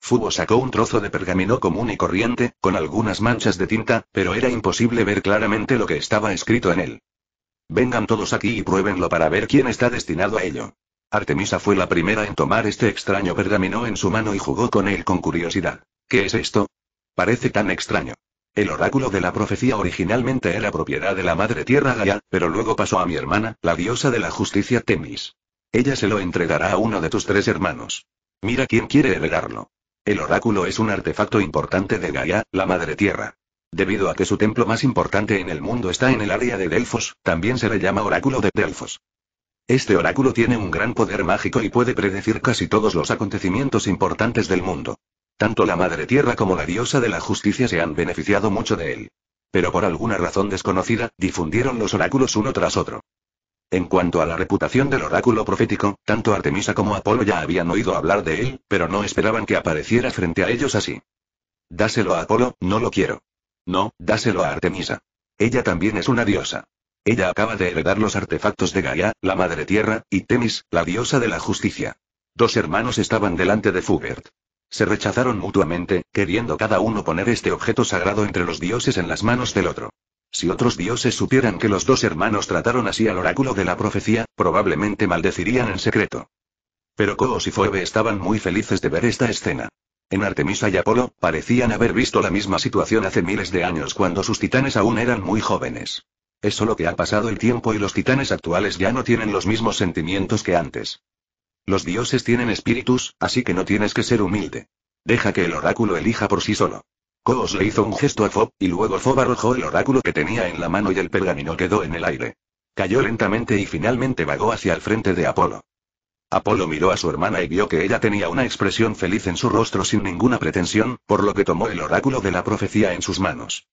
Fubo sacó un trozo de pergamino común y corriente, con algunas manchas de tinta, pero era imposible ver claramente lo que estaba escrito en él. Vengan todos aquí y pruébenlo para ver quién está destinado a ello. Artemisa fue la primera en tomar este extraño pergamino en su mano y jugó con él con curiosidad. ¿Qué es esto? Parece tan extraño. El oráculo de la profecía originalmente era propiedad de la madre tierra Gaia, pero luego pasó a mi hermana, la diosa de la justicia Temis. Ella se lo entregará a uno de tus tres hermanos. Mira quién quiere heredarlo. El oráculo es un artefacto importante de Gaia, la madre tierra. Debido a que su templo más importante en el mundo está en el área de Delfos, también se le llama Oráculo de Delfos. Este oráculo tiene un gran poder mágico y puede predecir casi todos los acontecimientos importantes del mundo. Tanto la Madre Tierra como la diosa de la justicia se han beneficiado mucho de él. Pero por alguna razón desconocida, difundieron los oráculos uno tras otro. En cuanto a la reputación del oráculo profético, tanto Artemisa como Apolo ya habían oído hablar de él, pero no esperaban que apareciera frente a ellos así. Dáselo a Apolo, no lo quiero. No, dáselo a Artemisa. Ella también es una diosa. Ella acaba de heredar los artefactos de Gaia, la Madre Tierra, y Temis, la diosa de la justicia. Dos hermanos estaban delante de Fugert. Se rechazaron mutuamente, queriendo cada uno poner este objeto sagrado entre los dioses en las manos del otro. Si otros dioses supieran que los dos hermanos trataron así al oráculo de la profecía, probablemente maldecirían en secreto. Pero Koos y Phoebe estaban muy felices de ver esta escena. En Artemisa y Apolo, parecían haber visto la misma situación hace miles de años cuando sus titanes aún eran muy jóvenes. Es solo que ha pasado el tiempo y los titanes actuales ya no tienen los mismos sentimientos que antes. Los dioses tienen espíritus, así que no tienes que ser humilde. Deja que el oráculo elija por sí solo. Koos le hizo un gesto a Fob, y luego Fob arrojó el oráculo que tenía en la mano y el pergamino quedó en el aire. Cayó lentamente y finalmente vagó hacia el frente de Apolo. Apolo miró a su hermana y vio que ella tenía una expresión feliz en su rostro sin ninguna pretensión, por lo que tomó el oráculo de la profecía en sus manos.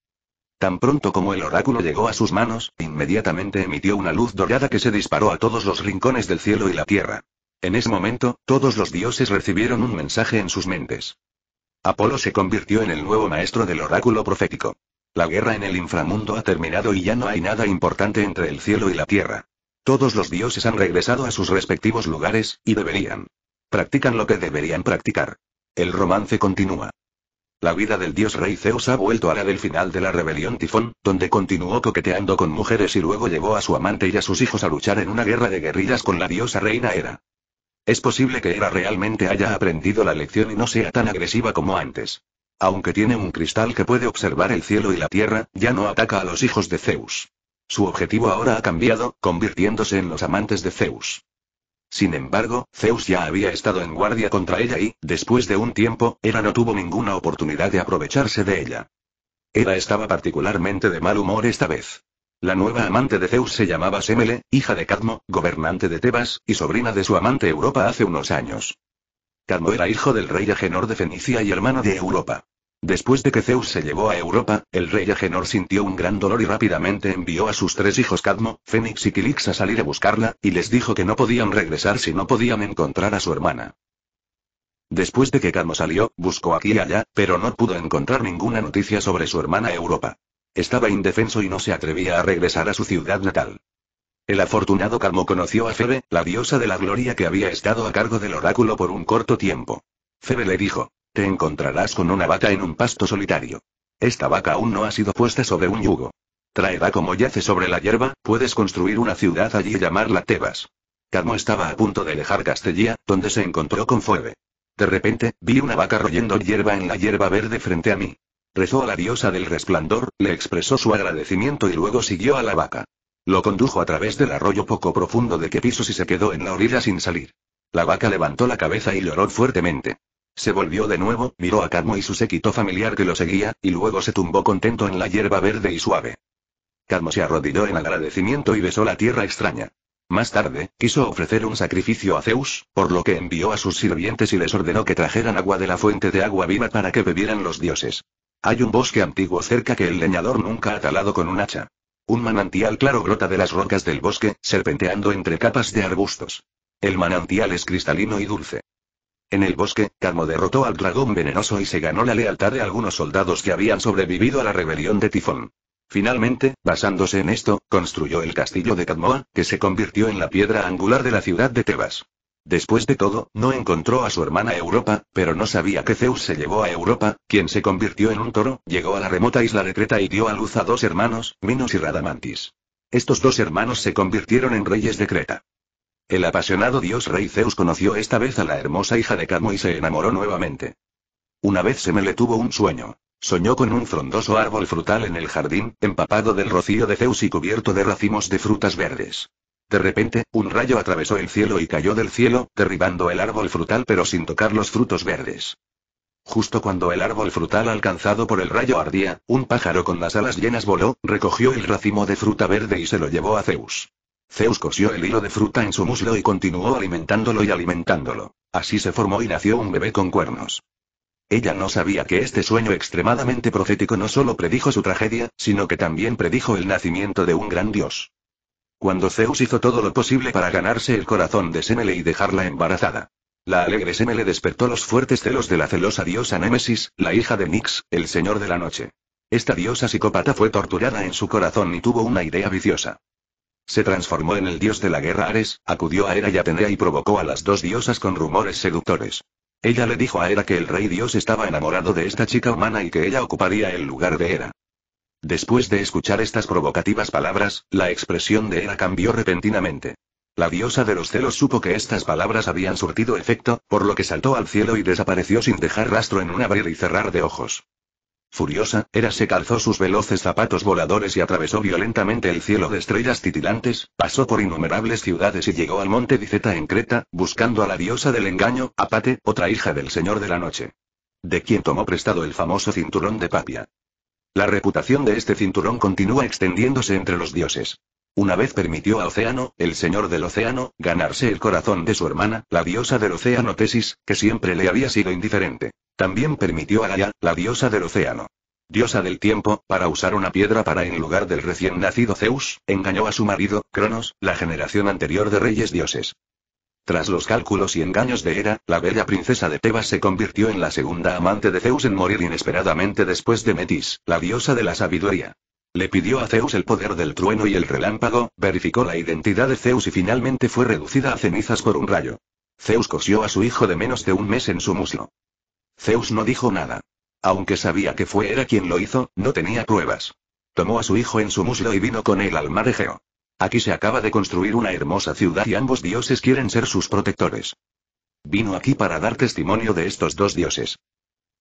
Tan pronto como el oráculo llegó a sus manos, inmediatamente emitió una luz dorada que se disparó a todos los rincones del cielo y la tierra. En ese momento, todos los dioses recibieron un mensaje en sus mentes. Apolo se convirtió en el nuevo maestro del oráculo profético. La guerra en el inframundo ha terminado y ya no hay nada importante entre el cielo y la tierra. Todos los dioses han regresado a sus respectivos lugares, y deberían. Practican lo que deberían practicar. El romance continúa. La vida del dios rey Zeus ha vuelto a la del final de la rebelión Tifón, donde continuó coqueteando con mujeres y luego llevó a su amante y a sus hijos a luchar en una guerra de guerrillas con la diosa reina Hera. Es posible que Hera realmente haya aprendido la lección y no sea tan agresiva como antes. Aunque tiene un cristal que puede observar el cielo y la tierra, ya no ataca a los hijos de Zeus. Su objetivo ahora ha cambiado, convirtiéndose en los amantes de Zeus. Sin embargo, Zeus ya había estado en guardia contra ella y, después de un tiempo, Hera no tuvo ninguna oportunidad de aprovecharse de ella. Hera estaba particularmente de mal humor esta vez. La nueva amante de Zeus se llamaba Semele, hija de Cadmo, gobernante de Tebas, y sobrina de su amante Europa hace unos años. Cadmo era hijo del rey Agenor de Fenicia y hermano de Europa. Después de que Zeus se llevó a Europa, el rey Agenor sintió un gran dolor y rápidamente envió a sus tres hijos Cadmo, Fénix y Kilix a salir a buscarla, y les dijo que no podían regresar si no podían encontrar a su hermana. Después de que Cadmo salió, buscó aquí y allá, pero no pudo encontrar ninguna noticia sobre su hermana Europa. Estaba indefenso y no se atrevía a regresar a su ciudad natal. El afortunado Cadmo conoció a Febe, la diosa de la gloria que había estado a cargo del oráculo por un corto tiempo. Febe le dijo, te encontrarás con una vaca en un pasto solitario. Esta vaca aún no ha sido puesta sobre un yugo. Traerá como yace sobre la hierba, puedes construir una ciudad allí y llamarla Tebas. Cadmo estaba a punto de dejar Castellía, donde se encontró con Fueve. De repente, vi una vaca royendo hierba en la hierba verde frente a mí. Rezó a la diosa del resplandor, le expresó su agradecimiento y luego siguió a la vaca. Lo condujo a través del arroyo poco profundo de Quepisos y se quedó en la orilla sin salir. La vaca levantó la cabeza y lloró fuertemente. Se volvió de nuevo, miró a Cadmo y su séquito familiar que lo seguía, y luego se tumbó contento en la hierba verde y suave. Cadmo se arrodilló en agradecimiento y besó la tierra extraña. Más tarde, quiso ofrecer un sacrificio a Zeus, por lo que envió a sus sirvientes y les ordenó que trajeran agua de la fuente de agua viva para que bebieran los dioses. Hay un bosque antiguo cerca que el leñador nunca ha talado con un hacha. Un manantial claro brota de las rocas del bosque, serpenteando entre capas de arbustos. El manantial es cristalino y dulce. En el bosque, Carmo derrotó al dragón venenoso y se ganó la lealtad de algunos soldados que habían sobrevivido a la rebelión de Tifón. Finalmente, basándose en esto, construyó el castillo de Cadmoa, que se convirtió en la piedra angular de la ciudad de Tebas. Después de todo, no encontró a su hermana Europa, pero no sabía que Zeus se llevó a Europa, quien se convirtió en un toro, llegó a la remota isla de Creta y dio a luz a dos hermanos, Minos y Radamantis. Estos dos hermanos se convirtieron en reyes de Creta. El apasionado dios rey Zeus conoció esta vez a la hermosa hija de Cadmo y se enamoró nuevamente. Una vez se me le tuvo un sueño. Soñó con un frondoso árbol frutal en el jardín, empapado del rocío de Zeus y cubierto de racimos de frutas verdes. De repente, un rayo atravesó el cielo y cayó del cielo, derribando el árbol frutal pero sin tocar los frutos verdes. Justo cuando el árbol frutal alcanzado por el rayo ardía, un pájaro con las alas llenas voló, recogió el racimo de fruta verde y se lo llevó a Zeus. Zeus cosió el hilo de fruta en su muslo y continuó alimentándolo y alimentándolo. Así se formó y nació un bebé con cuernos. Ella no sabía que este sueño extremadamente profético no solo predijo su tragedia, sino que también predijo el nacimiento de un gran dios. Cuando Zeus hizo todo lo posible para ganarse el corazón de Semele y dejarla embarazada. La alegre Semele despertó los fuertes celos de la celosa diosa Némesis, la hija de Nix, el señor de la noche. Esta diosa psicópata fue torturada en su corazón y tuvo una idea viciosa. Se transformó en el dios de la guerra Ares, acudió a Hera y Atenea y provocó a las dos diosas con rumores seductores. Ella le dijo a Hera que el rey dios estaba enamorado de esta chica humana y que ella ocuparía el lugar de Hera. Después de escuchar estas provocativas palabras, la expresión de Hera cambió repentinamente. La diosa de los celos supo que estas palabras habían surtido efecto, por lo que saltó al cielo y desapareció sin dejar rastro en un abrir y cerrar de ojos. Furiosa, Hera se calzó sus veloces zapatos voladores y atravesó violentamente el cielo de estrellas titilantes, pasó por innumerables ciudades y llegó al monte Diceta en Creta, buscando a la diosa del engaño, Apate, otra hija del señor de la noche. De quien tomó prestado el famoso cinturón de Papia. La reputación de este cinturón continúa extendiéndose entre los dioses. Una vez permitió a Océano, el señor del océano, ganarse el corazón de su hermana, la diosa del océano Tesis, que siempre le había sido indiferente. También permitió a Gaia, la diosa del océano. Diosa del tiempo, para usar una piedra para en lugar del recién nacido Zeus, engañó a su marido, Cronos, la generación anterior de reyes dioses. Tras los cálculos y engaños de Hera, la bella princesa de Tebas se convirtió en la segunda amante de Zeus en morir inesperadamente después de Metis, la diosa de la sabiduría. Le pidió a Zeus el poder del trueno y el relámpago, verificó la identidad de Zeus y finalmente fue reducida a cenizas por un rayo. Zeus cosió a su hijo de menos de un mes en su muslo. Zeus no dijo nada. Aunque sabía que fue Hera quien lo hizo, no tenía pruebas. Tomó a su hijo en su muslo y vino con él al mar Egeo. Aquí se acaba de construir una hermosa ciudad y ambos dioses quieren ser sus protectores. Vino aquí para dar testimonio de estos dos dioses.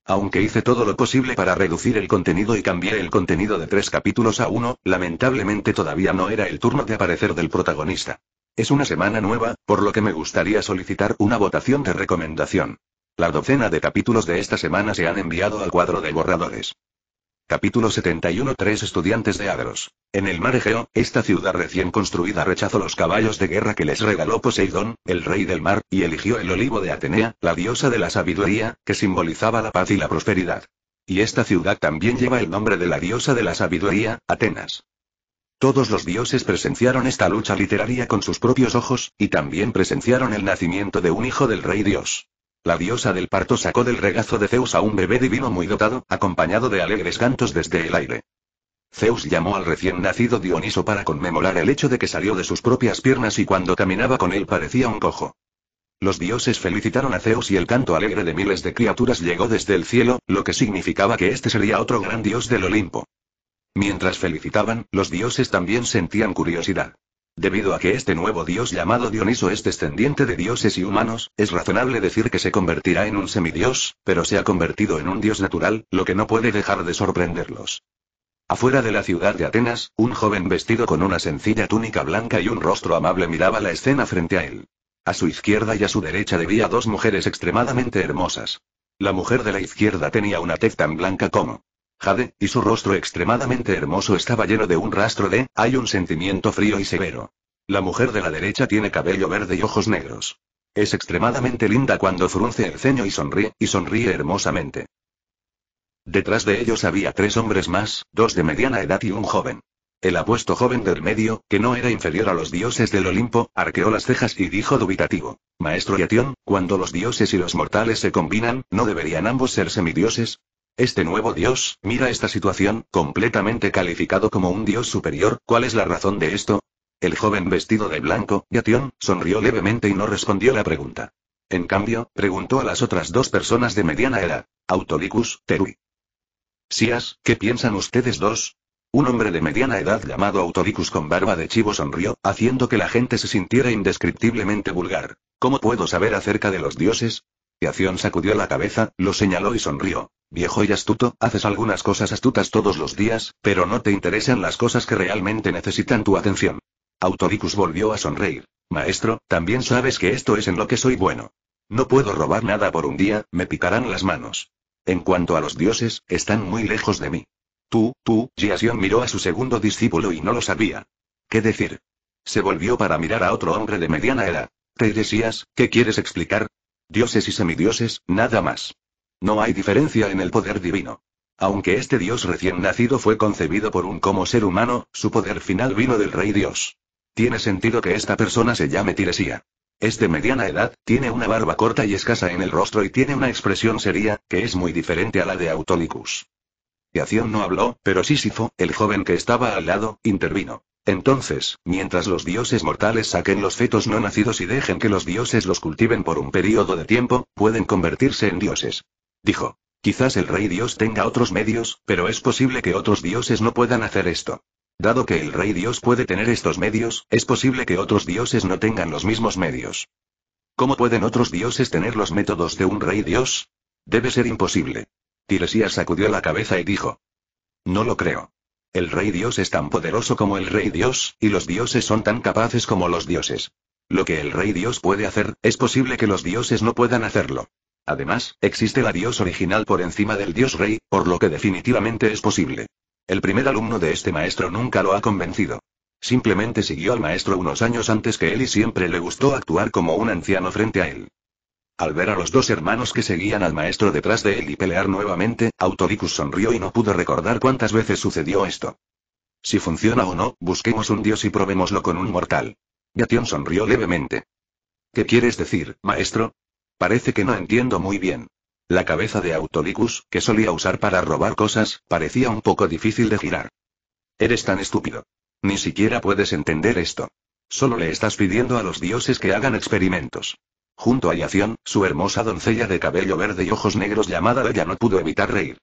Aunque hice todo lo posible para reducir el contenido y cambié el contenido de tres capítulos a uno, lamentablemente todavía no era el turno de aparecer del protagonista. Es una semana nueva, por lo que me gustaría solicitar una votación de recomendación. La docena de capítulos de esta semana se han enviado al cuadro de borradores. Capítulo 71 Tres estudiantes de Agros. En el mar Egeo, esta ciudad recién construida rechazó los caballos de guerra que les regaló Poseidón, el rey del mar, y eligió el olivo de Atenea, la diosa de la sabiduría, que simbolizaba la paz y la prosperidad. Y esta ciudad también lleva el nombre de la diosa de la sabiduría, Atenas. Todos los dioses presenciaron esta lucha literaria con sus propios ojos, y también presenciaron el nacimiento de un hijo del rey dios. La diosa del parto sacó del regazo de Zeus a un bebé divino muy dotado, acompañado de alegres cantos desde el aire. Zeus llamó al recién nacido Dioniso para conmemorar el hecho de que salió de sus propias piernas y cuando caminaba con él parecía un cojo. Los dioses felicitaron a Zeus y el canto alegre de miles de criaturas llegó desde el cielo, lo que significaba que este sería otro gran dios del Olimpo. Mientras felicitaban, los dioses también sentían curiosidad. Debido a que este nuevo dios llamado Dioniso es descendiente de dioses y humanos, es razonable decir que se convertirá en un semidios, pero se ha convertido en un dios natural, lo que no puede dejar de sorprenderlos. Afuera de la ciudad de Atenas, un joven vestido con una sencilla túnica blanca y un rostro amable miraba la escena frente a él. A su izquierda y a su derecha debía dos mujeres extremadamente hermosas. La mujer de la izquierda tenía una tez tan blanca como Jade, y su rostro extremadamente hermoso estaba lleno de un rastro de, hay un sentimiento frío y severo. La mujer de la derecha tiene cabello verde y ojos negros. Es extremadamente linda cuando frunce el ceño y sonríe, y sonríe hermosamente. Detrás de ellos había tres hombres más, dos de mediana edad y un joven. El apuesto joven del medio, que no era inferior a los dioses del Olimpo, arqueó las cejas y dijo dubitativo, Maestro Yatión, cuando los dioses y los mortales se combinan, ¿no deberían ambos ser semidioses? Este nuevo dios, mira esta situación, completamente calificado como un dios superior, ¿cuál es la razón de esto? El joven vestido de blanco, Yation, sonrió levemente y no respondió la pregunta. En cambio, preguntó a las otras dos personas de mediana edad, Autolicus, Terui. Sias, ¿qué piensan ustedes dos? Un hombre de mediana edad llamado Autolicus con barba de chivo sonrió, haciendo que la gente se sintiera indescriptiblemente vulgar. ¿Cómo puedo saber acerca de los dioses? Yación sacudió la cabeza, lo señaló y sonrió. Viejo y astuto, haces algunas cosas astutas todos los días, pero no te interesan las cosas que realmente necesitan tu atención. Autoricus volvió a sonreír. Maestro, también sabes que esto es en lo que soy bueno. No puedo robar nada por un día, me picarán las manos. En cuanto a los dioses, están muy lejos de mí. Tú, tú, Jiaxion miró a su segundo discípulo y no lo sabía. ¿Qué decir? Se volvió para mirar a otro hombre de mediana edad. ¿Te decías, qué quieres explicar? Dioses y semidioses, nada más. No hay diferencia en el poder divino. Aunque este dios recién nacido fue concebido por un como ser humano, su poder final vino del rey dios. Tiene sentido que esta persona se llame Tiresía. Es de mediana edad, tiene una barba corta y escasa en el rostro y tiene una expresión seria, que es muy diferente a la de Autolicus. Yación no habló, pero Sísifo, el joven que estaba al lado, intervino. Entonces, mientras los dioses mortales saquen los fetos no nacidos y dejen que los dioses los cultiven por un periodo de tiempo, pueden convertirse en dioses. Dijo. Quizás el rey Dios tenga otros medios, pero es posible que otros dioses no puedan hacer esto. Dado que el rey Dios puede tener estos medios, es posible que otros dioses no tengan los mismos medios. ¿Cómo pueden otros dioses tener los métodos de un rey Dios? Debe ser imposible. Tiresias sacudió la cabeza y dijo. No lo creo. El rey Dios es tan poderoso como el rey Dios, y los dioses son tan capaces como los dioses. Lo que el rey Dios puede hacer, es posible que los dioses no puedan hacerlo. Además, existe la dios original por encima del dios rey, por lo que definitivamente es posible. El primer alumno de este maestro nunca lo ha convencido. Simplemente siguió al maestro unos años antes que él y siempre le gustó actuar como un anciano frente a él. Al ver a los dos hermanos que seguían al maestro detrás de él y pelear nuevamente, Autoricus sonrió y no pudo recordar cuántas veces sucedió esto. Si funciona o no, busquemos un dios y probémoslo con un mortal. Yation sonrió levemente. ¿Qué quieres decir, maestro? Parece que no entiendo muy bien. La cabeza de Autolicus, que solía usar para robar cosas, parecía un poco difícil de girar. Eres tan estúpido. Ni siquiera puedes entender esto. Solo le estás pidiendo a los dioses que hagan experimentos. Junto a Yación, su hermosa doncella de cabello verde y ojos negros llamada Bella no pudo evitar reír.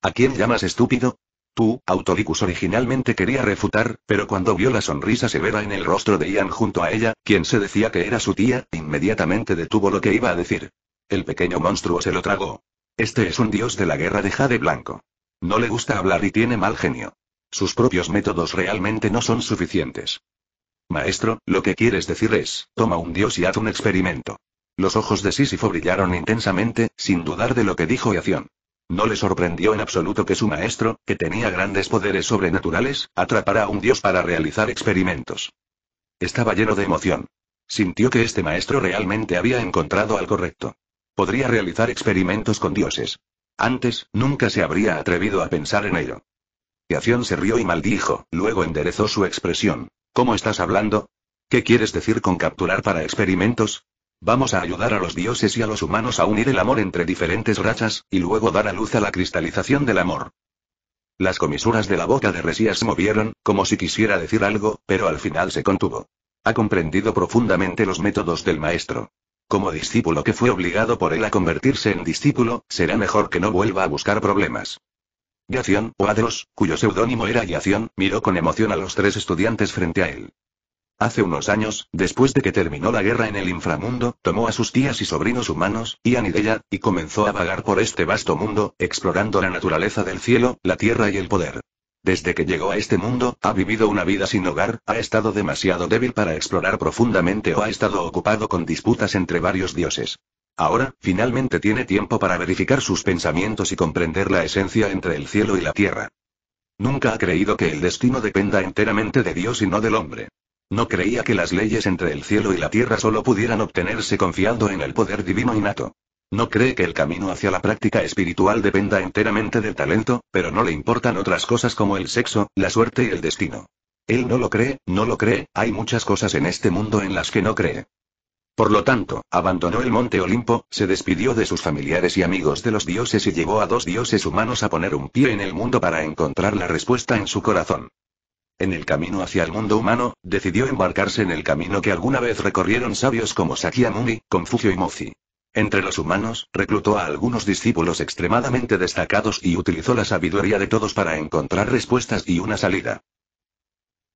¿A quién llamas estúpido? Tú, Autolicus originalmente quería refutar, pero cuando vio la sonrisa severa en el rostro de Ian junto a ella, quien se decía que era su tía, inmediatamente detuvo lo que iba a decir. El pequeño monstruo se lo tragó. Este es un dios de la guerra de Jade Blanco. No le gusta hablar y tiene mal genio. Sus propios métodos realmente no son suficientes. Maestro, lo que quieres decir es, toma un dios y haz un experimento. Los ojos de Sísifo brillaron intensamente, sin dudar de lo que dijo Yación. No le sorprendió en absoluto que su maestro, que tenía grandes poderes sobrenaturales, atrapara a un dios para realizar experimentos. Estaba lleno de emoción. Sintió que este maestro realmente había encontrado al correcto. Podría realizar experimentos con dioses. Antes, nunca se habría atrevido a pensar en ello. Yación se rió y maldijo, luego enderezó su expresión. ¿Cómo estás hablando? ¿Qué quieres decir con capturar para experimentos? Vamos a ayudar a los dioses y a los humanos a unir el amor entre diferentes rachas, y luego dar a luz a la cristalización del amor. Las comisuras de la boca de Resías movieron, como si quisiera decir algo, pero al final se contuvo. Ha comprendido profundamente los métodos del maestro. Como discípulo que fue obligado por él a convertirse en discípulo, será mejor que no vuelva a buscar problemas. Yación, o Adros, cuyo seudónimo era Yación, miró con emoción a los tres estudiantes frente a él. Hace unos años, después de que terminó la guerra en el inframundo, tomó a sus tías y sobrinos humanos, Ian y Della, y comenzó a vagar por este vasto mundo, explorando la naturaleza del cielo, la tierra y el poder. Desde que llegó a este mundo, ha vivido una vida sin hogar, ha estado demasiado débil para explorar profundamente o ha estado ocupado con disputas entre varios dioses. Ahora, finalmente tiene tiempo para verificar sus pensamientos y comprender la esencia entre el cielo y la tierra. Nunca ha creído que el destino dependa enteramente de Dios y no del hombre. No creía que las leyes entre el cielo y la tierra solo pudieran obtenerse confiando en el poder divino innato. No cree que el camino hacia la práctica espiritual dependa enteramente del talento, pero no le importan otras cosas como el sexo, la suerte y el destino. Él no lo cree, no lo cree, hay muchas cosas en este mundo en las que no cree. Por lo tanto, abandonó el monte Olimpo, se despidió de sus familiares y amigos de los dioses y llevó a dos dioses humanos a poner un pie en el mundo para encontrar la respuesta en su corazón. En el camino hacia el mundo humano, decidió embarcarse en el camino que alguna vez recorrieron sabios como Sakyamuni, Confucio y Mozi. Entre los humanos, reclutó a algunos discípulos extremadamente destacados y utilizó la sabiduría de todos para encontrar respuestas y una salida.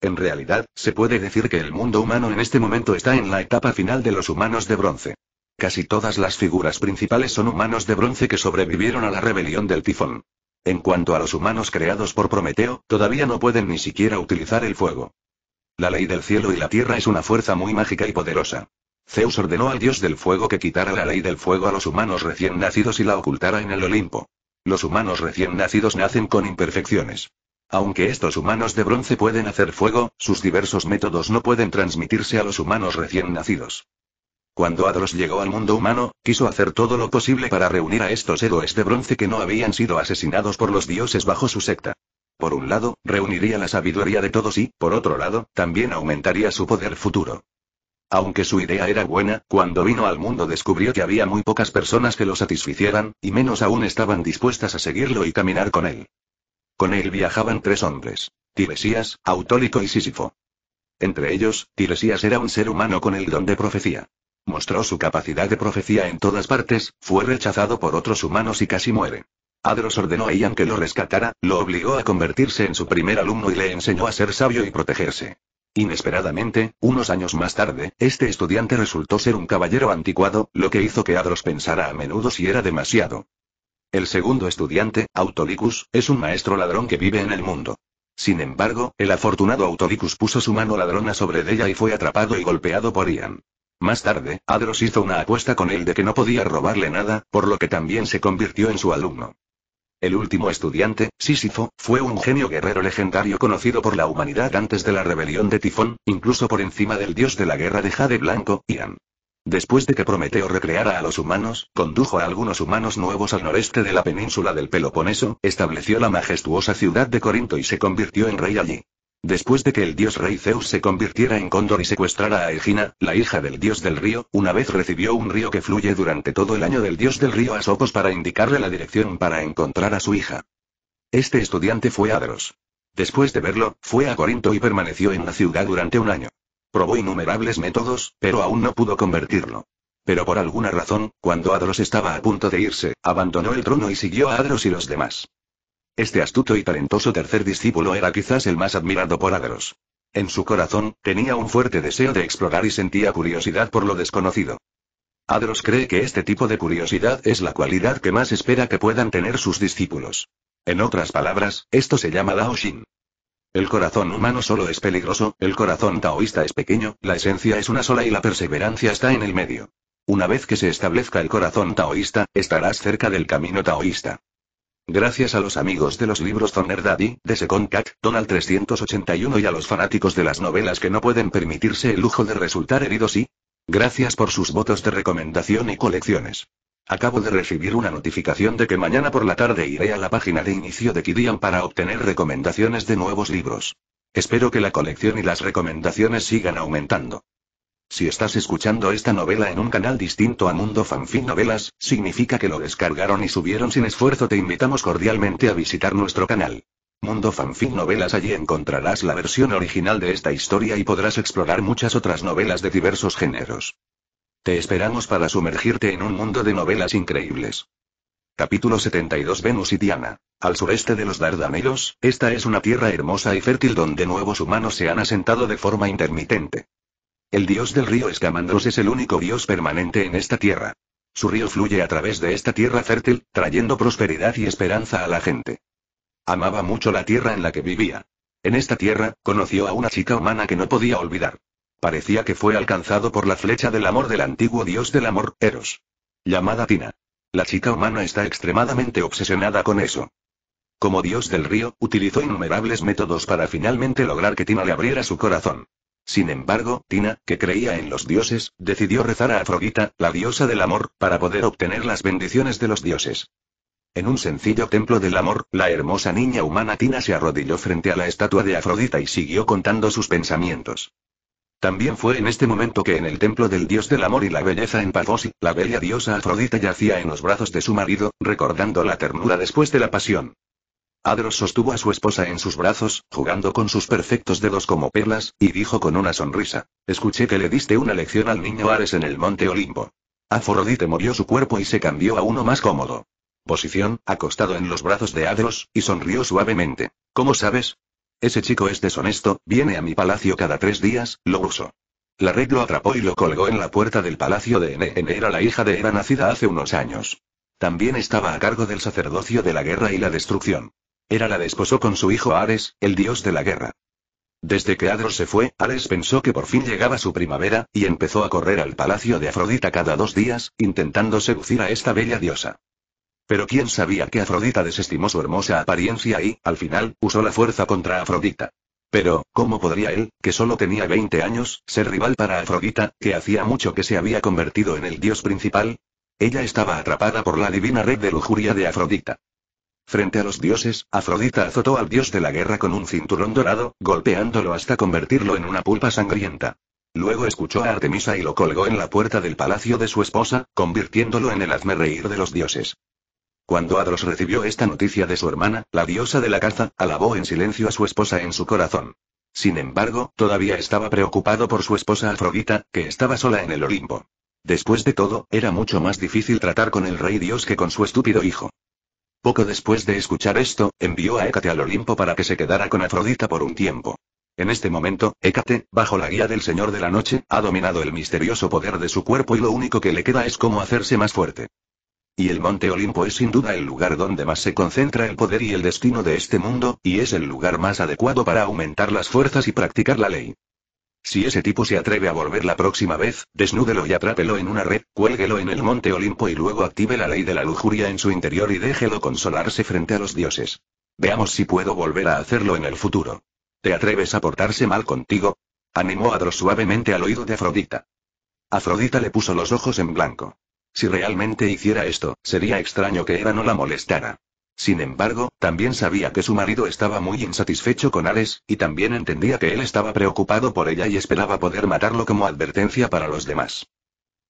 En realidad, se puede decir que el mundo humano en este momento está en la etapa final de los humanos de bronce. Casi todas las figuras principales son humanos de bronce que sobrevivieron a la rebelión del tifón. En cuanto a los humanos creados por Prometeo, todavía no pueden ni siquiera utilizar el fuego. La ley del cielo y la tierra es una fuerza muy mágica y poderosa. Zeus ordenó al dios del fuego que quitara la ley del fuego a los humanos recién nacidos y la ocultara en el Olimpo. Los humanos recién nacidos nacen con imperfecciones. Aunque estos humanos de bronce pueden hacer fuego, sus diversos métodos no pueden transmitirse a los humanos recién nacidos. Cuando Adros llegó al mundo humano, quiso hacer todo lo posible para reunir a estos héroes de bronce que no habían sido asesinados por los dioses bajo su secta. Por un lado, reuniría la sabiduría de todos y, por otro lado, también aumentaría su poder futuro. Aunque su idea era buena, cuando vino al mundo descubrió que había muy pocas personas que lo satisficieran, y menos aún estaban dispuestas a seguirlo y caminar con él. Con él viajaban tres hombres. Tiresias, Autólico y Sísifo. Entre ellos, Tiresias era un ser humano con el don de profecía. Mostró su capacidad de profecía en todas partes, fue rechazado por otros humanos y casi muere. Adros ordenó a Ian que lo rescatara, lo obligó a convertirse en su primer alumno y le enseñó a ser sabio y protegerse. Inesperadamente, unos años más tarde, este estudiante resultó ser un caballero anticuado, lo que hizo que Adros pensara a menudo si era demasiado. El segundo estudiante, Autolicus, es un maestro ladrón que vive en el mundo. Sin embargo, el afortunado Autolicus puso su mano ladrona sobre ella y fue atrapado y golpeado por Ian. Más tarde, Adros hizo una apuesta con él de que no podía robarle nada, por lo que también se convirtió en su alumno. El último estudiante, Sísifo, fue un genio guerrero legendario conocido por la humanidad antes de la rebelión de Tifón, incluso por encima del dios de la guerra de Jade Blanco, Ian. Después de que Prometeo recreara a los humanos, condujo a algunos humanos nuevos al noreste de la península del Peloponeso, estableció la majestuosa ciudad de Corinto y se convirtió en rey allí. Después de que el dios rey Zeus se convirtiera en cóndor y secuestrara a Egina, la hija del dios del río, una vez recibió un río que fluye durante todo el año del dios del río Asopos para indicarle la dirección para encontrar a su hija. Este estudiante fue Adros. Después de verlo, fue a Corinto y permaneció en la ciudad durante un año. Probó innumerables métodos, pero aún no pudo convertirlo. Pero por alguna razón, cuando Adros estaba a punto de irse, abandonó el trono y siguió a Adros y los demás. Este astuto y talentoso tercer discípulo era quizás el más admirado por Adros. En su corazón, tenía un fuerte deseo de explorar y sentía curiosidad por lo desconocido. Adros cree que este tipo de curiosidad es la cualidad que más espera que puedan tener sus discípulos. En otras palabras, esto se llama Daoshin. El corazón humano solo es peligroso, el corazón taoísta es pequeño, la esencia es una sola y la perseverancia está en el medio. Una vez que se establezca el corazón taoísta, estarás cerca del camino taoísta. Gracias a los amigos de los libros Zoner Daddy, de Second Cat, Donald 381 y a los fanáticos de las novelas que no pueden permitirse el lujo de resultar heridos y... Gracias por sus votos de recomendación y colecciones. Acabo de recibir una notificación de que mañana por la tarde iré a la página de inicio de Kidian para obtener recomendaciones de nuevos libros. Espero que la colección y las recomendaciones sigan aumentando. Si estás escuchando esta novela en un canal distinto a Mundo Fanfic Novelas, significa que lo descargaron y subieron sin esfuerzo. Te invitamos cordialmente a visitar nuestro canal. Mundo Fanfic Novelas allí encontrarás la versión original de esta historia y podrás explorar muchas otras novelas de diversos géneros. Te esperamos para sumergirte en un mundo de novelas increíbles. Capítulo 72 Venus y Diana. Al sureste de los Dardanelos, esta es una tierra hermosa y fértil donde nuevos humanos se han asentado de forma intermitente. El dios del río Escamandros es el único dios permanente en esta tierra. Su río fluye a través de esta tierra fértil, trayendo prosperidad y esperanza a la gente. Amaba mucho la tierra en la que vivía. En esta tierra, conoció a una chica humana que no podía olvidar. Parecía que fue alcanzado por la flecha del amor del antiguo dios del amor, Eros. Llamada Tina. La chica humana está extremadamente obsesionada con eso. Como dios del río, utilizó innumerables métodos para finalmente lograr que Tina le abriera su corazón. Sin embargo, Tina, que creía en los dioses, decidió rezar a Afrodita, la diosa del amor, para poder obtener las bendiciones de los dioses. En un sencillo templo del amor, la hermosa niña humana Tina se arrodilló frente a la estatua de Afrodita y siguió contando sus pensamientos. También fue en este momento que en el templo del dios del amor y la belleza en Pafosi, la bella diosa Afrodita yacía en los brazos de su marido, recordando la ternura después de la pasión. Adros sostuvo a su esposa en sus brazos, jugando con sus perfectos dedos como perlas, y dijo con una sonrisa, escuché que le diste una lección al niño Ares en el monte Olimpo. Afrodite movió su cuerpo y se cambió a uno más cómodo. Posición, acostado en los brazos de Adros, y sonrió suavemente. ¿Cómo sabes? Ese chico es deshonesto, viene a mi palacio cada tres días, lo uso. La red lo atrapó y lo colgó en la puerta del palacio de Ene. era la hija de Hera nacida hace unos años. También estaba a cargo del sacerdocio de la guerra y la destrucción. Era la desposó con su hijo Ares, el dios de la guerra. Desde que Adros se fue, Ares pensó que por fin llegaba su primavera, y empezó a correr al palacio de Afrodita cada dos días, intentando seducir a esta bella diosa. Pero quién sabía que Afrodita desestimó su hermosa apariencia y, al final, usó la fuerza contra Afrodita. Pero, ¿cómo podría él, que solo tenía 20 años, ser rival para Afrodita, que hacía mucho que se había convertido en el dios principal? Ella estaba atrapada por la divina red de lujuria de Afrodita. Frente a los dioses, Afrodita azotó al dios de la guerra con un cinturón dorado, golpeándolo hasta convertirlo en una pulpa sangrienta. Luego escuchó a Artemisa y lo colgó en la puerta del palacio de su esposa, convirtiéndolo en el reír de los dioses. Cuando Adros recibió esta noticia de su hermana, la diosa de la caza, alabó en silencio a su esposa en su corazón. Sin embargo, todavía estaba preocupado por su esposa Afrodita, que estaba sola en el Olimpo. Después de todo, era mucho más difícil tratar con el rey dios que con su estúpido hijo. Poco después de escuchar esto, envió a Hécate al Olimpo para que se quedara con Afrodita por un tiempo. En este momento, Hécate, bajo la guía del Señor de la Noche, ha dominado el misterioso poder de su cuerpo y lo único que le queda es cómo hacerse más fuerte. Y el Monte Olimpo es sin duda el lugar donde más se concentra el poder y el destino de este mundo, y es el lugar más adecuado para aumentar las fuerzas y practicar la ley. Si ese tipo se atreve a volver la próxima vez, desnúdelo y atrápelo en una red, cuélguelo en el Monte Olimpo y luego active la ley de la lujuria en su interior y déjelo consolarse frente a los dioses. Veamos si puedo volver a hacerlo en el futuro. ¿Te atreves a portarse mal contigo? Animó Adros suavemente al oído de Afrodita. Afrodita le puso los ojos en blanco. Si realmente hiciera esto, sería extraño que Hera no la molestara. Sin embargo, también sabía que su marido estaba muy insatisfecho con Ares, y también entendía que él estaba preocupado por ella y esperaba poder matarlo como advertencia para los demás.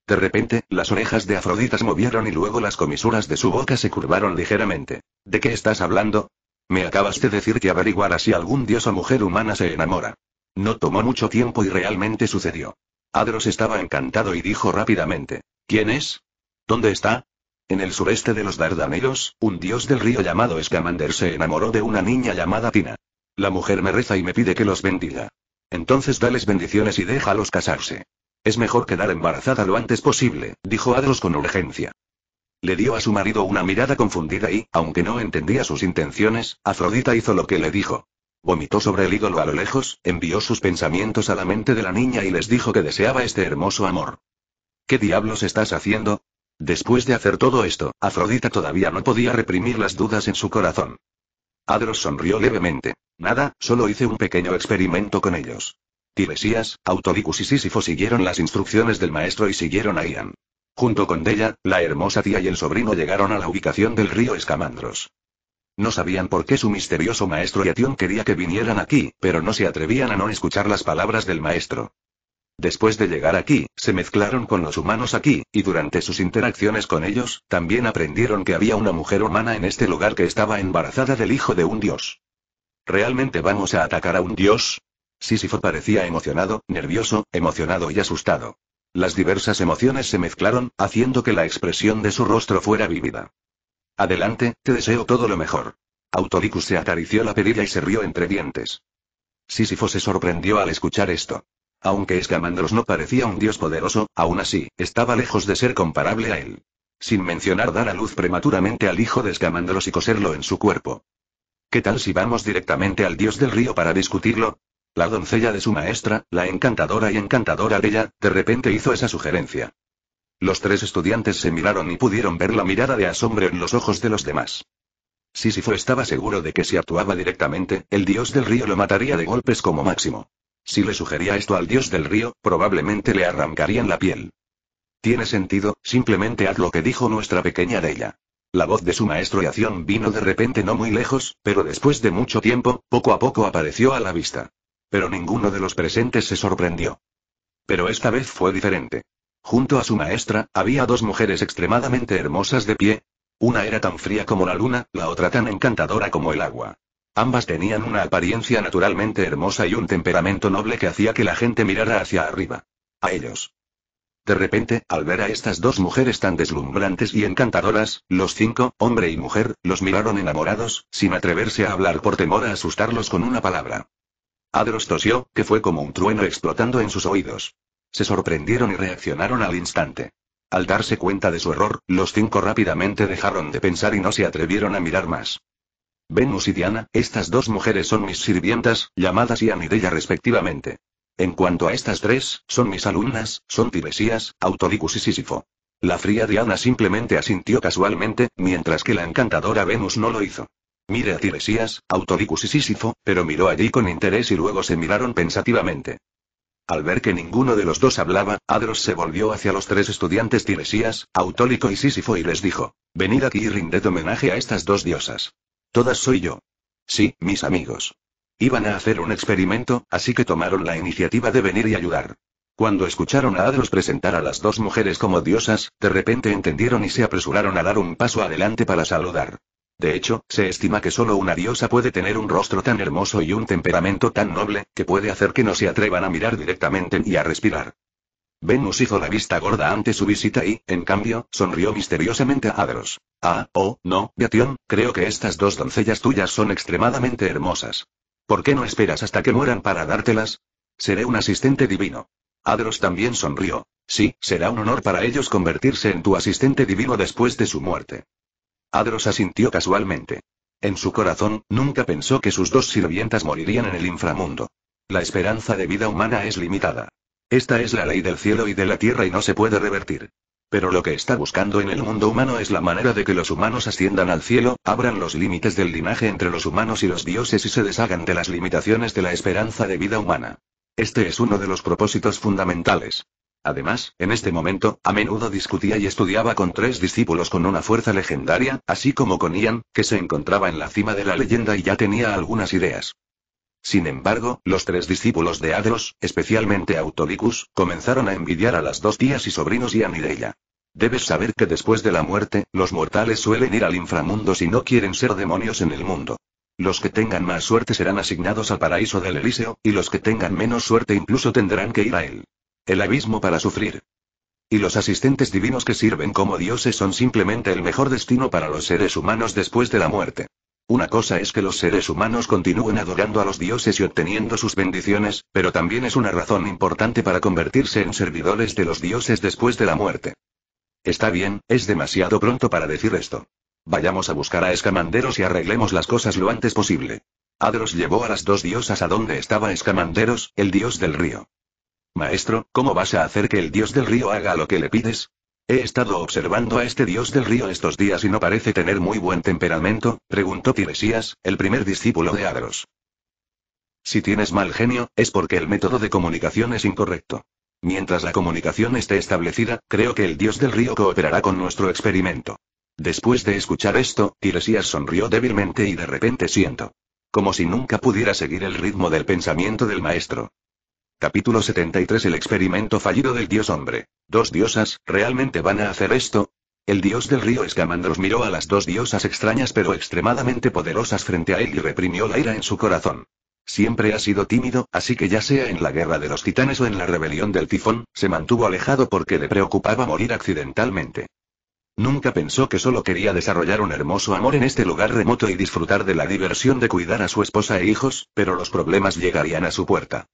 De repente, las orejas de Afrodita se movieron y luego las comisuras de su boca se curvaron ligeramente. ¿De qué estás hablando? Me acabas de decir que averiguara si algún dios o mujer humana se enamora. No tomó mucho tiempo y realmente sucedió. Adros estaba encantado y dijo rápidamente. ¿Quién es? ¿Dónde está? En el sureste de los Dardanelos, un dios del río llamado Scamander se enamoró de una niña llamada Tina. La mujer me reza y me pide que los bendiga. Entonces dales bendiciones y déjalos casarse. Es mejor quedar embarazada lo antes posible, dijo Adros con urgencia. Le dio a su marido una mirada confundida y, aunque no entendía sus intenciones, Afrodita hizo lo que le dijo. Vomitó sobre el ídolo a lo lejos, envió sus pensamientos a la mente de la niña y les dijo que deseaba este hermoso amor. ¿Qué diablos estás haciendo? Después de hacer todo esto, Afrodita todavía no podía reprimir las dudas en su corazón. Adros sonrió levemente. Nada, solo hice un pequeño experimento con ellos. Tiresias, Autodicus y Sísifo siguieron las instrucciones del maestro y siguieron a Ian. Junto con Della, la hermosa tía y el sobrino llegaron a la ubicación del río Escamandros. No sabían por qué su misterioso maestro Yation quería que vinieran aquí, pero no se atrevían a no escuchar las palabras del maestro. Después de llegar aquí, se mezclaron con los humanos aquí, y durante sus interacciones con ellos, también aprendieron que había una mujer humana en este lugar que estaba embarazada del hijo de un dios. ¿Realmente vamos a atacar a un dios? Sísifo parecía emocionado, nervioso, emocionado y asustado. Las diversas emociones se mezclaron, haciendo que la expresión de su rostro fuera vívida. Adelante, te deseo todo lo mejor. Autodicus se acarició la perilla y se rió entre dientes. Sísifo se sorprendió al escuchar esto. Aunque Escamandros no parecía un dios poderoso, aún así, estaba lejos de ser comparable a él. Sin mencionar dar a luz prematuramente al hijo de Escamandros y coserlo en su cuerpo. ¿Qué tal si vamos directamente al dios del río para discutirlo? La doncella de su maestra, la encantadora y encantadora Bella, de repente hizo esa sugerencia. Los tres estudiantes se miraron y pudieron ver la mirada de asombro en los ojos de los demás. Sísifo estaba seguro de que si actuaba directamente, el dios del río lo mataría de golpes como máximo. Si le sugería esto al dios del río, probablemente le arrancarían la piel. Tiene sentido, simplemente haz lo que dijo nuestra pequeña Della. La voz de su maestro y acción vino de repente no muy lejos, pero después de mucho tiempo, poco a poco apareció a la vista. Pero ninguno de los presentes se sorprendió. Pero esta vez fue diferente. Junto a su maestra, había dos mujeres extremadamente hermosas de pie. Una era tan fría como la luna, la otra tan encantadora como el agua. Ambas tenían una apariencia naturalmente hermosa y un temperamento noble que hacía que la gente mirara hacia arriba. A ellos. De repente, al ver a estas dos mujeres tan deslumbrantes y encantadoras, los cinco, hombre y mujer, los miraron enamorados, sin atreverse a hablar por temor a asustarlos con una palabra. Adros tosió, que fue como un trueno explotando en sus oídos. Se sorprendieron y reaccionaron al instante. Al darse cuenta de su error, los cinco rápidamente dejaron de pensar y no se atrevieron a mirar más. Venus y Diana, estas dos mujeres son mis sirvientas, llamadas y Della respectivamente. En cuanto a estas tres, son mis alumnas, son Tiresías, Autodicus y Sísifo. La fría Diana simplemente asintió casualmente, mientras que la encantadora Venus no lo hizo. Mire a Tiresías, Autodicus y Sísifo, pero miró allí con interés y luego se miraron pensativamente. Al ver que ninguno de los dos hablaba, Adros se volvió hacia los tres estudiantes Tiresías, Autólico y Sísifo y les dijo, venid aquí y rinded homenaje a estas dos diosas. Todas soy yo. Sí, mis amigos. Iban a hacer un experimento, así que tomaron la iniciativa de venir y ayudar. Cuando escucharon a Adros presentar a las dos mujeres como diosas, de repente entendieron y se apresuraron a dar un paso adelante para saludar. De hecho, se estima que solo una diosa puede tener un rostro tan hermoso y un temperamento tan noble, que puede hacer que no se atrevan a mirar directamente ni a respirar. Venus hizo la vista gorda ante su visita y, en cambio, sonrió misteriosamente a Adros. Ah, oh, no, Beation, creo que estas dos doncellas tuyas son extremadamente hermosas. ¿Por qué no esperas hasta que mueran para dártelas? Seré un asistente divino. Adros también sonrió. Sí, será un honor para ellos convertirse en tu asistente divino después de su muerte. Adros asintió casualmente. En su corazón, nunca pensó que sus dos sirvientas morirían en el inframundo. La esperanza de vida humana es limitada. Esta es la ley del cielo y de la tierra y no se puede revertir. Pero lo que está buscando en el mundo humano es la manera de que los humanos asciendan al cielo, abran los límites del linaje entre los humanos y los dioses y se deshagan de las limitaciones de la esperanza de vida humana. Este es uno de los propósitos fundamentales. Además, en este momento, a menudo discutía y estudiaba con tres discípulos con una fuerza legendaria, así como con Ian, que se encontraba en la cima de la leyenda y ya tenía algunas ideas. Sin embargo, los tres discípulos de Adros, especialmente Autodicus, comenzaron a envidiar a las dos tías y sobrinos y Deia. Debes saber que después de la muerte, los mortales suelen ir al inframundo si no quieren ser demonios en el mundo. Los que tengan más suerte serán asignados al paraíso del Elíseo, y los que tengan menos suerte incluso tendrán que ir a él. El abismo para sufrir. Y los asistentes divinos que sirven como dioses son simplemente el mejor destino para los seres humanos después de la muerte. Una cosa es que los seres humanos continúen adorando a los dioses y obteniendo sus bendiciones, pero también es una razón importante para convertirse en servidores de los dioses después de la muerte. Está bien, es demasiado pronto para decir esto. Vayamos a buscar a Escamanderos y arreglemos las cosas lo antes posible. Adros llevó a las dos diosas a donde estaba Escamanderos, el dios del río. Maestro, ¿cómo vas a hacer que el dios del río haga lo que le pides? He estado observando a este dios del río estos días y no parece tener muy buen temperamento, preguntó Tiresías, el primer discípulo de Adros. Si tienes mal genio, es porque el método de comunicación es incorrecto. Mientras la comunicación esté establecida, creo que el dios del río cooperará con nuestro experimento. Después de escuchar esto, Tiresías sonrió débilmente y de repente siento. Como si nunca pudiera seguir el ritmo del pensamiento del maestro. Capítulo 73 El experimento fallido del dios hombre. ¿Dos diosas, realmente van a hacer esto? El dios del río Escamandros miró a las dos diosas extrañas pero extremadamente poderosas frente a él y reprimió la ira en su corazón. Siempre ha sido tímido, así que ya sea en la guerra de los titanes o en la rebelión del tifón, se mantuvo alejado porque le preocupaba morir accidentalmente. Nunca pensó que solo quería desarrollar un hermoso amor en este lugar remoto y disfrutar de la diversión de cuidar a su esposa e hijos, pero los problemas llegarían a su puerta.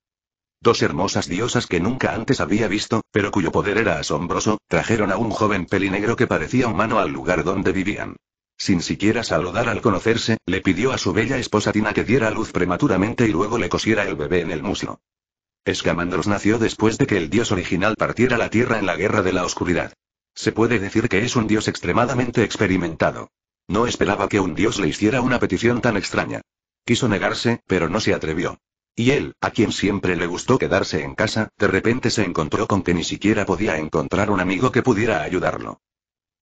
Dos hermosas diosas que nunca antes había visto, pero cuyo poder era asombroso, trajeron a un joven pelinegro que parecía humano al lugar donde vivían. Sin siquiera saludar al conocerse, le pidió a su bella esposa Tina que diera luz prematuramente y luego le cosiera el bebé en el muslo. Escamandros nació después de que el dios original partiera la tierra en la guerra de la oscuridad. Se puede decir que es un dios extremadamente experimentado. No esperaba que un dios le hiciera una petición tan extraña. Quiso negarse, pero no se atrevió. Y él, a quien siempre le gustó quedarse en casa, de repente se encontró con que ni siquiera podía encontrar un amigo que pudiera ayudarlo.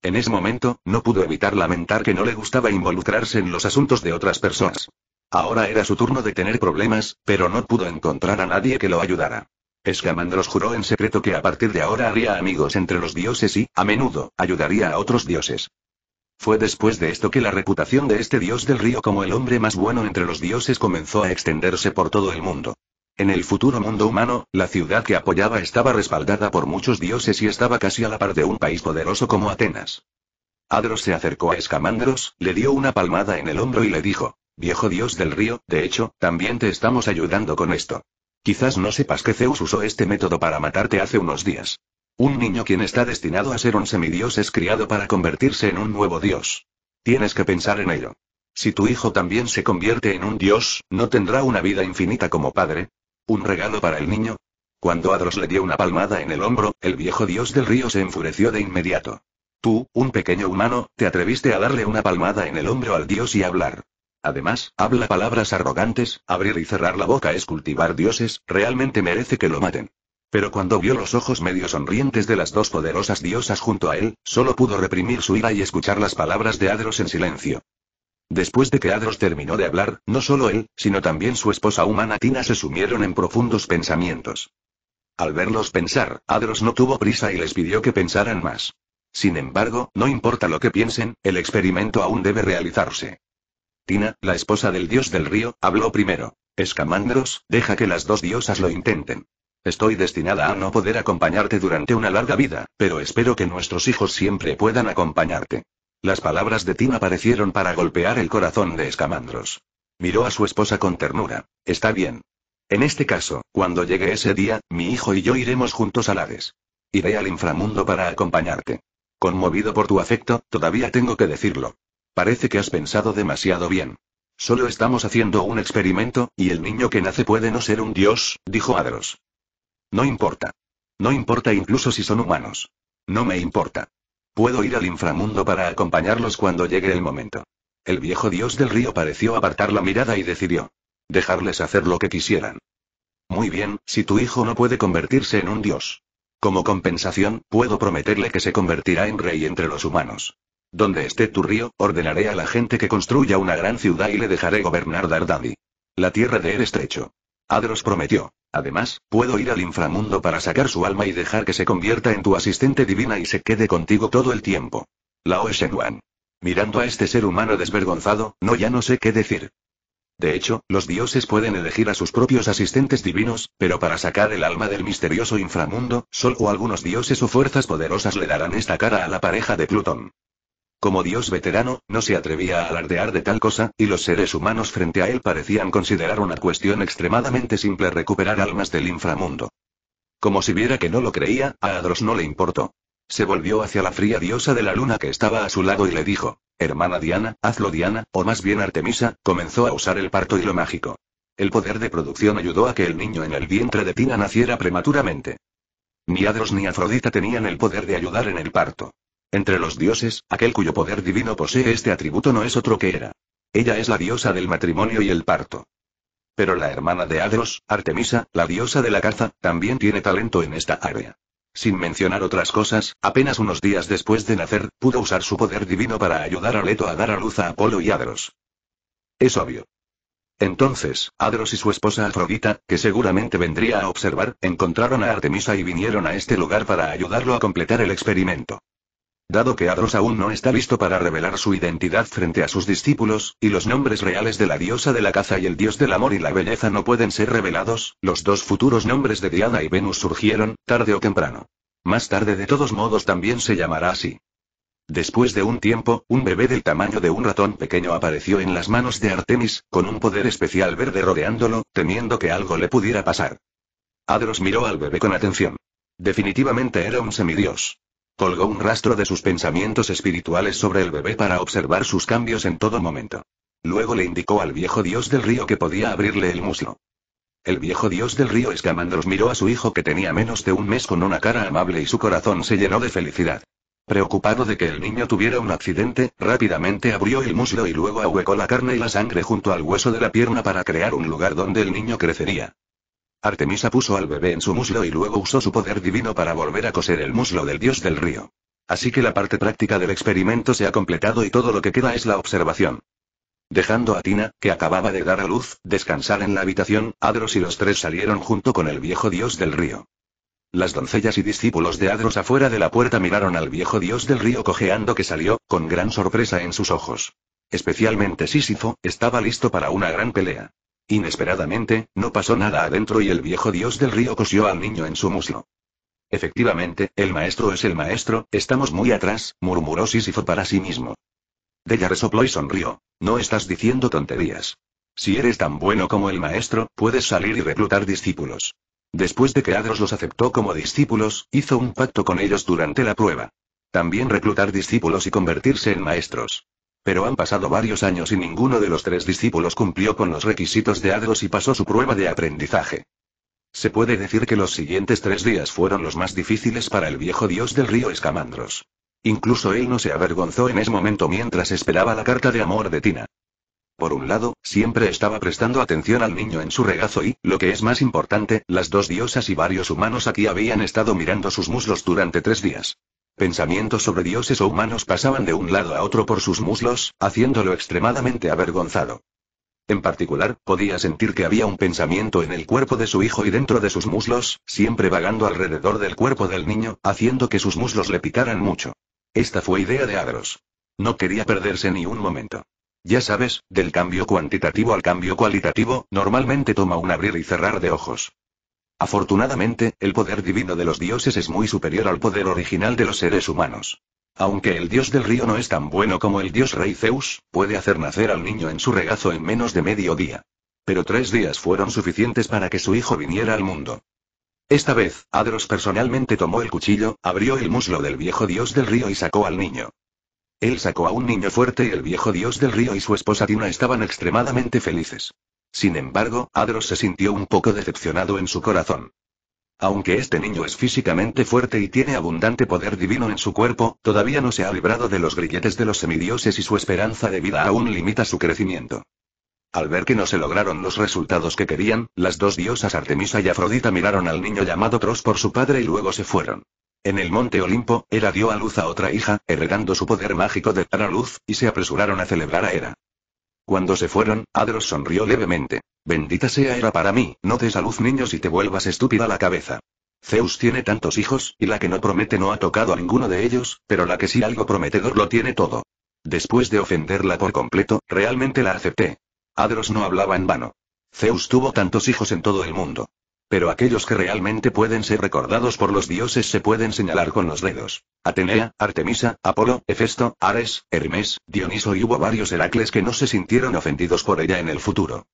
En ese momento, no pudo evitar lamentar que no le gustaba involucrarse en los asuntos de otras personas. Ahora era su turno de tener problemas, pero no pudo encontrar a nadie que lo ayudara. Escamandros juró en secreto que a partir de ahora haría amigos entre los dioses y, a menudo, ayudaría a otros dioses. Fue después de esto que la reputación de este dios del río como el hombre más bueno entre los dioses comenzó a extenderse por todo el mundo. En el futuro mundo humano, la ciudad que apoyaba estaba respaldada por muchos dioses y estaba casi a la par de un país poderoso como Atenas. Adros se acercó a Escamandros, le dio una palmada en el hombro y le dijo, Viejo dios del río, de hecho, también te estamos ayudando con esto. Quizás no sepas que Zeus usó este método para matarte hace unos días. Un niño quien está destinado a ser un semidios es criado para convertirse en un nuevo dios. Tienes que pensar en ello. Si tu hijo también se convierte en un dios, ¿no tendrá una vida infinita como padre? ¿Un regalo para el niño? Cuando Adros le dio una palmada en el hombro, el viejo dios del río se enfureció de inmediato. Tú, un pequeño humano, te atreviste a darle una palmada en el hombro al dios y hablar. Además, habla palabras arrogantes, abrir y cerrar la boca es cultivar dioses, realmente merece que lo maten. Pero cuando vio los ojos medio sonrientes de las dos poderosas diosas junto a él, solo pudo reprimir su ira y escuchar las palabras de Adros en silencio. Después de que Adros terminó de hablar, no solo él, sino también su esposa humana Tina se sumieron en profundos pensamientos. Al verlos pensar, Adros no tuvo prisa y les pidió que pensaran más. Sin embargo, no importa lo que piensen, el experimento aún debe realizarse. Tina, la esposa del dios del río, habló primero. Escamandros, deja que las dos diosas lo intenten. Estoy destinada a no poder acompañarte durante una larga vida, pero espero que nuestros hijos siempre puedan acompañarte. Las palabras de Tina parecieron para golpear el corazón de Escamandros. Miró a su esposa con ternura. Está bien. En este caso, cuando llegue ese día, mi hijo y yo iremos juntos al Hades. Iré al inframundo para acompañarte. Conmovido por tu afecto, todavía tengo que decirlo. Parece que has pensado demasiado bien. Solo estamos haciendo un experimento, y el niño que nace puede no ser un dios, dijo Adros. No importa. No importa incluso si son humanos. No me importa. Puedo ir al inframundo para acompañarlos cuando llegue el momento. El viejo dios del río pareció apartar la mirada y decidió. Dejarles hacer lo que quisieran. Muy bien, si tu hijo no puede convertirse en un dios. Como compensación, puedo prometerle que se convertirá en rey entre los humanos. Donde esté tu río, ordenaré a la gente que construya una gran ciudad y le dejaré gobernar Dardadi. La tierra de el estrecho. Adros prometió. Además, puedo ir al inframundo para sacar su alma y dejar que se convierta en tu asistente divina y se quede contigo todo el tiempo. Lao Shenwan. Mirando a este ser humano desvergonzado, no ya no sé qué decir. De hecho, los dioses pueden elegir a sus propios asistentes divinos, pero para sacar el alma del misterioso inframundo, solo algunos dioses o fuerzas poderosas le darán esta cara a la pareja de Plutón. Como dios veterano, no se atrevía a alardear de tal cosa, y los seres humanos frente a él parecían considerar una cuestión extremadamente simple recuperar almas del inframundo. Como si viera que no lo creía, a Adros no le importó. Se volvió hacia la fría diosa de la luna que estaba a su lado y le dijo, Hermana Diana, hazlo Diana, o más bien Artemisa, comenzó a usar el parto y lo mágico. El poder de producción ayudó a que el niño en el vientre de Tina naciera prematuramente. Ni Adros ni Afrodita tenían el poder de ayudar en el parto. Entre los dioses, aquel cuyo poder divino posee este atributo no es otro que Hera. Ella es la diosa del matrimonio y el parto. Pero la hermana de Adros, Artemisa, la diosa de la caza, también tiene talento en esta área. Sin mencionar otras cosas, apenas unos días después de nacer, pudo usar su poder divino para ayudar a Leto a dar a luz a Apolo y Adros. Es obvio. Entonces, Adros y su esposa Afrodita, que seguramente vendría a observar, encontraron a Artemisa y vinieron a este lugar para ayudarlo a completar el experimento. Dado que Adros aún no está listo para revelar su identidad frente a sus discípulos, y los nombres reales de la diosa de la caza y el dios del amor y la belleza no pueden ser revelados, los dos futuros nombres de Diana y Venus surgieron, tarde o temprano. Más tarde de todos modos también se llamará así. Después de un tiempo, un bebé del tamaño de un ratón pequeño apareció en las manos de Artemis, con un poder especial verde rodeándolo, temiendo que algo le pudiera pasar. Adros miró al bebé con atención. Definitivamente era un semidios. Colgó un rastro de sus pensamientos espirituales sobre el bebé para observar sus cambios en todo momento. Luego le indicó al viejo dios del río que podía abrirle el muslo. El viejo dios del río Escamandros miró a su hijo que tenía menos de un mes con una cara amable y su corazón se llenó de felicidad. Preocupado de que el niño tuviera un accidente, rápidamente abrió el muslo y luego ahuecó la carne y la sangre junto al hueso de la pierna para crear un lugar donde el niño crecería. Artemisa puso al bebé en su muslo y luego usó su poder divino para volver a coser el muslo del dios del río. Así que la parte práctica del experimento se ha completado y todo lo que queda es la observación. Dejando a Tina, que acababa de dar a luz, descansar en la habitación, Adros y los tres salieron junto con el viejo dios del río. Las doncellas y discípulos de Adros afuera de la puerta miraron al viejo dios del río cojeando que salió, con gran sorpresa en sus ojos. Especialmente Sísifo, estaba listo para una gran pelea. Inesperadamente, no pasó nada adentro y el viejo dios del río cosió al niño en su muslo. Efectivamente, el maestro es el maestro, estamos muy atrás, murmuró Sísifo para sí mismo. Della resopló y sonrió. No estás diciendo tonterías. Si eres tan bueno como el maestro, puedes salir y reclutar discípulos. Después de que Adros los aceptó como discípulos, hizo un pacto con ellos durante la prueba. También reclutar discípulos y convertirse en maestros. Pero han pasado varios años y ninguno de los tres discípulos cumplió con los requisitos de Adros y pasó su prueba de aprendizaje. Se puede decir que los siguientes tres días fueron los más difíciles para el viejo dios del río Escamandros. Incluso él no se avergonzó en ese momento mientras esperaba la carta de amor de Tina. Por un lado, siempre estaba prestando atención al niño en su regazo y, lo que es más importante, las dos diosas y varios humanos aquí habían estado mirando sus muslos durante tres días. Pensamientos sobre dioses o humanos pasaban de un lado a otro por sus muslos, haciéndolo extremadamente avergonzado. En particular, podía sentir que había un pensamiento en el cuerpo de su hijo y dentro de sus muslos, siempre vagando alrededor del cuerpo del niño, haciendo que sus muslos le picaran mucho. Esta fue idea de Agros. No quería perderse ni un momento. Ya sabes, del cambio cuantitativo al cambio cualitativo, normalmente toma un abrir y cerrar de ojos. Afortunadamente, el poder divino de los dioses es muy superior al poder original de los seres humanos. Aunque el dios del río no es tan bueno como el dios rey Zeus, puede hacer nacer al niño en su regazo en menos de medio día. Pero tres días fueron suficientes para que su hijo viniera al mundo. Esta vez, Adros personalmente tomó el cuchillo, abrió el muslo del viejo dios del río y sacó al niño. Él sacó a un niño fuerte y el viejo dios del río y su esposa Tina estaban extremadamente felices. Sin embargo, Adros se sintió un poco decepcionado en su corazón. Aunque este niño es físicamente fuerte y tiene abundante poder divino en su cuerpo, todavía no se ha librado de los grilletes de los semidioses y su esperanza de vida aún limita su crecimiento. Al ver que no se lograron los resultados que querían, las dos diosas Artemisa y Afrodita miraron al niño llamado Tros por su padre y luego se fueron. En el monte Olimpo, Hera dio a luz a otra hija, heredando su poder mágico de dar a luz, y se apresuraron a celebrar a Hera. Cuando se fueron, Adros sonrió levemente. Bendita sea Hera para mí, no des a luz niños y te vuelvas estúpida la cabeza. Zeus tiene tantos hijos, y la que no promete no ha tocado a ninguno de ellos, pero la que sí algo prometedor lo tiene todo. Después de ofenderla por completo, realmente la acepté. Adros no hablaba en vano. Zeus tuvo tantos hijos en todo el mundo. Pero aquellos que realmente pueden ser recordados por los dioses se pueden señalar con los dedos. Atenea, Artemisa, Apolo, Hefesto, Ares, Hermes, Dioniso y hubo varios Heracles que no se sintieron ofendidos por ella en el futuro.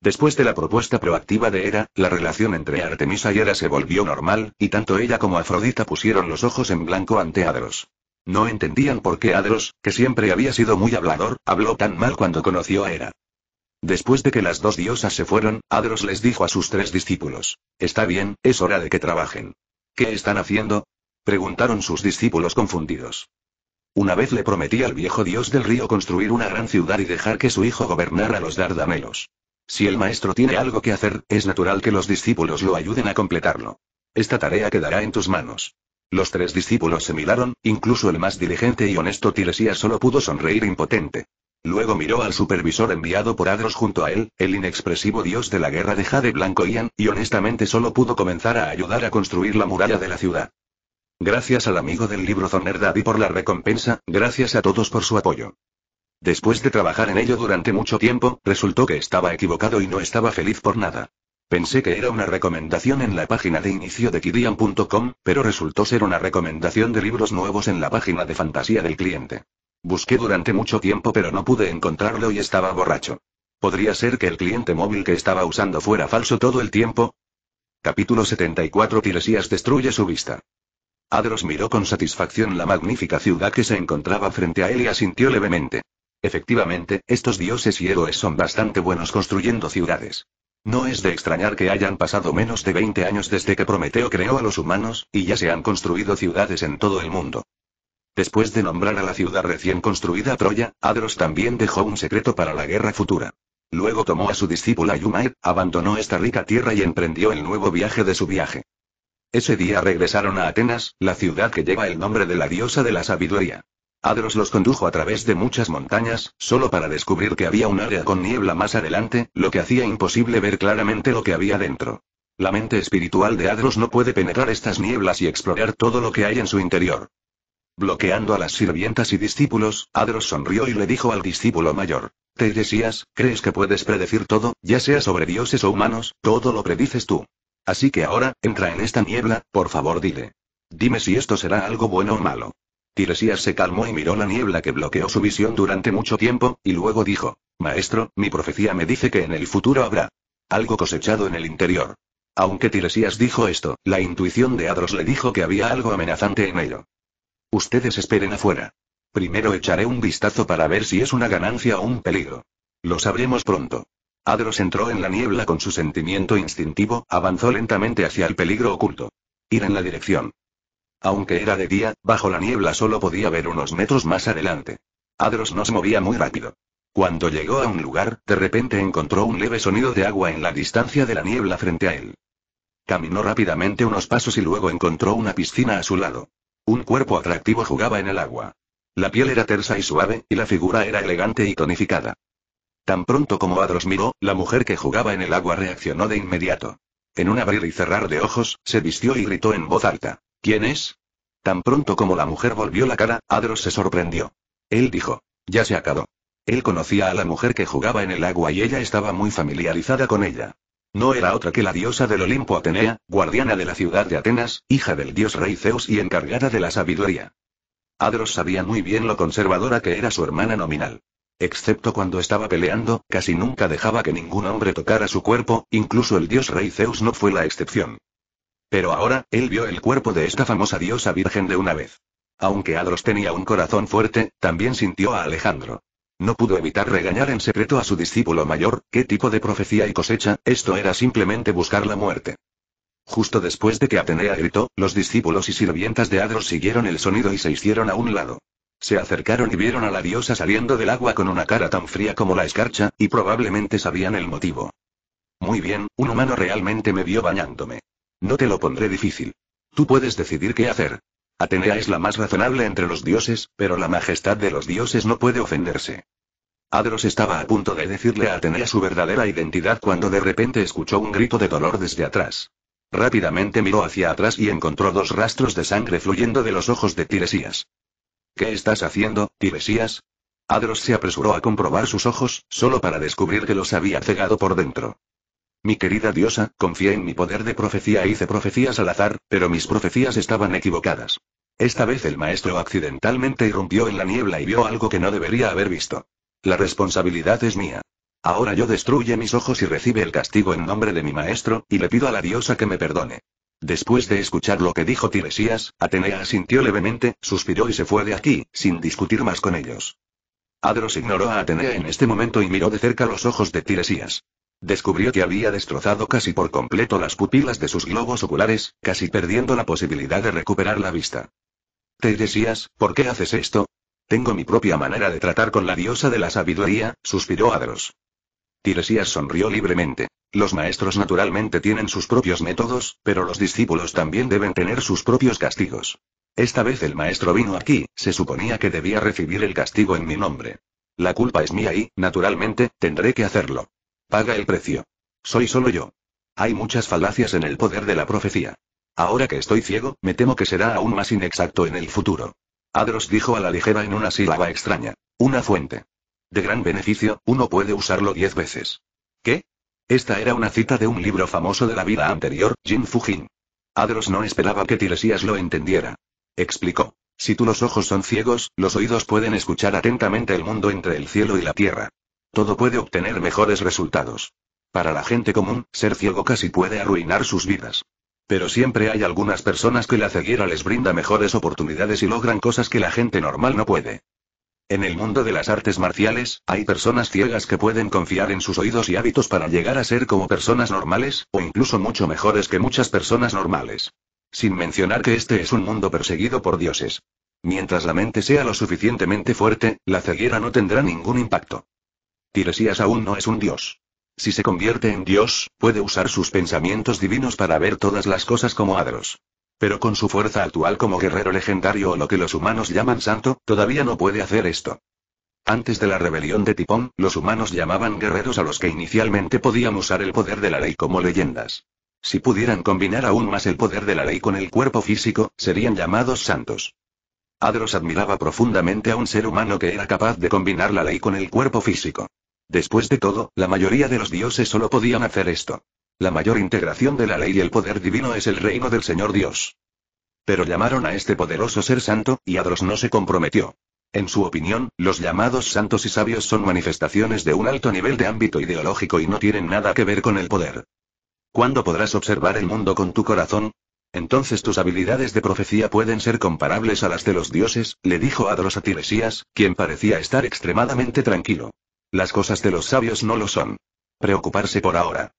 Después de la propuesta proactiva de Hera, la relación entre Artemisa y Hera se volvió normal, y tanto ella como Afrodita pusieron los ojos en blanco ante Adros. No entendían por qué Adros, que siempre había sido muy hablador, habló tan mal cuando conoció a Hera. Después de que las dos diosas se fueron, Adros les dijo a sus tres discípulos. Está bien, es hora de que trabajen. ¿Qué están haciendo? Preguntaron sus discípulos confundidos. Una vez le prometí al viejo dios del río construir una gran ciudad y dejar que su hijo gobernara los Dardanelos. Si el maestro tiene algo que hacer, es natural que los discípulos lo ayuden a completarlo. Esta tarea quedará en tus manos. Los tres discípulos se miraron, incluso el más diligente y honesto Tiresías solo pudo sonreír impotente. Luego miró al supervisor enviado por Adros junto a él, el inexpresivo dios de la guerra de Jade Blanco Ian, y honestamente solo pudo comenzar a ayudar a construir la muralla de la ciudad. Gracias al amigo del libro Zoner Daddy por la recompensa, gracias a todos por su apoyo. Después de trabajar en ello durante mucho tiempo, resultó que estaba equivocado y no estaba feliz por nada. Pensé que era una recomendación en la página de inicio de Kidian.com, pero resultó ser una recomendación de libros nuevos en la página de fantasía del cliente. Busqué durante mucho tiempo pero no pude encontrarlo y estaba borracho. ¿Podría ser que el cliente móvil que estaba usando fuera falso todo el tiempo? Capítulo 74 Tiresias destruye su vista. Adros miró con satisfacción la magnífica ciudad que se encontraba frente a él y asintió levemente. Efectivamente, estos dioses y héroes son bastante buenos construyendo ciudades. No es de extrañar que hayan pasado menos de 20 años desde que Prometeo creó a los humanos, y ya se han construido ciudades en todo el mundo. Después de nombrar a la ciudad recién construida Troya, Adros también dejó un secreto para la guerra futura. Luego tomó a su discípula Yumae, abandonó esta rica tierra y emprendió el nuevo viaje de su viaje. Ese día regresaron a Atenas, la ciudad que lleva el nombre de la diosa de la sabiduría. Adros los condujo a través de muchas montañas, solo para descubrir que había un área con niebla más adelante, lo que hacía imposible ver claramente lo que había dentro. La mente espiritual de Adros no puede penetrar estas nieblas y explorar todo lo que hay en su interior. Bloqueando a las sirvientas y discípulos, Adros sonrió y le dijo al discípulo mayor. Teiresias, ¿crees que puedes predecir todo, ya sea sobre dioses o humanos, todo lo predices tú? Así que ahora, entra en esta niebla, por favor dile. Dime si esto será algo bueno o malo. Tiresias se calmó y miró la niebla que bloqueó su visión durante mucho tiempo, y luego dijo, Maestro, mi profecía me dice que en el futuro habrá algo cosechado en el interior. Aunque Tiresias dijo esto, la intuición de Adros le dijo que había algo amenazante en ello. Ustedes esperen afuera. Primero echaré un vistazo para ver si es una ganancia o un peligro. Lo sabremos pronto. Adros entró en la niebla con su sentimiento instintivo, avanzó lentamente hacia el peligro oculto. Ir en la dirección. Aunque era de día, bajo la niebla solo podía ver unos metros más adelante. Adros no se movía muy rápido. Cuando llegó a un lugar, de repente encontró un leve sonido de agua en la distancia de la niebla frente a él. Caminó rápidamente unos pasos y luego encontró una piscina a su lado. Un cuerpo atractivo jugaba en el agua. La piel era tersa y suave, y la figura era elegante y tonificada. Tan pronto como Adros miró, la mujer que jugaba en el agua reaccionó de inmediato. En un abrir y cerrar de ojos, se vistió y gritó en voz alta. ¿Quién es? Tan pronto como la mujer volvió la cara, Adros se sorprendió. Él dijo. Ya se acabó. Él conocía a la mujer que jugaba en el agua y ella estaba muy familiarizada con ella. No era otra que la diosa del Olimpo Atenea, guardiana de la ciudad de Atenas, hija del dios rey Zeus y encargada de la sabiduría. Adros sabía muy bien lo conservadora que era su hermana nominal. Excepto cuando estaba peleando, casi nunca dejaba que ningún hombre tocara su cuerpo, incluso el dios rey Zeus no fue la excepción. Pero ahora, él vio el cuerpo de esta famosa diosa virgen de una vez. Aunque Adros tenía un corazón fuerte, también sintió a Alejandro. No pudo evitar regañar en secreto a su discípulo mayor, ¿qué tipo de profecía y cosecha? Esto era simplemente buscar la muerte. Justo después de que Atenea gritó, los discípulos y sirvientas de Adros siguieron el sonido y se hicieron a un lado. Se acercaron y vieron a la diosa saliendo del agua con una cara tan fría como la escarcha, y probablemente sabían el motivo. Muy bien, un humano realmente me vio bañándome. No te lo pondré difícil. Tú puedes decidir qué hacer. Atenea es la más razonable entre los dioses, pero la majestad de los dioses no puede ofenderse. Adros estaba a punto de decirle a Atenea su verdadera identidad cuando de repente escuchó un grito de dolor desde atrás. Rápidamente miró hacia atrás y encontró dos rastros de sangre fluyendo de los ojos de Tiresías. ¿Qué estás haciendo, Tiresías? Adros se apresuró a comprobar sus ojos, solo para descubrir que los había cegado por dentro. Mi querida diosa, confié en mi poder de profecía e hice profecías al azar, pero mis profecías estaban equivocadas. Esta vez el maestro accidentalmente irrumpió en la niebla y vio algo que no debería haber visto. La responsabilidad es mía. Ahora yo destruye mis ojos y recibe el castigo en nombre de mi maestro, y le pido a la diosa que me perdone. Después de escuchar lo que dijo Tiresías, Atenea asintió levemente, suspiró y se fue de aquí, sin discutir más con ellos. Adros ignoró a Atenea en este momento y miró de cerca los ojos de Tiresías. Descubrió que había destrozado casi por completo las pupilas de sus globos oculares, casi perdiendo la posibilidad de recuperar la vista. Teiresias, ¿por qué haces esto? Tengo mi propia manera de tratar con la diosa de la sabiduría, suspiró Adros. Tiresias sonrió libremente. Los maestros naturalmente tienen sus propios métodos, pero los discípulos también deben tener sus propios castigos. Esta vez el maestro vino aquí, se suponía que debía recibir el castigo en mi nombre. La culpa es mía y, naturalmente, tendré que hacerlo. Paga el precio. Soy solo yo. Hay muchas falacias en el poder de la profecía. Ahora que estoy ciego, me temo que será aún más inexacto en el futuro. Adros dijo a la ligera en una sílaba extraña. Una fuente. De gran beneficio, uno puede usarlo diez veces. ¿Qué? Esta era una cita de un libro famoso de la vida anterior, Jin Fujin. Adros no esperaba que Tiresias lo entendiera. Explicó. Si tú los ojos son ciegos, los oídos pueden escuchar atentamente el mundo entre el cielo y la tierra. Todo puede obtener mejores resultados. Para la gente común, ser ciego casi puede arruinar sus vidas. Pero siempre hay algunas personas que la ceguera les brinda mejores oportunidades y logran cosas que la gente normal no puede. En el mundo de las artes marciales, hay personas ciegas que pueden confiar en sus oídos y hábitos para llegar a ser como personas normales, o incluso mucho mejores que muchas personas normales. Sin mencionar que este es un mundo perseguido por dioses. Mientras la mente sea lo suficientemente fuerte, la ceguera no tendrá ningún impacto. Tiresias aún no es un dios. Si se convierte en dios, puede usar sus pensamientos divinos para ver todas las cosas como Adros. Pero con su fuerza actual como guerrero legendario o lo que los humanos llaman santo, todavía no puede hacer esto. Antes de la rebelión de Tipón, los humanos llamaban guerreros a los que inicialmente podían usar el poder de la ley como leyendas. Si pudieran combinar aún más el poder de la ley con el cuerpo físico, serían llamados santos. Adros admiraba profundamente a un ser humano que era capaz de combinar la ley con el cuerpo físico. Después de todo, la mayoría de los dioses solo podían hacer esto. La mayor integración de la ley y el poder divino es el reino del Señor Dios. Pero llamaron a este poderoso ser santo, y Adros no se comprometió. En su opinión, los llamados santos y sabios son manifestaciones de un alto nivel de ámbito ideológico y no tienen nada que ver con el poder. ¿Cuándo podrás observar el mundo con tu corazón? Entonces tus habilidades de profecía pueden ser comparables a las de los dioses, le dijo Adros a Tiresias, quien parecía estar extremadamente tranquilo. Las cosas de los sabios no lo son. Preocuparse por ahora.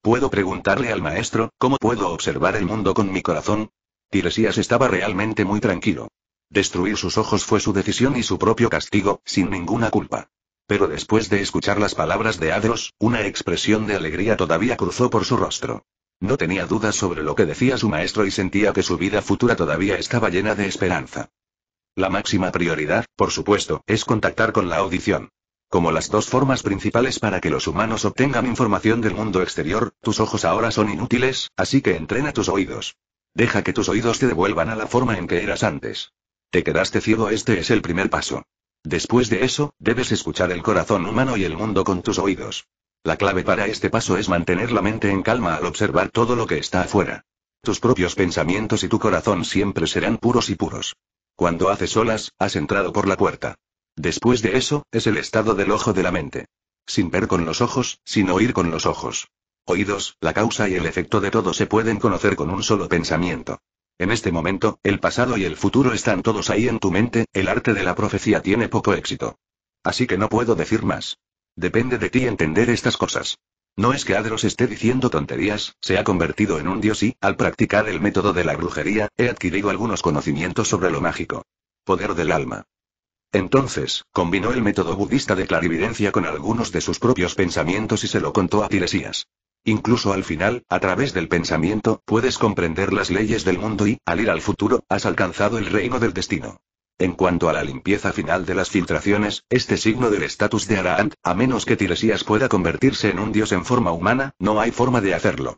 ¿Puedo preguntarle al maestro, cómo puedo observar el mundo con mi corazón? Tiresias estaba realmente muy tranquilo. Destruir sus ojos fue su decisión y su propio castigo, sin ninguna culpa. Pero después de escuchar las palabras de Adros, una expresión de alegría todavía cruzó por su rostro. No tenía dudas sobre lo que decía su maestro y sentía que su vida futura todavía estaba llena de esperanza. La máxima prioridad, por supuesto, es contactar con la audición. Como las dos formas principales para que los humanos obtengan información del mundo exterior, tus ojos ahora son inútiles, así que entrena tus oídos. Deja que tus oídos te devuelvan a la forma en que eras antes. Te quedaste ciego, este es el primer paso. Después de eso, debes escuchar el corazón humano y el mundo con tus oídos. La clave para este paso es mantener la mente en calma al observar todo lo que está afuera. Tus propios pensamientos y tu corazón siempre serán puros y puros. Cuando haces olas, has entrado por la puerta. Después de eso, es el estado del ojo de la mente. Sin ver con los ojos, sin oír con los ojos. Oídos, la causa y el efecto de todo se pueden conocer con un solo pensamiento. En este momento, el pasado y el futuro están todos ahí en tu mente, el arte de la profecía tiene poco éxito. Así que no puedo decir más. Depende de ti entender estas cosas. No es que Adros esté diciendo tonterías, se ha convertido en un dios y, al practicar el método de la brujería, he adquirido algunos conocimientos sobre lo mágico. Poder del alma. Entonces, combinó el método budista de clarividencia con algunos de sus propios pensamientos y se lo contó a Tiresias. Incluso al final, a través del pensamiento, puedes comprender las leyes del mundo y, al ir al futuro, has alcanzado el reino del destino. En cuanto a la limpieza final de las filtraciones, este signo del estatus de Arahant, a menos que Tiresias pueda convertirse en un dios en forma humana, no hay forma de hacerlo.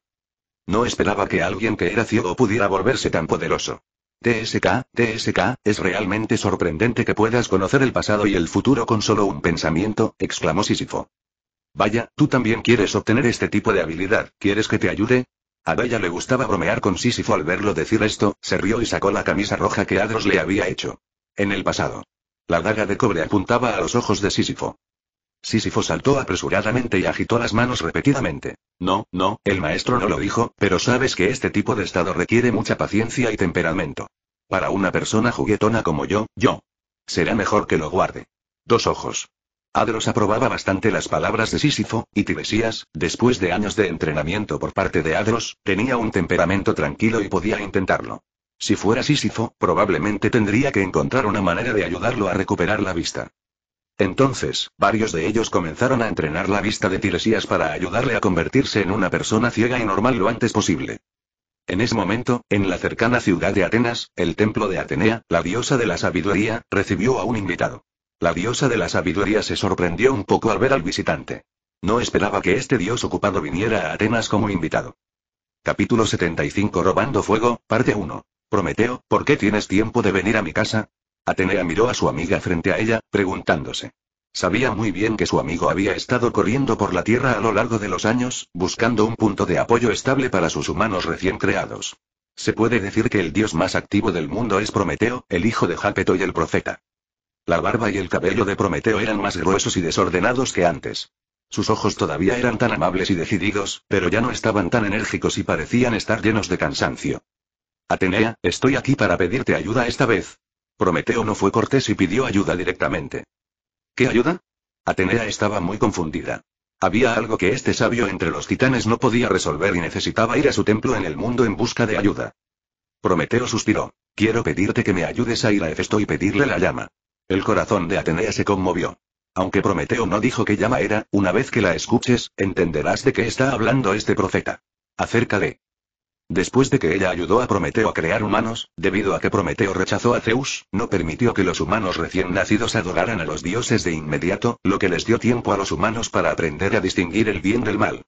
No esperaba que alguien que era ciego pudiera volverse tan poderoso. TSK, TSK, es realmente sorprendente que puedas conocer el pasado y el futuro con solo un pensamiento, exclamó Sísifo. Vaya, tú también quieres obtener este tipo de habilidad, ¿quieres que te ayude? A Bella le gustaba bromear con Sísifo al verlo decir esto, se rió y sacó la camisa roja que Adros le había hecho. En el pasado. La daga de cobre apuntaba a los ojos de Sísifo. Sísifo saltó apresuradamente y agitó las manos repetidamente. No, no, el maestro no lo dijo, pero sabes que este tipo de estado requiere mucha paciencia y temperamento. Para una persona juguetona como yo, yo. Será mejor que lo guarde. Dos ojos. Adros aprobaba bastante las palabras de Sísifo, y Tiresias, después de años de entrenamiento por parte de Adros, tenía un temperamento tranquilo y podía intentarlo. Si fuera Sísifo, probablemente tendría que encontrar una manera de ayudarlo a recuperar la vista. Entonces, varios de ellos comenzaron a entrenar la vista de Tiresias para ayudarle a convertirse en una persona ciega y normal lo antes posible. En ese momento, en la cercana ciudad de Atenas, el templo de Atenea, la diosa de la sabiduría, recibió a un invitado. La diosa de la sabiduría se sorprendió un poco al ver al visitante. No esperaba que este dios ocupado viniera a Atenas como invitado. Capítulo 75 Robando Fuego, parte 1. Prometeo, ¿por qué tienes tiempo de venir a mi casa? Atenea miró a su amiga frente a ella, preguntándose. Sabía muy bien que su amigo había estado corriendo por la Tierra a lo largo de los años, buscando un punto de apoyo estable para sus humanos recién creados. Se puede decir que el dios más activo del mundo es Prometeo, el hijo de Jápeto y el profeta. La barba y el cabello de Prometeo eran más gruesos y desordenados que antes. Sus ojos todavía eran tan amables y decididos, pero ya no estaban tan enérgicos y parecían estar llenos de cansancio. Atenea, estoy aquí para pedirte ayuda esta vez. Prometeo no fue cortés y pidió ayuda directamente. ¿Qué ayuda? Atenea estaba muy confundida. Había algo que este sabio entre los titanes no podía resolver y necesitaba ir a su templo en el mundo en busca de ayuda. Prometeo suspiró. Quiero pedirte que me ayudes a ir a Hefesto y pedirle la llama. El corazón de Atenea se conmovió. Aunque Prometeo no dijo qué llama era, una vez que la escuches, entenderás de qué está hablando este profeta. Acerca de Después de que ella ayudó a Prometeo a crear humanos, debido a que Prometeo rechazó a Zeus, no permitió que los humanos recién nacidos adoraran a los dioses de inmediato, lo que les dio tiempo a los humanos para aprender a distinguir el bien del mal.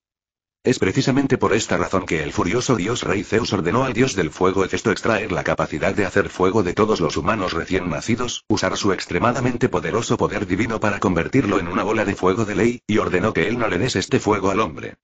Es precisamente por esta razón que el furioso dios rey Zeus ordenó al dios del fuego Hefesto extraer la capacidad de hacer fuego de todos los humanos recién nacidos, usar su extremadamente poderoso poder divino para convertirlo en una bola de fuego de ley, y ordenó que él no le des este fuego al hombre.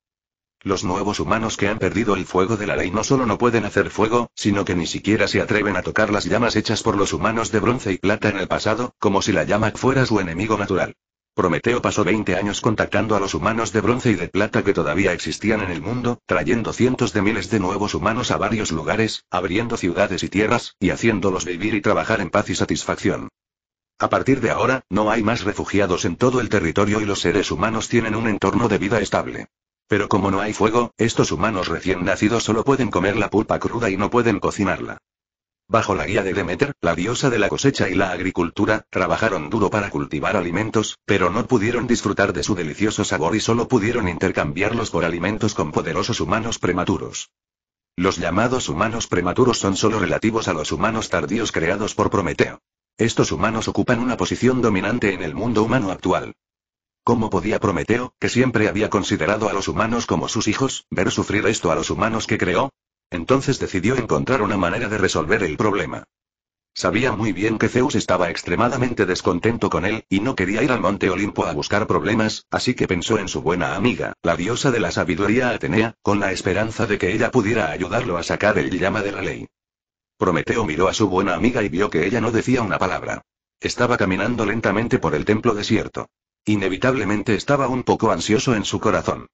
Los nuevos humanos que han perdido el fuego de la ley no solo no pueden hacer fuego, sino que ni siquiera se atreven a tocar las llamas hechas por los humanos de bronce y plata en el pasado, como si la llama fuera su enemigo natural. Prometeo pasó 20 años contactando a los humanos de bronce y de plata que todavía existían en el mundo, trayendo cientos de miles de nuevos humanos a varios lugares, abriendo ciudades y tierras, y haciéndolos vivir y trabajar en paz y satisfacción. A partir de ahora, no hay más refugiados en todo el territorio y los seres humanos tienen un entorno de vida estable. Pero como no hay fuego, estos humanos recién nacidos solo pueden comer la pulpa cruda y no pueden cocinarla. Bajo la guía de Demeter, la diosa de la cosecha y la agricultura, trabajaron duro para cultivar alimentos, pero no pudieron disfrutar de su delicioso sabor y solo pudieron intercambiarlos por alimentos con poderosos humanos prematuros. Los llamados humanos prematuros son solo relativos a los humanos tardíos creados por Prometeo. Estos humanos ocupan una posición dominante en el mundo humano actual. ¿Cómo podía Prometeo, que siempre había considerado a los humanos como sus hijos, ver sufrir esto a los humanos que creó? Entonces decidió encontrar una manera de resolver el problema. Sabía muy bien que Zeus estaba extremadamente descontento con él, y no quería ir al monte Olimpo a buscar problemas, así que pensó en su buena amiga, la diosa de la sabiduría Atenea, con la esperanza de que ella pudiera ayudarlo a sacar el llama de la ley. Prometeo miró a su buena amiga y vio que ella no decía una palabra. Estaba caminando lentamente por el templo desierto. Inevitablemente estaba un poco ansioso en su corazón.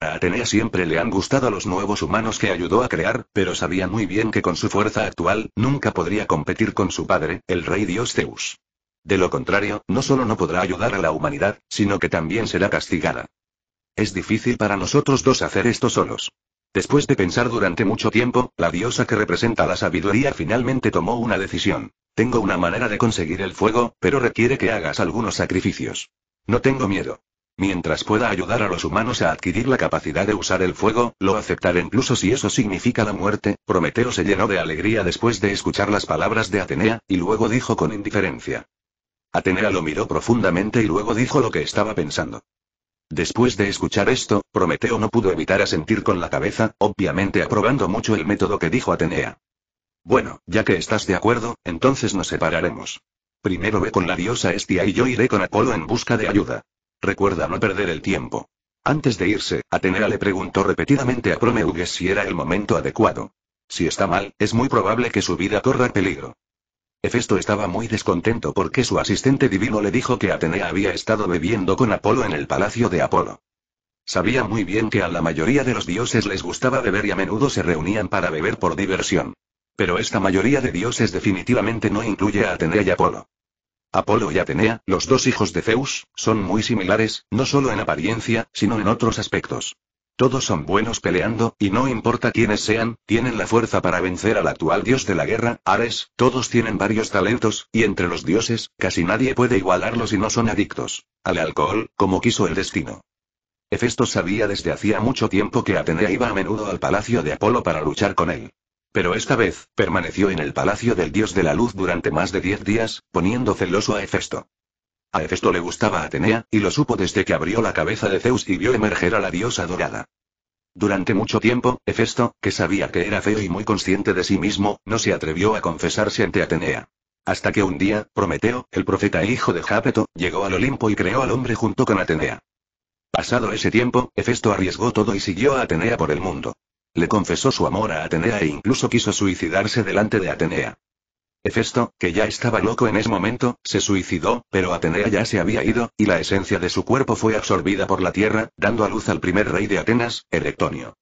A Atenea siempre le han gustado los nuevos humanos que ayudó a crear, pero sabía muy bien que con su fuerza actual, nunca podría competir con su padre, el rey dios Zeus. De lo contrario, no solo no podrá ayudar a la humanidad, sino que también será castigada. Es difícil para nosotros dos hacer esto solos. Después de pensar durante mucho tiempo, la diosa que representa la sabiduría finalmente tomó una decisión. Tengo una manera de conseguir el fuego, pero requiere que hagas algunos sacrificios. No tengo miedo. Mientras pueda ayudar a los humanos a adquirir la capacidad de usar el fuego, lo aceptaré incluso si eso significa la muerte. Prometeo se llenó de alegría después de escuchar las palabras de Atenea, y luego dijo con indiferencia. Atenea lo miró profundamente y luego dijo lo que estaba pensando. Después de escuchar esto, Prometeo no pudo evitar asentir con la cabeza, obviamente aprobando mucho el método que dijo Atenea. Bueno, ya que estás de acuerdo, entonces nos separaremos. Primero ve con la diosa Estia y yo iré con Apolo en busca de ayuda. Recuerda no perder el tiempo. Antes de irse, Atenea le preguntó repetidamente a Promeuges si era el momento adecuado. Si está mal, es muy probable que su vida corra peligro. Hefesto estaba muy descontento porque su asistente divino le dijo que Atenea había estado bebiendo con Apolo en el palacio de Apolo. Sabía muy bien que a la mayoría de los dioses les gustaba beber y a menudo se reunían para beber por diversión. Pero esta mayoría de dioses definitivamente no incluye a Atenea y Apolo. Apolo y Atenea, los dos hijos de Zeus, son muy similares, no solo en apariencia, sino en otros aspectos. Todos son buenos peleando, y no importa quiénes sean, tienen la fuerza para vencer al actual dios de la guerra, Ares, todos tienen varios talentos, y entre los dioses, casi nadie puede igualarlos y no son adictos al alcohol, como quiso el destino. Hefesto sabía desde hacía mucho tiempo que Atenea iba a menudo al palacio de Apolo para luchar con él. Pero esta vez, permaneció en el palacio del dios de la luz durante más de diez días, poniendo celoso a Hefesto. A Hefesto le gustaba Atenea, y lo supo desde que abrió la cabeza de Zeus y vio emerger a la diosa dorada. Durante mucho tiempo, Hefesto, que sabía que era feo y muy consciente de sí mismo, no se atrevió a confesarse ante Atenea. Hasta que un día, Prometeo, el profeta hijo de Jápeto, llegó al Olimpo y creó al hombre junto con Atenea. Pasado ese tiempo, Hefesto arriesgó todo y siguió a Atenea por el mundo. Le confesó su amor a Atenea e incluso quiso suicidarse delante de Atenea. Hefesto, que ya estaba loco en ese momento, se suicidó, pero Atenea ya se había ido, y la esencia de su cuerpo fue absorbida por la tierra, dando a luz al primer rey de Atenas, Erectonio.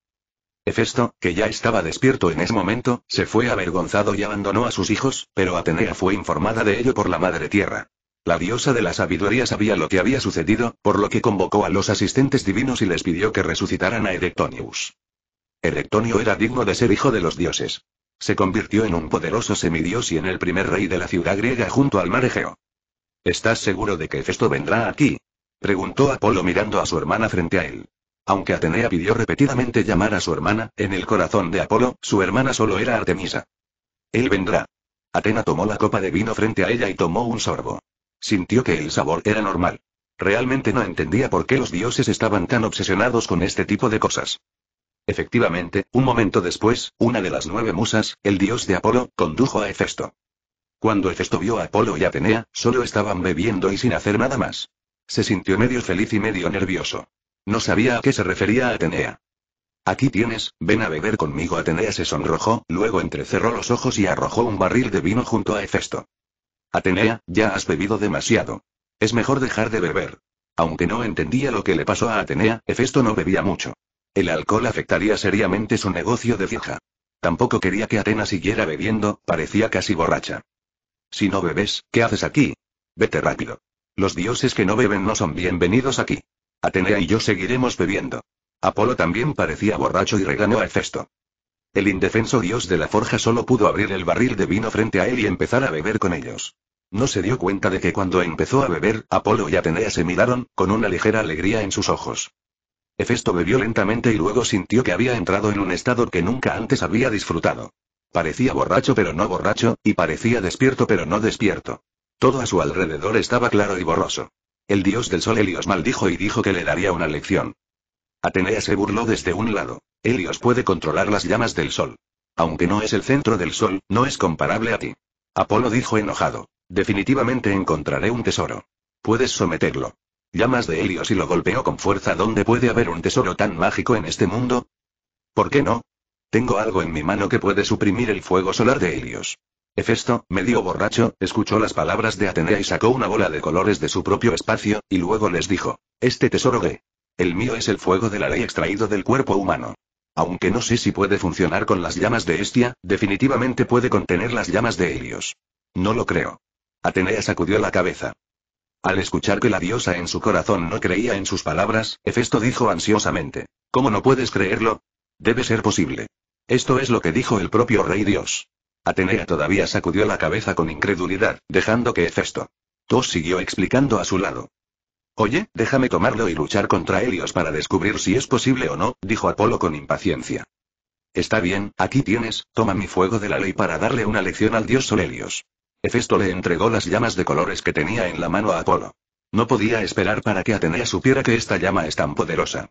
Hefesto, que ya estaba despierto en ese momento, se fue avergonzado y abandonó a sus hijos, pero Atenea fue informada de ello por la Madre Tierra. La diosa de la sabiduría sabía lo que había sucedido, por lo que convocó a los asistentes divinos y les pidió que resucitaran a Erectonius. Erectonio era digno de ser hijo de los dioses. Se convirtió en un poderoso semidios y en el primer rey de la ciudad griega junto al mar Egeo. ¿Estás seguro de que Hefesto vendrá aquí? preguntó Apolo mirando a su hermana frente a él. Aunque Atenea pidió repetidamente llamar a su hermana, en el corazón de Apolo, su hermana solo era Artemisa. Él vendrá. Atena tomó la copa de vino frente a ella y tomó un sorbo. Sintió que el sabor era normal. Realmente no entendía por qué los dioses estaban tan obsesionados con este tipo de cosas. Efectivamente, un momento después, una de las nueve musas, el dios de Apolo, condujo a Hefesto. Cuando Hefesto vio a Apolo y Atenea, solo estaban bebiendo y sin hacer nada más. Se sintió medio feliz y medio nervioso. No sabía a qué se refería Atenea. Aquí tienes, ven a beber conmigo. Atenea se sonrojó, luego entrecerró los ojos y arrojó un barril de vino junto a Hefesto. Atenea, ya has bebido demasiado. Es mejor dejar de beber. Aunque no entendía lo que le pasó a Atenea, Hefesto no bebía mucho. El alcohol afectaría seriamente su negocio de fija. Tampoco quería que Atena siguiera bebiendo, parecía casi borracha. Si no bebes, ¿qué haces aquí? Vete rápido. Los dioses que no beben no son bienvenidos aquí. Atenea y yo seguiremos bebiendo. Apolo también parecía borracho y regañó a Hefesto. El indefenso dios de la forja solo pudo abrir el barril de vino frente a él y empezar a beber con ellos. No se dio cuenta de que cuando empezó a beber, Apolo y Atenea se miraron, con una ligera alegría en sus ojos. Hefesto bebió lentamente y luego sintió que había entrado en un estado que nunca antes había disfrutado. Parecía borracho pero no borracho, y parecía despierto pero no despierto. Todo a su alrededor estaba claro y borroso. El dios del sol Helios maldijo y dijo que le daría una lección. Atenea se burló desde un lado. Helios puede controlar las llamas del sol. Aunque no es el centro del sol, no es comparable a ti. Apolo dijo enojado. Definitivamente encontraré un tesoro. Puedes someterlo. Llamas de Helios y lo golpeó con fuerza. ¿Dónde puede haber un tesoro tan mágico en este mundo? ¿Por qué no? Tengo algo en mi mano que puede suprimir el fuego solar de Helios. Hefesto, medio borracho, escuchó las palabras de Atenea y sacó una bola de colores de su propio espacio, y luego les dijo, Este tesoro de... El mío es el fuego de la ley extraído del cuerpo humano. Aunque no sé si puede funcionar con las llamas de Estia, definitivamente puede contener las llamas de Helios. No lo creo. Atenea sacudió la cabeza. Al escuchar que la diosa en su corazón no creía en sus palabras, Hefesto dijo ansiosamente. ¿Cómo no puedes creerlo? Debe ser posible. Esto es lo que dijo el propio rey Dios. Atenea todavía sacudió la cabeza con incredulidad, dejando que Hefesto. Tos siguió explicando a su lado. Oye, déjame tomarlo y luchar contra Helios para descubrir si es posible o no, dijo Apolo con impaciencia. Está bien, aquí tienes, toma mi fuego de la ley para darle una lección al dios Sol Helios. Hefesto le entregó las llamas de colores que tenía en la mano a Apolo. No podía esperar para que Atenea supiera que esta llama es tan poderosa.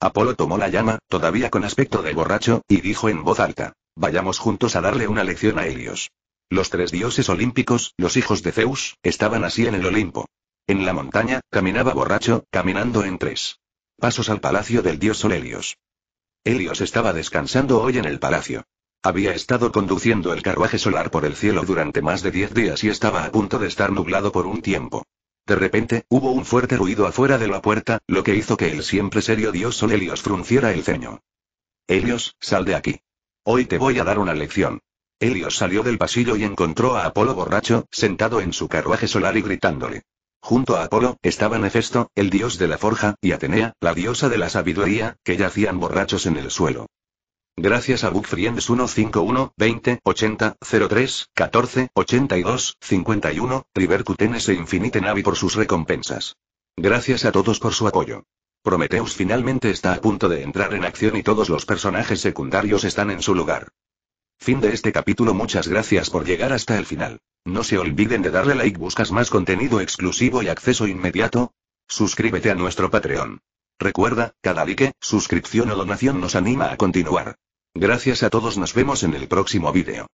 Apolo tomó la llama, todavía con aspecto de borracho, y dijo en voz alta, vayamos juntos a darle una lección a Helios. Los tres dioses olímpicos, los hijos de Zeus, estaban así en el Olimpo. En la montaña, caminaba borracho, caminando en tres pasos al palacio del dios Sol Helios. Helios estaba descansando hoy en el palacio. Había estado conduciendo el carruaje solar por el cielo durante más de diez días y estaba a punto de estar nublado por un tiempo. De repente, hubo un fuerte ruido afuera de la puerta, lo que hizo que el siempre serio dios Sol Helios frunciera el ceño. Helios, sal de aquí. Hoy te voy a dar una lección. Helios salió del pasillo y encontró a Apolo borracho, sentado en su carruaje solar y gritándole. Junto a Apolo, estaban Hefesto, el dios de la forja, y Atenea, la diosa de la sabiduría, que yacían borrachos en el suelo. Gracias a Bookfriends 151, 20, 80, 03, 14, 82, 51, Rivercutenes e Infinite Navi por sus recompensas. Gracias a todos por su apoyo. Prometheus finalmente está a punto de entrar en acción y todos los personajes secundarios están en su lugar. Fin de este capítulo. Muchas gracias por llegar hasta el final. No se olviden de darle like. ¿Buscas más contenido exclusivo y acceso inmediato? Suscríbete a nuestro Patreon. Recuerda, cada like, suscripción o donación nos anima a continuar. Gracias a todos nos vemos en el próximo vídeo.